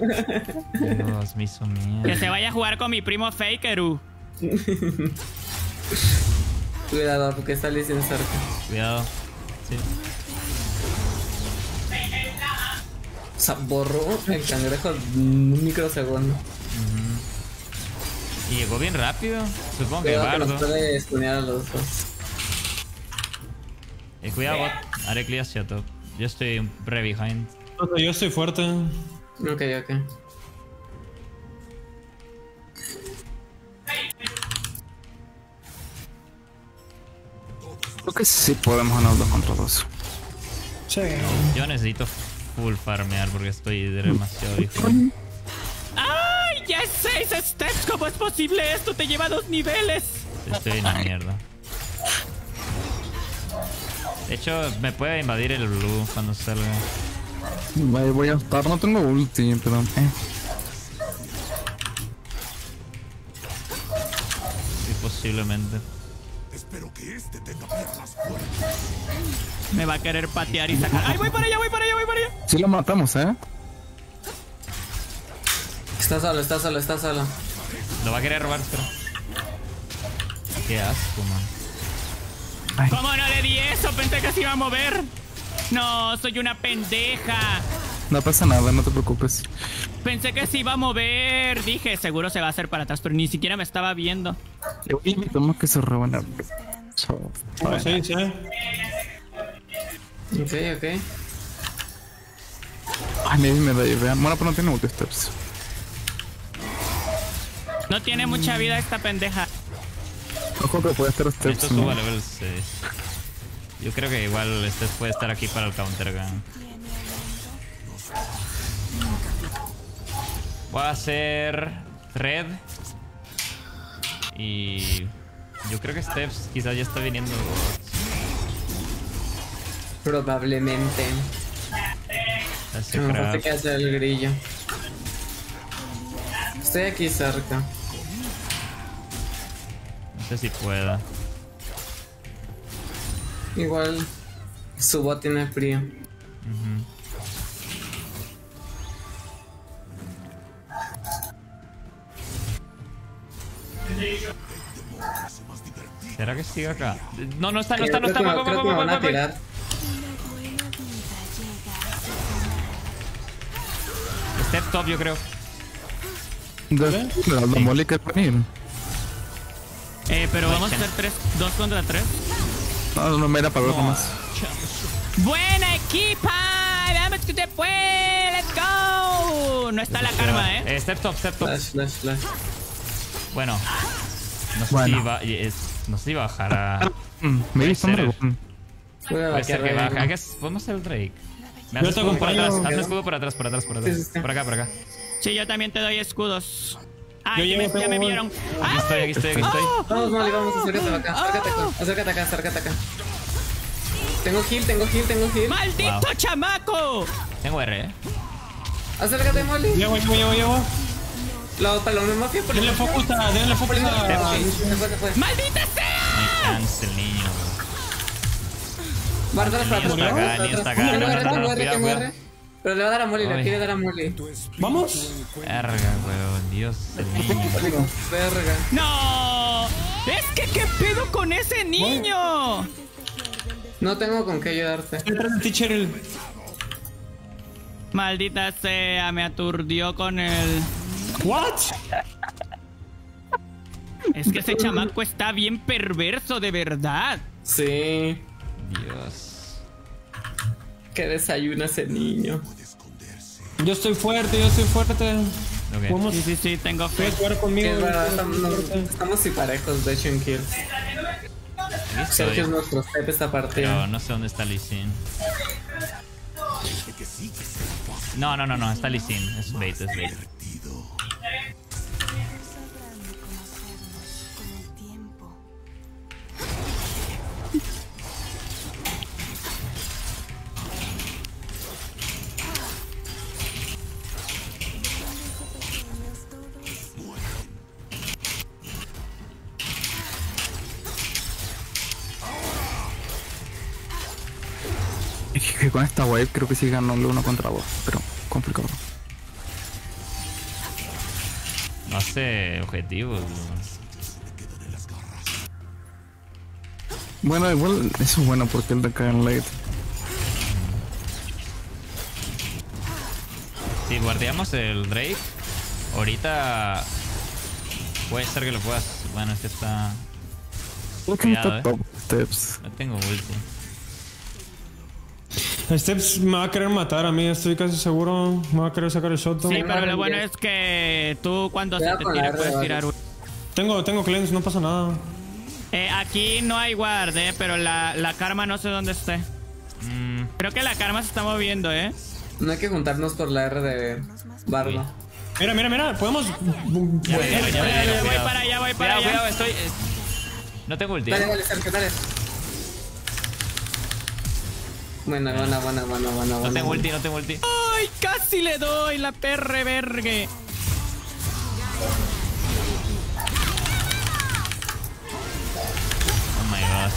S1: Dios, me hizo
S4: Que se vaya a jugar con mi primo Fakeru.
S10: Cuidado, porque está Lizzie cerca.
S1: Cuidado. Sí.
S10: O sea, borró el cangrejo en un microsegundo.
S1: Y llegó bien rápido. Supongo que
S10: Cuidado que nos
S1: Bardo.
S10: puede estunear a los dos.
S1: Eh, cuidado, bot. Haré clear hacia top. Yo estoy re behind.
S5: Yo estoy fuerte.
S10: Ok, ok.
S9: Creo que sí podemos ganar dos contra dos.
S5: Sí.
S1: Yo necesito full farmear porque estoy demasiado behind.
S4: ¡Ay! ¡Ya es seis steps! ¿Cómo es posible esto? Te lleva dos niveles.
S1: Estoy en la mierda. De hecho, me puede invadir el blue cuando salga.
S9: Voy a estar, no tengo ulti, pero... Eh.
S1: Sí, posiblemente.
S4: Me va a querer patear y sacar. ¡Ay, voy para allá, voy para allá, voy para allá!
S9: Sí lo matamos, ¿eh?
S10: Está solo, está solo, está solo.
S1: Lo va a querer robar, pero. Qué asco, man.
S4: ¿Cómo no le di eso? Pensé que se iba a mover. No, soy una pendeja.
S9: No pasa nada, no te preocupes.
S4: Pensé que se iba a mover. Dije, seguro se va a hacer para atrás, pero ni siquiera me estaba viendo.
S9: Evitamos que se. So,
S5: Ah, sí, sí.
S10: Ok, ok.
S9: Ay, maybe me da idea. Bueno, pero no tiene ulti steps.
S4: No tiene mucha vida esta pendeja.
S9: Ojo que puede estar
S1: Esto
S9: steps.
S1: suba
S9: ¿no?
S1: a level 6. Yo creo que igual este puede estar aquí para el counter gun. Voy a hacer red. Y yo creo que Steps quizás ya está viniendo.
S10: Probablemente.
S1: Hacia
S10: A lo mejor
S1: crab.
S10: te quedas el grillo. Estoy aquí cerca.
S1: Sé si pueda.
S10: Igual su bot tiene frío.
S1: ¿Será que sigue acá? No, no está, no está, no
S10: Creo
S1: está.
S10: que me- creo que van a tirar.
S1: Step top, yo creo.
S9: De, la, la mole que venir.
S4: Eh, pero vamos a hacer tres, dos contra tres.
S9: No, no me era para ver nomás.
S4: Buena equipa. Vamos que se puede. Let's go. No está la karma, eh.
S1: Eh, step top, step top.
S10: Flash, flash, flash.
S1: Bueno. No sé
S9: Bueno.
S1: si va, es- no sé si bajará.
S9: Mm, me
S1: Puede
S9: visto un
S1: ser.
S9: dragón.
S10: Voy a
S1: Puede ser que baja. Podemos hacer el Drake. Me
S5: Yo te
S1: escudo por
S5: acompaño.
S1: atrás. Hazme escudo por atrás, por atrás, por atrás. Por acá, por acá.
S4: Sí, yo también te doy escudos.
S5: Yo
S4: Ay,
S5: llevo
S4: me- ya me vieron.
S1: Aquí estoy, aquí estoy, aquí estoy.
S10: Vamos, Molly, vamos, acércate acá. Acércate acá, acércate acá, acércate acá. Tengo heal, tengo heal, tengo heal.
S4: ¡Maldito
S1: Wow.
S4: chamaco!
S1: Tengo R, eh.
S10: Acércate, Molly.
S5: Llevo, llevo, llevo, llevo.
S10: La paloma mafia por
S5: Denle focus a, denle focus a...
S10: Se fue, se fue.
S4: ¡Maldita sea!
S1: No chance el niño.
S10: Atrás, para atrás.
S1: está acá, niño está acá.
S10: Tengo R, tengo R, tengo. R. Pero le va a dar a Molly, le quiere dar a Molly.
S5: ¿Vamos?
S1: Verga, weón. Dios.
S10: Verga.
S4: ¡No! Es que qué pedo con ese niño.
S10: No tengo con qué ayudarte.
S4: Maldita sea, me aturdió con el.
S5: ¿What?
S4: Es que ese chamaco está bien perverso, de verdad.
S10: Sí.
S1: Dios.
S10: Que desayuna ese niño.
S5: Yo estoy fuerte, yo estoy fuerte.
S1: Ok.
S5: Podemos
S4: Sí, sí, sí, tengo fe.
S5: jugar conmigo.
S10: Estamos,
S5: fuerte.
S10: estamos y parejos, de hecho, en kills. Sergio es nuestro step esta
S1: Pero
S10: partida.
S1: no sé dónde está Lee Sin. No, no, no, no, está Lee Sin. Es bait, es bait.
S9: Que con esta wave creo que sí ganó el uno contra vos, pero complicado.
S1: No hace objetivos. weón.
S9: Bueno, igual eso es bueno porque él te cae en late.
S1: Si guardiamos el Drake, ahorita puede ser que lo puedas. Bueno, este está. Cuidado, eh.
S9: top steps.
S1: No tengo ulti.
S5: Steps me va a querer matar a mí, estoy casi seguro. Me va a querer sacar el shot.
S4: Sí, pero lo
S10: bien.
S4: bueno es que tú cuando se te
S10: R,
S4: puedes tirar un...
S5: Tengo, tengo cleanse, no pasa nada.
S4: Eh, aquí no hay guard, eh, pero la, la karma no sé dónde esté.
S1: Mm,
S4: Creo que la karma se está moviendo, eh.
S10: No hay que juntarnos por la R de Barba.
S5: Mira, mira, mira, podemos.
S1: ya
S4: Voy para allá, voy para allá.
S1: estoy. eh, No tengo ulti.
S10: Dale,
S1: eh.
S10: dale, Sergio, dale. Buena, buena, buena, buena, buena.
S1: No tengo ulti, no tengo ulti.
S4: ¡Ay! Casi le doy la perre vergue.
S1: Oh my god.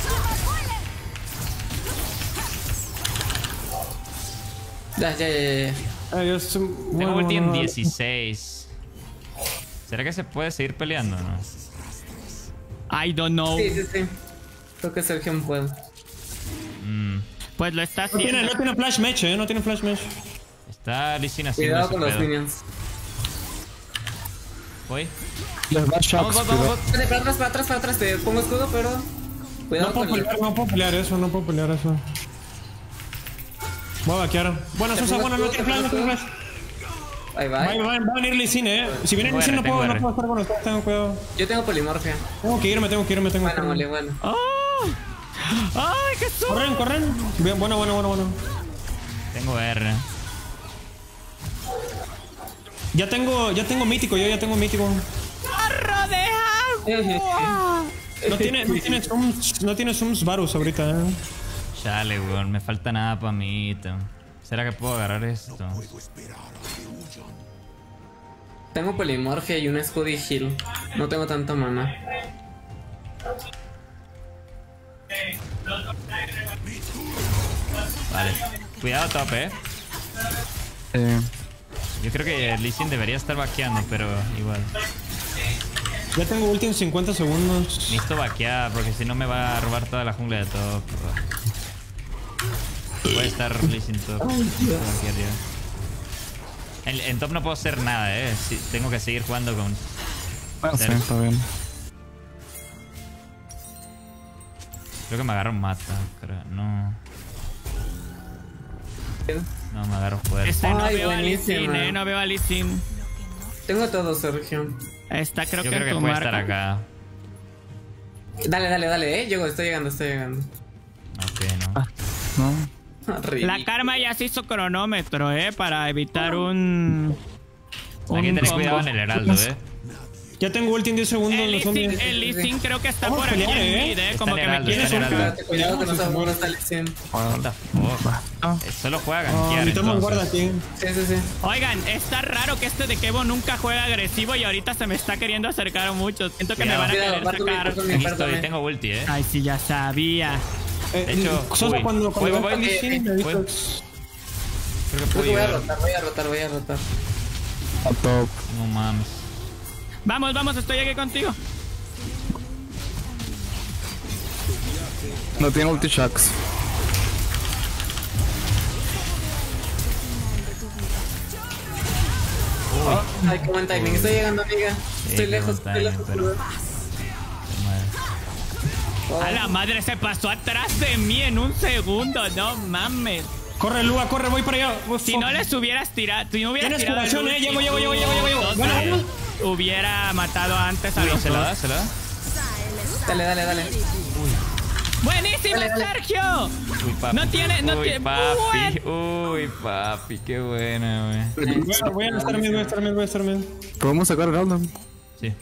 S10: Ya, ya, ya, ya.
S5: Ah,
S1: Tengo
S5: bueno,
S1: ulti en
S5: bueno,
S1: 16. ¿Será que se puede seguir peleando o no?
S4: I don't know.
S10: Sí, sí, sí. Creo que Sergio puede.
S1: Mm,
S4: Pues lo está
S5: No tiene,
S4: haciendo.
S5: no tiene flash match, eh, no tiene flash match.
S1: está Lee Sin haciendo
S10: Cuidado con los minions.
S1: Voy.
S9: Les da
S1: Vamos,
S9: shocks,
S1: vamos, vamos.
S10: Dale, para atrás, para atrás, para atrás. Te pongo escudo, pero. Cuidado
S5: No puedo
S10: con
S5: pelear, no puedo pelear eso, no puedo pelear eso. Voy a vaquear. Buena,
S10: Te
S5: Sosa, buena, no tiene flash, no tiene flash.
S10: Ahí va.
S5: Va, va, va a venir Sin, eh. Si viene
S1: R,
S5: no puedo, no puedo estar con ustedes, tengo cuidado.
S10: Yo tengo polimorfia.
S5: Tengo que irme, tengo que irme, tengo que
S10: Bueno,
S5: irme.
S10: Molly, bueno.
S4: ¡Oh! ¡Ay, qué susto!
S5: Corren, corren. Bien, bueno, bueno, bueno, bueno.
S1: Tengo R.
S5: Ya tengo, ya tengo mítico, yo ya tengo mítico.
S4: ¡Jarro de agua!
S5: No tiene, no tiene Sums, no tiene Sums Varus ahorita, eh.
S1: Chale, weón. Me falta nada para mí. ¿Será que puedo agarrar esto?
S10: Tengo polimorfia y un escudo y heal. No tengo tanta mana.
S1: Vale. Cuidado, top, eh.
S9: Eh,
S1: Yo creo que Lee Sin debería estar vaqueando, pero igual.
S5: Ya tengo ulti en 50 segundos.
S1: Necesito vaquear porque si no me va a robar toda la jungla de top. Voy a estar top. A vaquear ya. En, en top no puedo hacer nada, eh. Sí, tengo que seguir jugando con.
S9: Bueno, sí, está bien.
S1: Creo que me agarro mata, creo. No. No, me agarro fuerte.
S4: Este no
S10: Ay,
S4: veo a Lee Sin,
S10: buenísima.
S4: eh, no veo a Lee Sin.
S10: Tengo todo, Sergio.
S4: Está creo
S1: Yo
S4: que
S1: creo que puede estar acá.
S10: Dale, dale, dale, eh. Llego, estoy llegando, estoy llegando.
S1: Ok, no.
S9: No.
S10: Ridículo.
S4: La karma ya se hizo cronómetro, eh, para evitar un.
S1: Hay que tener cuidado en el heraldo, eh.
S5: Ya tengo ulti en 10 segundos.
S4: El Lee Sin- el Lee Sin creo que está
S5: Vamos
S4: por
S5: a
S4: aquí en
S5: eh.
S4: mid, eh, como que me
S1: heraldo,
S4: quiere
S1: heraldo.
S10: Cuidado que no se no está Lee.
S1: Eh, Solo juega gankear,
S5: necesitamos guarda aquí.
S10: Sí, sí, sí.
S4: Oigan, está raro que este de Kevo nunca juega agresivo y ahorita se me está queriendo acercar mucho. Siento que me van a
S10: Cuidado,
S4: querer sacar.
S1: Estoy, tengo ulti, eh.
S4: Ay, sí, ya sabía.
S5: Eh,
S1: De hecho, uy.
S5: cuando,
S1: Voy.
S5: Lee Sin, me.
S1: Creo que
S10: voy a rotar, voy a rotar, voy a rotar.
S9: A top.
S1: No mames.
S4: Vamos, vamos, estoy aquí contigo.
S9: No tiene ulti shacks.
S10: Ay, qué buen timing. Estoy llegando, amiga. Estoy lejos, estoy lejos.
S1: pero-
S10: Oh,
S4: A la madre se pasó atrás de mí en un segundo, no mames.
S5: Corre, Lua, corre, voy para allá.
S4: Si no les hubieras tirado, si no hubieras
S5: Tienes
S4: tirado el
S5: curación, eh,
S4: ulti,
S5: llego, llego, llego,
S4: tú,
S5: llego, llego,
S4: Hubiera matado antes a
S1: Uy,
S4: los
S1: ¿Se la da? ¿Se la da?
S10: Dale, dale, dale.
S4: ¡Buenísimo, Sergio!
S1: Uy, papi.
S4: No tiene- no
S1: Uy,
S4: tiene-
S1: papi. Uy, papi. Qué buena, güey.
S5: Voy a- Voy a estar mid, voy a estar mid, voy a estar mid.
S9: Podemos sacar Heraldo.
S1: Sí.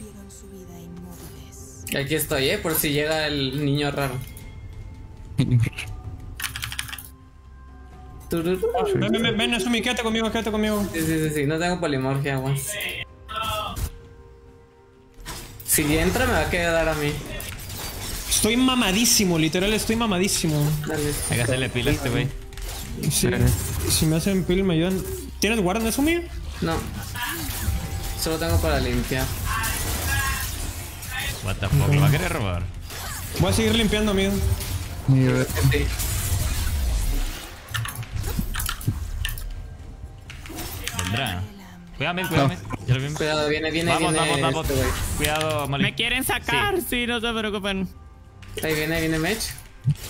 S10: Aquí estoy, eh, por si llega el niño raro. *laughs*
S5: Ven, ven, ven, ven, Asumi, quédate conmigo, quédate conmigo.
S10: Sí, sí, sí, sí, no tengo polimorfia, aguas. Si entra me va a quedar a mí.
S5: Estoy mamadísimo, literal, estoy mamadísimo.
S10: Dale.
S1: Hay que hacerle pila a este güey.
S5: Sí. Si me hacen pil, me ayudan. ¿Tienes guarda, Asumi?
S10: No. Solo tengo para limpiar.
S1: What the fuck. ¿Lo va a querer robar?
S5: Voy a seguir limpiando, amigo.
S10: Sí.
S1: Vendrá. Cuidado, Mil. Ya lo vimos.
S10: Cuidado, viene, viene,
S1: Vamos,
S10: viene.
S1: vamos, vamos.
S10: este güey.
S1: Cuidado, Molly.
S4: Me quieren sacar, sí. no se preocupen.
S10: Ahí viene, viene Mech.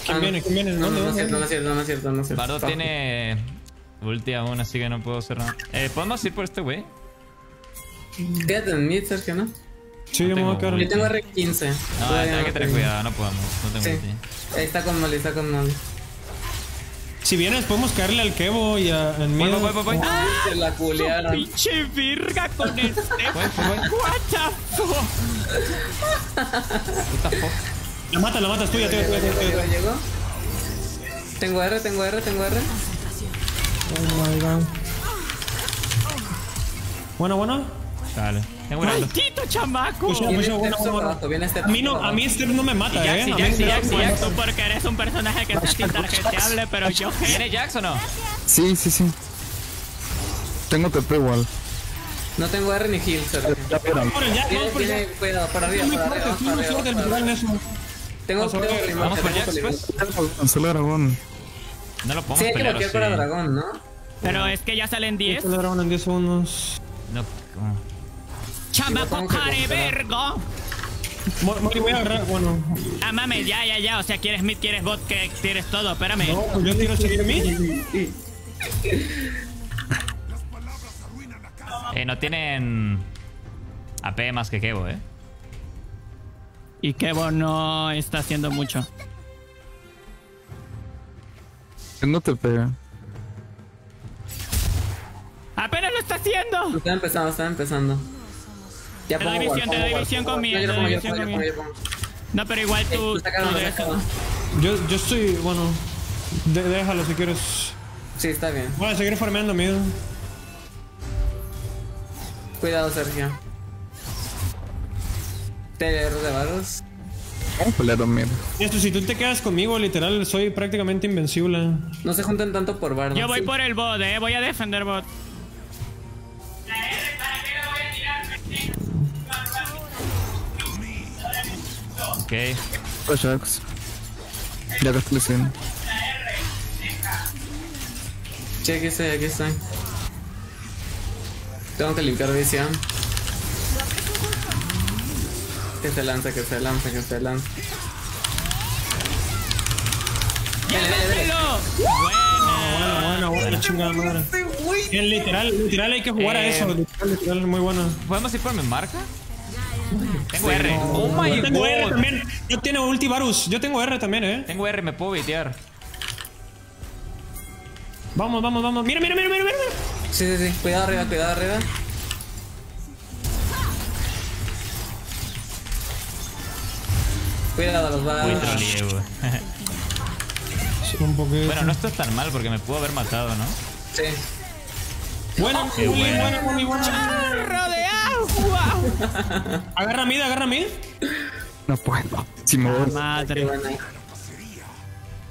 S5: ¿Quién
S10: Ah,
S5: viene? ¿Quién viene?
S10: No, no,
S5: ¿Dónde,
S10: no es cierto, no es cierto, no es cierto, no es cierto.
S1: Bardo tiene ulti aún, así que no puedo hacer nada. Eh, ¿Podemos ir por este güey?
S10: Quédate en mid, Sergio, ¿no?
S5: Sí, yo me voy a quedar.
S10: Yo tengo R15.
S1: No, hay que tener
S10: tengo.
S1: cuidado, no podemos. No tengo
S10: Sí.
S1: ulti.
S10: Ahí está con Molly, está con Molly.
S5: Si vienes, podemos caerle al Kevo y a, en
S1: Voy, voy, voy, voy.
S10: Se la culearon.
S4: Pinche virga con este. *laughs*
S1: Voy, voy, voy.
S4: What the fuck?
S1: What the fuck?
S5: La mata, la mata, es tuya, tuya, tuya,
S10: llegó. Tengo R, tengo R, tengo R.
S5: Oh my god. Bueno, bueno.
S1: Dale.
S4: ¡Maldito chamaco!
S10: Viene abajo, viene Step
S5: A mí no, a mí Step no me mata,
S1: Y
S5: eh.
S1: Jax, Jax, Jax, Jax.
S4: Tú porque eres un personaje que está sin tarjeteable, pero yo
S1: ¿Tiene Jax o no?
S9: Sí, sí, sí. Tengo TP igual.
S10: No tengo R ni heal, Sergio.
S9: Ya vieron.
S5: Por el
S10: Tiene,
S5: vamos por el Jack.
S10: cuidado, para arriba, para arriba, vamos para arriba. Tengo,
S5: Vamos a
S10: tengo
S5: ver,
S10: polimorfia,
S1: Vamos por
S10: tengo
S1: Jax, pues.
S9: Solo dragón.
S1: No lo podemos
S10: Sí, hay que bloquear para dragón, ¿no?
S4: Pero es que ya salen 10.
S5: El dragón en 10 segundos.
S1: No, ¿cómo?
S4: ¡Chamaco
S10: tengo que
S4: care
S10: comprar.
S4: vergo!
S5: Mo- Mori, voy a agarrar. Bueno.
S4: Ah, mames, ya, ya, ya. O sea, quieres mid, quieres bot, que quieres todo. Espérame.
S5: No, pues yo tiro seguir mid.
S1: Eh, no tienen AP más que Kevo, eh.
S4: Y Kevo no está haciendo mucho.
S9: Tengo TP.
S4: ¡Apenas lo está haciendo!
S10: Estaba empezando, estaba empezando. Ya
S4: Te doy
S10: pongo
S4: visión, te doy
S10: pongo
S4: visión
S10: wall,
S4: con
S10: pongo
S4: miel,
S10: wall.
S4: te doy
S10: Yo pongo, pongo, pongo.
S4: No, pero igual
S10: Eh,
S4: tú.
S5: Yo, yo estoy. Bueno. de- déjalo si quieres.
S10: Sí, está bien.
S5: Voy a seguir farmeando mid.
S10: Cuidado, Sergio. TR de varos.
S5: Esto, si tú te quedas conmigo, literal, soy prácticamente invencible.
S10: No se junten tanto por bardo.
S4: Yo voy
S10: sí.
S4: por el bot, eh. Voy a defender bot.
S1: Ok.
S9: Pues Jax. Ya que estoy diciendo.
S10: Sí, aquí estoy, aquí estoy. Tengo que limpiar visión. Que se lanza, que se lanza, que se lanza.
S4: ¡Llévatelo!
S5: Bueno, bueno, bueno, chingada madre. Literal, literal hay que jugar a
S1: Eh,
S5: eso. Literal, literal, muy bueno.
S1: ¿Podemos ir por mi marca? Tengo R. Oh my
S5: Yo tengo R también. Yo tengo ulti Varus. Yo tengo R también, eh.
S1: Tengo R, me puedo baitear.
S5: Vamos, vamos, vamos. Mira, mira, mira, mira, mira.
S10: Sí, sí, sí. Cuidado arriba, cuidado arriba. Cuidado, los va
S1: Uy, troleé, güey.
S5: Un poquito.
S1: Bueno, no está tan mal porque me pudo haber matado, ¿no?
S10: Sí.
S5: Bueno,
S1: Qué
S5: muy
S1: bueno.
S5: bueno, muy bueno.
S4: ¡Chorro de agua!
S5: Agarra mid, agarra mid.
S9: No puedo. Si me voy.
S4: Madre.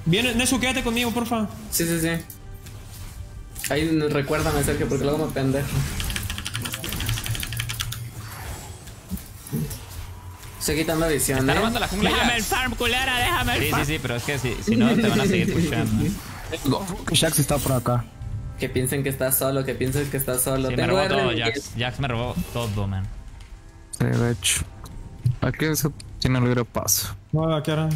S5: Viene, Nesu, quédate conmigo, porfa.
S10: Sí, sí, sí. Ahí recuérdame, Sergio, porque luego me pendejo. Estoy quitando visión,
S1: Está
S10: ¿eh?
S1: armando la jungla.
S4: Déjame el farm, culera, déjame el
S1: Sí,
S4: farm.
S1: sí, sí, pero es que si, si no te van a seguir *laughs* pushando.
S9: Que Jax está por acá.
S10: Que piensen que estás solo, que piensen que estás solo.
S1: Sí, me
S10: Tengo
S1: robó todo, Jax. Jax me robó todo, man.
S9: Sí, de hecho. Aquí eso tiene libre paso.
S5: No, aquí ahora.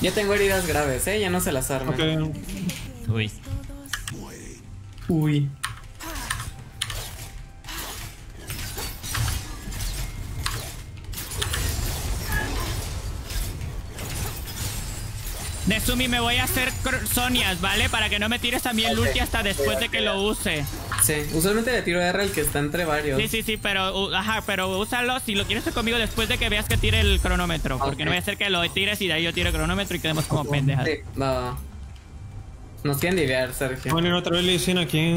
S10: Ya tengo heridas graves, ¿eh? Ya no se las arma.
S5: Ok.
S1: Uy.
S5: Uy.
S4: Nesumi, me voy a hacer Sonias, ¿vale? Para que no me tires también el ulti hasta después de que lo use.
S10: Sí, usualmente le tiro R al que está entre varios.
S4: Sí, sí, sí, pero, uh, ajá, pero úsalo si lo quieres hacer conmigo después de que veas que tire el cronómetro. Porque no voy a hacer que lo tires y de ahí yo tire el cronómetro y quedemos como pendejas.
S10: Sí, va, va. Nos quieren diviar, Sergio.
S5: Ponen otra vez Lee aquí.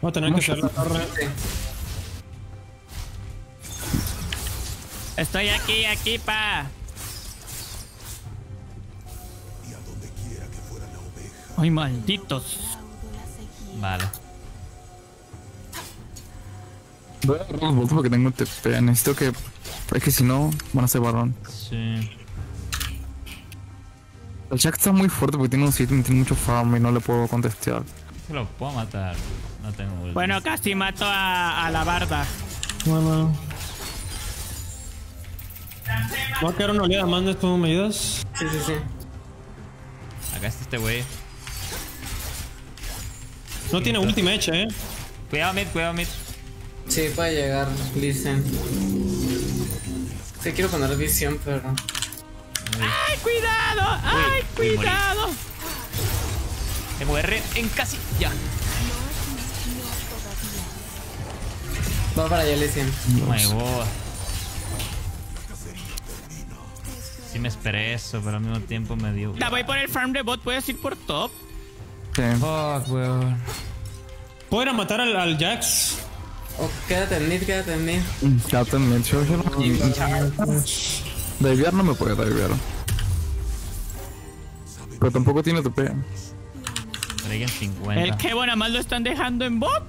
S5: Voy a tener que hacer la torre.
S10: Sí.
S4: Estoy aquí, aquí, pa. Ay, malditos.
S1: Vale.
S9: Voy a agarrar los bots porque tengo TP. Necesito que. Es que si no, van a ser varón.
S1: Sí.
S9: El Jack está muy fuerte porque tiene un sitio y tiene mucho farm y no le puedo contestar.
S1: Se lo puedo matar. No tengo ulti.
S4: Bueno, casi mato a, a la barda.
S5: Bueno. Voy a quedar una oleada más, ¿tú me ayudas?
S10: Sí, sí, sí.
S1: Acá está este güey.
S5: No tiene última hecha, eh.
S1: Cuidado, mid, cuidado, mid.
S10: Sí, puede llegar, listen. Sí, quiero poner visión, pero.
S4: ¡Ay, cuidado! ¡Ay,
S1: uy,
S4: cuidado!
S1: Tengo R en casi. Ya.
S10: Va para allá, listen.
S1: Oh my god. Sí me esperé eso, pero al mismo tiempo me dio.
S4: La voy por el farm de bot, ¿puedes ir por top?
S9: Sí.
S1: Fuck, weón.
S5: ¿Puedo ir a matar al, al Jax?
S10: Oh, quédate en mid, quédate en mid.
S9: Ya también, yo, yo no. Divear no me puede divear. Pero tampoco tiene TP.
S1: Traigan 50.
S4: El que nada más lo están dejando en bot.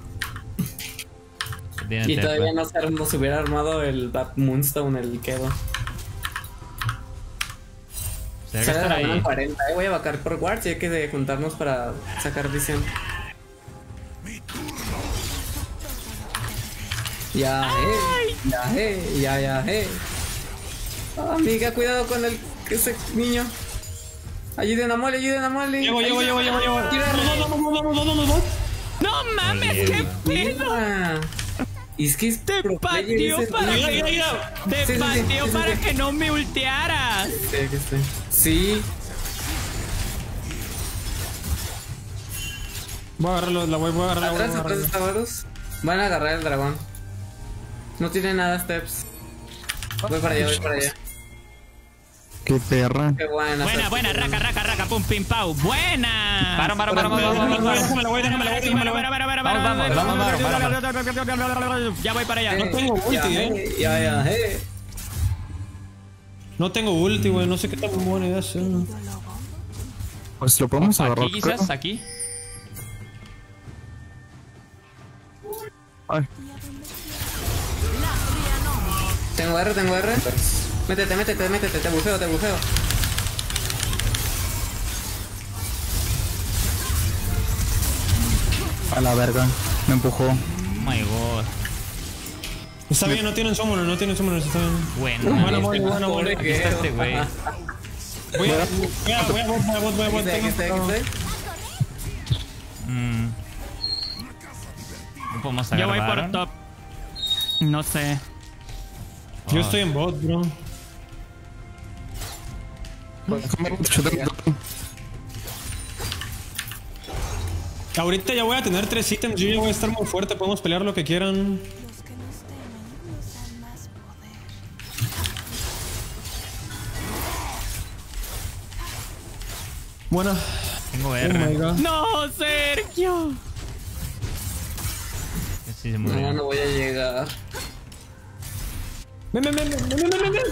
S1: Tiene
S10: Y todavía no se, hubiera armado el Bat Moonstone, el quedo.
S1: Se debe
S10: Se
S1: estar
S10: en
S1: ahí.
S10: 40, eh. Voy a vacar por Wards y hay que juntarnos para sacar visión. Ya, eh. Ya, eh. Ya, ya, eh. Amiga, cuidado con el ese niño. Ayuden a Molly, ayuden a. Tira,
S5: Vamos, vamos, vamos, vamos, vamos, vamos.
S4: ¡No mames, qué pedo!
S10: Y es que es
S4: Te pateó para
S5: mira.
S4: Te
S10: Sí,
S4: pateó
S10: sí, sí,
S4: para
S10: sí.
S4: que no me ultearas.
S10: Sí, aquí estoy. Sí.
S5: Voy a agarrarlo, la voy, voy a agarrar, la voy a
S10: Atrás, atrás está Varus. Van a agarrar el dragón. No tiene nada steps. Voy para allá, voy para allá.
S9: Qué perra.
S10: Qué buena.
S4: Buena, buena, raca, raca, raca, pum, pim, pau. Buena.
S1: Varón, varón, varón,
S5: varón. Déjamelo, voy, déjamelo, voy, déjamelo, voy.
S4: Ya voy para allá.
S5: No tengo ulti, eh.
S10: Ya, ya, eh.
S5: No tengo ulti, güey. No sé qué tan buena idea es, ¿no?
S9: Pues lo podemos agarrar.
S1: Aquí quizás, aquí.
S9: Ay.
S10: Tengo R, tengo R. Métete, métete, métete, te bufeo, te bufeo.
S9: a la verga. Me empujó.
S1: Oh my god.
S5: Está bien, no tienen summoners, no tienen summoners, está bien.
S1: Bueno,
S5: Bueno, bueno, bueno, bueno.
S1: aquí está este güey.
S5: Voy a, voy a, voy a voy a bot, voy a
S10: aquí
S5: tengo-
S10: estoy.
S1: Mm. No podemos
S4: Yo voy por top. No sé.
S5: Yo estoy en bot, bro.
S9: Yo tengo-
S5: Ahorita ya voy a tener tres ítems, yo ya voy a estar muy fuerte, podemos pelear lo que quieran. Bueno,
S1: Tengo
S5: oh
S1: R.
S5: god.
S4: No, Sergio.
S1: Sí, se
S10: No, no voy a llegar.
S5: Ven, ven, ven, ven, ven, ven, ven, ven.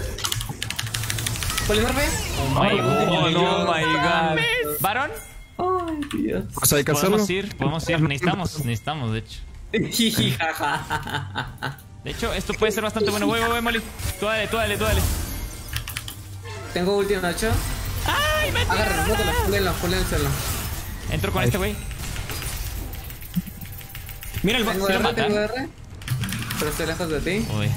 S10: Polimorfe.
S1: Oh my god, oh my god. ¿Varón?
S10: Ay, Dios.
S9: Pues hay que hacerlo.
S1: Podemos ir, podemos ir. Necesitamos, necesitamos, de hecho. De hecho, esto puede ser bastante bueno. Voy, voy, voy, Molly. Tú dale, tú dale, tú dale.
S10: Tengo ulti en 8.
S4: ¡Ay, me
S10: Agárralo, bótalo, ponelo, ponelo.
S1: Entro con este güey.
S5: Mira, el,
S10: tengo R. Pero estoy lejos de ti.
S1: Uy.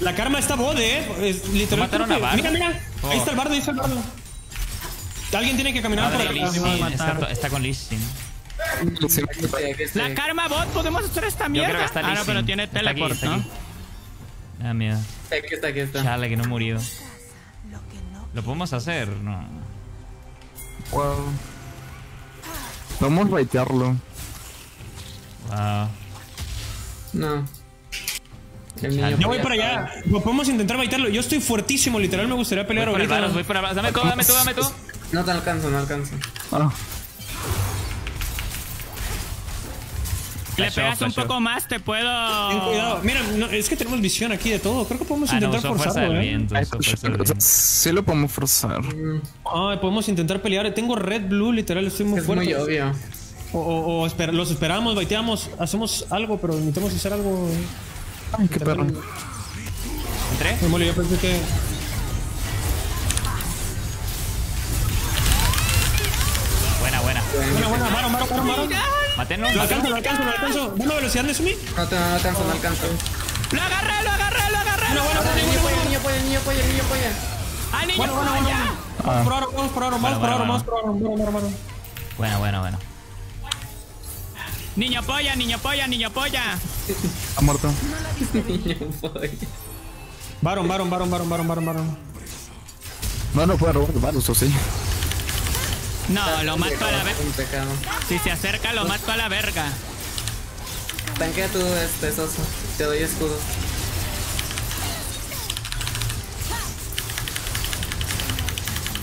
S5: La karma está bot, eh. Es, literal,
S1: ¿Mataron a Bardo?
S5: Mira, mira.
S1: Oh.
S5: Ahí está el bardo, ahí está el bardo. Alguien tiene que caminar por
S1: Madre
S5: acá.
S1: Lee
S5: me va a
S1: Sin, está, está con Lee
S10: aquí estoy.
S4: La karma bot, podemos hacer esta
S1: Yo
S4: mierda.
S1: creo que está Lee
S4: ah, no, pero tiene
S1: Está aquí,
S4: teleport,
S1: está
S4: ¿no?
S1: aquí. Ah, miedo.
S10: Aquí está, aquí está.
S1: Chale, que no murió. ¿Lo podemos hacer? No.
S9: Wow. Vamos a baitearlo.
S1: Wow.
S10: No.
S5: Yo voy para allá. Pues Podemos intentar baitarlo. Yo estoy fuertísimo, literal me gustaría
S1: Voy
S5: pelear
S1: por el
S5: ahorita.
S1: Varus, voy por el Varus. Dame todo, dame todo, dame todo.
S10: No te alcanzo, no alcanzo.
S9: Ah,
S4: Le pegas un poco más, te puedo.
S5: Ten cuidado. Mira, no, es que tenemos visión aquí de todo. Creo que podemos
S1: Ah, no,
S5: intentar
S1: fuerza
S5: forzarlo, eh.
S1: viento.
S9: sí lo podemos forzar.
S5: Ay, podemos intentar pelear. Tengo red, blue, literal, estoy muy
S10: Es
S5: fuerte.
S10: muy obvio.
S5: O, o, o espera- los esperamos, baiteamos, hacemos algo, pero necesitamos hacer algo.
S9: Ay, qué perro.
S1: ¿Entré?
S5: Me molé, yo pensé que.
S1: Buena, buena.
S5: Buena, buena, varo, varo, varo, varo.
S1: Matenlo,
S5: Lo alcanzo, lo alcanzo, lo alcanzo. Dame velocidad, Nesumi.
S10: No, te, no alcanzo, no alcanzo.
S4: ¡Lo agarré, lo agarré, lo agarré!
S5: Bueno, bueno, bueno,
S10: niño
S5: bueno,
S10: polla, niño polla, niño polla, niño polla.
S4: ¡Ah, niño!
S5: bueno, bueno, bueno, bueno. Vamos por aro, vamos por aro, vamos
S1: Bueno,
S5: por
S1: bueno,
S5: vamos por aro, vamos por aro.
S1: Buena, buena, buena.
S4: Niño polla, niño polla, niño polla.
S9: Ha muerto.
S10: Niño polla.
S5: Baron, baron, baron, baron, baron, baron, baron.
S9: No, no puede robar varios, o sí.
S4: No, lo mato a la verga. Si se acerca, lo mato a la verga.
S10: Tanquea tú, este soso. Te doy escudo.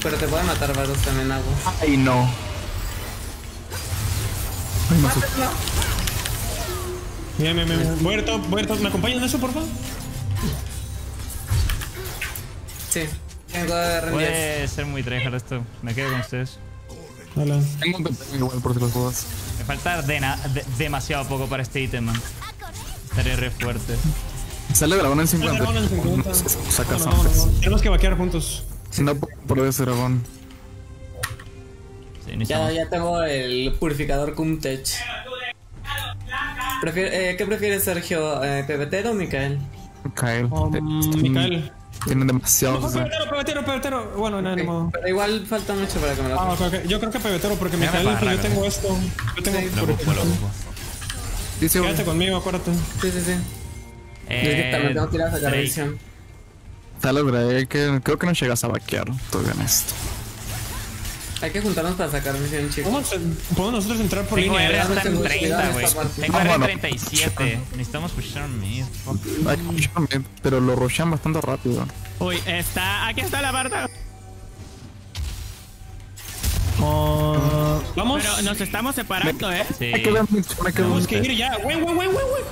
S10: Pero te puede matar Varus también hago.
S9: Ay, no. Ay.
S5: Bien, bien, bien, bien. Voy a ir top, voy a ir top. ¿Me acompañan en eso, por favor?
S10: Sí. Tengo de.
S1: Puede ser muy tryhard esto. Me quedo con ustedes.
S5: Dale.
S9: Tengo un igual por si los juegas.
S1: Me falta de de- demasiado poco para este ítem, man. Estaré re fuerte.
S9: Sale dragón en 50.
S5: Dragón en 50.
S9: No, Sacas
S5: Vámonos, vámonos,
S9: antes.
S5: vámonos. Tenemos que vaquear juntos.
S9: Si no, por ese dragón.
S10: Ya, ya tengo el purificador Kumtech. Prefier- eh, ¿Qué prefieres, Sergio? Eh, ¿Pebetero o Micael?
S9: Kyle.
S5: Um,
S9: eh,
S5: Micael.
S9: Tienen demasiados.
S5: Mejor pebetero, pebetero, pebetero. Bueno, no, no, no.
S10: Pero igual falta mucho para que me lo
S5: Ah. Yo creo que pebetero, porque pues yo tengo esto. Yo tengo
S10: Sí.
S9: Dice,
S5: Quédate conmigo, acuérdate.
S10: Sí, sí, sí.
S1: Eh,
S10: Yo es que también tengo que ir a sacar
S1: Drake.
S9: Sale Drake. Creo que no llegas a vaquear. Todavía en esto.
S10: Hay que juntarnos para sacar visión, chicos.
S5: Podemos, podemos nosotros entrar por
S1: Tengo
S5: línea.
S1: R
S5: ¿eh?
S1: hasta en
S10: Cuidado
S1: 30,
S10: esta
S1: güey. Tengo
S9: Ah,
S1: R en
S9: bueno.
S1: 37. Necesitamos pushar mid.
S9: Hay que pushar mid, pero lo rushean bastante rápido.
S4: Uy, está. Aquí está la barda.
S5: Ah, Vamos.
S4: Pero nos estamos separando, ¿eh?
S1: Sí.
S9: Hay que ver mid, hay que ver
S5: Tenemos que ir ya. Güey, güey, güey.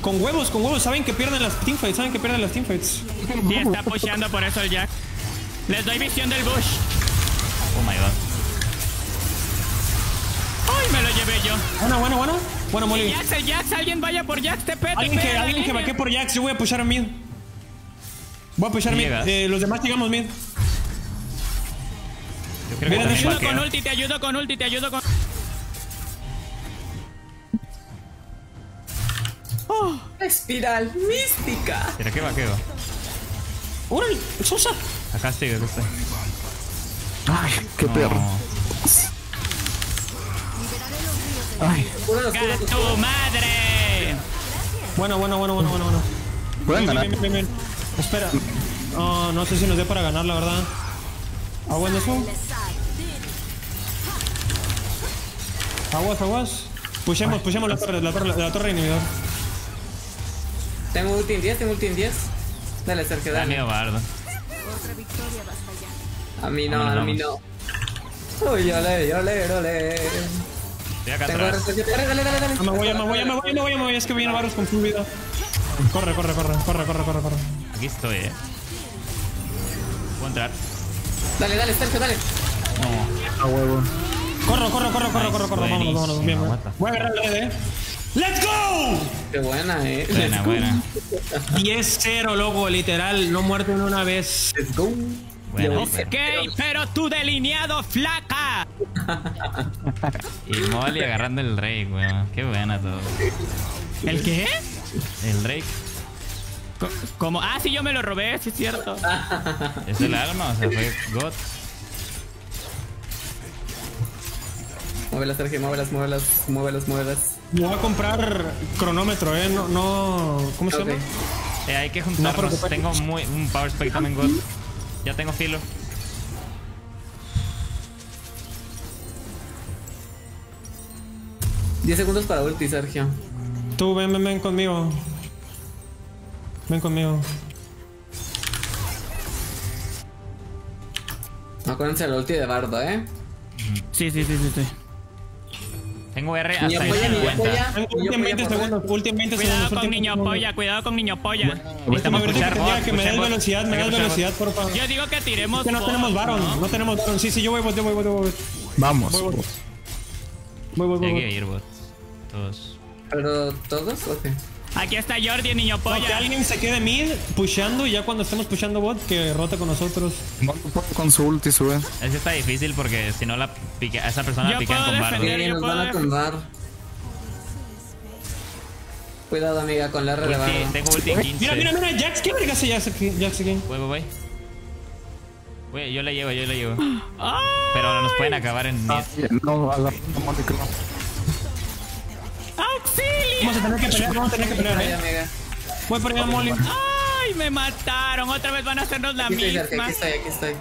S5: Con huevos, con huevos. Saben que pierden las teamfights. Saben que pierden las teamfights.
S4: Sí, está pusheando por eso el Jack. Les doy visión del bush.
S1: Oh my god.
S4: ¡Ay, me lo llevé yo!
S5: Bueno, bueno, bueno. Bueno, Molly.
S4: Jax, el Jax, alguien vaya por Jax, TP,
S5: Alguien que, alguien que vaquee por Jax, yo voy a pushar a mid. Voy a pushar mid. Eh, los demás llegamos mid.
S1: Yo creo que
S5: Mira,
S1: también
S5: te
S4: ayudo con ulti, te ayudo con ulti, te ayudo con...
S10: Espiral mística.
S1: ¿Será que vaqueo?
S5: ¡Órale! ¡Sosa!
S1: Acá estoy.
S9: Ay, qué perro.
S1: No.
S9: Ay,
S10: Cúralos, cúralos,
S4: ¡Tu madre!
S5: Bueno, bueno, bueno, bueno, bueno, bueno.
S9: pueden ganar.
S5: bien, bien, bien, bien. Espera. No, no sé si nos dé para ganar, la verdad. Aguas eso. Aguas, aguas. Pushemos, pushemos la torre, la torre, la torre inhibidor.
S10: Tengo ulti en 10, tengo ulti en 10. Dale, Sergio,
S1: Da
S10: dale.
S1: miedo bardo.
S10: A mí no, a mí no. Uy, ole, ole, ole.
S1: Estoy acá
S10: Tengo
S1: atrás.
S10: Sergio, dale, dale, dale, dale.
S5: Ah, me voy, me voy, me voy, me voy, me voy. Es que viene Varus con full vida. Corre, corre, corre, corre, corre, corre, corre.
S1: Aquí estoy, eh. Puedo entrar.
S10: Dale, dale, Sergio, dale.
S9: A huevo.
S5: Corre, corre, corre, corre, corre, corre. Vámonos, vámonos. Bien, Voy a agarrar el red, eh. ¡Let's go!
S10: Qué buena, eh.
S1: Buena, buena.
S5: 10-0, loco, literal. No muerto en una vez.
S10: Let's go.
S4: Ok, pero tu delineado flaca. *laughs*
S1: Y Molly agarrando el Drake, weón. Qué buena todo.
S4: ¿El qué?
S1: El Drake
S4: Co- Como, ah, sí, yo me lo robé, sí es cierto.
S1: es el arma, o sea, fue God.
S10: Muévelas, Sergio, muévelas, muévelas, muévelas, muévelas.
S5: Me voy a comprar cronómetro, eh. No, no. ¿Cómo se
S10: Ok.
S5: llama?
S1: Eh, hay que
S5: No
S1: juntarnos.
S5: preocupes.
S1: tengo muy, un Power Spike también God. Ya tengo filo.
S10: Diez segundos para ulti, Sergio.
S5: Tú, ven, ven, ven conmigo. Ven conmigo.
S10: Acuérdense del ulti de Bardo, eh.
S4: Sí, sí, sí, sí, sí.
S1: Tengo R
S10: Niño
S1: hasta el
S10: polla, niño
S1: 50.
S10: polla.
S5: Tengo
S10: Niño
S5: ulti en 20
S10: polla, por favor.
S5: segundos. 20
S4: Cuidado con niño
S5: 20
S4: polla, cuidado con niño polla.
S1: Necesitamos
S5: que
S1: bot,
S5: que me des
S1: bot.
S5: velocidad, me
S1: puchar
S5: velocidad,
S1: bot.
S5: por favor.
S4: Yo digo que tiremos.
S5: Que no
S4: bot,
S5: tenemos Baron,
S4: ¿no?
S5: tenemos Baron. Sí, sí, yo voy, voy, voy, voy, voy.
S9: Vamos.
S5: Voy, voy. Voy, voy,
S1: Sí,
S5: voy,
S1: hay que
S5: voy.
S1: ir bot. Todos.
S10: ¿Pero todos? Ok.
S4: Aquí está Jordi, niño
S5: No, que
S4: polla.
S5: alguien se quede mid, pusheando, y ya cuando estemos pushando bot, que rote con nosotros.
S9: Con su ulti, sube.
S1: Es que está difícil porque si no la pica, a esa persona
S4: Yo
S1: la pican
S4: puedo
S1: con.
S10: Sí, nos van a tumbar. Cuidado, amiga, con la R de
S1: Ulti, tengo ulti en 15.
S5: Mira, mira, mira, Jax, ¿qué verga hace Jax aquí? Jax aquí?
S1: Voy, voy, voy. Voy, yo le llevo, yo le llevo.
S4: ¡Ay!
S1: Pero nos pueden acabar en mid.
S9: No, agarra no, Mónica, no.
S4: ¡Auxilio!
S5: Vamos a tener que pelear, vamos a tener que pelear,
S10: Ay,
S5: eh.
S10: amiga.
S5: Voy por allá, Molly.
S4: ¡Ay, me mataron! Otra vez van a hacernos la
S10: Aquí estoy,
S4: misma.
S10: aquí estoy, aquí estoy.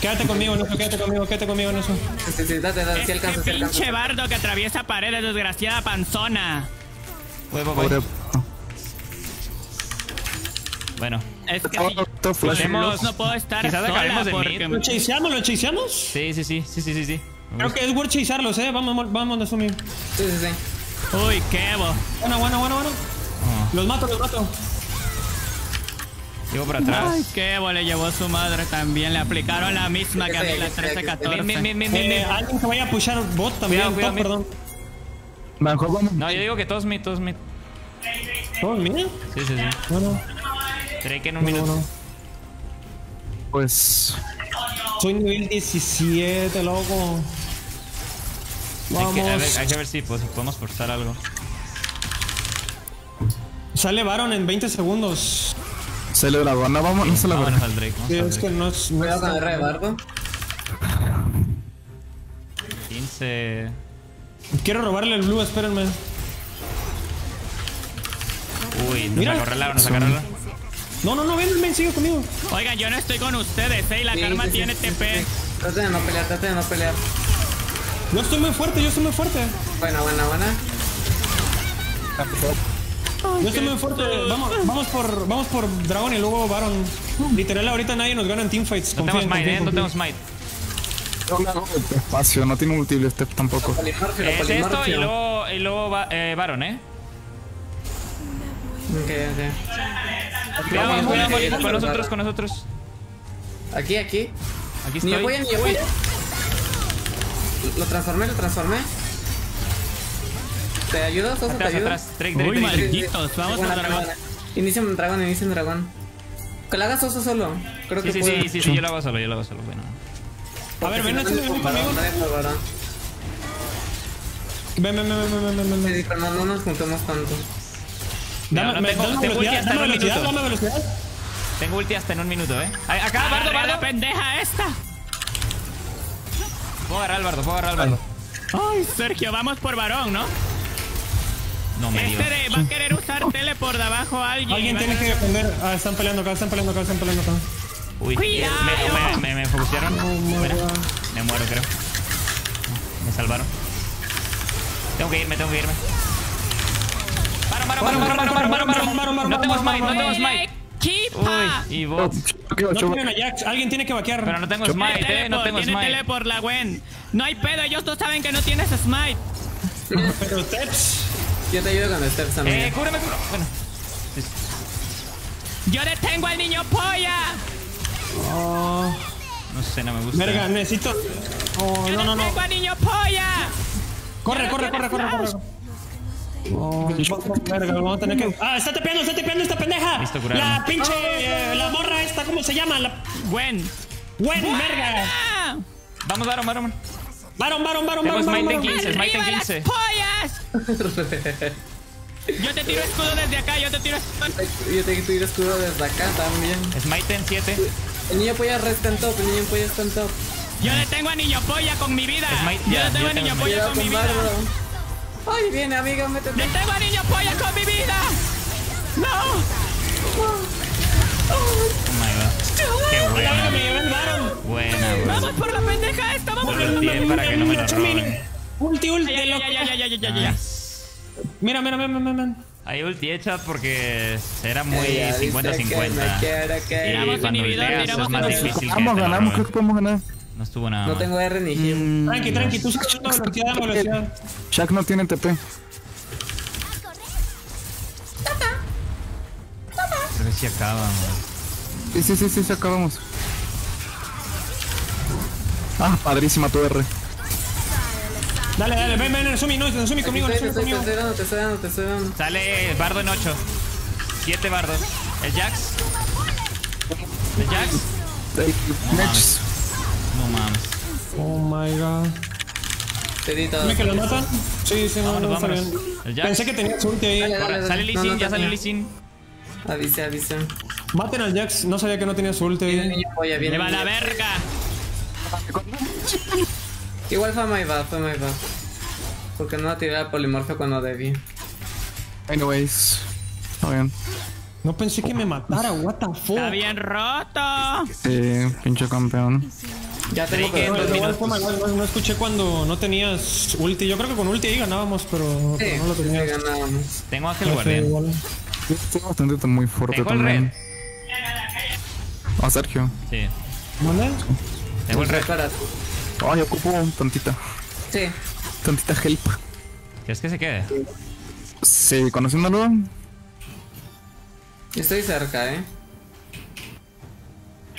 S5: Quédate conmigo, en eso, quédate conmigo, quédate conmigo en eso.
S10: Sí, sí, sí, date, date, si
S4: Este pinche
S10: alcanzas.
S4: bardo que atraviesa paredes, desgraciada panzona.
S1: Voy, voy, voy. Bueno.
S4: Es que.
S1: Podemos-
S4: no puedo estar
S1: Quizás
S4: sola porque...
S5: ¿Lo chaseamos? ¿Lo chaseamos?
S1: Sí, sí, sí, sí, sí, sí, sí.
S5: Creo que es worth chasearlos, eh. Vamos, vamos, Nesumi.
S10: Sí, sí, sí.
S4: Uy, qué bo.
S5: Bueno, bueno, bueno, bueno.
S1: Ah,
S5: Los mato, los mato.
S1: Llevo por atrás.
S4: Ay, qué bo le llevó su madre también. Le aplicaron la misma que a mí, la
S1: Mid,
S4: 13-14.
S1: mid, mid, mid, mid,
S5: Eh, alguien que vaya a pushar bot también,
S1: Cuidado, cuidado,
S5: top, perdón.
S9: Vamos.
S1: No, yo digo que todos mid, todos mid.
S5: ¿Todos mid?
S1: Sí, sí, sí.
S5: Bueno,
S1: Drake en un
S5: bueno,
S1: minuto.
S5: bueno.
S9: Pues.
S5: Soy nivel 17, loco.
S1: Hay que, a
S5: Vamos.
S1: ver, hay que ver si, pues, si podemos forzar algo.
S5: Sale Baron en 20 segundos.
S9: Se le grabó. No, vamos, no se la
S1: Vámonos
S9: verga.
S1: al Drake. Vamos
S5: Sí,
S1: al
S5: es que
S1: Drake.
S5: no es.
S10: Cuidado con la R de Bardo.
S1: 15.
S5: Quiero robarle el blue, espérenme.
S1: Uy, nos
S5: Mira.
S1: acorralaron, nos acorralaron.
S5: No, no, no, ven, ven, sigue conmigo.
S4: Oigan, yo no estoy con ustedes, eh. y La
S10: Sí,
S4: karma
S10: sí,
S4: tiene TP.
S10: sí. Trate de no pelear, trate de no pelear.
S5: Yo estoy muy fuerte, yo estoy muy fuerte.
S10: Buena, buena, buena.
S5: Yo estoy muy fuerte. Vamos, vamos por, vamos por Dragon y luego Baron. Literal, ahorita nadie nos gana en teamfights.
S1: No tenemos smite, eh, no tenemos smite.
S9: Espacio, no tiene multiple step tampoco.
S1: Es esto y luego, y luego va- eh, Baron, eh.
S10: Ok, ok.
S1: Cuidado,
S10: Vamos,
S1: cuidado,
S10: vamos,
S1: con nosotros, con nosotros.
S10: Aquí, aquí.
S1: Aquí
S10: Ni
S1: estoy.
S10: apoya, ni apoya. Lo transformé, lo transformé. ¿Te ayudo? ¿Sosa te
S1: Atrás,
S4: Uy, malditos. Vamos por dragón.
S10: Inicia un dragón, inicia un dragón. Que la hagas Sosa solo. Creo
S1: Sí,
S10: que
S1: sí,
S10: puede.
S1: sí, sí, sí, yo lo hago solo, yo lo hago solo. Bueno.
S5: A ver, ven,
S10: si no,
S5: ven conmigo. Ven, ven, ven, ven, ven, ven, ven, ven.
S10: Sí, pero no, no nos juntemos tanto.
S5: Dame,
S1: no
S5: me-
S1: tengo-
S5: dame
S1: tengo ulti
S5: velocidad,
S1: hasta en
S5: dame
S1: un
S5: velocidad,
S1: minuto.
S5: dame velocidad.
S1: Tengo ulti hasta en un minuto, ¿eh? Acá, Bardo,
S4: Agarré a la
S1: Bardo.
S4: pendeja esta.
S1: Puedo agarrar al Bardo, puedo agarrar al Bardo.
S4: Ay, Sergio, vamos por varón, ¿no?
S1: No me dio.
S4: Este de- va a querer usar tele por debajo a alguien.
S5: Alguien tiene que defender. Ah, están peleando acá, están peleando acá, están peleando acá.
S1: Uy,
S4: Cuidado.
S1: me, me, me, me focusearon. Mira, me muero, creo. Me salvaron. Tengo que irme, tengo que irme. Paro, paro, paro, paro, paro, paro, paro, paro. No tengo smite, no tengo smite.
S4: Equipa.
S1: Uy, y bot.
S5: No tienen a Jax, alguien tiene que vaquear.
S1: Pero no tengo
S4: Tiene
S1: smite, eh,
S4: tele
S1: no tengo
S4: tiene tele
S1: smite.
S4: por la Gwen. No hay pedo, ellos no saben que no tienes smite.
S5: Pero Teps.
S10: Yo te ayudo con el steps, amigo.
S1: Eh, cúbreme, cúbreme. Bueno.
S4: Yo detengo al niño polla.
S1: No sé, no me gusta.
S5: Verga, necesito. Oh,
S4: Yo
S5: no, no, no.
S4: detengo al niño polla.
S5: Corre, corre, corre, corre, corre. Oh, verga, vamos a tener que. Ah, está tepeando, está tepeando esta pendeja.
S1: Listo.
S5: La pinche. eh, la morra esta, ¿cómo se llama? La.
S4: Gwen.
S5: Gwen, verga.
S4: Ah,
S1: Vamos, Baron, Baron.
S5: Varón, varón, varón,
S1: Tengo
S5: varón.
S1: smite en
S5: varón.
S1: 15, smite en
S4: ¡Arriba las
S1: 15.
S4: pollas! *laughs* Yo te tiro escudo desde acá, yo te tiro escudo.
S10: Yo te tiro escudo desde acá también.
S1: Smite en 7.
S10: El niño polla resta en top, el niño polla está en top.
S4: Yo detengo a niño polla con mi vida.
S1: Smite,
S4: Yo detengo a niño polla con mi vida.
S10: Ay, viene, amiga, métete.
S4: Detengo a niño polla con mi vida. No.
S1: Oh my god. Qué
S5: la
S1: buena.
S5: me llevé el varón.
S1: Buena.
S4: Vamos por la pendeja esta, vamos.
S1: Lo volteé para que no me lo roben.
S5: Ulti, ulti,
S4: Ya, ya,
S5: loco.
S4: ya, ya, ya, ya, ya, ya.
S5: Mira, mira, mira, mira, mira.
S1: Ahí ulti hecha porque era muy
S10: Ella dice que me
S1: 50-50.
S10: quiere que-
S1: Y cuando ulteas es más difícil
S9: Vamos, ganamos, creo
S1: roben.
S9: que podemos ganar.
S1: No estuvo nada
S10: No
S1: mal.
S10: tengo R ni heal.
S5: Tranqui, tranqui, tú sacas una velocidad, dame velocidad.
S9: Shaq no tiene TP.
S1: Creo que sí acaba, man.
S9: Sí, sí, sí, sí, sí, acabamos. Ah, padrísima tu R.
S5: Dale, dale, ven, ven, Nezumi, no, Nezumi conmigo, Nezumi
S10: estoy, te
S5: conmigo.
S10: estoy dando, te estoy dando, te estoy dando.
S1: Sale Bardo en 8. 7 Bardos. ¿El Jax? ¿El Jax?
S9: Nech.
S1: No mames.
S5: Oh my god. ¿Dime que lo matan? Sí, sí, no, no, está bien. Pensé que tenía ulti ahí.
S10: Dale, dale,
S1: Corre,
S10: dale.
S1: Sale Lee Sin,
S10: no
S1: ya salió
S10: tenía.
S1: Lee Sin.
S10: Avise, avise.
S5: Maten al Jax, no sabía que no tenía su ulti.
S4: Me va la verga.
S10: Igual fue my bad, fue my bad. Porque no la tiré al polimorfo cuando debí.
S9: Anyways. Está bien.
S5: No pensé que me matara, what the fuck.
S4: Está bien roto.
S9: Sí, pinche campeón.
S10: Ya tengo
S1: Drake en dos minutos.
S5: no, no escuché cuando no tenías ulti. Yo creo que con ulti ahí ganábamos, pero,
S10: Sí,
S5: pero no lo
S10: sí,
S5: tenías.
S10: ganábamos.
S1: Tengo Ángel Guardián.
S5: igual.
S9: Yo estoy bastante muy fuerte
S1: Tengo el
S9: también.
S1: red.
S9: A Sergio.
S1: Sí.
S5: ¿Mande?
S1: Tengo el red.
S9: Ay, ocupo tantita.
S10: Sí.
S9: Tantita help.
S1: ¿Quieres que se quede?
S9: Sí, conociéndolo.
S10: Estoy cerca, eh.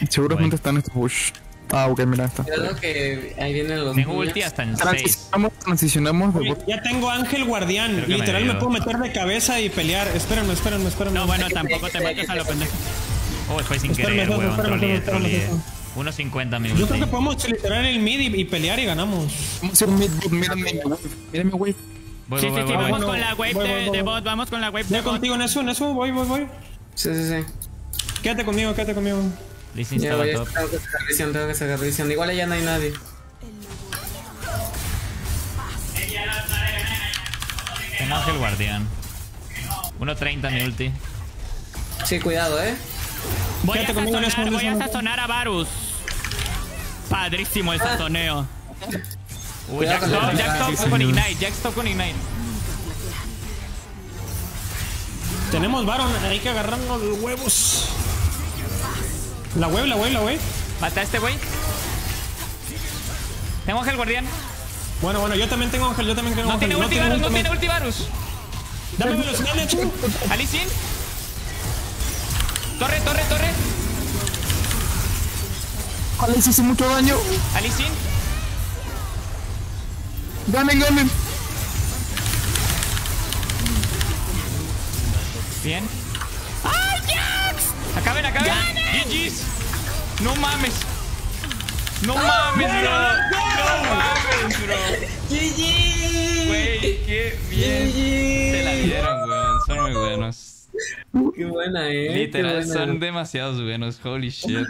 S9: Seguramente está en este bush. Ah, ok, mira esta.
S10: Cuidado que ahí vienen los
S1: Tengo ulti hasta en 6.
S9: Transicionamos, transicionamos de bot.
S5: Ya tengo Ángel Guardián.
S1: Que me
S5: Literal me,
S1: dio.
S5: puedo meter de cabeza y pelear. Espérenme, espérenme, espérenme.
S4: No, bueno, tampoco te metes a lo pendejo.
S1: Oh, fue sin
S5: Espérame,
S1: querer,
S5: espérame,
S1: troleé.
S5: espérame.
S1: 1.50 mi
S5: Yo creo que podemos literal el mid y, y pelear y ganamos.
S9: Vamos a hacer un mid mira mi wave. Mira mi wave.
S1: Voy,
S4: Sí,
S1: voy,
S4: sí, sí,
S1: voy, voy,
S4: vamos
S1: voy.
S4: con la wave de,
S5: voy,
S4: de bot, vamos con la wave de
S5: Ya
S4: bot.
S5: contigo en eso, en eso, voy, voy, voy.
S10: Sí, sí, sí.
S5: Quédate conmigo, quédate conmigo.
S1: Estaba top.
S10: tengo que sacar visión, tengo que sacar visión. Igual allá no hay nadie.
S1: Tengo Ángel Guardián. 1.30 mi ulti.
S10: Sí, cuidado, eh.
S4: Voy a
S5: Quédate en
S4: sazonar,
S5: eso,
S4: voy a sazonar a Varus. Padrísimo el sazoneo. *laughs*
S1: Uy, Jack
S10: con
S1: top,
S10: el-
S1: Jack top
S10: sí, sí.
S1: con Ignite. Jack top con Ignite.
S5: Tenemos Baron, hay que agarrarnos los huevos. La web, la web, la web.
S1: Mata a este güey. Tengo Ángel Guardián.
S5: Bueno, bueno, yo también tengo Ángel, yo también tengo
S1: No
S5: Ángel.
S1: tiene ulti
S5: tengo
S1: Varus, no tiene ulti Varus.
S5: Dame velocidad, Nacho.
S1: Ali Sin. Torre, torre, torre.
S9: Alex hizo mucho daño.
S1: Ali Sin.
S9: Ganen, ganen.
S1: Bien. ¡Ay, Jax! Acaben, acaben. GG's. No mames. No mames, bro. No mames, bro. Güey, qué bien. Se la dieron, weón. Son muy buenos.
S10: Qué buena, eh.
S1: Literal,
S10: buena.
S1: son demasiados buenos. Holy shit.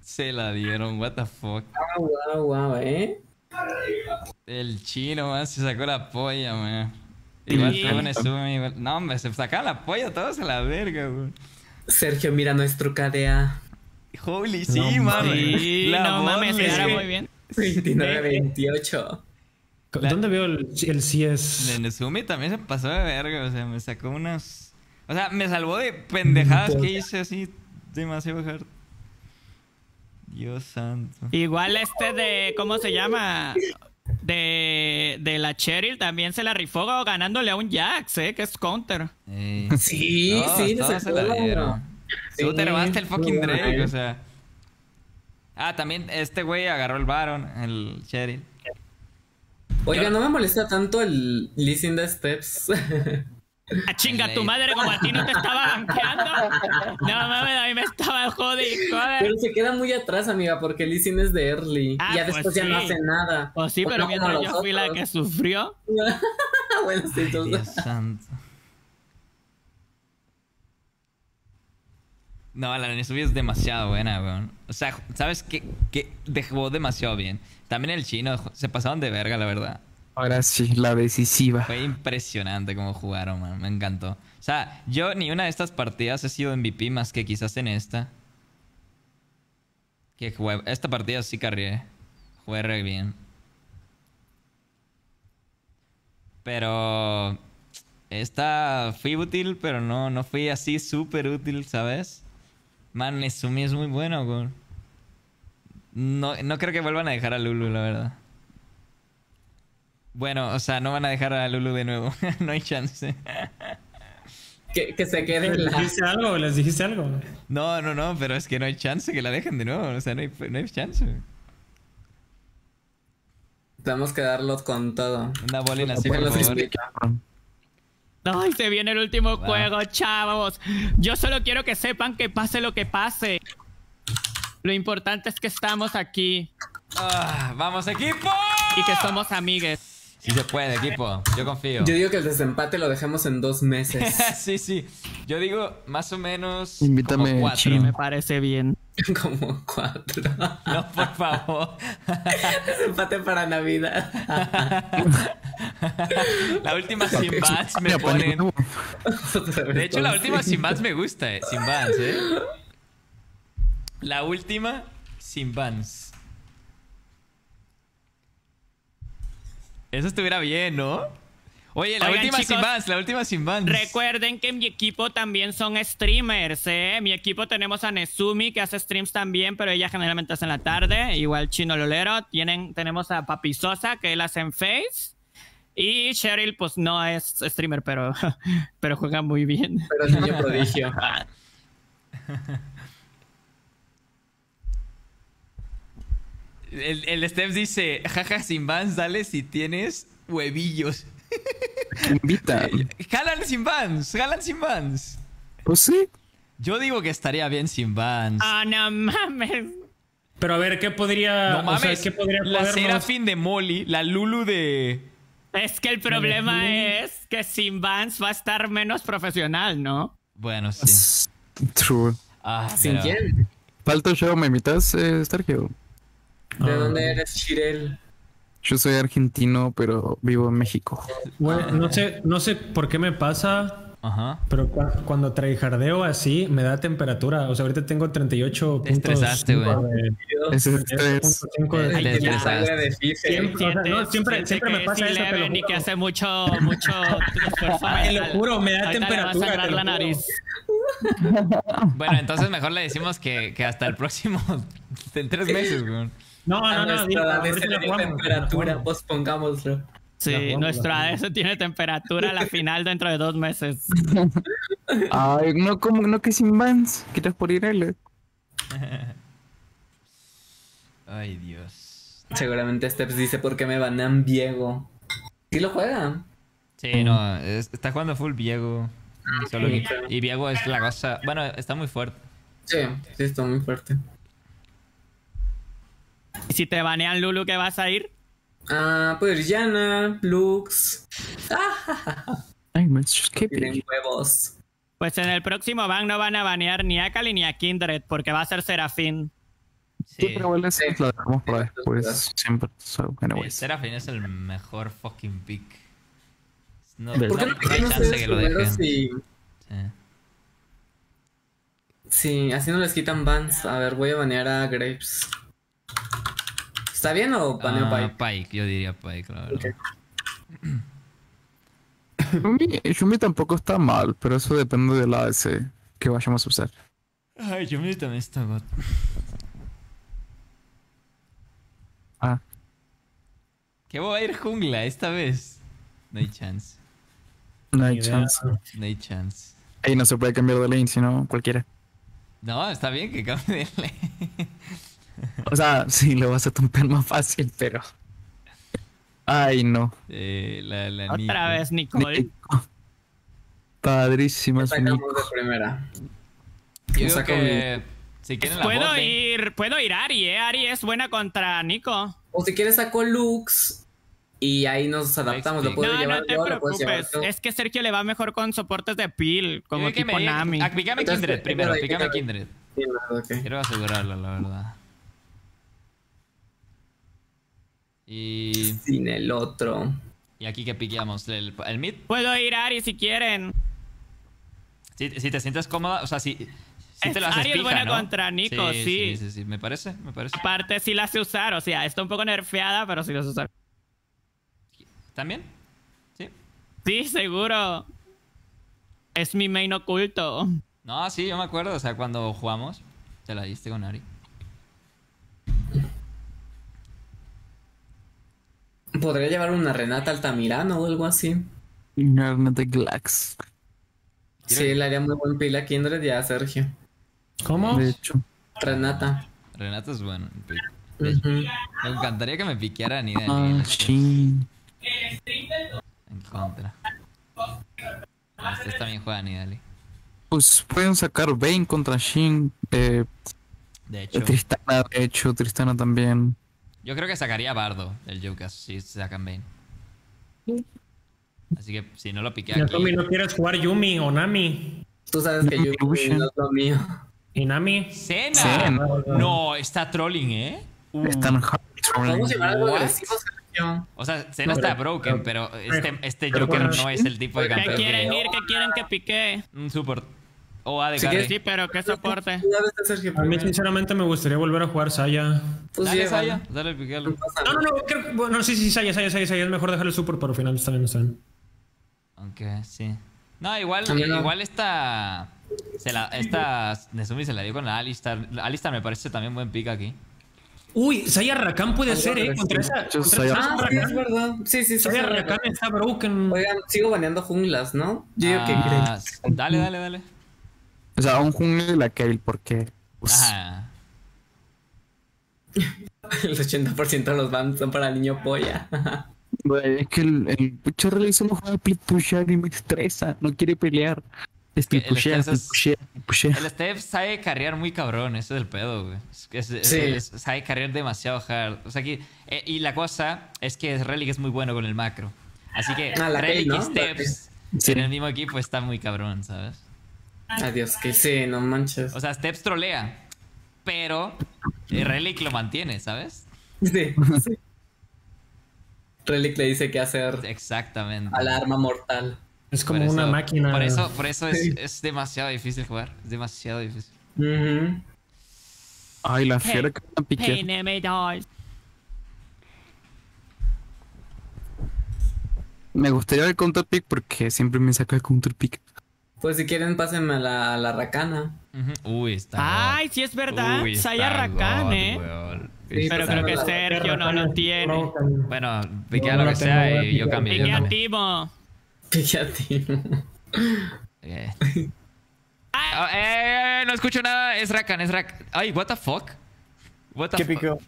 S1: Se la dieron, what the fuck.
S10: Wow, wow, wow, eh.
S1: El chino, man, se sacó la polla, man. Igual tú, Nesumi, igual- No, hombre, se sacaron la polla todos a la verga, güey.
S10: Sergio, mira nuestro KDA.
S1: Holy, sí.
S4: Sí,
S1: La
S4: no mames, era muy bien.
S10: 29-28.
S5: ¿Dónde veo el, el CS?
S1: De Nesumi también se pasó de verga, o sea, me sacó unas... O sea, me salvó de pendejadas que hice así demasiado hard. Dios santo.
S4: Igual este de, ¿cómo se llama? De, de la Cheryl también se la rifó ganándole a un Jax, ¿eh? Que es counter.
S1: Eh, *laughs*
S10: Sí,
S1: todos-
S10: sí,
S1: todos se la dieron. Tú te
S10: Sí,
S1: robaste el fucking Drake, o sea. Ah, también este güey agarró el Baron, el Cheryl.
S10: Oiga, no me molesta tanto el Listen the Steps. *laughs*
S4: A chinga tu madre como a ti no te estaba banqueando. No mames, a mí me estaba jodido.
S10: Pero se queda muy atrás, amiga, porque Listen es de early.
S4: Ah,
S10: y ya
S4: pues
S10: después ya no hace nada.
S4: Pues sí, pero mientras yo fui la que sufrió. *laughs*
S10: bueno, sí, entonces.
S1: Dios santo. No, la Nesubi es demasiado buena, weón. O sea, ¿sabes qué? Que dejó demasiado bien. También el chino se pasaron de verga, la verdad.
S9: Ahora sí, la decisiva.
S1: Fue impresionante cómo jugaron, man. Me encantó. O sea, yo ni una de estas partidas he sido MVP más que quizás en esta. Que. Esta partida sí carrié. Jugué re bien. Pero. Esta fui útil, pero no, no fui así súper útil, ¿sabes? Man, Nesumi es muy bueno, güey. No, no creo que vuelvan a dejar a Lulu, la verdad. Bueno, o sea, no van a dejar a Lulu de nuevo. *laughs* no hay chance.
S10: Que, que se quede en
S5: ¿Les dijiste algo? ¿Les dijiste algo?
S1: No, no, no, pero es que no hay chance que la dejen de nuevo. O sea, no hay, no hay chance.
S10: Tenemos que darlo con todo.
S1: Una bolina así, por favor.
S10: sí.
S4: Ay, se viene el último
S1: Wow.
S4: juego, chavos. Yo solo quiero que sepan que pase lo que pase. Lo importante es que estamos aquí
S1: Ah, ¡Vamos, equipo!
S4: y que somos amigues.
S1: Sí se puede, equipo. Yo confío.
S10: Yo digo que el desempate lo dejemos en dos meses. *laughs*
S1: sí, sí. Yo digo más o menos.
S9: Invítame,
S1: como cuatro.
S9: chino.
S4: Me parece bien. *laughs*
S10: Como cuatro.
S1: No, por favor. *laughs*
S10: Desempate para Navidad.
S1: La última sin bans me
S9: pues,
S1: ponen. De hecho, la última
S10: Sí.
S1: sin bans me gusta, eh. Sin bans, eh. La última sin bans. Eso estuviera bien, ¿no? Oye, la
S4: Oigan,
S1: última sin bans, la última sin bans.
S4: Recuerden que en mi equipo también son streamers, ¿eh? En mi equipo tenemos a Nezumi, que hace streams también, pero ella generalmente hace en la tarde. Igual Chino Lolero. Tienen, tenemos a Papi Sosa, que él hace en Face. Y Cheryl, pues no es streamer, pero, *laughs* pero juega muy bien.
S10: Pero es niño prodigio. *laughs*
S1: El, el Steps dice, jaja, sin bans, dale si tienes huevillos.
S9: Invita. *laughs*
S1: Jalan sin bans, jalan sin bans.
S9: Pues sí.
S1: Yo digo que estaría bien sin bans.
S4: Ah, no mames.
S5: Pero a ver, ¿qué podría.
S1: no
S5: o
S1: mames,
S5: sea, ¿qué podría
S1: la Serafin de Molly, la Lulu de...
S4: Es que el problema es que sin Vans va a estar menos profesional, ¿no?
S1: Bueno, sí.
S9: True.
S1: Ah,
S10: ¿Sin
S1: pero-
S10: quién?
S9: Falta yo, ¿me invitas, eh, Sergio?
S10: ¿De
S5: Ah.
S10: dónde eres, Chirel?
S9: Yo soy argentino, pero vivo en México.
S5: Güey, no sé, no sé por qué me pasa,
S1: Ajá.
S5: pero cu- cuando traijardeo así me da temperatura. O sea, ahorita tengo 38
S1: Te estresaste, güey.
S9: Ese es estrés.
S1: Te
S10: la
S1: estresaste.
S5: Siempre, o sea, no, siempre, me pasa
S4: es
S5: eso, te lo
S4: y que hace mucho, mucho esfuerzo
S5: Te lo juro, me da
S4: a
S5: temperatura,
S4: sangrar
S5: te lo
S4: la
S5: juro.
S4: nariz. *laughs*
S1: Bueno, entonces mejor le decimos que, que hasta el próximo... *laughs* En tres meses, güey.
S5: No, no, no,
S10: nuestra
S5: jugamos, la
S10: temperatura, pospongámoslo.
S4: Sí,
S5: jugamos.
S4: AS tiene temperatura a la final dentro de dos meses. *laughs*
S9: Ay, no, como no que sin Vans. ¿Quieres por ir? *laughs*
S1: Ay, Dios.
S10: Seguramente Steps dice por qué me banean Diego. Sí lo juega.
S1: Sí, no, es- está jugando full Viego. Solo Lulu. Y Viego es la cosa. Bueno, está muy fuerte.
S10: Sí, sí, está muy fuerte.
S4: ¿Y si te banean Lulu, ¿qué vas a ir?
S10: Ah, pues Yana, Lux.
S9: Ay, me skip
S10: Tienen huevos.
S4: Pues en el próximo ban no van a banear ni a Kali ni a Kindred, porque va a ser Serafín.
S1: Sí.
S9: pero eso lo dejamos para después. Siempre. So.
S1: Serafín es el mejor fucking pick. No,
S9: ¿Por
S10: ¿Por qué
S1: no
S10: no
S1: hay chance que lo dejen.
S10: si,
S1: Sí.
S10: si así no les quitan bans? A ver, voy a banear a Graves. ¿Está bien o baneo
S1: Ah,
S10: Pike?
S1: Pike, yo diría Pike, la verdad.
S9: Shumi, Shumi tampoco está mal, pero eso depende de la AS que vayamos a usar.
S1: Ay, yo también está God.
S9: Ah,
S1: Que voy a ir jungla esta vez. No hay chance.
S9: no hay chance.
S1: No hay chance.
S9: Ahí no se puede cambiar de lane, sino cualquiera.
S1: No, está bien que cambie de lane. *laughs* *laughs*
S9: O sea, sí, lo vas a tumpear más fácil, pero. Ay, no.
S1: Eh, la, la
S4: Otra
S1: Nico.
S4: vez, Nicole.
S9: Nico. Padrísima su Nico.
S10: de primera.
S1: Yo
S10: Saco
S1: que si quieren la
S4: Puedo
S1: lane-
S4: ir, puedo ir Ari, ¿eh? Ari es buena contra Nico.
S10: O si quieres saco Lux y ahí nos adaptamos. Lo puedo
S4: No,
S10: llevar
S4: no te
S10: yo, lo puedes llevar
S4: preocupes. Es que Sergio le va mejor con soportes de pil, como tipo
S1: me-
S4: Nami.
S1: ah, Pícame Kindred primero,
S10: pícame.
S1: Kindred.
S10: Sí, no, ok.
S1: Quiero asegurarlo, la verdad. Y,
S10: Sin el otro.
S1: y aquí que piqueamos el, el mid.
S4: Puedo ir Ari si quieren.
S1: Si, si te sientes cómoda, o sea, si, si
S4: Es-
S1: te lo haces
S4: Ari es buena
S1: ¿no?
S4: contra Nico,
S1: sí.
S4: sí.
S1: Sí, sí, me parece, me parece.
S4: Aparte sí la sé usar, o sea, está un poco nerfeada, pero sí la sé usar.
S1: ¿También? Sí.
S4: Sí, seguro. Es mi main oculto.
S1: No, sí, yo me acuerdo, o sea, cuando jugamos, te la diste con Ari.
S10: Podría llevar una Renata Altamirano o algo así.
S9: Internet de Glax.
S10: Sí, le haría muy buen pila a Kindred y a Sergio.
S5: ¿Cómo?
S9: De hecho.
S10: Renata.
S1: Renato es bueno. Me encantaría que me piqueara ni de
S9: Ah, sí.
S1: en contra. Ustedes también juegan Nidali.
S9: Pues pueden sacar Vayne contra Shin. Eh,
S1: De hecho,
S9: Tristana, de hecho, Tristana también.
S1: Yo creo que sacaría a Bardo del Yukas si sacan Bane. Así que si no lo piqué aquí.
S5: Tommy, ¿no quieres jugar Yumi o Nami?
S10: Tú sabes que no es lo mío.
S5: ¿Y Nami?
S1: ¡Cena!
S9: Cena.
S1: No, está trolling, ¿eh? Uh.
S9: Están hard trolling.
S10: Vamos a llevar algo
S1: What?
S10: agresivo, Sergio.
S1: O sea, Cena
S5: No,
S1: está broken,
S5: pero-
S1: pero este, este
S5: pero
S1: Joker no es el tipo de
S10: ¿Qué
S4: ¿Qué
S1: campeón
S4: quieren
S1: que...
S4: ir? ¿Qué quieren que pique?
S1: Un support. O
S10: Si
S1: carry.
S10: quieres-
S4: Sí, pero ¿qué soporte?
S5: A mí sinceramente me gustaría volver a jugar Saya.
S10: Pues
S1: Dale,
S10: llévala.
S1: Saya. Dale.
S10: No
S5: No, no, creo, bueno, sí, sí, Saya, Saya, Saya, Saya. Es mejor dejar el super, pero al final está bien, está bien.
S1: Aunque sí. No, igual,
S10: A no.
S1: igual esta. Se la, esta Nezumi se la dio con la Alistar. Alistar me parece también buen pick aquí.
S5: Uy, Saya Rakan puede ser, ¿eh? Contra esa. Contra esa
S10: Ah, sí, es
S5: Rakan.
S10: verdad. Sí, sí, sí.
S5: Saya
S10: sí,
S5: Rakan
S10: sí.
S5: está broken.
S10: Oigan, sigo baneando junglas, ¿no? Yo digo que
S1: Ah, dale, dale, dale.
S9: O sea, un jungle y la Kayle, porque. Pues,
S1: Ajá. *laughs*
S10: el 80% de los bans son para niño polla. *laughs*
S9: güey, es que el, el rey solo juega split pushear y me estresa. No quiere pelear.
S1: El es-
S9: pushear, split pushear.
S1: El Steph sabe carrear muy cabrón, ese es el pedo, güey. Es, que es- es-
S10: Sí.
S1: es- sabe carrear demasiado hard. O sea, aquí, eh, y la cosa es que Relic es muy bueno con el macro. Así que
S10: Ah,
S1: Relic y. Steps
S9: Sí.
S1: en el mismo equipo está muy cabrón, ¿sabes?
S10: Adiós, que sí, no manches.
S1: O sea, Steps trolea, pero Relic lo mantiene, ¿sabes?
S10: Sí, sí. Relic le dice qué hacer
S1: Exactamente.
S10: a la arma mortal.
S5: Es como
S1: Por
S5: una
S1: eso-
S5: máquina.
S1: Por eso, por eso es,
S10: Sí.
S1: es demasiado difícil jugar. Es demasiado difícil.
S10: Ujú.
S9: Ay, la fiera que.
S4: Peineme dos.
S9: Me gustaría el counter pick porque siempre me saca el counter pick.
S10: Pues si quieren, pásenme a la, a la racana.
S1: Uy, está.
S4: Ay, sí es verdad.
S1: Uy,
S4: Saya
S1: God,
S4: ¿eh?
S1: weón.
S10: Sí,
S4: Pero
S10: pues,
S4: creo que Sergio no lo tiene.
S1: Bueno, piquea
S5: No,
S1: lo que sea y yo
S5: piquear.
S1: cambio. yo
S4: Pique a. Timo. *laughs*
S10: Pique a ti.
S1: Eh. *laughs* Ah, eh, no escucho nada. Es Rakan, es Rakan. Ay, what the fuck? What the
S13: ¿Qué piqueó?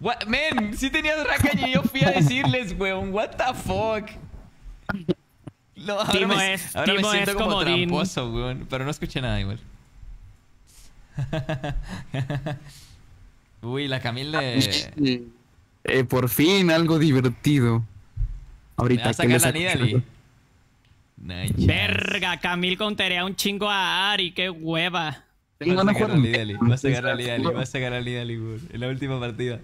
S1: What- Men, sí tenías Rakan y yo fui a decirles, weón. What the fuck? No, ahora
S4: Timo
S1: me,
S4: es-
S1: ahora me
S4: Timo
S1: siento
S4: es
S1: como
S4: comodín.
S1: tramposo, weón. Pero no escuché nada igual. *laughs* Uy, la Camille.
S9: Eh, por fin algo divertido.
S1: ¿Me
S9: Ahorita que
S1: la Nidalee? Nice.
S4: Verga, Camil conterea un chingo a Ari, qué hueva.
S9: Tengo
S1: Vas a sacar a
S9: juega-
S1: Nidalee, vas a sacar a Nidalee, vas a sacar a weón. En la última partida.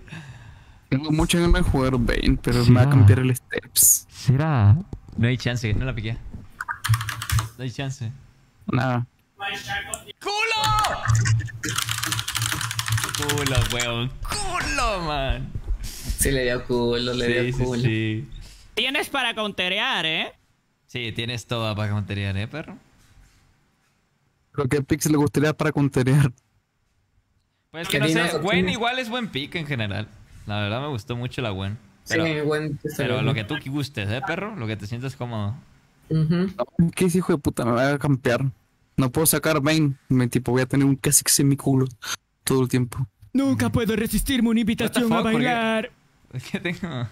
S9: Tengo mucha ganas de jugar Bane, pero me va a cambiar el steps.
S1: ¿Será? No hay chance, no la piqué. No hay chance.
S9: Nada.
S1: ¡Culo! Culo, weón. ¡Culo, man!
S10: Sí, le dio culo, le
S1: Sí,
S10: dio
S1: sí,
S10: culo.
S1: sí.
S4: Tienes para counterear, ¿eh?
S1: Sí, tienes todo para counterear, ¿eh, perro?
S9: Pero ¿qué pix le gustaría para conterear?
S1: Pues
S10: ¿Qué
S1: que no sé, Gwen igual es buen pick en general. La verdad me gustó mucho la Gwen. Pero,
S10: sí, buen.
S1: pero lo que tú gustes, ¿eh, perro? Lo que te sientes cómodo.
S10: Ujú.
S9: No, ¿Qué es hijo de puta? Me va a campear. No puedo sacar Bane. Me tipo voy a tener un casi en mi culo todo el tiempo.
S4: Nunca puedo resistirme una invitación a bailar.
S1: ¿Qué tengo?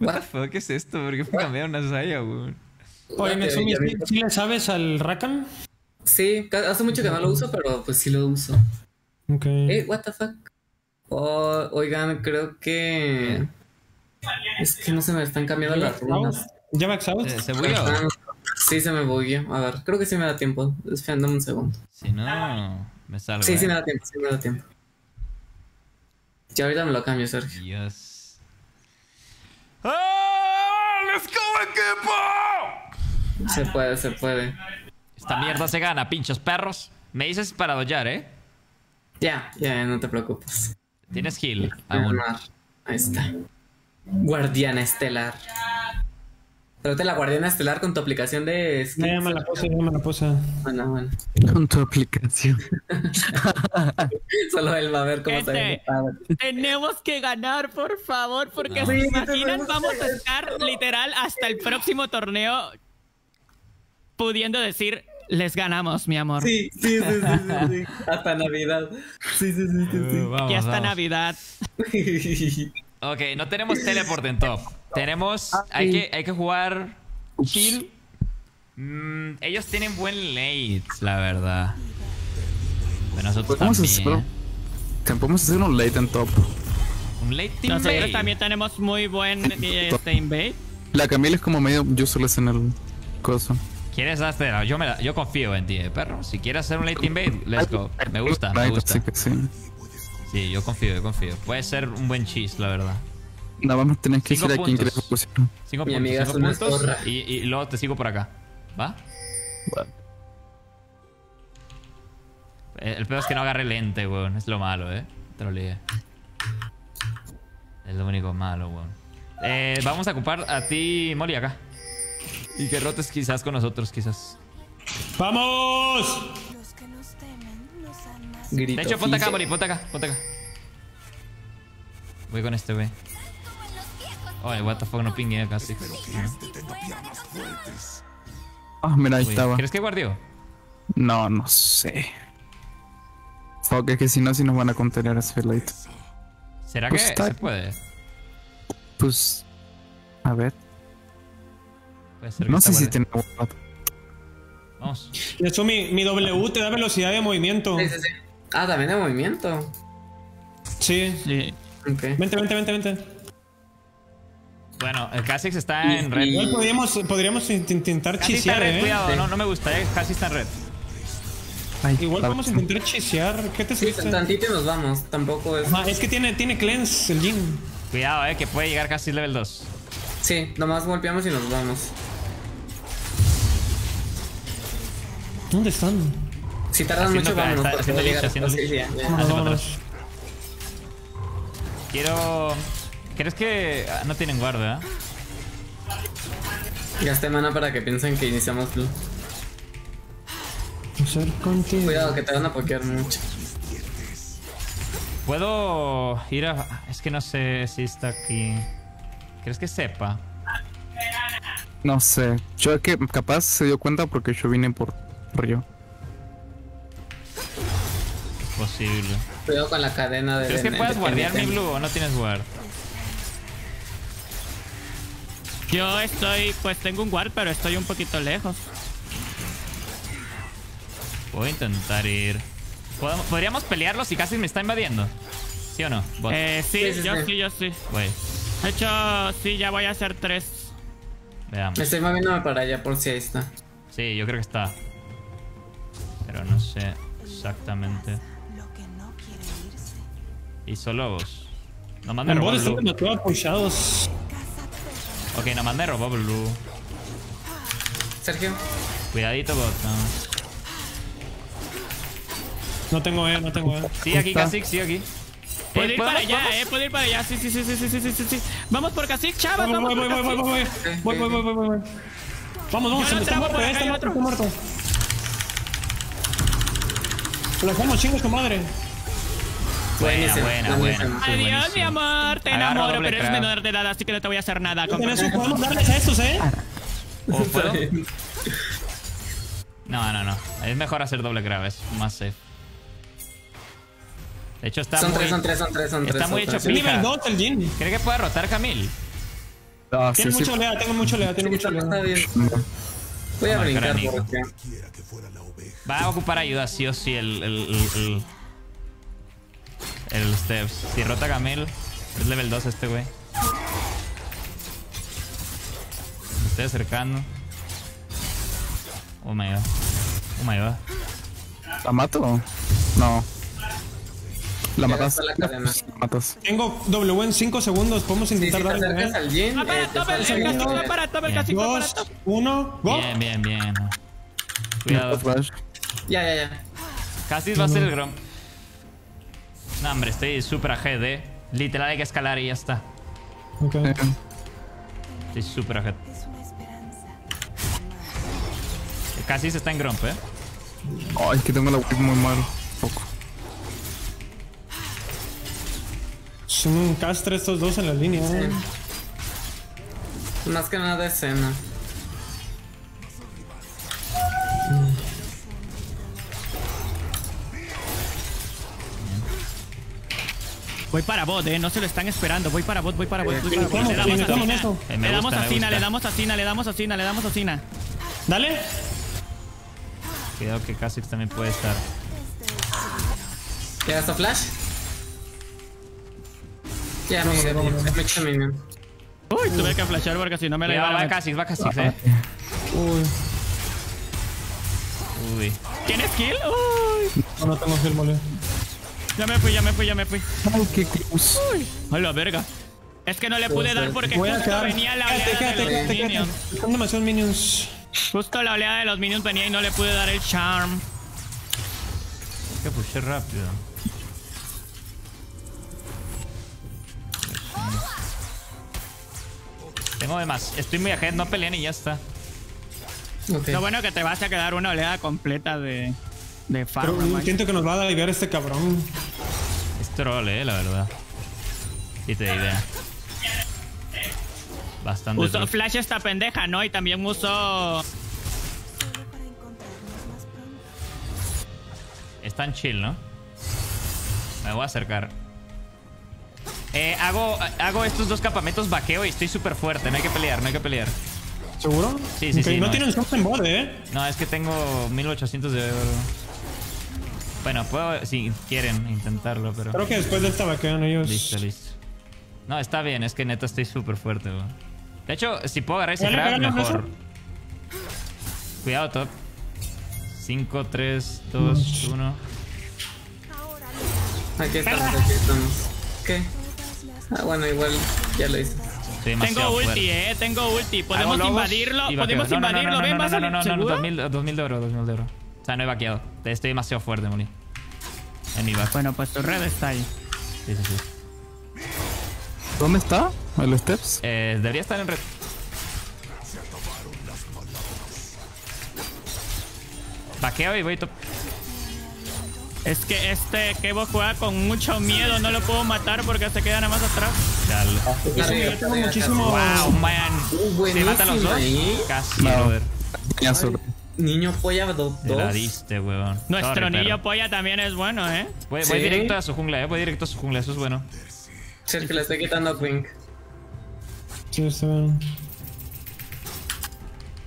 S1: What the fuck ¿Qué es esto? ¿Por qué me cambiaron una saya, weón?
S5: Oye,
S10: vi-
S5: ¿sí, le sabes al Rakan?
S10: Sí, hace mucho que no lo uso, pero pues sí lo uso.
S5: Ok.
S10: Eh, what the fuck. Oh, oigan, creo que. Es que no se me están cambiando las runas.
S5: ¿Ya Max out?
S1: ¿Se, se bugueó?
S10: Sí, se me bugueó. A ver, creo que sí me da tiempo. Espérame un segundo.
S1: Si no, me salgo.
S10: Sí, sí
S1: ¿eh?
S10: me da tiempo, sí me da tiempo. Ya ahorita me lo cambio, Sergio.
S1: Dios. ¡Ah! ¡Let's go, equipo!
S10: Se puede, se puede.
S1: Esta mierda se gana, pinchos perros. Me dices para doyar, ¿eh?
S10: Ya, ya, no te preocupes.
S1: Tienes heal aún.
S10: Ahí está. Guardiana estelar. Tráete la guardiana estelar con tu aplicación de skins.
S5: Ya me la puse, ya me la puse.
S10: Bueno, bueno.
S9: Con tu aplicación. *laughs*
S10: Solo él va a ver cómo se ve.
S4: Gente, tenemos que ganar, por favor, porque
S1: No.
S4: se
S10: Sí,
S4: imaginan, vamos a estar literal hasta el próximo torneo pudiendo decir, les ganamos, mi amor.
S10: Sí, sí, sí, sí, sí, sí. *laughs* Hasta Navidad. Sí, sí, sí, sí,
S1: Uh, vamos,
S4: y hasta
S1: vamos.
S4: Navidad. *laughs*
S10: sí.
S1: Ok, no tenemos teleport en top. Tenemos. Hay que, hay que jugar. Heal. Mm, ellos tienen buen late, la verdad. Pero nosotros
S9: Podemos
S1: también.
S9: hacer, Pues podemos hacer un late en top.
S1: Un late team
S4: Nosotros también tenemos muy buen *laughs* eh, este invade.
S9: La Camila es como medio useless en el coso.
S1: ¿Quieres hacer? Yo, me la- yo confío en ti, eh, perro. Si quieres hacer un late bait, let's go. Me gusta, me gusta.
S9: que sí.
S1: Sí, yo confío, yo confío. Puede ser un buen cheese, la verdad.
S9: Nada más tenés que
S1: Cinco
S9: decir a quién
S1: puntos.
S9: querés pusieron.
S1: Cinco
S10: Mi
S1: puntos,
S10: amiga es
S1: cinco puntos. Y, y luego te sigo por acá. ¿Va? Eh, El peor es que no agarre lente, weón. Es lo malo, eh. Te lo lié. Es lo único malo, weón. Eh, vamos a ocupar a ti, Molly, acá. Y que rotes quizás con nosotros, quizás.
S5: ¡Vamos!
S10: Grito
S1: De hecho, ponte acá. Molly, ponte acá, ponte acá. Voy con este, güey. Oye, what the fuck, no
S11: fuera de control.
S9: Ah, mira, ahí
S1: Uy,
S9: estaba.
S1: ¿Crees que guardió?
S9: No, no sé. Fuck, es que si no, si nos van a contener ese late.
S1: ¿Será
S9: Pues
S1: que
S9: está-
S1: se puede?
S9: Pues. A ver.
S1: Puede ser
S9: No sé si guardado.
S1: Vamos.
S5: De hecho, mi, mi W te da velocidad de movimiento.
S10: Sí, sí, sí. Ah, también de movimiento.
S5: Sí.
S4: Sí.
S10: Ok.
S5: Vente, vente, vente, vente.
S1: Bueno, el Kha'Zix está en red.
S5: Igual podríamos, podríamos int- intentar
S1: Kha'Zix está
S5: chisear,
S1: en red,
S5: eh.
S1: cuidado, no, no me gusta, eh. Kha'Zix está en red.
S9: Ay,
S5: Igual
S9: la-
S5: podemos intentar chisear. ¿Qué te
S10: Sí,
S5: sucede?
S10: tantito y nos vamos. Tampoco es.
S5: Es que tiene, tiene cleanse el Jin.
S1: Cuidado, eh, que puede llegar casi level 2.
S10: Sí, nomás golpeamos y nos vamos.
S5: ¿Dónde están?
S10: Si tardan
S1: Haciendo
S10: mucho, vámonos.
S1: está haciendo haciendo
S10: sí.
S5: Vámonos, vámonos.
S1: Quiero. ¿Crees que.? ah, No tienen guarda.
S10: Gasté mana para que piensen que iniciamos blue. Cuidado que te van a pokear mucho.
S1: Puedo ir a. Es que no sé si está aquí. ¿Crees que sepa?
S9: No sé. Yo que capaz se dio cuenta porque yo vine por Río.
S1: Posible.
S10: Cuidado con la cadena de.
S1: ¿Crees que
S10: de-
S1: puedes
S10: de-
S1: guardiar mi blue o no tienes guard?
S4: Yo estoy, pues tengo un guard, pero estoy un poquito lejos.
S1: Voy a intentar ir. ¿Podemos- ¿Podríamos pelearlo si casi me está invadiendo? ¿Sí o no? Bot.
S4: Eh, sí,
S7: Sí, sí,
S4: yo
S7: sí.
S4: sí, yo sí. De hecho, sí, ya voy a hacer tres.
S1: veamos.
S7: Me estoy moviéndome para allá por si ahí está.
S1: Sí, yo creo que está. Pero no sé exactamente. Y solo vos. Nomás me
S5: En
S1: robó
S5: bot están
S1: Blue.
S5: demasiado pushados.
S1: Ok, nomás me robó Blue.
S7: Sergio.
S1: Cuidadito, bot. no.
S5: No tengo E, no tengo E.
S1: Sí, aquí Kha'Zix, sí, aquí.
S4: Puedo
S1: Eh,
S4: ir para
S1: ¿podemos-
S4: allá, eh, puedo ir para allá. Sí, sí, sí, sí, sí, sí, sí, sí, sí. Vamos por Cacique, chavos,
S5: Voy,
S4: vamos
S5: voy,
S4: por
S5: voy, voy, voy, voy, voy, voy, voy, voy, voy. Vamos, vamos,
S4: Yo
S5: se me está muerto, eh, está muerto, está muerto. Lo dejamos, chingos tu madre.
S1: Buena, buena, buena.
S4: Adiós, mi amor, te
S1: Agarra
S4: enamoro, pero eres menor de edad, así que no te voy a hacer nada.
S5: Con eso podemos darles a estos, eh.
S1: ¿O *laughs* puedo? No, no, no. Es mejor hacer doble grave, es más safe. De hecho, está
S7: Son
S1: muy...
S7: tres, son tres, son tres, son tres.
S1: Está muy hecho pija.
S5: Nivel 2 el Jin.
S1: ¿Cree que pueda rotar Camil?
S9: Sí,
S5: Tiene
S9: sí.
S5: mucho lea, tengo mucho lea,
S7: Sí,
S5: mucho
S7: está
S5: lea.
S7: bien. Voy a brincar por acá.
S1: Va a ocupar ayuda sí o sí el... El, el, el, el Steps. Si rota Camil, es level 2 este güey. Me estoy acercando. Oh my god. Oh my god.
S9: ¿La mato? No. ¿La matas?
S7: la
S9: matas.
S5: Tengo W en 5 segundos, podemos
S7: Sí, si
S5: intentar
S7: te
S5: darle,
S7: acercas al
S4: Ah, para,
S7: eh,
S4: el va para top, el para
S5: Dos, uno, go.
S1: Bien, bien, bien. Cuidado.
S7: Ya, ya, ya.
S1: Casi va a ser el Grom. No, hombre, estoy súper AGD. Literal hay que escalar y ya está.
S5: Ok.
S9: Eh,
S1: Estoy súper AGD. Casi se está en Gromp, eh.
S9: Ay, es que tengo la web muy mal. Poco.
S5: Son un castre estos dos en la línea, eh.
S7: Más que nada escena.
S4: Voy para bot, eh, no se lo están esperando. Voy para bot, voy para bot, voy para bot. Le damos a Sina, le damos a Sina, le damos a Sina, le damos a Sina, le damos a Sina.
S5: Dale.
S1: Cuidado que Kha'Zix también puede estar.
S7: ¿Ya gastó flash? Ya, me he hecho minion.
S4: Uy, tuve que flashar porque si no me la iban a
S1: va. Kha'Zix, va Kha'Zix, eh.
S5: Uy,
S1: Uy.
S4: ¿Tienes kill? Uy.
S5: no, no tengo kill, mole.
S4: Ya me fui, ya me fui, ya me fui.
S9: Ay, qué cruz.
S4: Ay, la verga. Es que no le pude dar porque
S5: Voy
S4: justo
S5: quedar.
S4: venía la
S5: Quédate,
S4: oleada
S5: quédate,
S4: de los
S5: quédate, quédate.
S4: minions.
S5: Son demasiados minions.
S4: Justo la oleada de los minions venía y no le pude dar el charm.
S1: Hay que rápido. Tengo de más. Estoy muy ahead, no peleen y ya está.
S7: Ok.
S4: Lo bueno que te vas a quedar una oleada completa de, de farm.
S5: Pero
S4: man.
S5: siento que nos va a aliviar este cabrón.
S1: Es troll, eh, la verdad. Y te idea. Bastante.
S4: Uso
S1: troll.
S4: Flash esta pendeja, ¿no? Y también uso...
S1: Es tan chill, ¿no? Me voy a acercar. Eh, hago, hago estos dos campamentos vaqueo y estoy súper fuerte. No hay que pelear, no hay que pelear.
S5: ¿Seguro?
S1: Sí, sí, sí,
S5: No
S1: no.
S5: tienen shot en bode, eh.
S1: No, es que tengo 1800 de oro. Bueno, puedo, si quieren, intentarlo, pero...
S5: Creo que después de esta vaquean ellos.
S1: Listo, listo. No, está bien, es que neta estoy súper fuerte, weón. De hecho, si puedo agarrar ese
S5: pégale,
S1: mejor. Cuidado, top. 5, 3, 2, 1.
S7: Aquí estamos, aquí estamos. ¿Qué? Ah, bueno, igual ya lo hice.
S4: Tengo ulti,
S1: fuerte.
S4: eh. Tengo ulti. Podemos invadirlo. Podemos
S1: vaqueo. No, no, no,
S4: invadirlo.
S1: no,
S4: Ven,
S1: no,
S4: vas
S1: no,
S4: a
S1: no, no, no,
S4: ¿Seguro?
S1: 2000, 2000 de oro, 2000 de oro. O sea, no he vaqueado. Estoy demasiado fuerte, Muli. En mi back.
S4: Bueno, pues tu red está ahí.
S1: Sí, sí, sí.
S9: ¿Dónde está? ¿El Steps?
S1: Eh, debería estar en red. Vaqueo y voy top.
S4: Es que este Kevo juega con mucho miedo. No lo puedo matar porque se queda nada más atrás.
S5: Yo
S7: está
S5: tengo
S7: arriba,
S5: muchísimo-
S1: Wow, man.
S7: Uh,
S1: ¿Se matan los dos? Casi,
S9: No.
S1: brother.
S9: Tenía suerte.
S7: Niño polla do-
S1: Te la
S7: dos.
S1: diste, weón.
S4: Nuestro
S1: Sorry,
S4: niño polla también es bueno, ¿eh?
S1: Voy, voy
S7: Sí.
S1: directo a su jungla, eh. Voy directo a su jungla, eso es bueno.
S7: Sergio, le estoy quitando a Quink.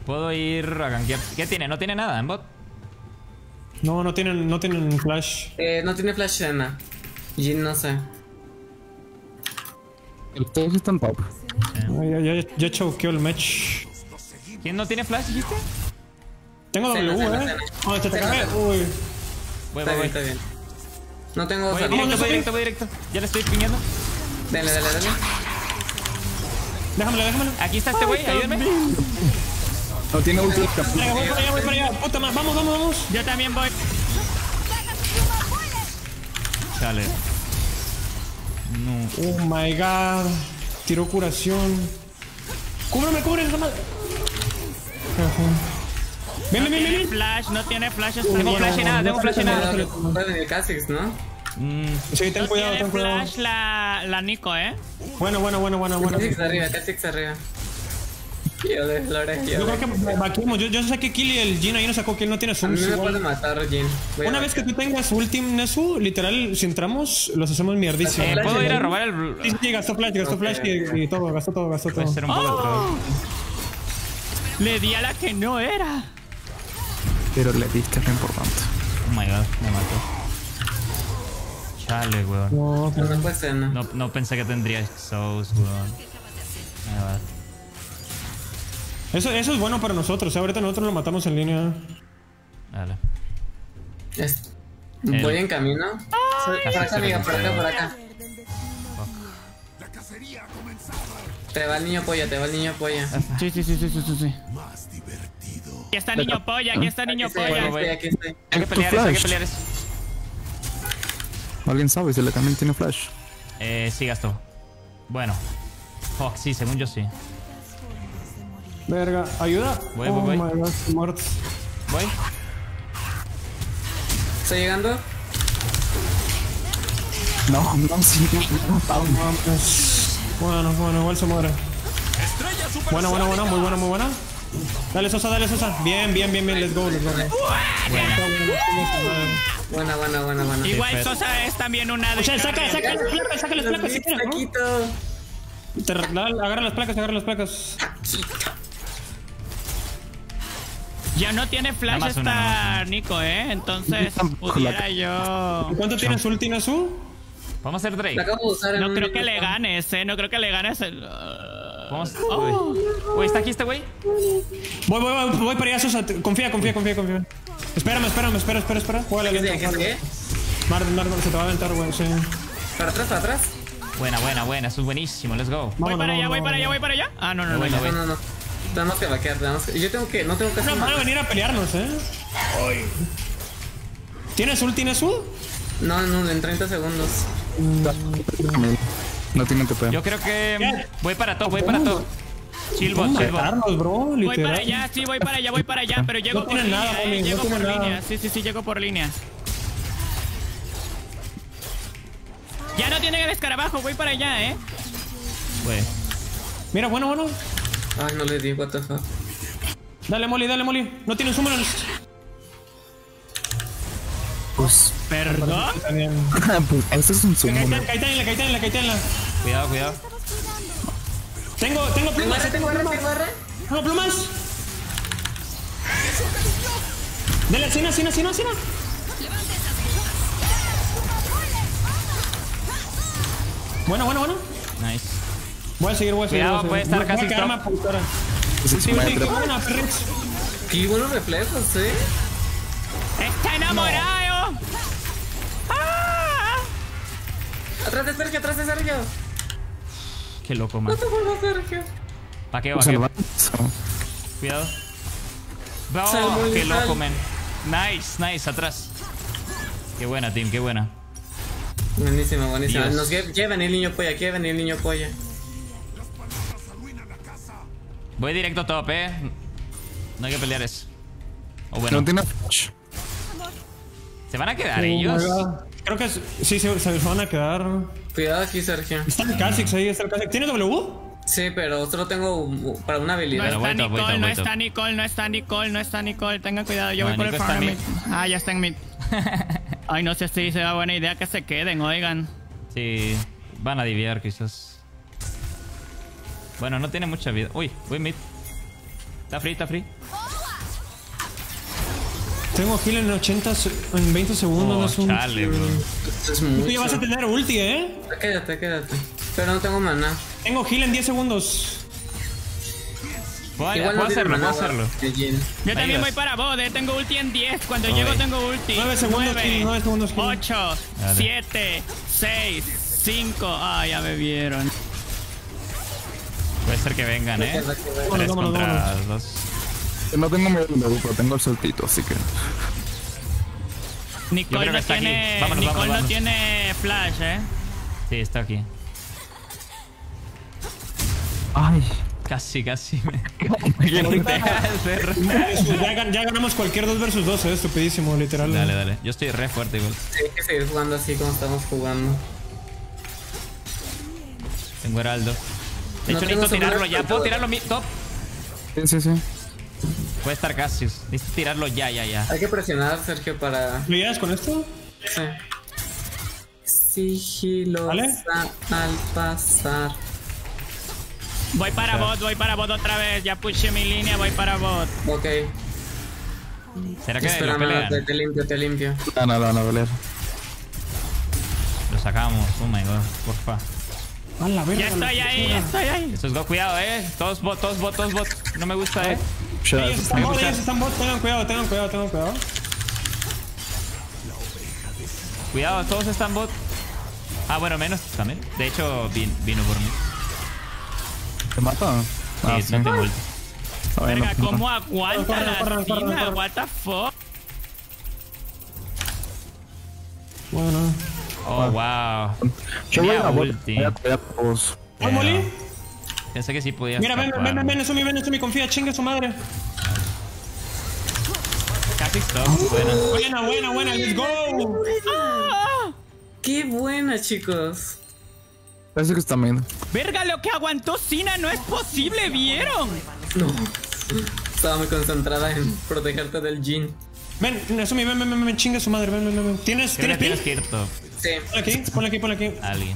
S1: Puedo ir a gankear. ¿Qué tiene? ¿No tiene nada en bot?
S5: No, no tienen, no tienen flash.
S10: Eh, no tiene flash Sena. Jin no sé.
S9: Ustedes están top.
S5: Ay, Ya, ya, ya choqueó el match.
S1: ¿Quién no tiene flash, dijiste?
S5: Tengo W, eh. Oh, te
S10: Cena,
S5: cagué.
S10: cena.
S5: Uy.
S1: Voy,
S10: Está
S1: voy,
S10: bien,
S1: voy.
S10: está bien. No tengo
S1: Voy directo, voy directo, voy directo. Ya le estoy piñando.
S10: Dale, dale, dale.
S5: Déjamelo, déjamelo.
S1: Aquí está este güey, ayúdenme.
S9: No tiene ulti.
S5: Voy para allá, voy para allá. Puta madre. Vamos, vamos, vamos.
S4: Yo también voy.
S1: Chale. No.
S5: Oh my god. Tiró curación. Cúbreme, cúbreme, esa madre. Ven, ven, ven,
S4: Tiene
S5: ven.
S4: flash, no tiene flash. está
S1: Tengo flash y nada, tengo flash y nada.
S10: Puede ¿no?
S1: Mm,
S5: Sí, ten
S4: No
S5: cuidado,
S4: tiene
S5: ten cuidado.
S4: flash la, la Nico, ¿eh?
S5: Bueno, bueno, bueno, bueno, bueno.
S10: Kha'Zix arriba, Kha'Zix arriba. Yo de Flores, yo
S5: creo que vaquemos. Yo, yo saqué kill y el Jin ahí no sacó kill, no tiene
S10: A
S5: zoom.
S10: mí me puede matar, Jin. Voy a
S5: Una vez que tú tengas Ultim Nesu, literal, si entramos, los hacemos mierdísimo.
S1: eh, ¿Puedo ir a robar el.
S5: Sí, sí, gastó flash, gastó flash y, y todo, gastó todo, gastó
S1: Puede
S5: todo.
S1: ser un poco troll.
S4: Le di a la que no era.
S9: Pero le diste lo importante.
S1: Oh my god, me mató. Chale, weón.
S5: No,
S10: No, no puede ser, no.
S1: No, no pensé que tendría exhaust, weón. Me va.
S5: Eso, eso es bueno para nosotros. ¿eh? Ahorita nosotros lo matamos en línea.
S1: Dale.
S10: Es-
S1: El-
S10: Voy en camino. Por acá, amiga, por acá, por acá. Te va el niño polla, te va el niño polla.
S4: Sí, sí, sí, sí, sí, sí. Aquí está niño polla, aquí está niño
S10: Aquí estoy,
S4: polla.
S10: aquí estoy, aquí estoy.
S1: Hay que pelear eso, hay que pelear eso.
S9: ¿Alguien sabe si le también tiene flash?
S1: Eh, sí, gastó. Bueno. Fuck, sí, según yo sí.
S5: Verga, ¿ayuda?
S1: Voy,
S5: oh
S1: voy, voy.
S5: my god, estoy muerto.
S1: Voy.
S10: ¿Estoy llegando?
S9: No, no, sí. No,
S5: Mames. Bueno, bueno, igual se muere. Buena, buena, buena, muy buena, muy buena. Dale, Sosa, dale, Sosa. Bien, bien, bien, bien, let's go, let's go.
S10: Buena, buena, buena, buena.
S4: Igual. Sosa es también una de
S5: O sea, saca, saca las placas, saca las placas agarra las placas, agarra las placas.
S4: Ya no tiene flash
S1: una,
S4: esta Nico, ¿eh? Entonces pudiera yo...
S5: ¿Cuánto tienes ulti Nesu?
S1: Vamos a hacer Drake.
S4: No creo que le ganes, ¿eh? No creo que le ganes el...
S1: Vamos. Uy. Uy, ¿está aquí este güey?
S5: Voy, voy, voy, voy para allá, Sosa. Confía, confía, confía, confía. Espérame, espérame, espera, espera, espera. Juega.
S10: ¿Qué sigue?
S5: Marden, Marden, se te va a aventar, güey, sí.
S10: ¿Para atrás, para atrás?
S1: Buena, buena, buena. Eso es buenísimo. Let's go.
S4: Voy para allá, voy para allá, voy para allá. Ah, no, no, no.
S10: No, no, no. Tenemos que vaquear, tenemos que... Yo tengo que... No tengo que hacer
S5: No, van a venir a pelearnos, eh. ¿Tienes ulti Nesu?
S10: No, no, en 30 segundos.
S9: No tiene TP.
S1: Yo creo que. Voy para top, voy para top. Chillbot, chillbot.
S4: Voy para allá, sí, voy para allá, voy para allá, pero llego
S5: No
S4: por
S5: tienen
S4: línea,
S5: nada,
S4: eh,
S5: no
S4: llego por
S5: tienen nada.
S4: línea. Sí, sí, sí, llego por línea. Ya no tienen el escarabajo, voy para allá, ¿eh?
S1: Güey.
S5: Mira, bueno, bueno.
S10: Ay, no le di, what the fuck.
S5: Dale, Molly, dale, Molly. No tienen summons.
S9: Pues,
S4: ¿Perdón? *laughs*
S9: Pues, este es un
S5: La
S9: summon.
S5: caítenla, caítenla.
S1: Cuidado, cuidado.
S5: Tengo, tengo plumas, tengo
S10: tengo R,
S5: plumas.
S10: tengo R.
S5: Tengo plumas. Dale, Sina, Sina, Sina, Sina. Bueno, bueno, bueno.
S1: Nice.
S5: Voy a seguir, voy a seguir.
S1: Cuidado,
S5: voy a seguir.
S1: puede estar
S5: Voy a
S1: casi
S5: quedarme a apuntar.
S9: Ese es
S5: Sí, sí. Qué
S10: buenos reflejos, eh.
S4: ¡Está enamorado! ¡Ah!
S10: Atrás de Sergio, atrás de Sergio.
S1: Qué loco, man.
S10: No te vuelvas, Sergio.
S1: Vaqueo,
S9: O sea,
S1: vaqueo.
S9: lo va-
S1: Cuidado. Oh,
S10: muy
S1: qué loco, man. Nice, nice, atrás. Qué buena, team, qué buena.
S10: Buenísima, buenísima.
S1: Dios.
S10: Nos lle- llevan el niño polla, llevan el niño polla.
S1: Voy directo top, eh. No hay que pelear eso. O bueno,
S9: No tiene flash.
S1: ¿Se van a quedar
S5: Oh
S1: ellos?
S5: Creo que sí, se, se van a quedar.
S10: Cuidado aquí, Sergio.
S5: Está el Kha'Zix ahí, está el Kha'Zix. ¿Tiene W?
S10: Sí, pero solo tengo para una
S4: No
S10: habilidad.
S1: Bueno,
S4: está Nicole, no está. Nicole, no está Nicole, no está Nicole. Tengan cuidado, yo
S1: No,
S4: voy por el farm.
S1: mid.
S4: Ah, ya está en mid. *laughs* Ay, no sé si sea buena idea que se queden, oigan.
S1: Sí, van a diviar quizás. Bueno, no tiene mucha vida. Uy, voy mid. Está free, está free.
S5: Tengo heal en 80 en 20 segundos,
S1: oh,
S5: no es un.
S1: Chale, bro.
S10: Es mucho.
S5: Tú ya vas a tener ulti, ¿eh?
S10: Quédate, quédate. Pero no tengo mana.
S5: Tengo heal en 10 segundos.
S1: Voy,
S10: Igual
S1: hacerlo, voy
S10: a
S1: hacerlo.
S4: Yo también voy para vos, eh. tengo ulti en 10. Cuando llego tengo ulti.
S5: 9 segundos, 9, 9 segundos.
S4: 8, 7, 6, 5. Ah, ya me vieron.
S1: Puede ser que vengan, eh.
S5: 3
S1: contra 2.
S9: No tengo miedo de grupo, tengo el saltito, así que.
S4: Nicole no
S1: está aquí.
S4: tiene.
S1: Vámonos,
S4: Nicole
S1: vámonos,
S4: no
S1: vámonos.
S4: tiene flash, eh.
S1: Sí, está aquí.
S9: Ay.
S1: Casi, casi. me- *laughs* *laughs* *laughs*
S5: ya, ya ganamos cualquier 2 versus 2, eh, estupidísimo, literal.
S1: Dale, dale. Yo estoy re fuerte igual.
S10: Sí, hay que seguir jugando así como estamos jugando.
S1: Tengo heraldo. De
S10: No
S1: hecho,
S10: tengo
S1: necesito tirarlo ya. ¿Puedo tirarlo mi top?
S9: Sí, sí, sí.
S1: Puede estar casi. Necesito tirarlo ya, ya, ya.
S10: Hay que presionar, Sergio, para.
S5: ¿Lo llevas con esto?
S10: Sí. Sigilosa
S5: ¿Vale?
S10: al pasar.
S4: Voy para
S1: O sea.
S4: bot, voy para bot otra vez. Ya pushé mi línea, voy para bot.
S10: Ok.
S1: ¿Será que lo
S10: Espérame,
S1: pelean?
S10: te, te limpio, te limpio.
S9: No, no, no, no, Valer.
S1: Lo sacamos. Oh my god, porfa.
S5: A la verga.
S4: Ya estoy ahí, ya estoy ahí.
S1: Eso es go, cuidado, eh. Todos bot, todos bot, todos bot. No me gusta, eh.
S9: Ya,
S5: Ellos están bot, ellos están bot. Tengan cuidado, tengan cuidado, tengan cuidado.
S1: Cuidado, todos están bot. Ah, bueno, menos también. De hecho, vin- vino por mí.
S9: ¿Te mata?
S1: Sí,
S9: Ah, sí.
S1: no tengo.
S9: Bueno,
S4: Verga, ¿cómo aguanta
S5: Corran,
S4: la
S5: corran,
S4: esquina?
S5: corran.
S4: What the fuck?
S5: Bueno.
S1: Oh, wow.
S9: Yo voy a bot.
S1: ulti.
S9: Voy a voy a todos.
S5: ¿Voy, Molly?
S1: Pensé que sí podía
S5: Mira, ven, ven, ven, ven, Sumi, ven, Sumi, confía, chingue su madre.
S1: Casi stop. Buena.
S5: Buena, buena, buena, let's go.
S10: Qué buena, chicos.
S9: Parece que está medio.
S4: Verga, lo que aguantó Sina no es posible, ¿vieron?
S10: No. Estaba muy concentrada en protegerte del Jin.
S5: Ven, Sumi, ven, ven, ven, ven, chingue su madre, ven, ven, ven. ¿Tienes, ¿tienes
S1: tienes que ir top.
S10: Sí,
S5: Ponle aquí, ponle aquí, ponle aquí.
S1: Alguien.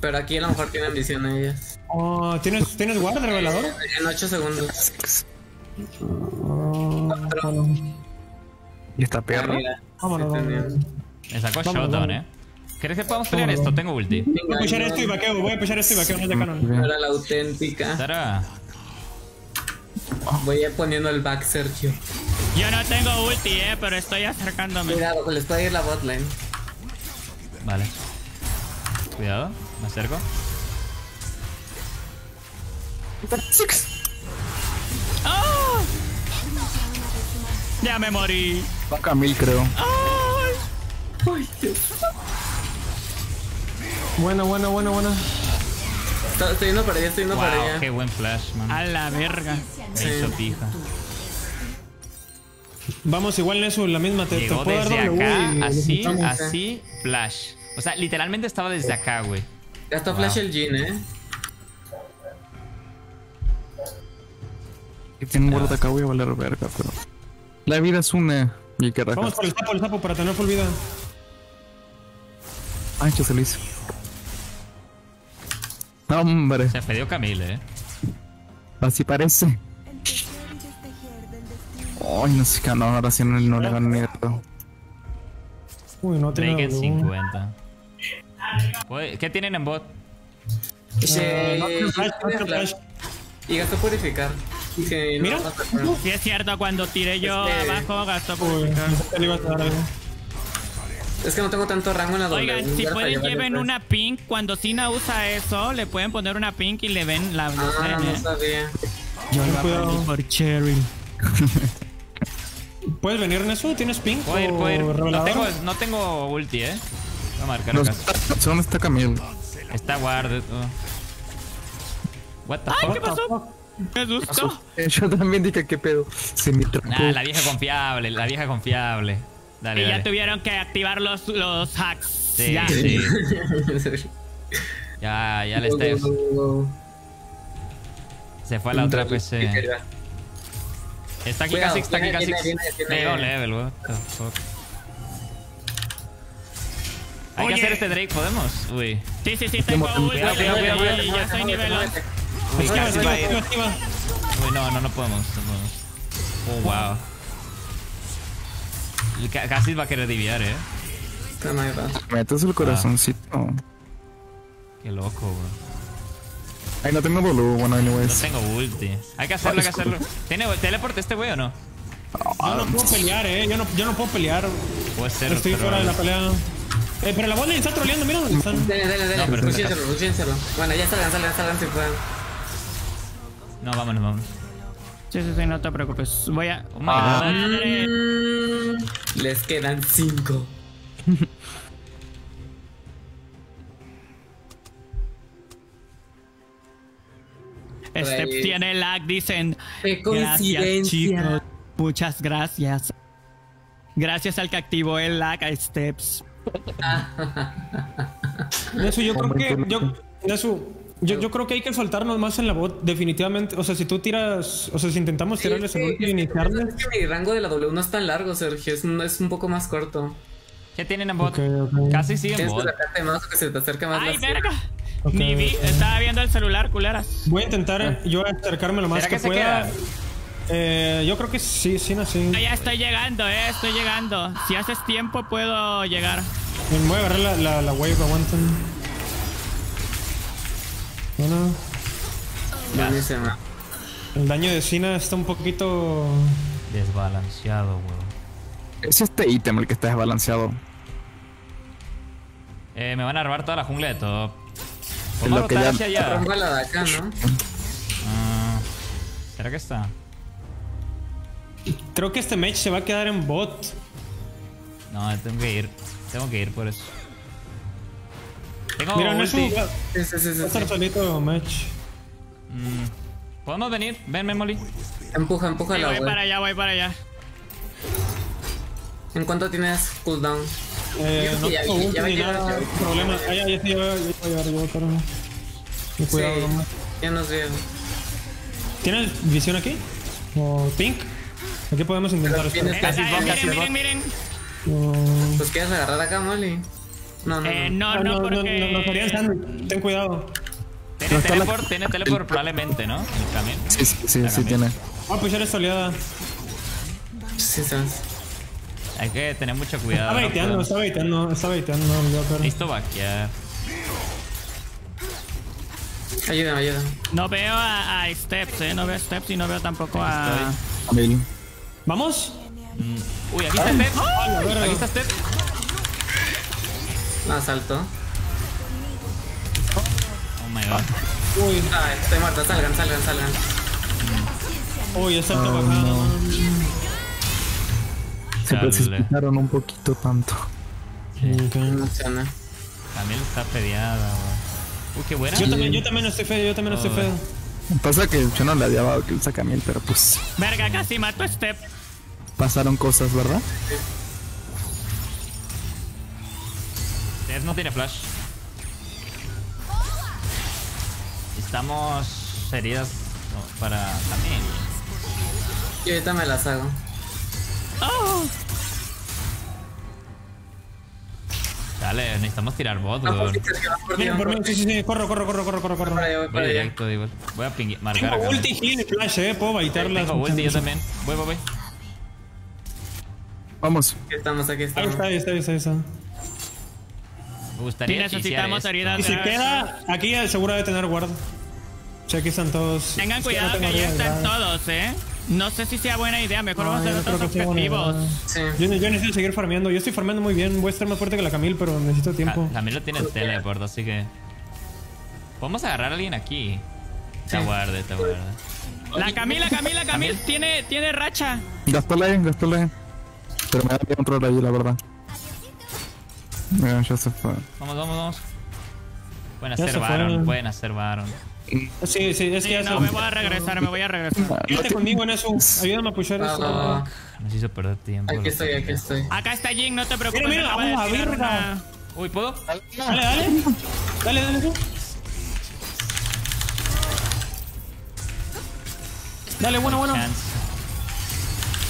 S10: Pero aquí a lo mejor tienen visión ellas.
S5: Oh, ¿tienes, ¿Tienes guard revelador?
S10: En 8 segundos.
S5: Oh.
S9: ¿Y esta perra?
S5: Vámonos, vámonos.
S1: Me sacó
S5: vámonos.
S1: eh. ¿Crees que podamos pelear esto? Tengo ulti.
S5: Voy a pushar esto y vaqueo, voy a pushar esto y vaqueo, no de canon.
S10: La auténtica.
S1: Sara.
S10: Voy a ir poniendo el back, Sergio.
S4: Yo no tengo ulti, eh, pero estoy acercándome.
S10: Cuidado, les puede ir la botlane.
S1: Vale. Cuidado. Me acerco.
S4: ¡Ah! Ya me morí.
S9: Va Camil, creo.
S5: Buena, buena, buena, buena.
S10: Estoy, estoy yendo para allá, estoy yendo para
S1: Wow,
S10: allá.
S1: qué buen flash, man.
S4: A la verga.
S1: Me hizo pija.
S5: Vamos igual en eso, en la misma. Te, te
S1: Llegó
S5: puedo
S1: desde acá, así, así, flash. O sea, literalmente estaba desde acá, güey.
S10: Gastó
S1: Wow.
S10: flash el Jin, eh.
S9: Que tiene un guarda acá, voy a valer verga, pero. La vida es una. Y que raja.
S5: Vamos por el sapo, el sapo para tener full vida.
S9: Ay, yo se lo hice. No, hombre,
S1: Se fedió Camille, eh.
S9: así parece. Ay, no sé qué, no, ahora sí no, no le van ni todo.
S5: Uy, no tiene
S1: Drake en
S5: W.
S1: 50. Oye, ¿Qué tienen en bot?
S10: Eh,
S5: no flash, no flash.
S10: Y gastó purificar. Que no
S5: Mira.
S4: Sí es cierto, cuando tiré yo
S10: Este-
S4: abajo gastó
S5: Uy,
S4: purificar.
S5: no.
S10: Es que no tengo tanto rango en la W.
S4: Oigan, si pueden lleven una pink, cuando Sina usa eso, le pueden poner una pink y le ven la
S10: Ah, no
S4: eh.
S10: sabía.
S5: Ten cuidado.
S4: Por Cheryl.
S5: ¿Puedes venir en eso? ¿Tienes ping
S1: Puedo ir, puedo ir. No tengo, no tengo ulti, eh. Voy a marcar acá.
S9: sé ¿Dónde está Camil?
S1: Está. What the
S4: ¡Ay,
S1: fuck?
S4: qué pasó! Me asustó.
S9: Yo también dije que pedo. Se me trancó.
S1: Nah, la vieja confiable, la vieja confiable. Dale,
S4: Y ya tuvieron que activar los, los hacks.
S1: Sí,
S4: ya.
S1: sí. Ya, ya le esté. Se fue a la otra PC. Está aquí
S10: Cuidado,
S1: casi, está aquí casi. level, what the fuck. Hay
S4: Oye.
S1: que hacer este Drake, ¿podemos? Uy.
S4: Sí, sí, sí, tengo ulti
S1: Cuidado, cuidado, cuidado,
S4: y
S1: cuidado.
S4: ya soy nivel 11.
S1: Uy,
S5: Activa,
S1: casi va
S5: activa,
S1: a ir.
S5: activa, activa.
S1: Uy, no, no, no podemos. No podemos. Oh, wow. Casi va a querer diviar, eh.
S7: No.
S9: Metes el corazoncito.
S1: Qué loco, bro.
S9: Ay, no tengo blue. Bueno,
S1: No
S9: anyways.
S1: tengo ulti. Hay que hacerlo, hay que hacerlo. ¿Tiene teleport este güey o no?
S5: Yo no puedo pelear, eh. Yo no, yo no puedo pelear.
S1: Puede ser.
S5: Estoy fuera de la pelea. Eh, pero la bola está troleando, mira dónde están.
S7: Dale, dale, dale.
S1: No, pero-.
S7: Bueno, ya salgan, salgan, salgan si pueden.
S1: No, vámonos, vámonos.
S4: Sí, sí, sí, no te preocupes. Voy a.
S1: Oh my god.
S7: Mm, Les quedan cinco. *laughs*
S4: Este
S7: Pues-
S4: tiene lag, dicen.
S7: Qué
S4: Gracias, chicos. Muchas gracias. Gracias al que activó el lag a Steps. *laughs*
S5: Eso yo creo que. Yo, eso, yo, yo creo que hay que soltarnos más en la bot, definitivamente. O sea, si tú tiras. O sea, si intentamos tirarles y iniciarles.
S7: Es que mi rango de la W no es tan largo, Sergio. Es un, es un poco más corto.
S1: ¿Qué tienen en bot? Casi siguen
S7: Tienes que
S1: bot.
S7: sacarte más o que se te acerca más
S4: ¡Ay,
S7: la
S4: verga! Ni vi, estaba viendo el celular, culeras.
S5: Voy a intentar yo acercarme lo más
S1: ¿Será
S5: que,
S1: que
S5: pueda.
S1: queda?
S5: Eh, yo creo que sí, sí, así.
S4: Ya estoy llegando, eh, estoy llegando. Si haces tiempo puedo llegar.
S5: Me voy a agarrar la, la, la wave, aguanten. Bueno,
S7: Buenísima.
S5: el daño de Sina está un poquito.
S1: Desbalanceado, weón.
S9: Es este ítem el que está desbalanceado.
S1: Eh, me van a robar toda la jungla de top.
S9: Es
S1: Vamos a
S9: lo que
S1: rotar
S9: ya-
S1: hacia allá.
S7: La de acá, ¿no?
S1: Ah, ¿Será que está?
S5: Creo que este match se va a quedar en bot.
S1: No, tengo que ir. Tengo que ir por eso. Tengo
S5: Mira,
S1: ulti.
S5: va
S7: Sí, sí, sí, sí,
S5: va a estar solito match.
S1: Mm. ¿Podemos venir? Ven, Molly.
S7: Empuja, empuja
S4: Sí,
S7: la
S4: voy para allá, voy para allá.
S7: ¿En cuánto tienes cooldown?
S5: Eh,
S7: Yo
S5: no tengo ulti
S7: ya
S5: ni nada. Problema. Ah, ya, Cuidado.
S7: Ya nos veo.
S5: ¿Tienes visión aquí? ¿O pink? Aquí podemos intentar esperar.
S7: Casi
S4: Eh,
S7: bot,
S1: casi
S4: miren, miren, miren.
S5: No,
S7: Pues quieres agarrar acá, Molly. No, no,
S4: Eh,
S7: no.
S4: no, no,
S5: no, no,
S4: porque.
S5: no, nos harían sándwich. Ten cuidado.
S1: Tiene
S9: No la-
S1: teleport, tiene teleport probablemente, ¿no? El camino.
S9: Sí, sí, sí,
S1: La
S9: sí
S1: camino.
S9: tiene.
S5: Ah, pues ya eres oleada.
S7: Sí, sabes.
S1: Hay que tener mucho cuidado.
S5: Está
S1: no
S5: baiteando, está baiteando, está baiteando.
S1: Listo vaquear.
S7: Ayúdame, ayúdame.
S4: No veo a, a Steps, eh. No veo a Steps y no veo tampoco a.
S9: Camil.
S5: ¿Vamos?
S1: Uy, aquí está Steph. Aquí está Steph.
S7: No, salto.
S1: Oh my god.
S5: Uy,
S7: Ah, estoy muerta. Salgan, salgan, salgan.
S5: uy, está alto bajado.
S9: Se precipitaron un poquito tanto.
S1: Camila está peleada, güey. Uy, qué buena.
S5: Yo también, yo también estoy feo, yo también estoy feo.
S9: Pasa que yo no le había dado kills a Camil, pero pues
S4: Verga, casi mato a Step.
S9: Pasaron cosas, ¿verdad?
S1: Steph no tiene flash. Estamos heridas para Camila.
S7: Yo ahorita me las hago.
S4: Oh,
S1: Dale, necesitamos tirar bot,
S7: Ah, vas por
S5: mí, sí, sí, sí, corro, corro, corro, corro, corro, corro.
S7: Voy
S1: directo, digo. Voy a pingui- marcar
S5: Tengo
S1: acá.
S5: ulti, heal y flash, eh, puedo baitearlas.
S1: Tengo ulti yo también. Voy, voy, voy.
S9: Vamos.
S7: Aquí estamos, aquí estamos.
S5: está, ahí está, ahí está, ahí está.
S1: Me
S4: y
S1: gustaría
S4: necesitamos heridas.
S5: Y si
S4: de-
S5: queda, aquí seguro debe tener guarda. O sea, aquí están todos.
S4: Tengan cuidado
S5: no
S4: que ya están todos, eh. No sé si sea buena idea, mejor
S5: No,
S4: vamos a hacer otros
S5: sí,
S4: objetivos.
S7: Sí.
S5: Yo, yo necesito seguir farmeando. Yo estoy farmeando muy bien. Voy a estar más fuerte que la Camille, pero necesito tiempo.
S1: Ca- Camilo tiene teleport, así que. Podemos agarrar a alguien aquí. Te aguarde, te aguarde.
S4: La Camila, Camila, Camila tiene, tiene racha.
S9: Gástale, gástale. Pero me da miedo un rol ahí, la verdad. Mira, ya se fue.
S1: Vamos, vamos, vamos. Pueden
S5: Ya
S1: hacer
S5: se
S1: Baron,
S5: fueron.
S1: pueden hacer Baron.
S5: Sí, sí, es que
S4: Sí,
S5: ya
S4: no,
S5: se-
S4: me voy a regresar, me voy a regresar.
S5: Quédate conmigo en eso. Ayúdame a pushar
S7: Va,
S5: eso.
S7: va, va.
S1: Nos hizo perder tiempo.
S7: Aquí estoy,
S1: que-
S7: aquí estoy.
S4: Acá está Jin, no te preocupes.
S5: Mira, mira, vamos a
S4: tirar
S5: verga.
S4: una-
S1: Uy, ¿puedo?
S5: Dale, dale. Dale, dale tú. Dale, bueno, bueno.
S1: Chance.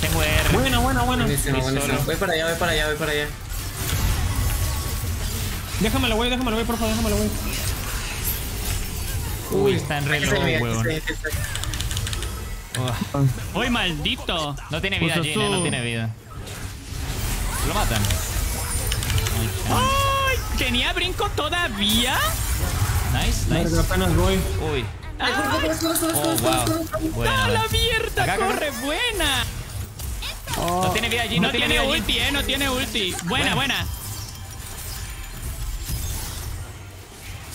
S1: Tengo R.
S5: Buena, buena, buena.
S7: Buenísimo, buenísimo. Voy para allá, voy para allá, voy para allá.
S5: Déjamela, güey, déjamela, güey, porfa, déjamela, güey.
S1: Uy, está en reloj, huevón.
S4: ¡Uy, maldito!
S1: No tiene vida,
S4: Puso
S1: eh, no tiene vida. Lo matan.
S4: ¡Ay! ¿Tenía brinco todavía?
S1: Nice, nice.
S5: Verga, apenas voy.
S1: Uy.
S4: ¡Ay!
S1: Oh, wow. Bueno,
S4: ¡Ah, la
S1: bueno. acá.
S4: ¡Corre, buena!
S1: No tiene vida, Jin,
S4: No
S1: no tiene
S4: tiene ulti, eh, no tiene ulti. Buena, buena.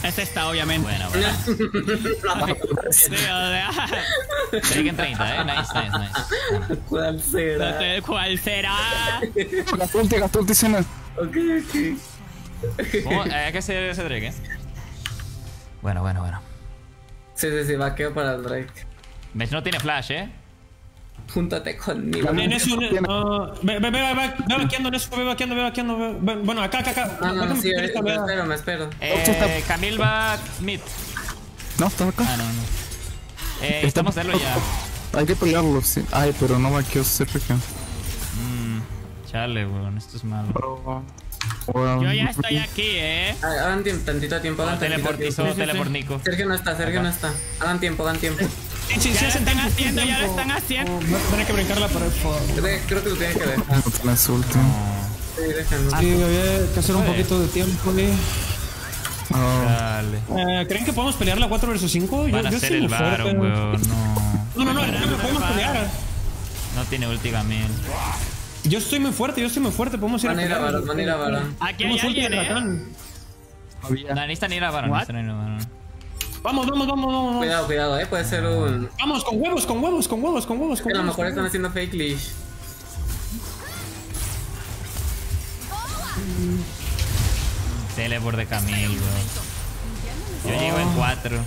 S4: Es esta, obviamente.
S1: Buena, buena.
S4: Sí, o sea,
S1: Drake en 30, eh. Nice, nice, nice.
S10: ¿Cuál
S4: no
S10: será?
S4: sé ¿Cuál será?
S9: Gastó ulti, gastó ulti, cena.
S10: Ok, ok.
S1: ¿Cómo? Eh, Hay que hacer ese Drake, eh. Bueno, bueno, bueno.
S10: Sí, sí, sí, vaqueo para el Drake.
S1: Mech no tiene flash, eh.
S10: Júntate conmigo.
S5: En eso, ah, ve, ve, ve, ve, ve, ve vaqueando en eso, ve vaqueando, ve vaqueando, ve- ve- Bueno, acá, acá, acá.
S10: No, no, sí, me espero, me espero.
S1: Eh, Camille va mid.
S9: No, está acá.
S1: Ah, no, no. Eh, estamos hacerlo ya.
S9: Hay que pelearlo, sí. Ay, pero no va a ser pequeño.
S1: Mm, chale, weón, esto es malo.
S4: Yo ya estoy aquí, eh.
S10: Hagan tiempo, tantito tiempo, hagan tantito
S1: Teleportizo,
S10: tiempo.
S1: telepornico.
S10: Sergio no está, Sergio no está. Hagan tiempo, hagan tiempo.
S5: Sí, sí, sí,
S4: Ya lo están haciendo, ya lo están haciendo.
S5: Oh, a tener que brincar la pared, por.
S10: Creo, creo que lo tienen que dejar.
S9: No tienes ulti.
S10: Sí, déjenlo.
S5: Sí, había que hacer un poquito de tiempo, ¿eh?
S1: Dale.
S5: Eh, ¿Creen que podemos pelear la 4 vs 5? Yo,
S1: Van a
S5: yo
S1: hacer
S5: estoy
S1: el. Baron, weón. No.
S5: No, no, no, podemos pelear.
S1: No tiene ulti Camille.
S5: Yo estoy muy fuerte, yo estoy muy fuerte, podemos ir a
S10: Van a ir a
S5: pelear.
S10: Baron, van a ir a Baron.
S4: Aquí hay alguien, eh.
S1: No, necesitan ir a Baron,
S4: What?
S1: necesitan ir a Baron.
S5: Vamos, vamos, vamos, vamos.
S10: Cuidado, cuidado, eh. Puede ser un.
S5: Vamos, con huevos, con huevos, con huevos, con huevos, con
S10: a lo
S5: huevos.
S10: mejor están haciendo fake leash.
S1: Teleport de Camille, weón. Yo llego en 4.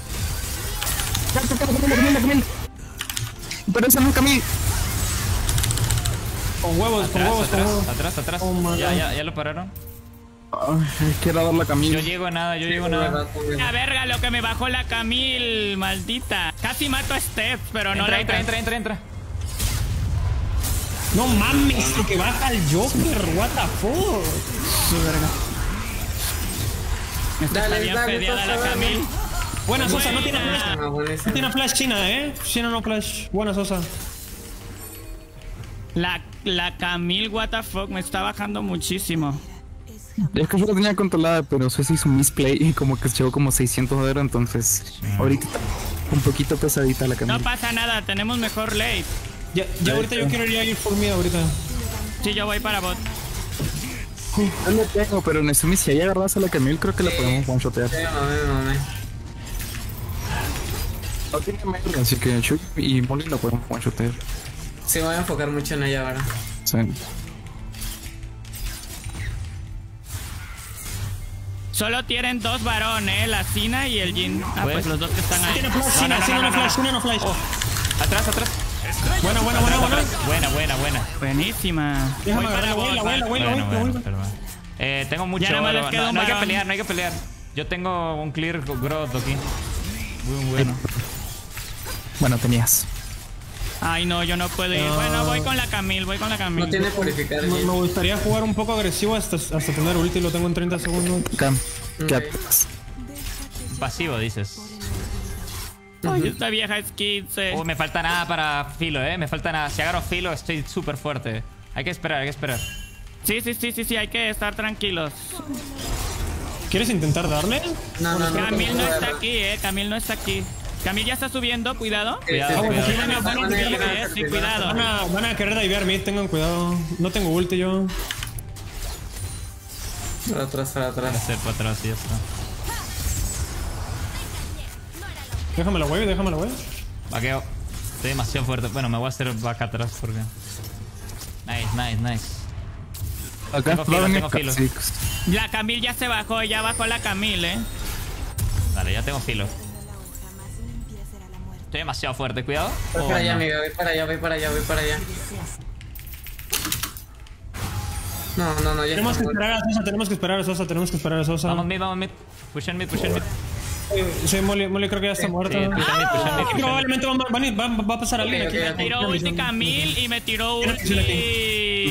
S9: Pero ese no es Camille.
S5: Con huevos, con
S1: Atrás,
S5: huevos, con
S1: atrás,
S5: huevos.
S1: atrás, atrás.
S5: Oh,
S1: Ya, ya, ya lo pararon.
S9: Ay, quiero darle a
S1: Yo
S9: Camille.
S1: llego a nada, yo llego a nada.
S4: La verga, lo que me bajó la Camille, maldita. Casi mato a Steph, pero no
S1: Entra,
S4: la
S1: entra, entra, entra, entra.
S5: No mames, lo que baja el Joker, what the fuck.
S4: Está
S10: Dale,
S4: bien
S10: dale,
S4: fedeada la. Camille.
S5: Buena Sosa, no tiene flash.
S10: Ah,
S5: No tiene flash China, eh. China no flash. Buena Sosa.
S4: La, la Camille, what the fuck, me está bajando muchísimo.
S9: Es que yo la tenía controlada, pero eso se hizo un misplay y como que llegó como 600 de oro, entonces ahorita está un poquito pesadita la
S4: No
S9: Camille.
S4: pasa nada, tenemos mejor late.
S5: Ya, ya ahorita yo quiero ir a ir por mí ahorita.
S4: Sí, yo voy para bot.
S9: Yo lo tengo, pero en Nesumi si ahí agarras a la Camille creo que la podemos one-shotear.
S10: Sí, mame, mame.
S9: No tiene medio, así que Chuck y Molly la podemos one-shotear.
S10: Sí, me voy a enfocar mucho en ella ahora.
S9: Sí.
S4: Solo tienen dos varones, la Sina y el Jin. Ah, pues los dos que están ahí.
S5: Tiene flash, China, China no flash, China no flash.
S1: Atrás, atrás.
S5: Buena, buena, buena, buena.
S1: Buena, buena, buena.
S4: Buenísima.
S5: Déjame agarrar la abuela.
S1: perdón. Eh, tengo mucho oro. No, hay que pelear, no hay que pelear. Yo tengo un clear growth aquí. Muy bueno.
S9: Bueno, tenías.
S4: Ay, no, yo no puedo ir. Bueno, voy con la Camille, voy con la Camille.
S10: No tiene purificar.
S5: Me, me gustaría jugar un poco agresivo hasta, hasta tener ulti, lo tengo en 30 segundos.
S9: Cam, ¿qué
S10: Ok.
S9: atrás?
S1: Pasivo, dices.
S4: Ay, esta vieja es 15.
S1: Uy, me falta nada para filo, eh. Me falta nada. Si agarro filo, estoy súper fuerte. Hay que esperar, hay que esperar.
S4: Sí, sí, sí, sí, sí, hay que estar tranquilos.
S5: ¿Quieres intentar darle?
S10: No, no, no.
S4: Camille no está aquí, eh. Camille no está aquí. Camille ya está subiendo, cuidado.
S1: Cuidado, cuidado.
S4: Van a- eh,
S5: querer divear mid, tengan cuidado. No tengo ulti yo.
S10: Para atrás, para atrás.
S1: hacer para atrás y ya está.
S5: Déjame la wave, déjame la wave.
S1: Vaqueo. Estoy demasiado fuerte. Bueno, me voy a hacer vaca atrás porque. Nice, nice, nice.
S9: Acá
S1: Tengo filo, tengo filo.
S4: La Camille ya se bajó, ya bajó la Camille, eh.
S1: Dale, ya tengo filo. Estoy demasiado fuerte, cuidado.
S10: Voy
S1: Oh,
S10: para allá,
S1: no.
S10: amiga, voy para allá, voy para allá, voy para allá. No, no, no, ya
S5: Tenemos que
S10: muerto.
S5: esperar a Sosa, tenemos que esperar a Sosa, tenemos que esperar a Sosa.
S1: Vamos mid, vamos mid. Push in mid, push in mid.
S5: Soy Molly, Molly creo que ya está.
S1: Sí, in mid.
S5: Probablemente va, va a va- pasar alguien aquí.
S4: Me tiró ulti Camille y me tiró ulti.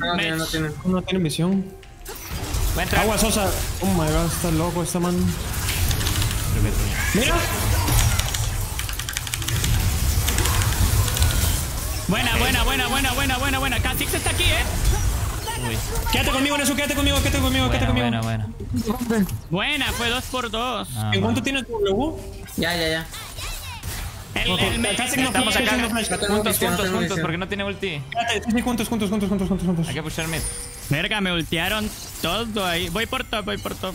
S10: No, no tiene, no tiene.
S5: No tiene visión.
S1: Voy a entrar.
S5: Agua Sosa. Oh my god, está loco esta man. Mira.
S4: Buena, buena, buena, buena, buena, buena, buena. Kha'Zix está aquí, ¿eh?
S1: Uy.
S5: Quédate conmigo, Nesu, quédate conmigo, quédate conmigo, quédate conmigo.
S1: bueno, bueno.
S4: Buena, fue dos por dos.
S1: Ah,
S5: ¿En cuánto tienes tu W?
S10: Ya, ya, ya.
S4: El, el
S5: no
S1: Estamos
S5: flash,
S1: acá juntos, juntos, juntos, porque no tiene ulti.
S5: Juntos, juntos, juntos, juntos, juntos, juntos.
S1: Hay que pushar mid.
S4: Verga, me ultearon todo ahí. Voy por top, voy por top.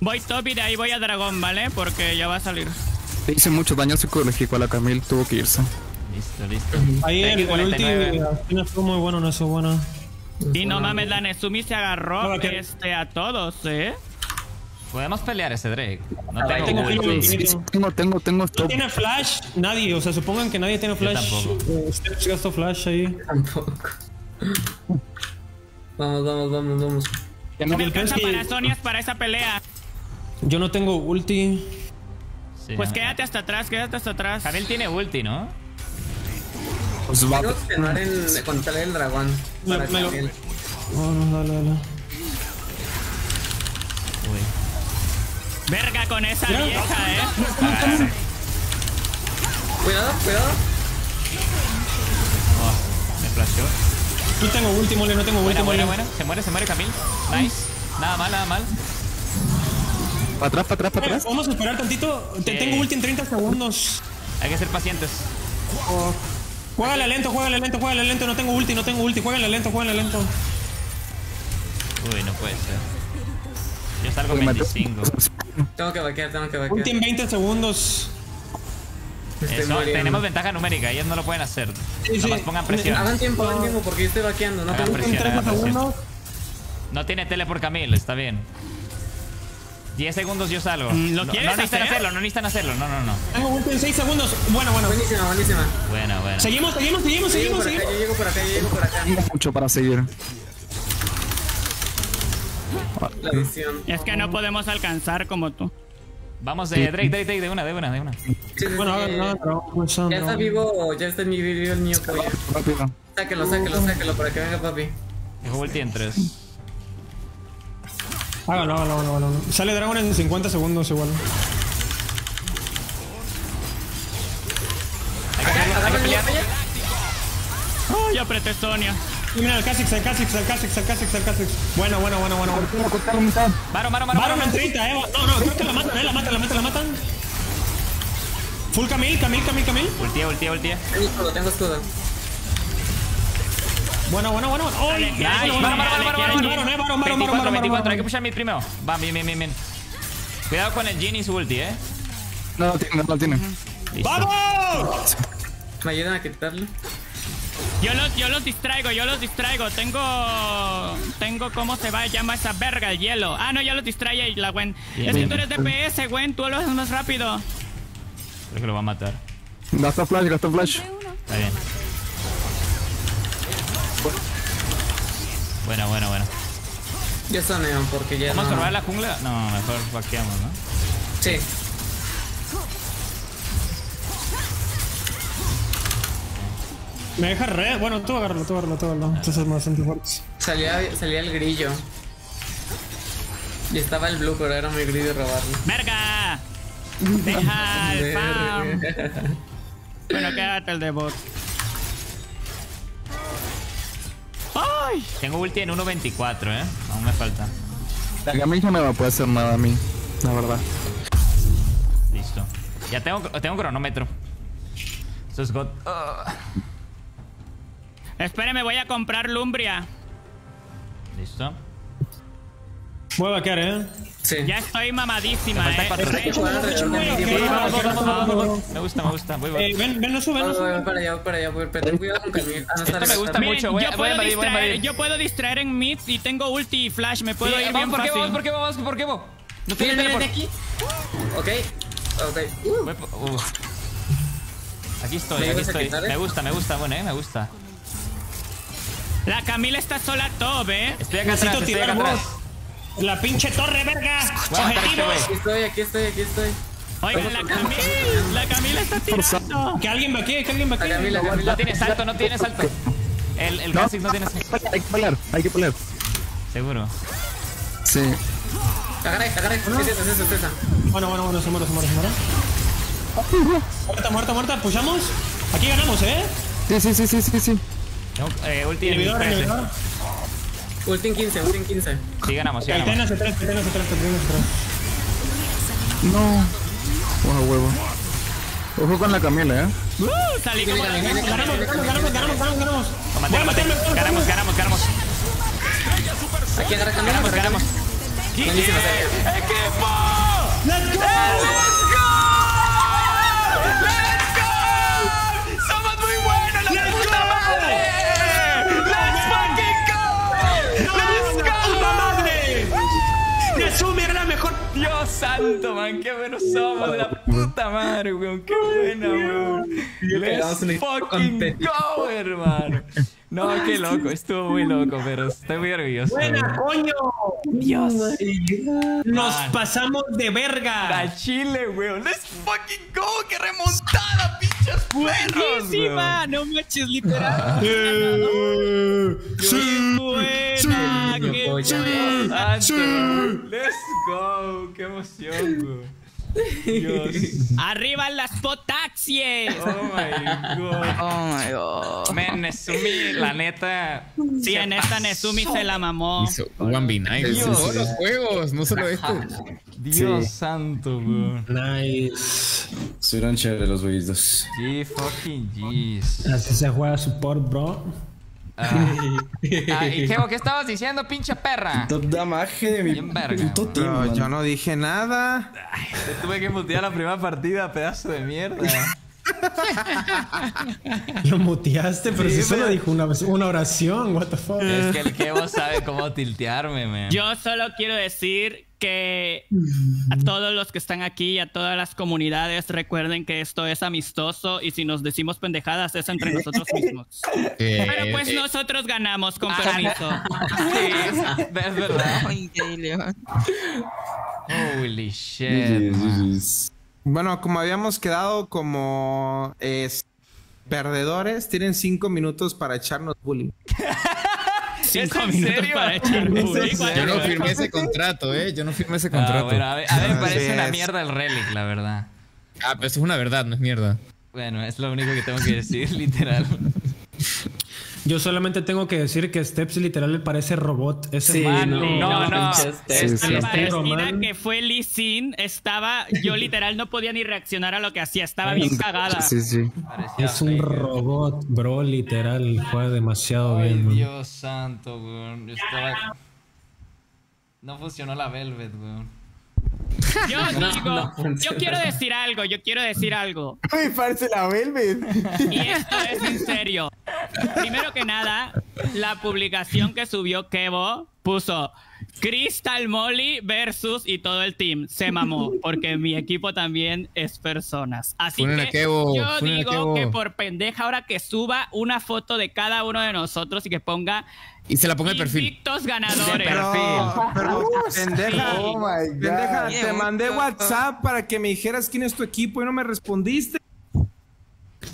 S4: Voy top y de ahí voy a dragón, ¿vale? Porque ya va a salir.
S9: Le hice mucho daño psicológico a la Camille, tuvo que irse.
S1: Listo, listo.
S5: Ahí el,
S1: Tengo
S5: el ulti
S1: 49.
S5: no fue muy bueno, no fue bueno.
S4: Y no mames, la Nezumi se agarró
S5: No, que-
S4: este, a todos, ¿eh?
S1: Podemos pelear ese Drake. No
S10: Ah,
S1: tengo
S5: tengo filo
S9: Sí, sí, tengo, tengo, tengo
S5: No tiene flash, nadie, o sea, supongan que nadie tiene flash.
S1: tampoco.
S5: Eh, gastó flash ahí.
S10: Tampoco. *laughs* Vamos, vamos, vamos, vamos.
S5: Y
S4: Me
S5: el pez
S4: alcanza para Sonias para esa pelea.
S5: yo no tengo ulti.
S1: Sí,
S4: Pues
S1: no.
S4: quédate hasta atrás, quédate hasta atrás.
S1: Camil tiene ulti, ¿no?
S9: Pues va.
S10: Que ganar en, contra el dragón.
S5: Me-
S10: Para
S5: me lo-
S10: Camille.
S5: Oh, no, dale, dale.
S1: Uy.
S4: Verga con esa vieja, ¿eh?
S10: Cuidado, cuidado.
S1: Oh, me flasheó.
S5: No tengo ulti, mole, no tengo ulti,
S1: Buena,
S5: mole.
S1: buena, buena. Se muere, se muere Camil. Nice. Nada mal, nada mal.
S9: Para atrás, para atrás, para atrás.
S5: Vamos a esperar tantito. Te tengo ulti en 30 segundos.
S1: Hay que ser pacientes.
S5: Oh. Juégale lento, juégale lento, juégale lento. No tengo ulti, no tengo ulti. Juégale lento, juégale lento.
S1: Uy, no puede ser. Yo salgo
S9: mató.
S1: 25.
S10: Tengo que vaquear, tengo que
S5: Ulti
S10: vaquear.
S5: en 20 segundos.
S1: Eso, tenemos ventaja numérica, ellos no lo pueden hacer.
S5: Sí,
S1: Nomás
S5: sí.
S1: pongan presión.
S10: Hagan tiempo, hagan tiempo, porque yo estoy vaqueando. No
S1: Hagan
S10: tengo
S1: presión.
S5: En 30
S1: hagan presión.
S5: segundos.
S1: No tiene tele por Camil, está bien. 10 segundos yo salgo.
S4: Mm, ¿lo
S1: no,
S4: quieres
S1: no necesitan
S4: hacer?
S1: hacerlo, no necesitan hacerlo. No, no, no.
S5: Tengo ulti en 6 segundos. Bueno, bueno.
S10: Buenísima, buenísima.
S1: Buena, buena.
S5: Seguimos, seguimos, seguimos,
S10: Yo
S5: seguimos,
S10: acá, yo llego por acá, yo llego por acá.
S9: Tengo mucho para seguir.
S10: La visión.
S4: Es que no podemos alcanzar como tú.
S1: Vamos de Drake, Drake, Drake, de una, de una, de una.
S10: Sí, sí,
S5: Bueno, hagan, pues, hagan,
S10: Ya está vivo, ya está mi vivo el niño pollo.
S9: Rápido.
S10: Sáquelo, sáquelo, sáquelo para que venga papi.
S1: Dejo ulti en 3.
S5: Háganlo, háganlo, háganlo, háganlo. Sale Dragon en 50 segundos igual.
S1: Pelear.
S4: ¡Ay, apreté Sonia!
S5: Y mira, el Kha'Zix, el Kha'Zix, el Kha'Zix, el Kha'Zix, el Kha'Zix. Bueno, bueno, bueno, bueno.
S1: maro, maro.
S5: Baron
S1: maro.
S5: en 30, eh. No, no, creo que la matan, eh. La matan, la matan, la matan. Full Camil, Camil, Camil, Camil.
S1: Ultia, ultia, ultia.
S10: Tengo escudo, tengo escudo.
S5: Bueno, bueno, bueno. bueno. ¡Ay!
S4: Nice,
S1: maro.
S5: eh. Baron, Baron,
S1: 24,
S5: Baron, Baron,
S1: 24, hay que pushar mid primero. Va, bien, bien, bien, bien. Cuidado con el Jin y su ulti, eh.
S9: No lo tiene, no lo tiene.
S5: ¡Vamos!
S10: ¿Me ayudan a quitarlo?
S4: Yo los, yo los distraigo, yo los distraigo. Tengo. Tengo cómo se va, llama esa verga, el hielo. Ah, no, ya los distrae ahí la Gwen.
S1: Bien,
S4: es que tú eres DPS, Gwen, tú lo haces más rápido.
S1: Creo que lo va a matar.
S9: Gasta flash, gasta flash.
S1: Está bien. Bueno, bueno, bueno.
S10: Yo soneo porque ya
S1: ¿Vamos a
S10: no...
S1: robar la jungla? No, mejor vaqueamos, ¿no?
S10: Sí.
S5: Me deja re. Bueno, tú agárralo, tú agárralo, tú agárralo. Tú estás bastante fuerte.
S10: Salía, salía el grillo. Y estaba el blue, pero era muy grillo robarlo.
S4: ¡Verga! *laughs* Deja el fam. Bueno, quédate el debut. ¡Ay!
S1: Tengo ulti en 1.24, eh. Aún me falta.
S9: La Camille no me va a poder hacer nada a mí. La verdad.
S1: Listo. Ya tengo, tengo cronómetro. Esto es God. Ah.
S4: Espéreme, voy a comprar Lumbria.
S1: Listo.
S5: Voy a vaquear, eh.
S10: Sí.
S4: Ya estoy mamadísima, eh.
S1: Me gusta, me gusta. Voy, voy.
S5: Eh, ven, ven, no sube, no
S10: voy,
S5: sube.
S10: voy para allá, voy para allá, voy, pero ten cuidado con Camille. Ah, no
S1: Esto me gusta mucho. Voy
S4: yo,
S1: voy a
S4: puedo
S1: invadir, voy a
S4: distraer,
S1: invadir.
S4: yo puedo distraer en mid y tengo ulti y flash. Me puedo
S1: Sí,
S4: ir bien
S1: vamos, ¿por qué
S4: fácil.
S1: vamos? ¿Por qué vamos? ¿Por qué vamos? No tiene
S10: aquí. Ok, ok. Uh,
S1: uh. Aquí estoy,
S10: ¿Me
S1: aquí estoy. Me gusta, me gusta, bueno, eh, me gusta.
S4: La Camila está sola top, eh.
S1: Estoy acá atrás, estoy acá atrás.
S5: La pinche torre, verga. Objetivos.
S10: aquí estoy, aquí estoy, aquí estoy.
S4: Oigan, la Camila. La Camila está tirando.
S5: Que alguien vaquee, que alguien
S10: A
S5: vaquee.
S10: Camila,
S1: No
S10: Camila.
S1: tiene salto, no tiene salto. El, el
S9: No.
S1: No tiene salto.
S9: Hay que pelear, hay que pelear.
S1: Seguro.
S9: Sí.
S10: Agarra, agarra.
S5: Bueno, bueno, bueno, se muere, se muere, se muere. Muerta, muerta, muerta. ¿Pushamos? Aquí ganamos, ¿eh?
S9: Sí, sí, sí, sí, sí, sí.
S1: No, eh, ulti en
S5: Inhibidor,
S1: 13.
S5: inhibidor.
S7: Ulti en 15, ulti en 15.
S1: Sí ganamos, sí ganamos.
S5: Atrás, atrás, atrás.
S9: No. Wow, huevo. Ojo con la Camila, ¿eh?
S4: Uh, salí como la
S5: Ganamos, ganamos, ganamos, ganamos, ganamos,
S1: tómate.
S5: matarme,
S1: Ganamos, ganamos, ganamos.
S7: Aquí agarra Camila,
S1: Ganamos, ganamos. ¡Equipo!
S5: ¡Let's go!
S1: Santo, man, qué buenos somos de la puta madre, weón, qué buena, weón. Let's fucking go, hermano. No, qué loco, estuvo muy loco, pero estoy muy orgulloso.
S5: ¡Buena, coño!
S1: Dios.
S5: Nos
S1: Man.
S5: pasamos de verga.
S1: A Chile, weón. Let's fucking go, qué remontada, pinches perros,
S4: Buenísima,
S1: weón.
S4: no manches, literal.
S5: Sí.
S4: Buena, qué buena.
S1: Weón. Let's go, qué emoción, weón. Dios.
S4: Arriba las potaxies.
S1: Oh my god.
S8: Oh my god.
S1: Men, Nesumi, la neta.
S4: Sí, en esta Nesumi se la mamó.
S6: Hizo 1v9.
S1: Dios.
S6: Todos los juegos, no solo este.
S1: Dios santo, weón.
S5: Nice.
S2: Estuvieron chéveres los güeyes.
S1: G fucking G's.
S5: Así se juega support, bro.
S1: Ah, Ah, ¿Y qué, *laughs* qué estabas diciendo, pinche perra?
S2: Top damage de mi
S1: Bien verga,
S2: puto team,
S3: No,
S2: mano.
S3: yo no dije nada.
S1: Te tuve que mutear la primera partida, pedazo de mierda. *laughs*
S5: Lo muteaste, pero
S1: Sí,
S5: si solo dijo una, una oración, what the fuck.
S1: Es que el *laughs* Kevo sabe cómo tiltearme, man.
S4: Yo solo quiero decir que a todos los que están aquí y a todas las comunidades recuerden que esto es amistoso y si nos decimos pendejadas es entre nosotros mismos. *laughs*
S6: Eh,
S4: Pero pues
S6: eh,
S4: nosotros ganamos con permiso.
S1: Sí, es, es verdad. Holy shit.
S3: Bueno, como habíamos quedado como es, perdedores, tienen cinco minutos para echarnos bullying. *laughs*
S4: Cinco
S1: ¿Es en
S4: minutos
S1: serio?
S4: para echar
S1: ¿Es en
S4: bullying.
S6: Yo no firmé ese *laughs* contrato, eh. Yo no firmé ese
S1: Ah,
S6: contrato.
S1: bueno, a ver, a ver, me parece una mierda el relic, la verdad.
S6: Ah, pero eso es una verdad, no es mierda.
S1: Bueno, es lo único que tengo que decir, *laughs* literal.
S5: Yo solamente tengo que decir que Steps literal le parece robot. Ese
S7: Sí,
S5: man,
S1: no, no, no.
S7: pinches
S1: Es-
S9: Sí,
S4: que fue Lee Sin, estaba, yo literal no podía ni reaccionar a lo que hacía, estaba bien cagada.
S9: Sí, sí.
S1: parecía
S5: Es un
S1: fake.
S5: robot, bro, literal. Juega demasiado
S1: Ay,
S5: bien, man.
S1: Dios santo, weón. Yo estaba... No funcionó la Velvet, weón. *laughs*
S4: Yo digo, yo quiero decir algo, yo quiero decir algo. *laughs*
S2: Me parece la Velvet.
S4: Y esto es en serio. Primero que nada, la publicación que subió Kevo puso Crystal Molly versus y todo el team. Se mamó, porque mi equipo también es personas. Así
S6: Funen
S4: que
S6: Kevo,
S4: yo
S6: funen
S4: digo que por pendeja ahora que suba una foto de cada uno de nosotros y que ponga
S6: Y se la pongo de perfil.
S4: invictos ganadores.
S3: Pero, *laughs* pero pendeja,
S2: Oh my God.
S3: pendeja, te mandé. WhatsApp para que me dijeras quién es tu equipo y no me respondiste.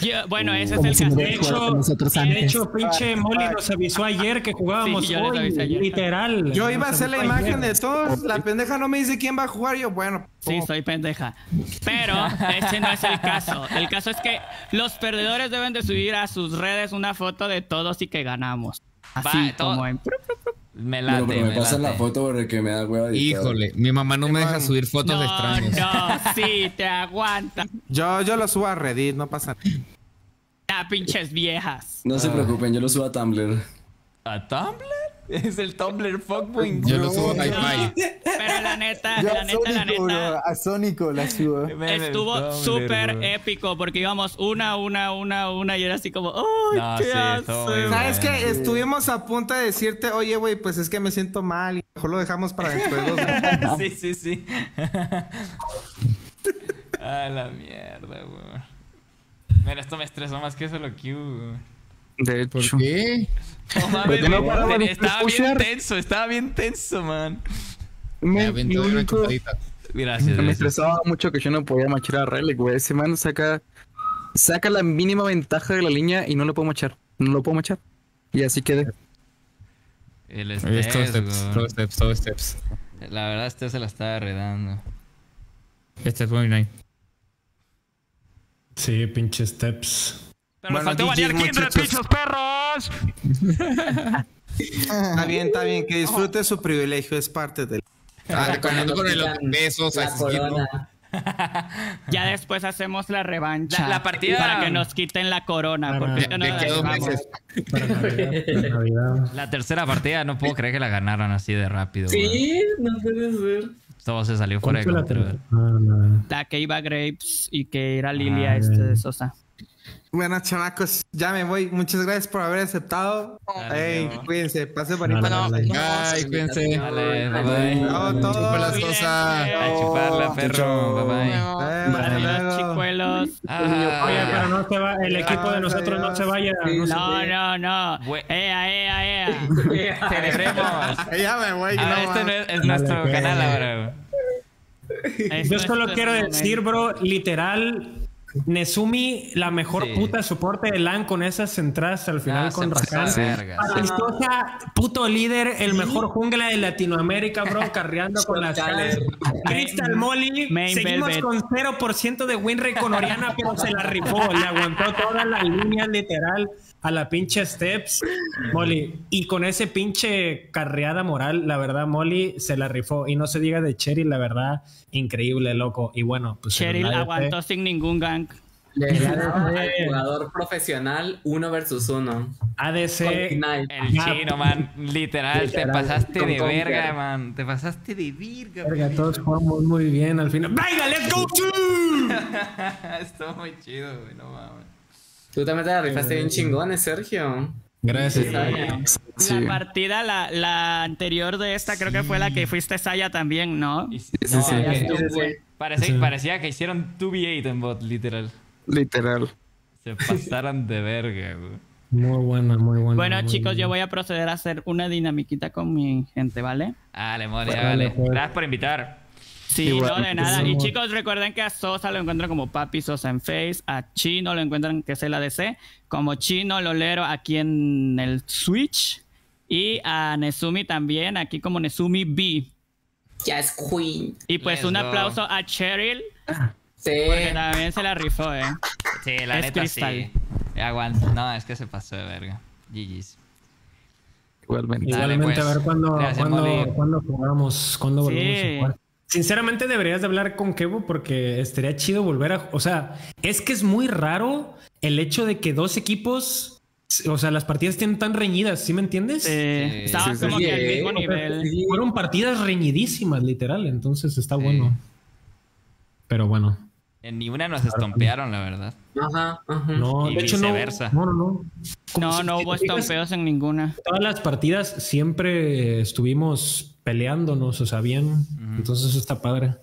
S4: Yo- bueno, ese es el
S9: nosotros
S4: De
S5: hecho, pinche Molly nos avisó ayer que jugábamos
S4: Sí, yo
S5: hoy,
S4: ayer.
S5: literal.
S3: Yo iba a hacer la imagen
S5: ayer.
S3: de todos. La pendeja no me dice quién va a jugar. Yo, bueno.
S4: Sí, soy pendeja. Pero *laughs* ese no es el caso. El caso es que los perdedores deben de subir a sus redes una foto de todos y que ganamos. Así
S1: Va, todo-
S4: como en...
S1: Me late,
S2: pero me
S1: me
S2: pasan la foto porque me da hueva. editar.
S6: Híjole, mi mamá no me deja subir fotos de
S4: No,
S6: extraños.
S4: no, sí, te aguanta.
S3: Yo, yo lo subo a Reddit, no pasa nada.
S4: Ah, pinches viejas.
S2: No se preocupen, yo lo subo a Tumblr.
S1: ¿A Tumblr? *laughs* Es el Tumblr fuckboy.
S6: Yo lo subo a
S4: No, pero la neta,
S2: Yo
S4: la neta, la neta.
S2: bro, a Sónico la subo. *laughs*
S4: Estuvo súper épico porque íbamos una, una, una, una y era así como, ¡ay,
S1: No,
S4: qué
S1: sí,
S4: hace!
S3: ¿Sabes qué? Estuvimos a punto de decirte, oye, güey, pues es que me siento mal y mejor lo dejamos para dentro de dos *laughs* meses.
S1: sí, sí, sí. A la mierda, weón. Mira, esto me estresó más que solo Q.
S9: De
S6: ¿Por
S9: hecho.
S6: qué?
S1: No
S9: de
S1: estaba bien tenso, estaba bien tenso, man.
S9: Me,
S6: Me
S9: único.
S1: Gracias,
S9: me estresaba mucho que yo no podía machar a Relic, güey. Ese man saca, saca la mínima ventaja de la línea y no lo puedo machar. No lo puedo machar. Y así quedé.
S1: El
S6: todo steps, todo steps, todo steps.
S1: La verdad, este se la estaba redando.
S6: Este es 1v9.
S5: Sí, pinche steps.
S1: Pero nos
S3: Bueno,
S1: faltó banear Kindred,
S3: muchachos.
S1: pinches perros.
S3: Está bien, está bien. Que disfrute su privilegio. Es parte del.
S6: Ah, recordando con
S7: Quitan
S6: besos a.
S4: Ya después hacemos la revancha.
S1: La- la partida-
S4: Para que nos quiten la corona.
S5: Para-
S4: porque
S5: de
S4: no la
S6: De que dos
S4: dejamos.
S6: meses.
S5: Para Navidad, para Navidad.
S1: La tercera partida no puedo creer que la ganaron así de rápido. güey.
S7: Sí, no puede ser.
S1: Todo se salió fuera
S5: ¿Cuál
S1: de
S5: la? Ah, no.
S4: La que iba Grapes y que era Lilia
S5: Ah,
S4: este de Sosa.
S3: Bueno, chamacos, ya me voy. Muchas gracias por haber aceptado.
S1: Dale,
S3: Ey,
S1: Diego.
S3: cuídense. Pase bonita
S5: Dale,
S3: noche.
S5: dale.
S6: Ay, cuídense.
S1: Dale, bye bye.
S3: Chao, todos.
S6: Chúpala, Sosa.
S1: A chuparla, perro. Bye bye.
S3: Hasta
S4: Adiós,
S3: luego.
S4: chicuelos.
S1: Ah,
S5: Oye, pero no se va, el equipo de nosotros no se vaya. no
S4: No, no, no. Ea, ea, ea. *laughs*
S1: Celebremos. *laughs*
S3: Ya me voy.
S1: Ah,
S3: no
S1: este no es, es nuestro canal
S5: pues.
S1: ahora. güey.
S5: Yo solo quiero decir, bro, literal, Nezumi, la mejor
S1: Sí.
S5: puta soporte de LAN con esas entradas al final
S1: Ah,
S5: con Rakan. Amistosa, puto líder, el mejor jungla de Latinoamérica, bro, *laughs* carreando con las caras. Crystal Molly,
S4: Main
S5: seguimos
S4: Velvet.
S5: con 0% de win rate con Oriana, pero se la rifó, le aguantó todas las líneas literal a la pinche Steps, Molly. Y con ese pinche carreada moral, la verdad, Molly se la rifó. Y no se diga de Cherry, la verdad, increíble, loco. Y bueno, pues...
S4: Cheryl aguantó sin ningún gank.
S7: Le al jugador profesional uno versus uno.
S5: ADC.
S1: El chino, man. Literal, te pasaste
S7: con
S1: de verga, man. Te pasaste de virga.
S5: verga, todos jugamos muy bien al final. ¡Venga, let's go! *laughs*
S1: Estuvo muy chido, güey. No mames.
S7: Tú también te la rifaste bien chingones, Sergio.
S5: Gracias.
S9: Sí.
S4: La partida, la, la anterior de esta, creo que fue la que fuiste Saya también, ¿no?
S1: Y-
S9: Sí,
S1: no,
S9: sí.
S7: sí.
S1: Parecía,
S5: Sí.
S1: parecía que hicieron 2v8 en bot, literal.
S9: Literal.
S1: Se pasaron de verga, güey.
S5: Muy buena, muy buena.
S4: Bueno,
S5: muy
S4: chicos,
S5: buena.
S4: yo voy a proceder a hacer una dinamiquita con mi gente, ¿vale?
S1: Dale, mole,
S5: Bueno,
S1: dale. Gracias por invitar.
S4: Sí,
S9: Igual,
S4: no de nada. Y chicos, recuerden que a Sosa lo encuentran como Papi Sosa en Face, a Chino lo encuentran que es el ADC, como Chino Lolero aquí en el Switch, y a Nezumi también, aquí como Nezumi B.
S7: Ya es Queen.
S4: Y pues
S1: Let's
S4: un
S1: go.
S4: aplauso a Cheryl,
S7: Sí.
S4: porque también se la rifó, ¿eh?
S1: Sí, la
S4: Es
S1: neta
S4: cristal.
S1: sí. Aguanta. No, es que se pasó de verga. GG's.
S9: Igualmente.
S1: Dale,
S5: Igualmente,
S1: pues.
S5: a ver cuándo,
S1: Gracias,
S5: cuándo, cuándo jugamos, cuándo
S4: Sí.
S5: volvemos a jugar. Sinceramente deberías de hablar con Kevo porque estaría chido volver a... O sea, es que es muy raro el hecho de que dos equipos... O sea, las partidas estén tan reñidas, ¿sí me entiendes?
S4: Eh, Estaba
S9: sí, sí.
S4: como que al
S7: Sí,
S4: mismo nivel.
S5: Fueron partidas reñidísimas, literal, entonces está bueno. Pero bueno.
S1: En ni una nos estompearon, la verdad.
S7: Ajá, ajá.
S5: No,
S1: Y
S5: de hecho no.
S1: viceversa.
S5: No, no, no.
S4: No,
S5: si-
S4: no hubo estompeos en ninguna.
S5: Todas las partidas siempre estuvimos peleándonos, o sea, bien. Entonces eso está padre.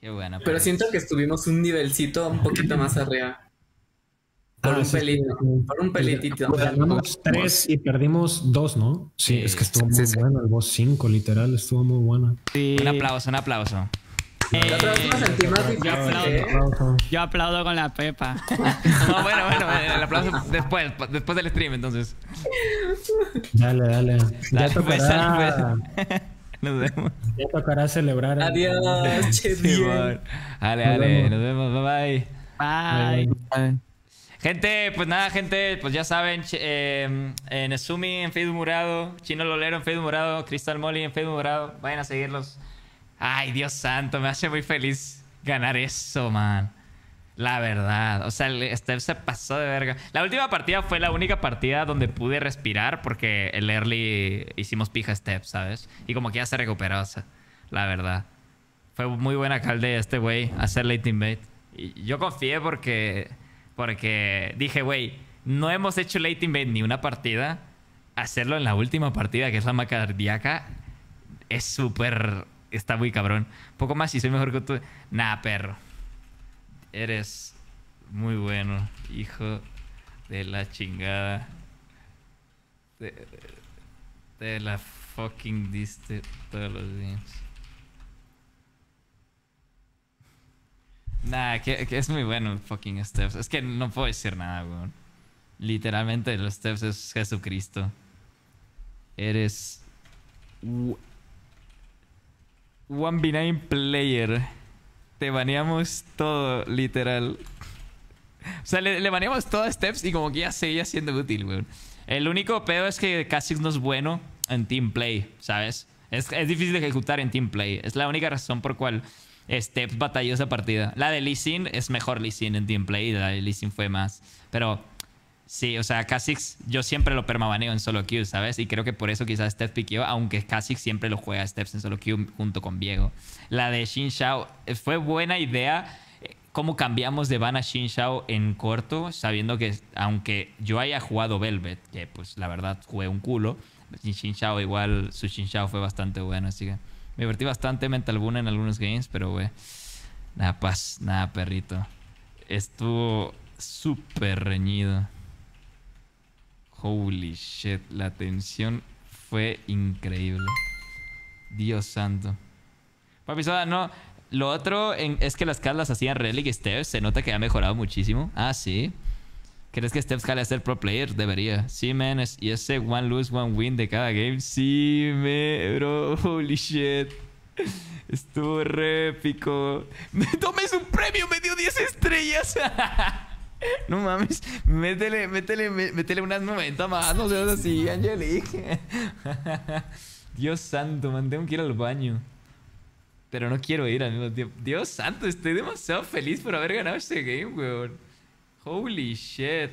S1: Qué buena.
S7: Pero siento que estuvimos un nivelcito un poquito más arriba. Por
S5: Ah,
S7: un
S5: sí,
S7: pelito.
S5: sí.
S7: Por un pelitito.
S5: Ganamos tres y perdimos dos, ¿no? Sí,
S1: Sí.
S5: es que estuvo
S9: Sí,
S5: muy
S9: sí.
S5: bueno. El boss 5, literal, estuvo muy bueno.
S4: Sí.
S1: Un aplauso, un aplauso.
S4: Yo aplaudo.
S5: Aplauso.
S4: Yo aplaudo con la Pepa. *laughs*
S1: No, bueno, bueno, el aplauso después, después del stream, entonces.
S5: Dale, dale. Ya
S1: Dale, pues,
S5: tocará,
S1: dale, pues. *laughs* Nos vemos.
S5: ya tocará celebrar.
S7: Adiós, *laughs* che.
S1: Dale,
S5: Nos
S1: dale,
S5: vemos.
S1: nos vemos, bye bye.
S4: Bye.
S9: Ay.
S1: Gente, pues nada, gente, pues ya saben, eh, en Nesumi en Facebook Morado, Chino Lolero en Facebook Morado, Crystal Molly en Facebook Morado, vayan a seguirlos. Ay, Dios santo, me hace muy feliz ganar eso, man. La verdad, o sea, Steph se pasó de verga. La última partida fue la única partida donde pude respirar porque el early hicimos pija Steph, ¿sabes? Y como que ya se recuperó, o sea, la verdad. Fue muy buena calde este güey hacer late invade. Y yo confié porque porque dije, güey, no hemos hecho late invade ni una partida. Hacerlo en la última partida, que es la macardíaca, es súper. Está muy cabrón. Poco más y soy mejor que tú. Nah, perro. Eres muy bueno, hijo de la chingada. Te la fucking diste todos los días. Nah, que, que es muy bueno el fucking Steps. Es que no puedo decir nada, weón. Literalmente los Steps es Jesucristo. Eres... w- 1v9 player. Te baneamos todo, literal. O sea, le, le baneamos todas steps y como que ya seguía siendo útil, weón. El único pedo es que Kha'Zix no es bueno en team play, ¿sabes? Es, es difícil de ejecutar en team play. Es la única razón por cual Steps batalló esa partida. La de Lee es mejor Lee en team play. La de Lee fue más. Pero sí, o sea, Kha'Zix yo siempre lo permabaneo en solo queue, ¿sabes? Y creo que por eso quizás Steps piqueó, aunque Kha'Zix siempre lo juega Steps en solo queue junto con Viego. La de Xin Shao eh, fue buena idea eh, cómo cambiamos de ban a Xin Shao en corto, sabiendo que aunque yo haya jugado Velvet, que pues la verdad jugué un culo, Xin Shao igual, su Xin Shao fue bastante bueno, así que me divertí bastante Mental Boon en algunos games, pero güey, nada paz, nada perrito. Estuvo súper reñido. Holy shit, la tensión fue increíble. Dios santo. Papi Soda, no. Lo otro es que las caras hacían Relic Steps. Se nota que ha mejorado muchísimo. Ah, sí. ¿Crees que Steps jale a ser pro player? Debería. Sí, man. y ese one lose, one win de cada game. Sí, me, bro. Holy shit. Estuvo re. *laughs* Me tomé su premio, me dio 10 estrellas. *laughs* No mames, métele, métele, mé- métele unas 90 más, no seas así, Angelique. *laughs* Dios santo, man, tengo que ir al baño. Pero no quiero ir al. Dios santo, estoy demasiado feliz por haber ganado este game, weón. Holy shit.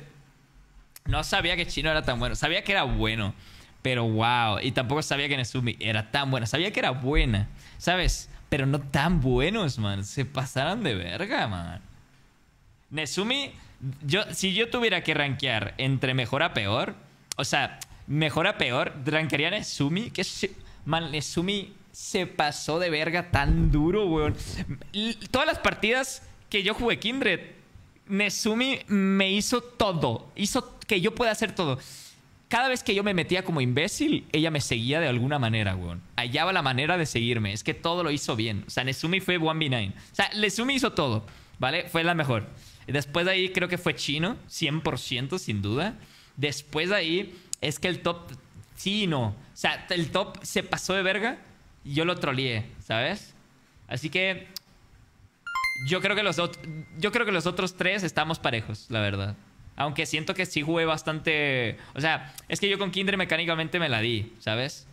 S1: No sabía que Chino era tan bueno. Sabía que era bueno. Pero wow. Y tampoco sabía que Nesumi era tan buena. Sabía que era buena. ¿Sabes? Pero no tan buenos, man. Se pasaron de verga, man. Nesumi, yo, si yo tuviera que rankear entre mejor a peor, o sea, mejor a peor, rankearía a Nesumi, que se, man, Nesumi se pasó de verga tan duro, weón. Todas las partidas que yo jugué Kindred, Nesumi me hizo todo, hizo que yo pueda hacer todo. Cada vez que yo me metía como imbécil, ella me seguía de alguna manera, weón. Hallaba la manera de seguirme. Es que todo lo hizo bien. O sea, Nesumi fue 1v9. O sea, Nesumi hizo todo, ¿vale? Fue la mejor. Después de ahí creo que fue Chino, 100% sin duda. Después de ahí es que el top... Sí no. O sea, el top se pasó de verga y yo lo troleé, ¿sabes? Así que yo creo que los yo creo que los otros tres estamos parejos, la verdad. Aunque siento que sí jugué bastante, o sea, es que yo con Kindred mecánicamente me la di, ¿sabes?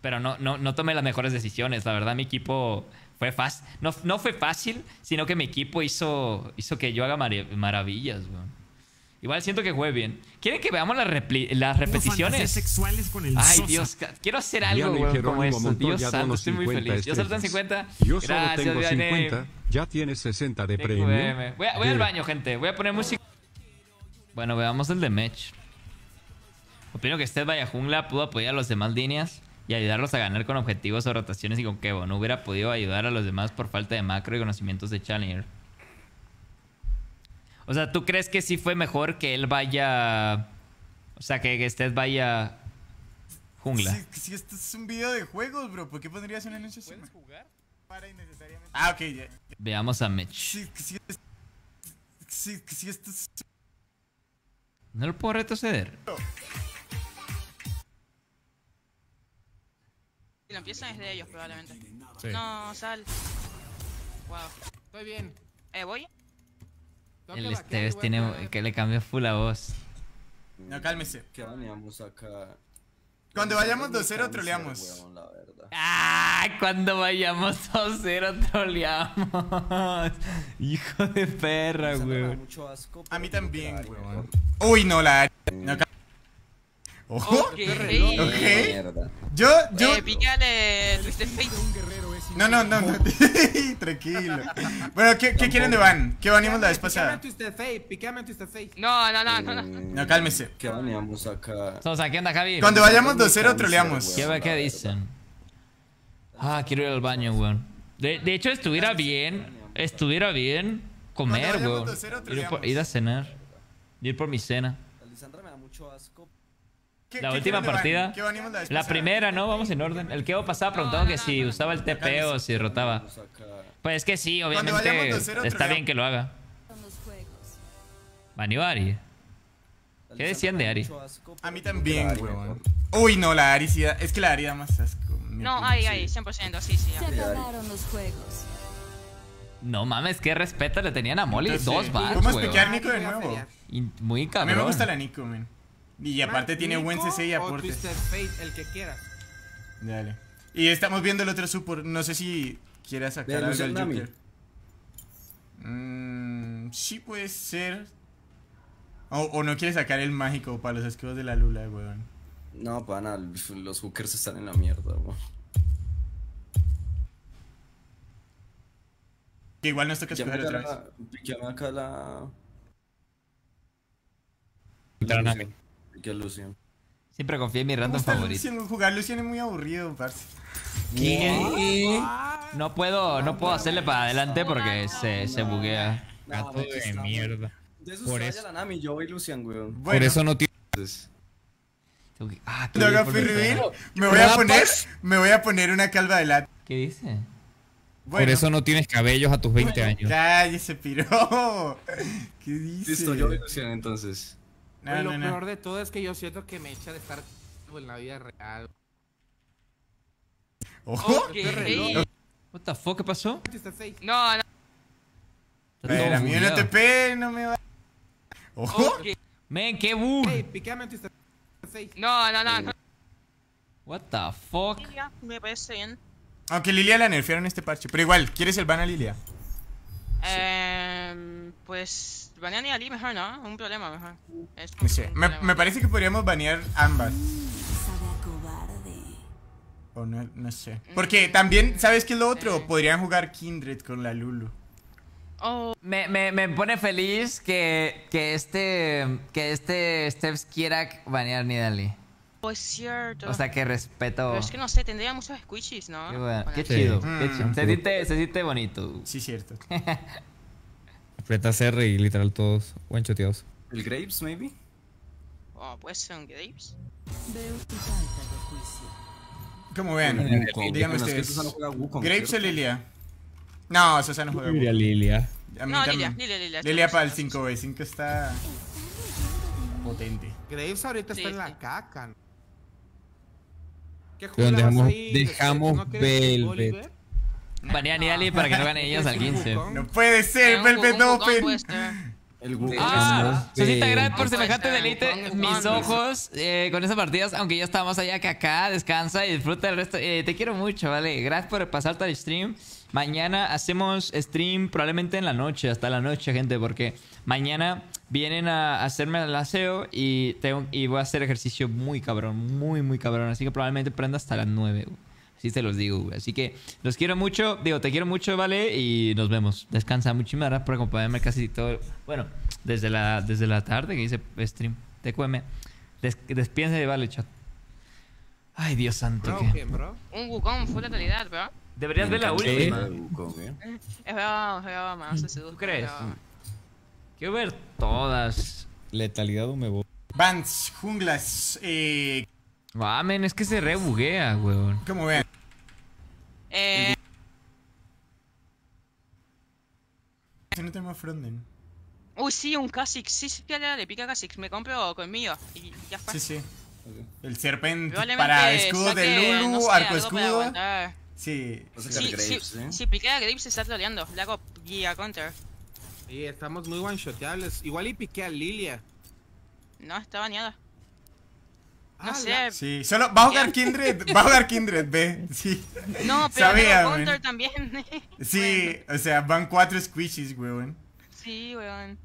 S1: Pero no, no, no tomé las mejores decisiones. La verdad, mi equipo fue fácil. No, no fue fácil, sino que mi equipo hizo, hizo que yo haga maravillas, weón. Igual siento que jugué bien. ¿Quieren que veamos las, las repeticiones?
S14: sexuales con el
S1: Ay,
S14: Sosa.
S1: Dios, quiero hacer algo, weón, como.
S14: Montoya
S1: Dios santo, estoy muy
S14: 50
S1: feliz. Yo
S14: estrellas.
S1: 50.
S14: Yo solo
S1: Gracias,
S14: tengo
S1: Vianney.
S14: 50. Ya tienes 60 de premio.
S1: Voy, a- voy al baño, gente. Voy a poner música. Bueno, veamos el de Mech. Opino que Steph vaya jungla pudo apoyar a los demás líneas y ayudarlos a ganar con objetivos o rotaciones y con Kevo. No hubiera podido ayudar a los demás por falta de macro y conocimientos de Challenger. O sea, ¿tú crees que sí fue mejor que él vaya... O sea, que, que Steph vaya jungla?
S2: Si, si esto es un video de juegos, bro, ¿por qué pondrías un anuncio ¿Puedes jugar? Para innecesariamente. Ah, ok, ya.
S1: Veamos a Mech.
S2: Si, si, si, si esto es.
S1: No lo puedo retroceder.
S8: Si lo empiezan es de ellos, probablemente.
S1: Sí.
S8: No, sal. Wow.
S3: Estoy bien.
S8: Eh, ¿voy?
S1: El Esteves tiene que le cambió full la voz.
S2: No, cálmese.
S15: ¿Qué acá?
S2: Cuando vayamos 2-0 troleamos.
S1: Ah, cuando vayamos 2-0 troleamos. *laughs* Hijo de perra, weón.
S2: A mí también, weón. Uy, no, la. No, Ojo.
S8: Ok.
S2: Ok. Yo, yo.
S8: Eh, pícale Twisted Fate.
S2: No, no, no, no. *laughs* Tranquilo. Bueno, ¿qué, qué quieren de van? ¿Qué banimos la vez pasada?
S3: a Twisted Fate, pícame a Twisted Fate.
S8: No, no, no, no. no.
S2: No, cálmese.
S15: ¿Qué baneamos acá?
S1: Sea, ¿qué onda, Javi?
S2: Cuando vayamos 2-0 troleamos.
S1: ¿Qué, qué dicen? Ah, quiero ir al baño, weón. De, de hecho, estuviera bien. Estuviera bien comer, weón.
S2: vayamos 2-0
S1: Ir, ir a cenar. Ir por mi cena.
S15: Lisandra me da mucho asco.
S2: ¿Qué-
S1: La
S2: qué
S1: última
S2: van?
S1: partida.
S2: ¿Qué banimos la vez
S1: La
S2: pasada?
S1: primera, ¿no? Vamos en orden. El que pasaba preguntando que si usaba el TP o si rotaba. Pues es que sí, obviamente.
S2: vayamos 2-0
S1: Está bien que lo haga. Banió a Ari. ¿Qué decían de Ari?
S2: A mí también, weón. Uy, no, la Ari sí da- Es que la Ari da más asco.
S8: No, ahí, ahí, 100%, sí, sí.
S11: Se acabaron los juegos.
S1: No mames, qué respeto le tenían a Molly.
S2: Entonces,
S1: Dos bars,
S2: ¿Cómo es Nico de nuevo?
S1: Muy
S2: A mí
S1: cabrón.
S2: me gusta la Nico, man. Y aparte tiene buen
S3: Nico
S2: CC y
S3: o. Twisted Fate, el que quieras.
S2: Dale. Y estamos viendo el otro support. No sé si quieras sacar
S15: Ve,
S2: algo al. Joker. Mm, sí puede ser. O, o no quieres sacar el mágico para los escudos de la Lula, weón.
S15: No, pana, los hookers están en la mierda, weón.
S2: Que igual nos toca escoger otra vez.
S15: la- acá. Que Lucian.
S1: Siempre confié en mi random
S2: gusta
S1: favorito.
S2: Lucian, jugar Lucian es muy aburrido, parce.
S1: No puedo, no puedo hacerle para adelante porque se, se buguea.
S15: Gato
S5: de mierda.
S15: De eso
S5: Por eso.
S15: la Nami, yo voy Lucian, weón.
S2: Bueno,
S5: Por eso no tiene.
S1: Ah, qué
S2: no haga me voy a poner, me voy a poner una calva de lat.
S1: ¿Qué dice?
S2: Bueno,
S5: Por eso no tienes cabellos a tus 20 años.
S2: cállese, piro. *laughs* ¿Qué dice?
S15: Listo, yo voy Lucian entonces.
S2: No,
S3: Pues lo
S2: no,
S3: peor de todo es que yo siento que me echa de estar en la vida real.
S2: Ojo.
S8: Ok.
S1: What the fuck, ¿qué pasó?
S8: No, no.
S2: Pero a mí no me va. Ojo.
S8: Ok.
S1: Men, qué bug.
S3: Hey.
S8: No, no, no.
S1: What the fuck.
S8: Ya, Me parece bien.
S2: Aunque Lilia la nerfearon este parche. Pero igual, ¿quieres el ban a Lilia?
S8: Em, pues. Banean y Ali mejor, ¿no? Un problema mejor. Es
S2: No sé.
S8: un
S2: Me,
S8: problema.
S2: me parece que podríamos banear ambas. O no, no sé. Porque también, ¿sabes qué es lo otro? Podrían jugar Kindred con la Lulu.
S8: Oh,
S1: Me, me, me pone feliz que, que este que este Steps quiera banear Nidali.
S8: Pues cierto.
S1: O sea, que respeto.
S8: Pero es que no sé, tendría muchos squishies, ¿no?
S1: Qué, bueno,
S8: Con
S1: qué chido,
S2: Mm.
S1: qué chido. Se siente, se siente bonito.
S2: Sí, cierto. *laughs*
S5: Apretas R y literal todos guanchoteados.
S15: ¿El Grapes, maybe?
S8: Oh, puede ser un Grapes.
S11: Veo tu falta de juicio.
S2: Como vean,
S15: Wukong.
S2: díganme
S15: es
S2: ustedes.
S15: Juega
S2: ¿Grapes o. Lilia? No, Susana juega
S5: Lilia,
S2: Wukong.
S5: Lilia.
S2: A mí
S8: No. Lilia, Lilia, Lilia.
S2: Lilia para el
S8: sí, sí.
S2: 5v5 está potente.
S3: Graves ahorita
S8: Sí,
S3: está en la
S8: sí.
S3: caca. ¿no? ¿Qué
S5: dejamos-
S3: ahí?
S5: dejamos
S3: ¿No
S5: Velvet.
S3: Oliver?
S1: Banea a Nidali para que no ganen ellos al 15.
S2: No puede ser, Velvet Open.
S15: El Wukong.
S1: Ah, Sosita, gracias por semejante.
S8: Wukong,
S1: Mis ojos eh, con esas partidas, aunque ya está más allá que acá. Descansa y disfruta del resto. Eh, te quiero mucho, ¿vale? Gracias por pasarte al stream. Mañana hacemos stream probablemente en la noche, hasta la noche, gente, porque mañana vienen a hacerme el aseo y, tengo, y voy a hacer ejercicio muy cabrón, muy, muy cabrón. Así que probablemente prenda hasta las 9. güey. Así te los digo, güey. Así que los quiero mucho. Digo, te quiero mucho, ¿vale? Y nos vemos. Descansa. Muchísimas gracias por acompañarme casi todo. Bueno, desde la, desde la tarde que hice stream. TQM. Des, despídense, vale, chat. Ay, Dios santo.
S8: Un Wukong full letalidad, bro.
S1: Deberías ver la última.
S15: Wukong, eh.
S8: Es verdad, es verdad, me hace
S1: ¿Tú crees? Quiero ver todas.
S5: Letalidad o me voy.
S2: Vans, junglas, eh,
S1: Ah, men, es que se rebuguea, weón.
S2: como vean.
S8: Eh,
S2: Si no tenemos frontend.
S8: uy, sí, un Kha'Zix. Sí, sí, ya le pica Kha'Zix. Me compro conmigo. Y ya fue.
S2: Sí, sí. El serpente para escudo de Lulu,
S8: no sé,
S2: arco escudo. Sí.
S15: A
S8: Sí, sí,
S15: ¿eh?
S8: si piquea Grapes se está troleando. Le hago guía counter.
S3: Sí, estamos muy one-shoteables. Igual y piqué a Lilia.
S8: No, está baneada. No
S3: Ah,
S8: sé.
S3: la-
S2: Sí, solo va a jugar Kindred, va a jugar Kindred, ve, sí.
S8: No, pero
S2: Sabía,
S8: counter también. *laughs*
S2: Sí, o sea, van cuatro squishies, weón.
S8: sí, weón.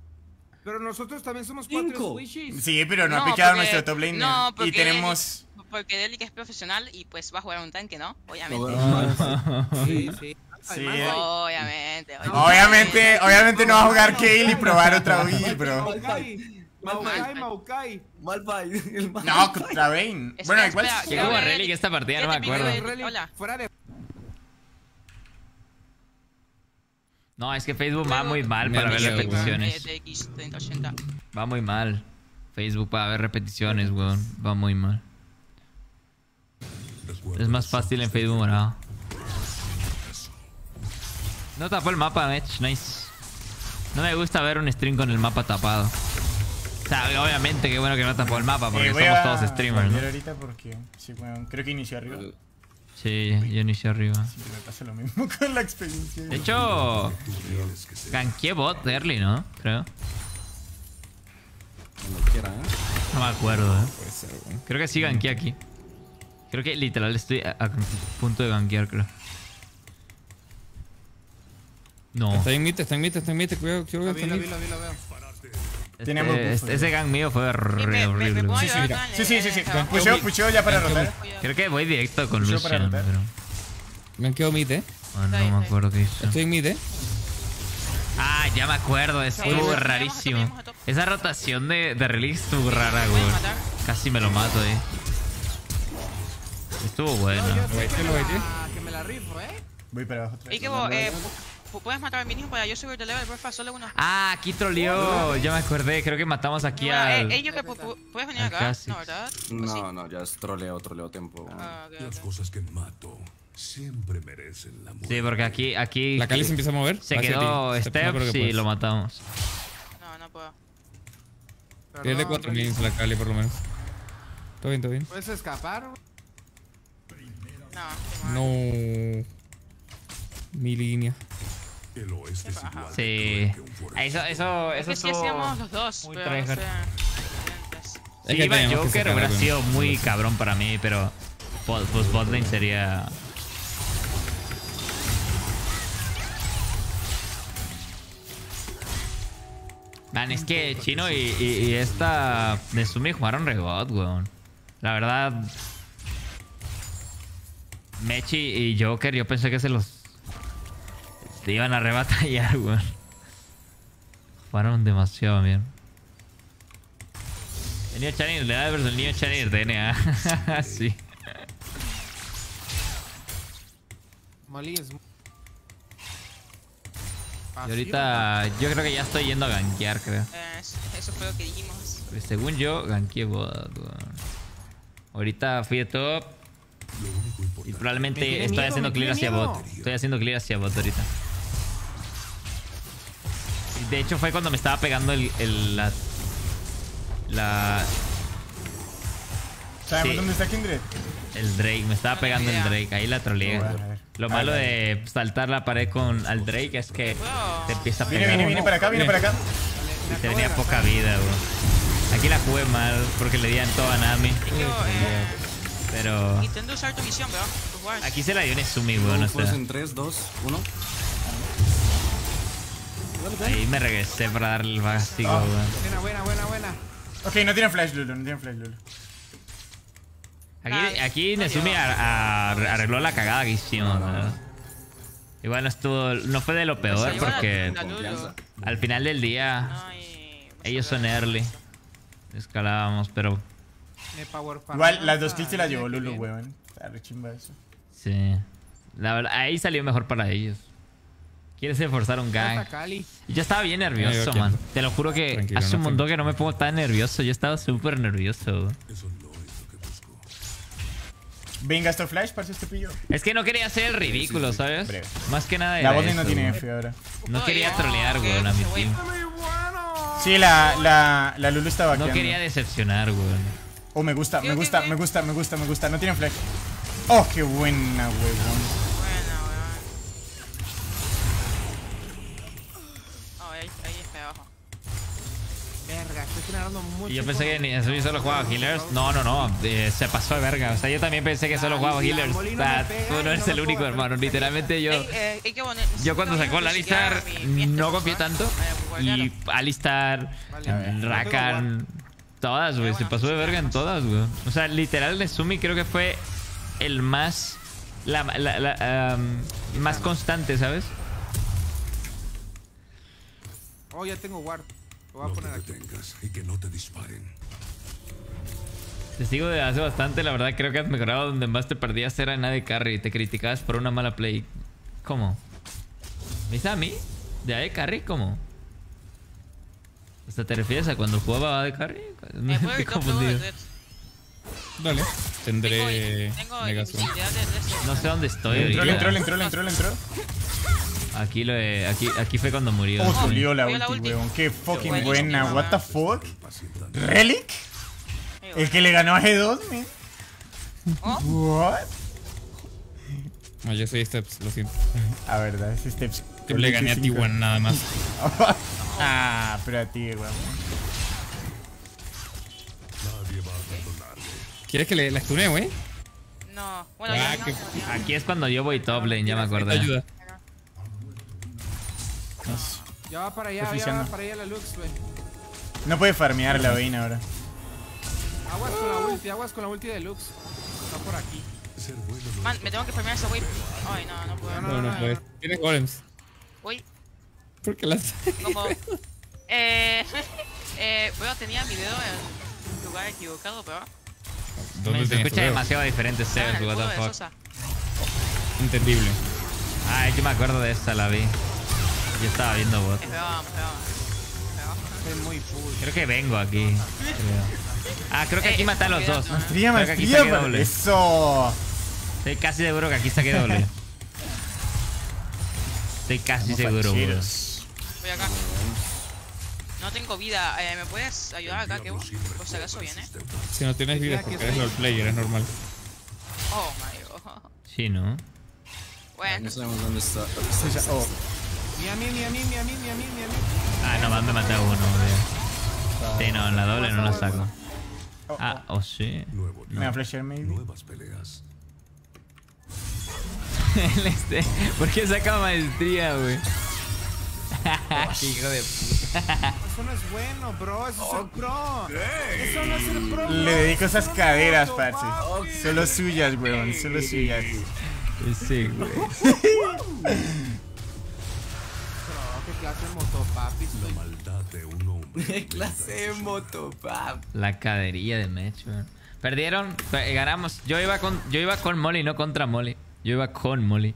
S3: Pero nosotros también somos cuatro
S15: Cinco.
S3: squishies.
S2: Sí, pero no, ha
S8: No,
S2: picado
S8: porque-
S2: nuestro top laner.
S8: no,
S2: y
S8: porque-
S2: tenemos...
S8: Porque Delic es profesional y pues va a jugar un tanque, ¿no? Obviamente.
S3: Sí, sí. Man,
S8: Obviamente.
S2: Obviamente, obviamente no va a jugar Kale y probar otra build, bro.
S3: Maokai. Maokai, Maokai.
S15: Malphite, el mal-
S2: No, contra Vayne. Bueno, igual...
S1: ¿Qué jugó Relic esta partida? No me
S8: ¿Qué te pidió
S1: acuerdo.
S8: Hola.
S3: Fuera de...
S1: No, es que Facebook va muy mal para ver repeticiones.
S8: 3080.
S1: Va muy mal. Facebook para ver repeticiones, weón. Va muy mal. Es más fácil en Facebook morado. No tapó el mapa, Mech. Nice. No me gusta ver un stream con el mapa tapado. O sea, obviamente, qué bueno que no tapó el mapa porque
S2: Eh,
S1: somos
S2: a
S1: todos streamers, ¿no?
S2: ahorita porque... Sí, creo que inició arriba.
S1: Sí, yo inicié arriba.
S2: Siempre me pasa lo mismo *laughs* con la experiencia.
S1: De hecho, ganqué bot early, ¿no? Creo.
S15: Cuando quiera, ¿eh?
S1: No me acuerdo, ¿eh?
S15: Puede ser, güey.
S1: Creo que sí ganqué aquí. Creo que literal estoy a, a punto de ganquear, creo. No.
S6: Está en mid, está en mid, está en mid. Cuidado, quiero
S3: Lo
S6: ver.
S3: vi, lo vi, lo vi, lo veo.
S2: Tenemos
S1: Este, este- ese gang mío fue
S8: Me,
S1: re
S8: me, me, me
S1: horrible.
S6: mira.
S2: Sí, sí, sí, sí.
S8: el trabajo.
S2: Pusheo, pusheo ya para rotar.
S1: Creo que voy directo con
S2: Pusheo para
S1: Lucian, pero...
S6: Me han quedado mid, eh.
S1: ah, no me acuerdo qué hizo.
S6: Estoy en mid, eh.
S1: Ah, ya me acuerdo, estuvo
S8: Sí, sí.
S1: rarísimo. Esa rotación de, de Relic estuvo rara, güey. Casi me lo mato, eh. Estuvo bueno.
S3: Yo que me la- rifo, ¿eh?
S2: Voy para abajo
S8: Y que vos, eh, pu- puedes matar al mínimo para yo subir de level, porfa, solo uno.
S1: Ah, aquí troleó. Ya me acordé. Creo que matamos aquí
S8: Bueno, eh,
S1: al.
S8: ellos que pu- pu- puedes venir acá, no, ¿verdad?
S15: No, no, ya es troleo, troleo tiempo.
S8: Ah,
S14: Las cosas que mato siempre merecen la muerte.
S1: Sí, porque aquí. aquí
S6: La Cali se empieza a mover.
S1: se quedó Steps
S6: que
S1: y lo matamos.
S8: No, no puedo.
S6: Tiene
S3: Perdón,
S6: 4
S3: Relix.
S6: mins la Cali, por lo menos. Todo bien, todo bien.
S3: ¿Puedes escapar?
S8: No.
S6: Mi línea.
S1: Sí.
S14: forastero.
S1: Eso, eso,
S8: Es
S1: eso
S8: que hacíamos los dos,
S1: muy
S8: pero
S6: Es que
S1: iba
S6: teníamos que
S1: Joker hubiera sido muy cabrón para mí, pero pues botlane sería. Man, es que Chino y, y- y esta jugaron regot, weón. La verdad. Mechi y Joker, yo pensé que se los. Se iban a rebatallar, *laughs* weón. Jugaron demasiado bien. El niño Chanir le da el niño Chanir DNA. *laughs* sí.
S3: Molly es.
S1: Y ahorita yo creo que ya estoy yendo a gankear, creo.
S8: Eh, eso- fue lo que dijimos.
S1: Porque según yo, gankeé bot, weón. Ahorita fui de top. Y
S3: Me
S1: probablemente estoy
S3: miedo,
S1: haciendo clear hacia
S3: miedo.
S1: bot. Estoy haciendo clear hacia bot ahorita. De hecho fue cuando me estaba pegando el, el- la... La...
S2: ¿Sabemos
S1: Sí.
S2: dónde está Kindred?
S1: El Drake, me estaba pegando el Drake, ahí la troleé. Lo malo de saltar la pared con al Drake es que te empieza a
S2: Viene,
S1: pegar.
S2: viene, viene para acá, viene para acá.
S1: Y tenía poca vida, bro. Aquí la jugué mal porque le di en toda a Nami. Pero
S8: intento usar tu visión, bro.
S1: Aquí se la dio Nesumi, weón. o
S15: Fuerza
S1: sea,
S15: en 3, 2, 1.
S1: ahí me regresé para darle el castigo,
S2: Ah.
S1: weón.
S3: Buena, buena, buena, buena.
S2: Ok, no tienen flash, Lulu, no tienen flash, Lulu.
S1: Aquí, aquí Nesumi ar- ar- arregló la cagada que hicimos, ¿verdad? Igual no estuvo, no fue de lo peor porque al final del día
S8: No,
S1: ellos son early. Escalábamos, pero
S3: Me power farm.
S2: Igual, las dos kills se las llevó Lulu, weón. Está re chimba eso.
S1: sí. La verdad, ahí salió mejor para ellos. Quieres forzar un gang. Y Yo estaba bien nervioso, man. Te lo juro que
S6: Tranquilo,
S1: hace un
S6: no
S1: montón que no me pongo tan nervioso. Yo estaba súper nervioso. güey.
S2: Venga, esto flash, parce este pillo.
S1: Es que no quería hacer el ridículo, ¿sabes?
S2: Breve.
S1: Más que nada
S2: La
S1: era eso,
S2: no tiene. F ahora.
S1: No quería
S8: No,
S1: trolear,
S8: que
S1: güey, a mi team.
S2: Sí, la, la, la Lulu estaba
S1: No quería decepcionar, güey.
S2: Oh, me gusta, me
S8: ¿Qué, qué,
S2: gusta, me gusta, me gusta, me gusta. No tienen flash. Oh, qué buena, huevón.
S8: Buena, weón. Oh, ahí, ahí está abajo.
S3: Verga, estoy generando mucho.
S1: Y yo pensé que ni eso solo jugaba healers. No, no, no. eh, se pasó de verga. O sea, yo también pensé que solo jugaba healers. O sea, tú no eres el único, hermano. Literalmente yo.
S8: Eh,
S1: Yo cuando sacó la Alistar
S8: este,
S1: no confié tanto. Y. Alistar. Rakan, todas, güey. Se pasó de verga en todas, güey. O sea, literal, Nesumi creo que fue el más. La, la- la, am, más constante, ¿sabes?
S3: Oh, ya tengo ward. Lo voy a
S14: No te
S3: poner aquí.
S14: detengas y que no te disparen.
S1: Te sigo de hace bastante, la verdad creo que has mejorado donde más te perdías era en AD Carry. Te criticabas por una mala play. ¿Cómo? ¿Me a mí? ¿De AD Carry? ¿Cómo? O sea, ¿te refieres a cuando jugaba Carry? Me
S8: Eh, puedo
S1: estoy
S8: ir top
S1: confundido.
S6: Dale. Tendré
S8: Tengo, tengo de.
S1: No sé dónde estoy
S2: Entró, le entró, entró, le entró, le entró.
S1: Aquí, lo he- aquí, aquí fue cuando murió.
S2: Oh, la
S8: la
S2: ulti, weón. Qué fucking buena. What the fuck? ¿Relic? El que le ganó a G2, man.
S8: Oh,
S2: What?
S6: No, yo soy Steps, lo siento.
S2: Ah, verdad, es Steps.
S6: Yo le gané a T1 nada más. *laughs*
S2: ah, pero a ti, weón.
S6: ¿Quieres que le la stune, güey?
S8: No, bueno,
S6: Ah,
S8: no, ya.
S1: Aquí es cuando yo voy top lane, ya me acordé.
S6: Ayuda.
S3: Ya va para allá, ya va para allá la Lux, güey.
S2: No puede farmear la Vayne ahora.
S3: Aguas con la ulti, aguas con la ulti de Lux. Está por aquí.
S8: Man, me tengo que farmear esa wave. Ay, no, no puedo.
S6: No, no puedes. Tienes golems.
S8: Uy,
S6: ¿Por qué las.?
S8: como. *laughs* eh. *laughs* eh. Bueno, tenía mi dedo en lugar equivocado, pero.
S6: ¿Dónde
S1: Se escucha
S6: dedo?
S1: demasiado diferente
S8: el de
S1: fuck.
S8: Sosa.
S6: Entendible.
S1: Ay, yo me acuerdo de esta, la vi. Yo estaba viendo bot.
S3: Estoy muy full.
S1: Creo que vengo aquí. creo. Ah, creo que aquí
S8: Eh,
S1: matan los dos.
S2: Maestría, maestría. Eso.
S1: Estoy casi seguro que aquí saqué doble. *laughs* Estoy casi
S2: Vamos
S1: seguro, bro.
S8: Voy acá. No tengo vida. Eh, ¿Me puedes ayudar acá, que Por si acaso viene.
S6: Si no tienes vida es porque eres role player, es normal.
S8: Oh my god.
S1: Sí, ¿no?
S8: Bueno.
S15: No sabemos dónde está.
S2: Oh.
S3: Ni a mí, ni a mí, ni a mí, ni a mí, ni a mí.
S1: Ah, nomás me maté a uno, bro. Sí, no, en la doble no la saco. Ah, oh sí.
S2: Me va a flashear, maybe.
S14: Nuevas peleas.
S1: El *laughs* este- ¿Por qué saca maestría, güey? *laughs* Qué hijo de puta.
S3: Eso no es bueno, bro. Eso es el pro. Eso no es el pro.
S2: Le dedico esas
S3: Eso no
S2: caderas,
S3: es
S2: parce.
S3: papi.
S2: Solo suyas, weón. Solo suyas.
S1: Sí, güey.
S3: Qué clase de motopapi estoy.
S14: Maldad de un hombre.
S15: ¿Qué clase de motopap?
S1: La caderilla de Mech, weón. Perdieron, pe- ganamos. Yo iba con, yo iba con Molly, no contra Molly. Yo iba con Molly.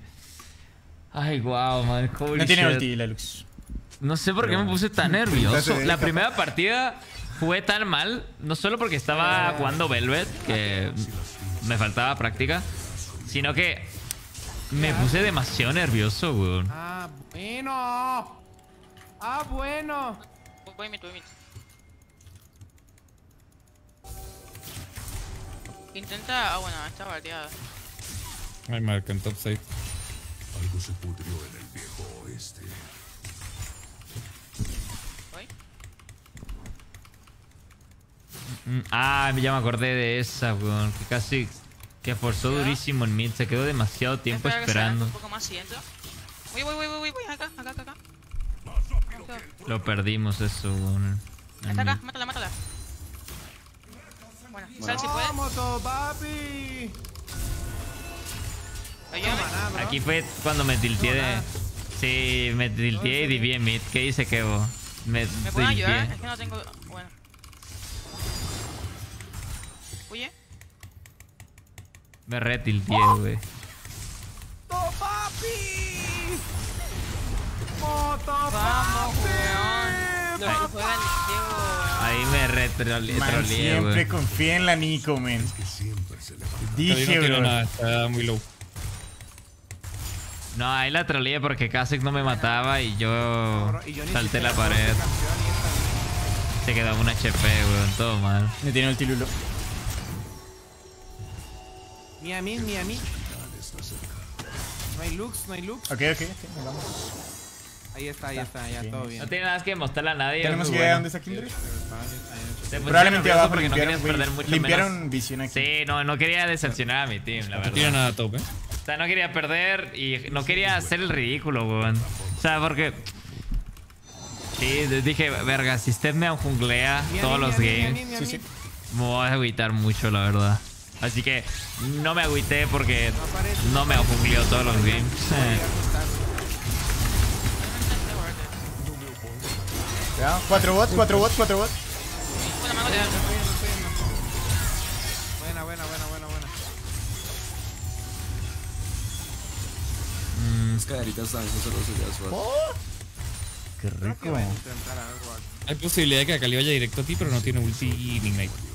S1: Ay, wow, man. holy
S2: No tiene ulti, la Lux.
S1: No sé por qué me puse tan nervioso. La primera partida fue tan mal, no solo porque estaba jugando Velvet, que me faltaba práctica, sino que me puse demasiado nervioso, weón.
S3: Ah, bueno. Ah, bueno.
S8: Voy mid, voy mid. Intenta. Ah, bueno, está bardeada.
S6: Ay, marca en top side.
S14: Algo se pudrió en el viejo oeste.
S1: Ah, ya me acordé de esa, weón. Que casi que forzó durísimo en mid. Se quedó demasiado tiempo
S8: Espera
S1: esperando.
S8: Un poco más y entro. Voy, voy, voy, voy, voy, acá, acá, acá, acá.
S1: Lo perdimos eso, weón.
S8: Está acá,
S1: mid.
S8: mátala, mátala. Bueno, sal si puedes.
S3: Vamos, motopapi.
S8: Ayúdame.
S1: Aquí fue cuando me tilteé de... Sí, me tilteé y diví en mid. ¿Qué dice Kevo? Me
S8: ¿Me pueden ayudar? Es que no tengo. Oye,
S1: Me retilteé, güey.
S8: Weón. Lo que juega el Diego, weón.
S1: Ahí me retroleé,
S2: siempre
S1: güey.
S2: confía en la Nico, man.
S6: Todavía
S2: Dije,
S6: no
S2: bro.
S6: nada, está muy low.
S1: No, ahí la troleé porque Kasek no me mataba y yo
S3: Y yo ni
S1: salté la pared. Se quedó un HP, weón. Todo mal.
S2: Me tiene ulti Lulo.
S3: Ni a mí, ni a mí. No hay looks, no hay looks.
S2: Ok, ok, ok, vamos.
S3: Ahí está, ahí está, ya todo bien.
S1: No tiene nada que mostrarle a nadie.
S2: ¿Tenemos idea de dónde está Kindred? Probablemente abajo
S1: porque no
S2: limpiaron,
S1: querías
S2: güey,
S1: perder mucho
S2: limpiaron
S1: menos.
S2: visión aquí.
S1: Sí, no, no quería decepcionar a mi team, la
S6: No
S1: verdad.
S6: tiene nada top, eh.
S1: O sea, no quería perder y no quería hacer el ridículo, weón. O sea, porque... Sí, dije, verga, si usted me junglea todos los games, me voy a agüitar mucho, la verdad. Así que no me agüité porque no me jungleó todos los games.
S2: Ya, Cuatro bots, cuatro bots, cuatro bots.
S3: Buena, buena, buena, buena, buena.
S15: Las caderitas están eso solo suyas, suave.
S2: Qué rico.
S6: Hay posibilidad de que Akali vaya directo a ti, pero no tiene ulti ni ignite.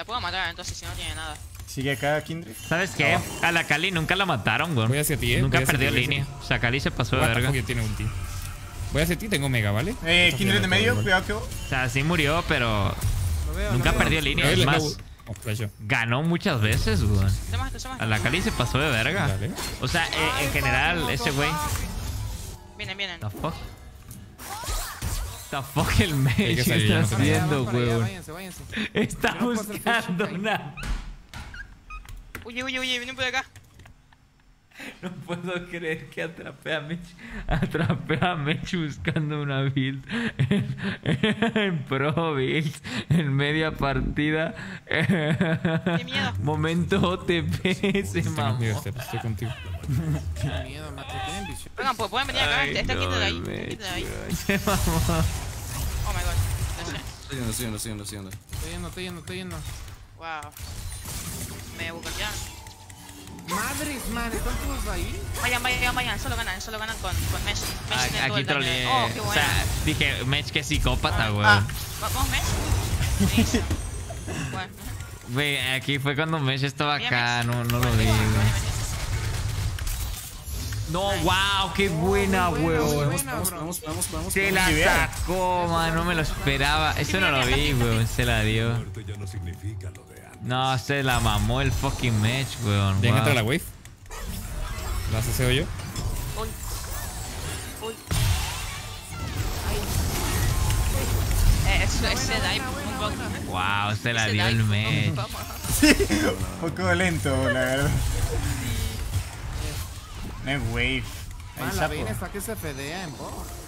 S8: La puedo matar entonces si no tiene nada.
S2: Sigue acá Kindred.
S1: ¿Sabes qué? A la Kali nunca la mataron, weón.
S6: Voy hacia ti, eh.
S1: Nunca perdió línea. O sea, Kali se pasó de verga.
S6: tiene ulti. Voy hacia ti, tengo mega, ¿vale?
S2: Eh, Kindred de medio, cuidado que.
S1: O sea, sí murió, pero
S3: Lo veo,
S1: nunca
S3: lo veo.
S1: perdió línea. Es más,
S6: acabo-
S1: ganó muchas veces,
S8: toma
S1: A la Cali se pasó de verga.
S6: Dale.
S1: O sea, eh, en general, ese güey.
S8: Vienen, vienen.
S1: The fuck. The fuck el Mage está
S6: no
S1: haciendo, weón.
S3: váyanse, váyanse.
S1: Está
S3: No
S1: buscando una.
S8: Huye, huye, huye, vienen por acá. *laughs*
S1: No puedo creer que atrapé a Mitch. Atrapé a Mitch buscando una build en, en Pro Build en media partida.
S8: Qué miedo.
S1: Momento OTP se
S6: Tengas
S1: mamó.
S6: estoy contigo.
S3: Qué miedo, mate. Tienen visión.
S8: Vengan, pues pueden venir acá. Está quieto de ahí.
S1: el
S8: está quieto de ahí.
S1: Mitch, Se mamó.
S8: Oh my god. No sé.
S15: Estoy yendo, estoy yendo, estoy yendo, estoy yendo.
S3: Estoy yendo, estoy yendo, estoy.
S8: Wow. Me bucaquean.
S3: Madres, man, ¿están todos ahí?
S8: Vayan, vayan, vayan. Solo ganan, solo ganan con, con Mesh. Mesh
S1: Ah, Aquí troleé.
S8: Oh, qué
S1: o
S8: bueno.
S1: sea, dije, Mitch que psicópata,
S8: Ah,
S1: weón.
S8: Va- ¿Vamos, Mesh? *laughs* Bueno.
S1: Güey, aquí fue cuando Mesh estaba acá,
S8: Mesh.
S1: no, no lo vi, No, wow, qué buena, weón.
S15: Vamos, vamos, vamos, vamos.
S1: Se la sacó, man, no me lo esperaba. Eso no lo vi, weón, se la dio.
S14: No lo
S1: se la mamó el fucking match, weón.
S6: Ya
S1: wow.
S6: entra la wave. ¿La aseseo yo?
S8: Uy. Uy. Eh, es, ese dive, un poco.
S1: Wow, se la dio el match.
S8: vamos.
S2: Un poco lento, la verdad. No wave. Hay
S3: la
S2: sapo.
S3: Está que se fedea en bot.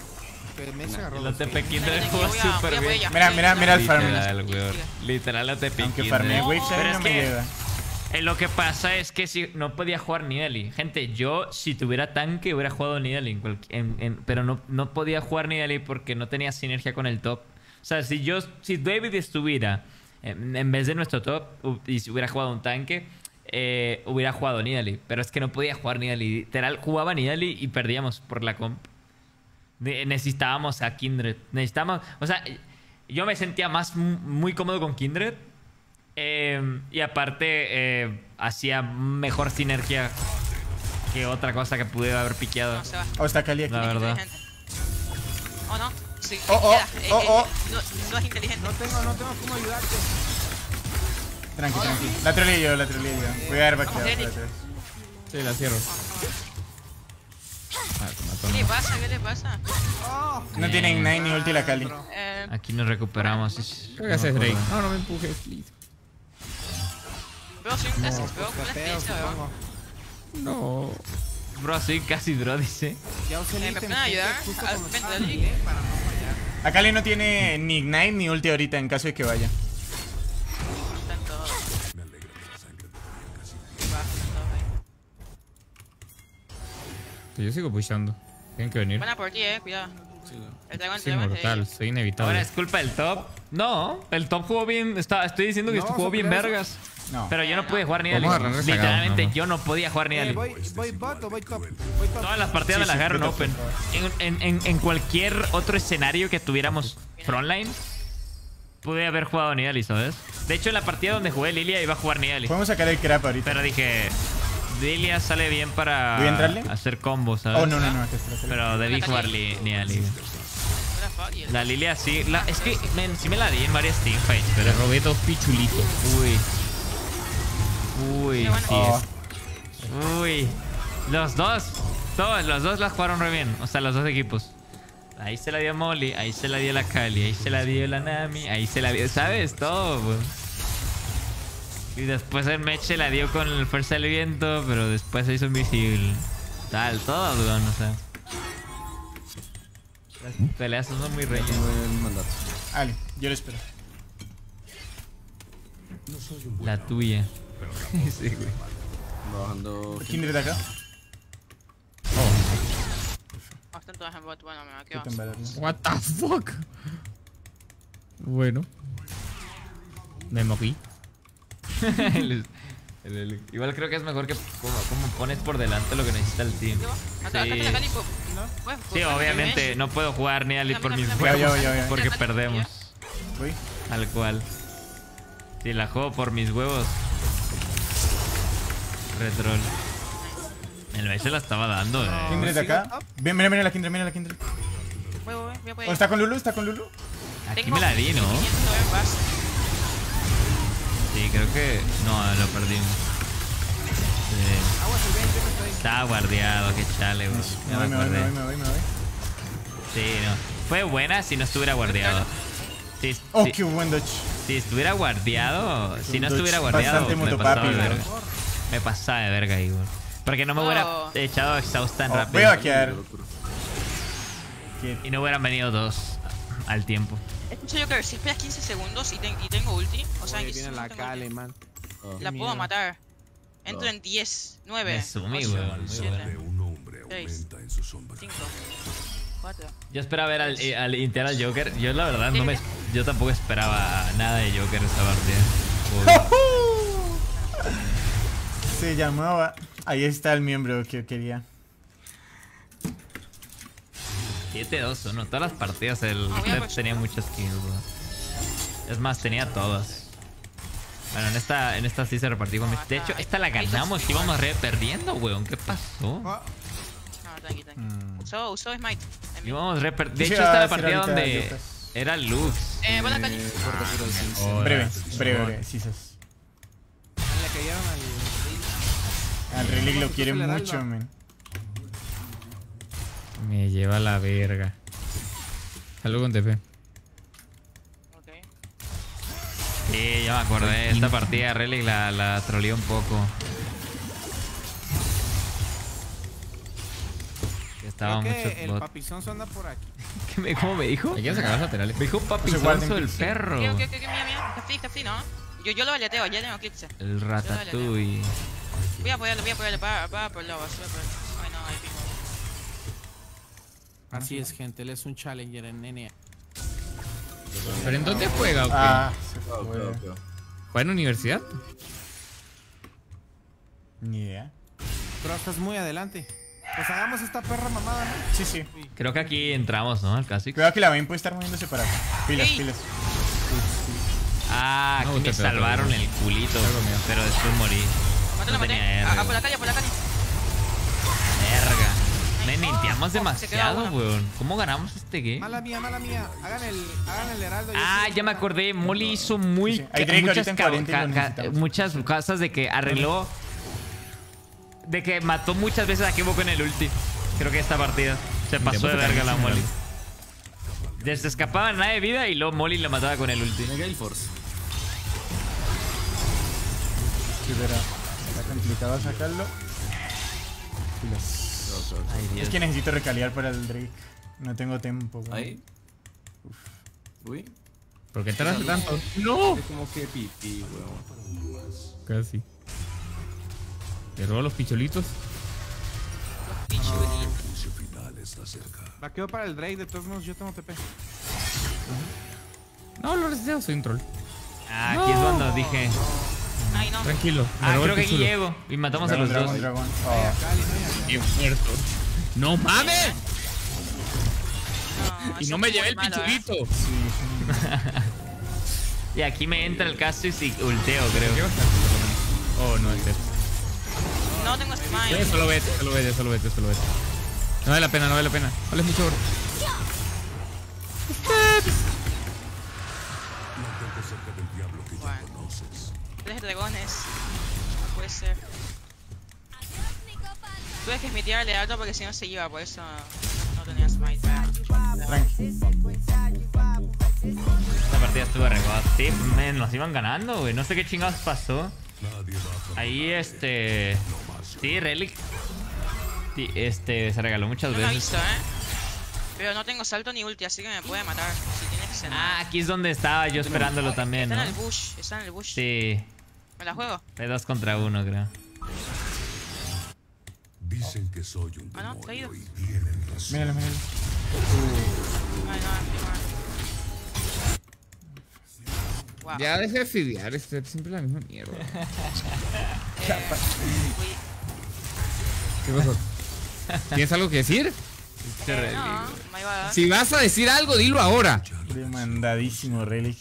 S3: Que me agarró
S1: El
S3: los
S1: OTP
S3: pies.
S1: Kindred
S8: Voy a-
S1: jugó
S8: voy a-
S1: súper bien.
S2: Mira, mira, mira el farming.
S1: Literal, weón. Literal OTP
S2: Aunque no me llega.
S1: eh, lo que pasa es que si no podía jugar Nidalee. Gente, yo si tuviera tanque hubiera jugado Nidalee. en cual- en- en- pero no, no podía jugar Nidalee porque no tenía sinergia con el top. O sea, si yo, si David estuviera en, en vez de nuestro top y si hubiera jugado un tanque, eh, hubiera jugado Nidalee. Pero es que no podía jugar Nidalee. Literal, jugaba Nidalee y perdíamos por la comp. Ne- necesitábamos a Kindred. Necesitábamos. O sea, yo me sentía más m- muy cómodo con Kindred. eh, y aparte, eh, hacía mejor sinergia que otra cosa que pude haber piqueado.
S8: No, se va.
S2: Oh, está Cali aquí.
S1: La verdad.
S8: Oh, no. Sí,
S2: Oh, oh.
S8: Eh,
S2: oh,
S8: eh,
S2: oh.
S8: No, no es inteligente.
S3: No tengo, no tengo cómo ayudarte.
S2: Tranqui, tranqui. La troleé yo, la troleé yo. Voy a dar back.
S6: Sí, la cierro. Ah.
S8: ¿Qué le pasa? ¿Qué le pasa?
S2: No tiene Ignite ni ulti la Cali.
S8: Eh,
S1: Aquí nos recuperamos. es-
S6: ¿Qué haces,
S1: no me
S6: Drake? No, no me empujes, please.
S8: veo sin tesis, veo con la
S3: Trapeo,
S8: experiencia,
S3: supongo.
S6: No.
S1: Bro, sí, casi, bro, dice.
S3: Ya usé el
S8: Eh, ¿me
S3: ítem,
S8: pueden ayudar? Ah,
S3: para no fallar.
S2: A Cali no tiene ni Ignite ni ulti ahorita en caso de que vaya.
S6: Yo sigo pushando. Tienen que venir.
S8: Buena por ti, eh, cuidado.
S15: Sí,
S8: El dragón, el
S6: Soy
S8: dragón.
S6: mortal, soy inevitable.
S1: Ahora es culpa del top. No, el top jugó bien. Está, estoy diciendo que
S3: No,
S1: jugó
S3: ¿son
S1: bien vergas.
S2: No.
S1: Pero yo no pude jugar ni
S6: Vamos a agarrar rezagados,
S1: Literalmente
S6: nomás.
S1: yo no podía jugar ni
S3: Eh, voy, voy bot o voy top. Voy top.
S1: Todas las partidas
S2: Sí,
S1: me las agarran
S2: vete,
S1: open. En, en, en, en cualquier otro escenario que tuviéramos frontline, pude haber jugado Nidalee, ¿sabes? De hecho, en la partida donde jugué Lilia iba a jugar Nidalee.
S2: Podemos sacar el crap ahorita.
S1: Pero dije, Lilia sale bien para
S2: ¿Voy a entrarle?
S1: hacer combos, ¿sabes?
S2: Oh, no, no, no. espera.
S1: Pero debí jugar Li- Nidalee.
S8: buena fuck, y el-
S1: La Lilia sí. La, es que men, sí me la di en varias teamfights,
S6: Le
S1: pero.
S6: robé dos pichulitos.
S1: Uy. Uy, sí
S2: Oh.
S1: Uy. Los dos. Todos, los dos la jugaron re bien. O sea, los dos equipos. Ahí se la dio Molly, ahí se la dio la Kali, ahí se la dio la Nami, ahí se la dio. ¿Sabes? Todo, pues. Y después el Mech se la dio con el Fuerza del Viento, pero después se hizo invisible. Tal, todo, weón, o sea. Las peleas son muy reyes.
S15: tengo el mandato.
S2: Ale, yo lo espero.
S1: La tuya. *laughs* sí, güey.
S15: Bajando.
S2: Kindred acá.
S8: Están todas en bot. Bueno, me va, ¿qué
S2: Puta, en
S8: va?
S2: verdad, no.
S6: What the fuck? Bueno. Me morí. *laughs*
S1: El- el- el- igual creo que es mejor que como, como pones por delante lo que necesita el team. Sí.
S8: pues.
S1: Sí, obviamente no puedo jugar ni Ali por mis huevos porque perdemos.
S2: Voy.
S1: Tal cual. Si la juego por mis huevos. Retrol. El Bay se la estaba dando, eh.
S2: Kindred acá. Ven, mira, mira la Kindred, mira la
S8: voy.
S2: Oh, ¿Está con Lulu? ¿Está con Lulu?
S1: Aquí me la di, ¿no?
S8: 500 de base.
S1: Sí, creo que. No, lo perdimos. Sí. Estaba guardiado, qué chale, güey.
S2: Me
S1: Ya
S2: voy,
S1: me
S2: me voy, me voy, me voy, me voy.
S1: Sí, no. Fue buena si no estuviera guardiado. Si,
S2: Oh,
S1: si-
S2: qué buen dodge.
S1: si estuviera guardiado, si no estuviera guardiado, me pasaba de
S2: güey.
S1: verga. Me pasaba de verga ahí, güey. Porque no me hubiera
S8: Oh.
S1: echado exhaust tan
S2: Oh,
S1: rápido.
S2: voy a vaquear.
S1: Y no hubieran venido dos al tiempo.
S8: Escucha yo que si esperas 15 segundos y, ten- y tengo ulti, o sea,
S3: Oye,
S8: que si
S3: viene
S8: no
S3: la Kale, man.
S8: la
S3: Qué
S8: puedo matar. Entro
S15: No.
S8: en 10, 9,
S1: Me sumí,
S8: 8,
S1: weón, muy
S8: 7,
S14: De un hombre
S8: 6,
S14: aumenta en su sombra.
S8: 5, 4.
S1: Yo esperaba ver al, eh, al Inter al Joker. Yo la verdad no me yo tampoco esperaba nada de Joker esta partida. *laughs* Uy.
S2: Se llamaba. Ahí está el miembro que quería.
S1: 7-2, ¿no? Todas las partidas el
S8: Ah, aprovechar.
S1: tenía muchas kills, güey. Es más, tenía todas. Bueno, en esta, en esta sí se repartió con mis. De hecho, esta la ganamos y íbamos re perdiendo, weón. ¿Qué pasó?
S8: No, tranqui, tranqui. Usó, usó Smite.
S1: Íbamos re per- De hecho, esta
S2: a
S1: es la partida donde era Lux.
S8: Eh, buena calle.
S2: Breve, breve, breve. Sí, sos.
S3: Le cayeron al.
S2: Al Relic lo quiere mucho, men.
S6: Me lleva la verga. Salgo con TP.
S8: Ok.
S1: Sí, ya me acordé. Esta partida de Relic la, la troleé un poco. Estaba
S3: Creo
S1: mucho
S3: que el
S1: bot.
S3: papizón anda por aquí. *laughs*
S1: ¿Qué me- ¿Cómo me dijo?
S6: Hay que sacar los laterales.
S1: Me dijo papi
S2: guarden
S1: sonso el
S2: clips.
S1: perro.
S8: ¿no? Yo, yo lo valeteo, ya tengo eclipse.
S1: El ratatouille.
S8: Voy a apoyarlo, voy a apoyarlo, para, para por el.
S3: Así es, gente. Él es un challenger en NA.
S6: ¿Pero en dónde juega o qué?
S2: Ah, se
S15: Ok,
S2: fue.
S15: ok.
S6: ¿Juega en universidad?
S2: Ni idea.
S3: Pero estás muy adelante. Pues hagamos esta perra mamada, ¿no?
S2: Sí, sí.
S1: Creo que aquí entramos, ¿no? Al.
S2: Cuidado que la Vayne puede estar moviéndose para acá. Pilas,
S8: Ey.
S2: pilas.
S1: Ah, aquí me salvaron el culito. Pero después morí.
S8: Maté,
S1: No
S8: maté.
S1: tenía R,
S8: Ah, ah, por
S1: güey.
S8: la calle, por la calle.
S1: Verga. Me ninteamos
S8: Se
S1: demasiado, weón. ¿Cómo ganamos este game?
S3: Mala mía, mala mía. Hagan el, hagan el heraldo.
S1: Ah, ya me acordé. Molly hizo muy.
S2: Sí,
S1: muchas, ca-
S2: 40 y lo
S1: ca- ca-
S2: necesitamos.
S1: muchas cosas de que arregló. De que mató muchas veces a Kevo con el ulti. Creo que esta partida se pasó de verga la Molly. Se escapaba nada de vida y luego Molly la mataba con el ulti.
S15: Gale Force.
S2: Sí, pero está complicado sacarlo. Pilas.
S1: Ay, Dios.
S2: Es que necesito recaliar para el Drake. No tengo tiempo. güey.
S15: Ahí. Uy.
S6: ¿Por qué tardaste tanto?
S15: No. Es como que pipí, weón.
S6: Casi. ¿Te robo los picholitos?
S14: Final está cerca.
S3: Vaqueo para el Drake. De todos modos, yo tengo TP.
S6: No, lo deseo, soy un troll.
S1: Ah, aquí es cuando dije.
S8: Ay, no.
S6: Tranquilo. me
S1: Ah, creo que aquí llego. Y matamos a
S2: Dragón,
S1: los dos.
S2: dragón, dragón. Oh.
S6: Bien muerto. ¡No mames!
S8: No,
S6: Y no me llevé el
S8: ¿eh?
S6: pichulito. *laughs*
S1: Y aquí me entra el caso y sí, ulteo, creo.
S6: Oh, no, es.
S8: No tengo smite.
S6: Eh, Solo vete, solo vete, solo vete, solo vete. No vale la pena, no vale la pena. Vale mucho oro.
S8: Tres dragones. No puede ser. Tuve que smitearle alto porque si no se iba, por eso no tenía smite.
S2: Tranqui.
S1: Esta partida estuvo men, nos iban ganando, güey. No sé qué chingados pasó. Ahí, este. Sí, Relic. Sí, este, se regaló muchas
S8: No lo he
S1: veces.
S8: visto, eh. Pero no tengo salto ni ulti, así que me puede matar. Si tiene
S1: Ah, aquí es donde estaba yo esperándolo también,
S8: Está
S1: ¿no?
S8: en el bush, está en el bush.
S1: Sí,
S8: ¿Me la juego?
S1: hay dos contra uno, creo.
S14: Dicen que soy un
S8: Ah, no, está
S14: demonio
S8: ido.
S14: y tienen razón.
S2: Míralo, míralo.
S8: Ay, no, estoy mal. Wow.
S6: Ya deja de fidear, es siempre la misma mierda. *laughs* *laughs*
S8: Eh,
S6: ¿Qué pasó? ¿Tienes algo que decir?
S8: Eh, no, iba a dar.
S6: Si vas a decir algo, dilo ahora.
S2: Demandadísimo Relic.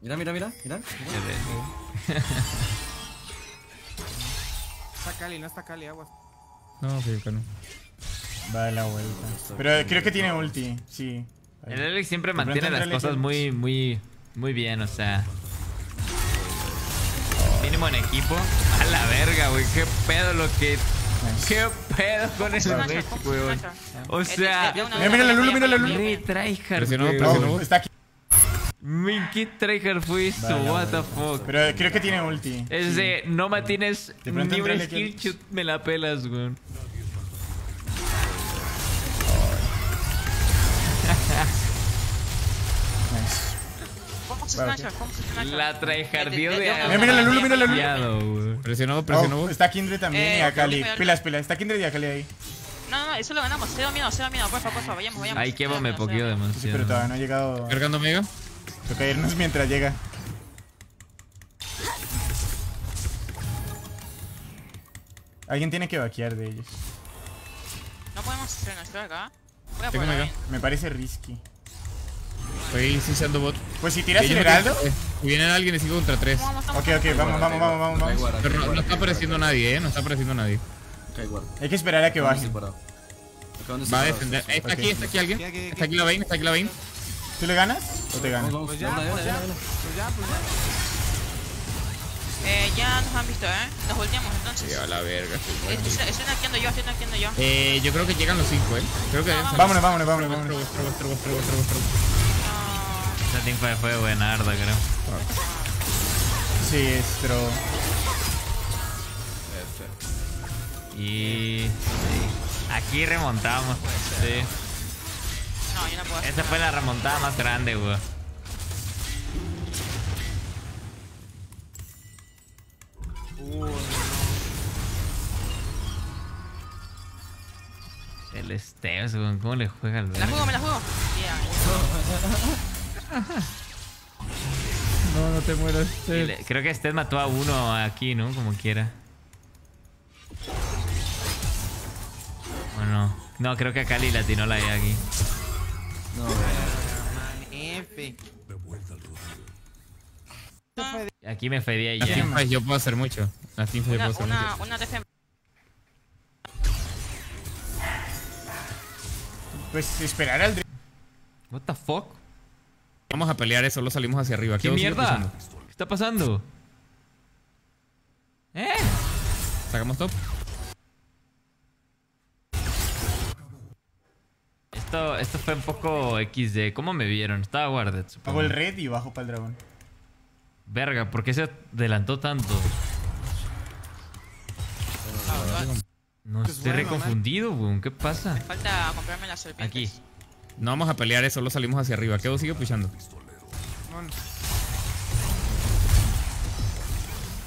S15: Mira, mira, mira, mira.
S3: Está Cali, no está Cali, aguas.
S6: No, que no.
S2: Va de la vuelta. Pero creo que tiene ulti. Sí.
S1: El Relic siempre mantiene las
S2: Relic
S1: cosas muy, muy, muy bien, o sea. Mínimo en equipo. A la verga, güey. Qué pedo lo que. Qué pedo con ese
S8: Nacho,
S1: match,
S8: ¿cómo se
S1: weón. O sea.
S2: Mira, mira la Lulu, mira la Lulu.
S1: Re tryhard.
S6: Presionó,
S1: güey.
S6: presionó.
S2: Oh, está aquí.
S1: Men, ¿Qué tryhard fue esto?
S2: Vale,
S1: What the fuck.
S2: Pero creo que tiene ulti.
S1: Es de, no me tienes ni un skill shoot, me la pelas, güey.
S8: ¿Cómo se se?
S1: La tryhardió
S8: De-
S2: Mira, mira la Lulu, mira la Lulu.
S1: demasiado.
S6: Presionó, presionó.
S2: Oh, está Kindred también
S8: Eh,
S2: y Akali.
S8: ok, ok.
S2: Pilas, pilas. Está Kindred y Akali ahí.
S8: No, no, no, eso lo ganamos. Cero miedo, cero miedo. Porfa, porfa, vayamos, vayamos.
S1: Ay, Kevo me pokeó
S8: miedo.
S2: Sí, pero
S1: demasiado.
S2: todavía no ha llegado.
S6: Cargando Mega.
S2: Toca irnos mientras llega. Alguien tiene que vaquear de ellos.
S8: No podemos hacer nuestro acá. Voy a
S6: Tengo
S8: poner ahí.
S2: Me parece risky.
S6: Estoy iniciando bot.
S2: Pues si tiras
S6: Eh,
S2: el heraldo.
S6: eh, Si viene alguien, sigo contra tres.
S8: Vamos, vamos,
S2: Ok, ok, vamos, vamos, vamos, vamos.
S6: Pero no, no está apareciendo nadie, eh. No está apareciendo nadie.
S2: Hay que esperar a que baje.
S6: Va a defender. Eh, Está aquí, está aquí alguien. Está aquí la Vayne, está aquí la Vayne.
S2: ¿Tú le ganas o te ganas?
S3: Pues ya, pues ya, pues ya, pues ya.
S8: Eh, ya nos han visto, ¿eh? Nos volteamos entonces.
S6: Sí, a la verga. estoy.
S8: Estoy, estoy naqueando yo, estoy naqueando yo.
S6: Eh, yo creo que llegan los cinco, eh. Creo que deben salir.
S2: Vámonos, vámonos, vámonos, vámonos.
S6: trogo, trogo, trogo, trogo.
S1: Esta teamfight fue buenarda, creo.
S2: Sí, es, pero.
S1: Y. sí. Aquí remontamos. Sí.
S8: No, yo no puedo
S1: Esta fue la remontada más grande, güey. El Steves, güey. ¿Cómo le juega al
S8: Me la juego, me la juego. *laughs*
S6: No, no te mueras.
S1: Le- Creo que Steves mató a uno aquí, ¿no? Como quiera. Bueno. No, creo que a Cali la atinó la E aquí.
S3: F.
S1: Aquí me fedía
S6: Las
S1: ya.
S6: teamfights yo puedo hacer mucho. Las teamfights yo
S8: Una,
S6: puedo hacer
S8: una,
S6: mucho.
S8: una TF.
S2: Pues esperar al. dri-
S1: What the fuck?
S6: Vamos a pelear eso, solo salimos hacia arriba.
S1: ¿Qué
S6: sigue
S1: mierda? ¿Qué está pasando? ¿Eh?
S6: Sacamos top.
S1: Esto, esto fue un poco XD. ¿Cómo me vieron? Estaba guarded, supongo.
S2: Hago el red y bajo para el dragón.
S1: Verga, ¿por qué se adelantó tanto? No estoy re confundido, weón. ¿Qué pasa?
S8: Falta comprarme las serpientes.
S1: Aquí.
S6: No vamos a pelear eso, solo salimos hacia arriba. Quedo, sigue pushando.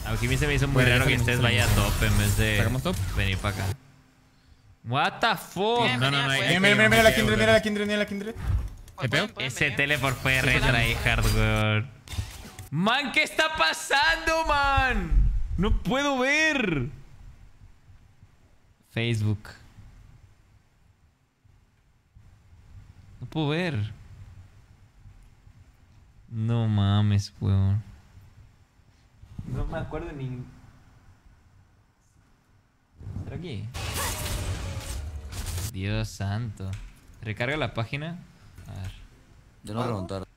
S1: Aquí me se me hizo muy
S6: Bueno,
S1: raro que
S6: ya
S1: vaya a top en vez de
S6: ¿Sacamos top?
S1: venir para acá. What the fuck?
S8: Bien,
S6: No, no, no.
S8: pues.
S6: hay-
S2: Mira, mira, mira, la Kindred, mira la Kindred, mira la Kindred.
S6: ¿Te pego?
S8: ¿Pueden
S1: Ese teleport fue re tryhard, weón. Man, ¿qué está pasando, man? No puedo ver. Facebook. No puedo ver. No mames, weón. No me acuerdo ni. ¿Estará aquí? Dios santo. Recarga la página. A ver.
S15: Ya no remontar.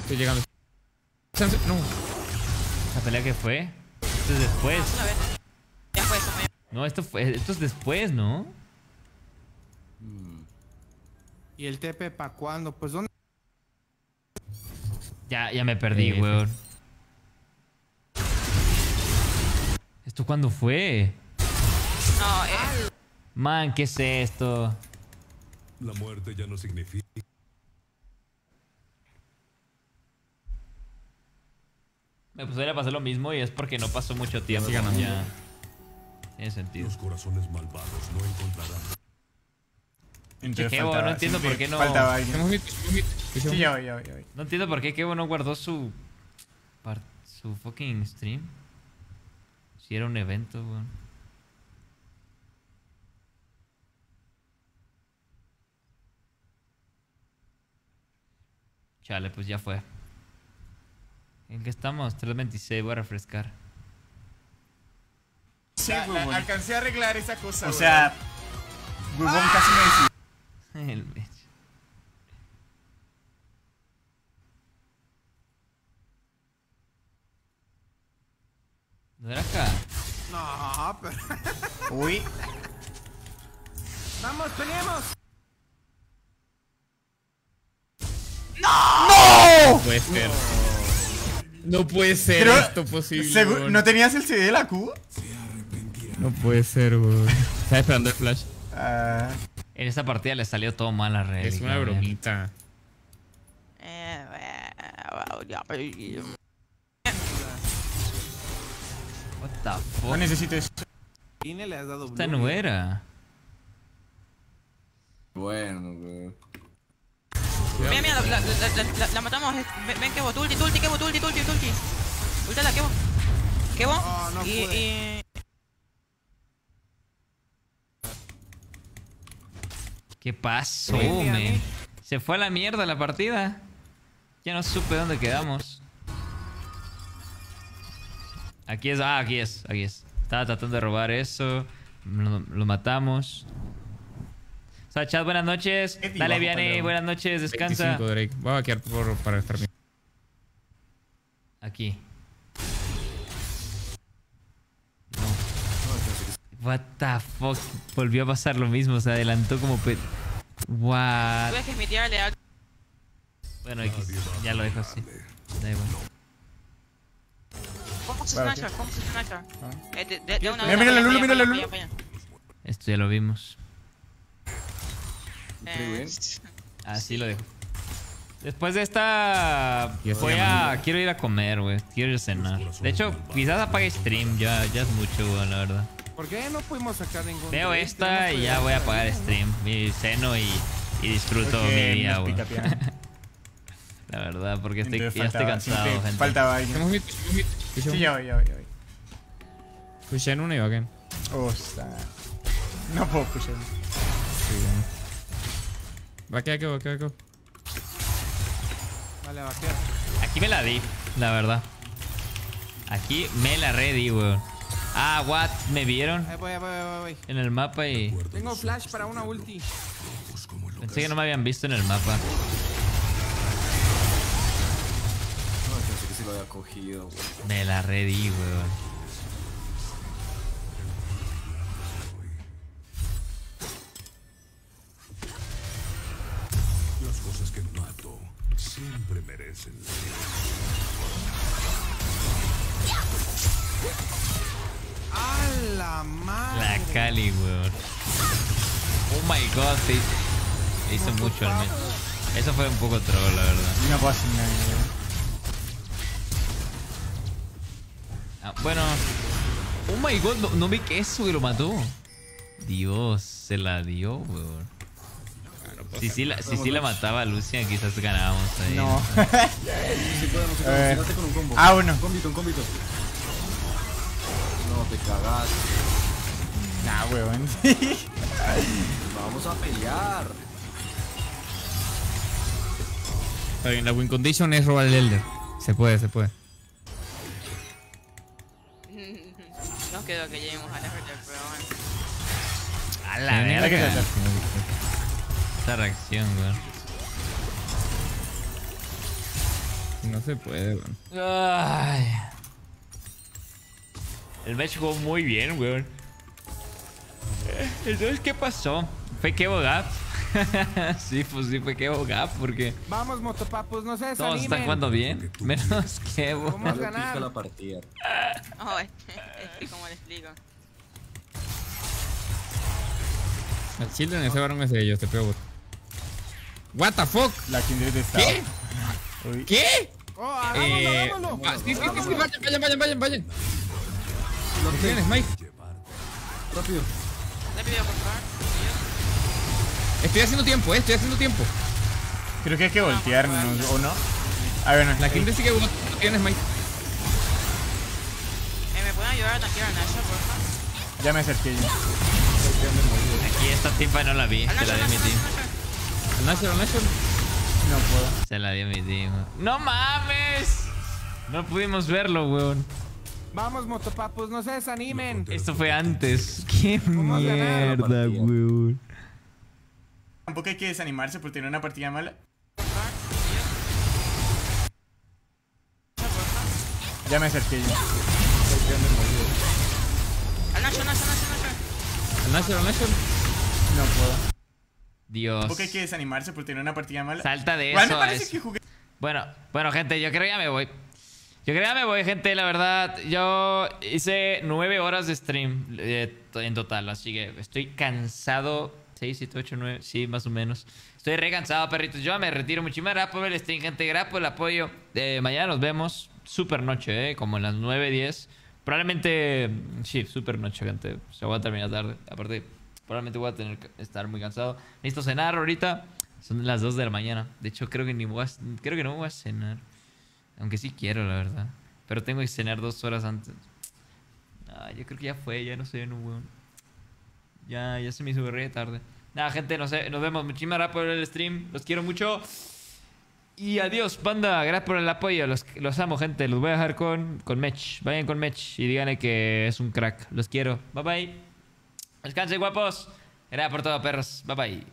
S6: Estoy llegando. No.
S1: ¿La pelea que fue? Esto es después.
S8: Ya fue eso,
S1: No, esto fue. Esto es después, ¿no?
S3: ¿Y el TP para cuándo? Pues ¿dónde?
S1: Ya, ya me perdí,
S6: Eh,
S1: weón. ¿Esto cuándo fue?
S8: No, eh.
S1: Man, ¿qué es esto?
S14: La muerte ya no significa.
S1: Me podría pasar lo mismo y es porque no pasó mucho tiempo.
S6: Sí, ganamos.
S1: Ya. Tiene sentido.
S14: Los corazones malvados no encontrarán.
S2: Entonces
S1: Kevo,
S2: faltaba-
S1: no entiendo
S2: sí,
S1: por qué no-
S2: Faltaba alguien. Sí, ya voy, ya voy, ya voy.
S1: No entiendo por qué Kevo no guardó su. su fucking stream. Si era un evento, weón. Chale, pues ya fue. ¿En qué estamos? 3.26, voy a refrescar.
S2: Sí, la, alcancé a arreglar esa cosa. O sea, Bourbon ¡Ah! casi me decía.
S1: El ¿No era acá?
S3: No, pero. *laughs*
S2: Uy.
S3: ¡Vamos, peleemos!
S6: ¡No! ¡No! Wester. No puede ser esto posible.
S2: ¿No tenías el CD de la Q?
S6: No puede ser, weón. Estaba esperando el flash.
S2: Ah,
S1: En esta partida le salió todo mal a Relic.
S6: Es una bromita.
S1: What the fuck?
S2: no necesito eso.
S3: Ine le has dado
S1: Esta
S3: blue.
S1: no era.
S15: Bueno, weón.
S8: Mira, mira, la, la, la, la, la matamos. eh. Ven, ven, Kevo, tulti, tulti, Kevo, tulti, tulti, tulti. Ultala, Kevo. Kevo.
S3: Oh, no
S8: y,
S3: pude.
S8: y...
S1: ¿Qué pasó?
S3: ¿eh?
S1: Se fue a la mierda la partida. Ya no supe dónde quedamos. Aquí es, ah, aquí es, aquí es. Estaba tratando de robar eso. Lo, lo matamos. O sea, chat, buenas noches. Dale,
S2: perdón.
S1: buenas noches, descansa.
S6: 25 Drake. Voy a quedar por, para estar bien.
S1: Aquí. No. What the fuck. Volvió a pasar lo mismo, se adelantó como pe... What? Bueno, X, ya lo dejo así. Da igual.
S8: ¿Cómo se sniper? ¿Cómo se sniper? Eh, de una
S2: Mira,
S8: vez,
S2: mira la
S8: vaya,
S2: mira la
S8: vaya,
S1: Esto ya lo vimos.
S8: vaya.
S15: Muy
S8: Eh,
S15: bien.
S1: Así lo dejo. Después de esta... Voy a... Quiero ir a comer, güey. Quiero ir a cenar. De hecho, quizás apague stream. Ya, ya es mucho, güey, la verdad.
S3: ¿Por qué no pudimos sacar ningún
S1: Veo esta y ya voy a apagar
S3: bien.
S1: stream. Y ceno y, y disfruto mi día, güey. *laughs* La verdad, porque estoy,
S2: Entonces
S1: ya estoy cansado, gente.
S2: Faltaba alguien. Sí, ya voy, ya voy, ya voy.
S6: mid. Pushé en una y bacán.
S2: Ostras. No puedo pushar.
S6: Va, queda, queda, queda, queda.
S3: Vale, vaquero.
S1: Aquí me la di, la verdad. Aquí me la redí, weón. Ah, what? ¿Me vieron?
S3: Ahí voy, ahí voy, ahí voy.
S1: En el mapa y...
S3: Tengo flash para una ulti.
S1: Pensé que no me habían visto en el mapa.
S15: No, pensé que sí lo había cogido, weón.
S1: Me la redí, weón.
S14: Siempre merecen
S3: ¡A la madre!
S1: La Cali, weón. Oh my god, se hizo, se hizo mucho al menos. Eso fue un poco troll, la verdad.
S2: No puedo hacer nada, weón.
S1: Ah, bueno. Oh my god, no, no vi que eso, que lo mató. Dios, se la dio, weón. Si sí la, si la mataba a Lucian, quizás ganábamos ahí.
S2: No. *laughs*
S15: Sí podemos, sí podemos. Tírate con un combo.
S2: Ah, bueno.
S15: Un combito, un combito. No, te cagaste.
S2: Nah, weón. *laughs*
S15: Vamos a pelear.
S6: Está bien, la win condition es robar el Elder. Se puede, se puede.
S8: No quedó que lleguemos a la red, pero bueno.
S1: A la verga. Esta reacción, weón.
S6: No se puede, weón.
S1: Ay. El match jugó muy bien, weón. Entonces, ¿qué pasó? ¿Fue Kevo Gap? *laughs* sí, pues sí fue Kevo Gap, porque
S3: Vamos, motopapos, no se
S1: todos están jugando bien, menos *laughs* Kevo.
S3: Vamos a ganar.
S15: la partida.
S8: Oh, *laughs* es que como le explico.
S6: El Children, ese varón es de ellos, te pego. What the fuck?
S2: La Kindred está.
S6: ¿Qué?
S2: Uy.
S6: ¿Qué?
S3: Oh, hagámoslo,
S6: Eh,
S3: hagámoslo.
S6: ah, sí, sí, sí, sí, vayan, vayan, vayan, vayan, vayan. Lo que tienen, Smite.
S15: Rápido.
S8: Rápido, por favor.
S6: Estoy haciendo tiempo, eh, estoy haciendo tiempo.
S2: Creo que hay que voltearnos, ¿o no? Ah, bueno.
S6: La gente sigue bot, no tiene Smite.
S8: Eh, ¿Me pueden ayudar a tanquear a Nasha, por favor?
S2: Ya me acerqué yo.
S1: Aquí esta tipa no la vi, se la dio mi team.
S6: Al Nashor, al Nashor.
S2: No puedo.
S1: Se la dio mi team. ¡No mames! No pudimos verlo, weón.
S3: Vamos, motopapos, no se desanimen.
S1: Esto fue antes. ¡Qué mierda, weón!
S2: Tampoco hay que desanimarse por tener una partida mala. Ya me acerqué yo.
S8: Al Nacho.
S6: El Nashor, el Nashor.
S2: No puedo.
S1: Dios.
S2: Tampoco hay que desanimarse por tener una partida mala.
S1: Salta de eso.
S2: me parece
S1: es-
S2: que jugué.
S1: Bueno, bueno, gente, yo creo que ya me voy. Yo creo que ya me voy, gente, la verdad. Yo hice nueve horas de stream eh, en total, así que estoy cansado. 6, 7, 8, 9, sí, más o menos. Estoy re cansado, perritos. Yo me retiro. Muchísimas gracias por el stream, gente. Gracias por el apoyo. Eh, mañana nos vemos. Super noche, ¿eh? Como en las 9, 10. Probablemente, sí, super noche, gente. Se va a terminar tarde. Aparte, probablemente voy a tener que estar muy cansado. Necesito cenar ahorita. Son las 2 de la mañana. De hecho, creo que ni voy a, creo que no voy a cenar. Aunque sí quiero, la verdad. Pero tengo que cenar dos horas antes. Ah, yo creo que ya fue, ya no sé, no, weón. Ya, ya se me hizo re tarde. Nada, gente, no sé, nos vemos. Muchísimas gracias por el stream. Los quiero mucho. Y adiós, banda. Gracias por el apoyo. Los, los amo, gente. Los voy a dejar con, con Mech. Vayan con Mech y díganle que es un crack. Los quiero. Bye bye. Descansen, guapos. Gracias por todo, perros. Bye bye.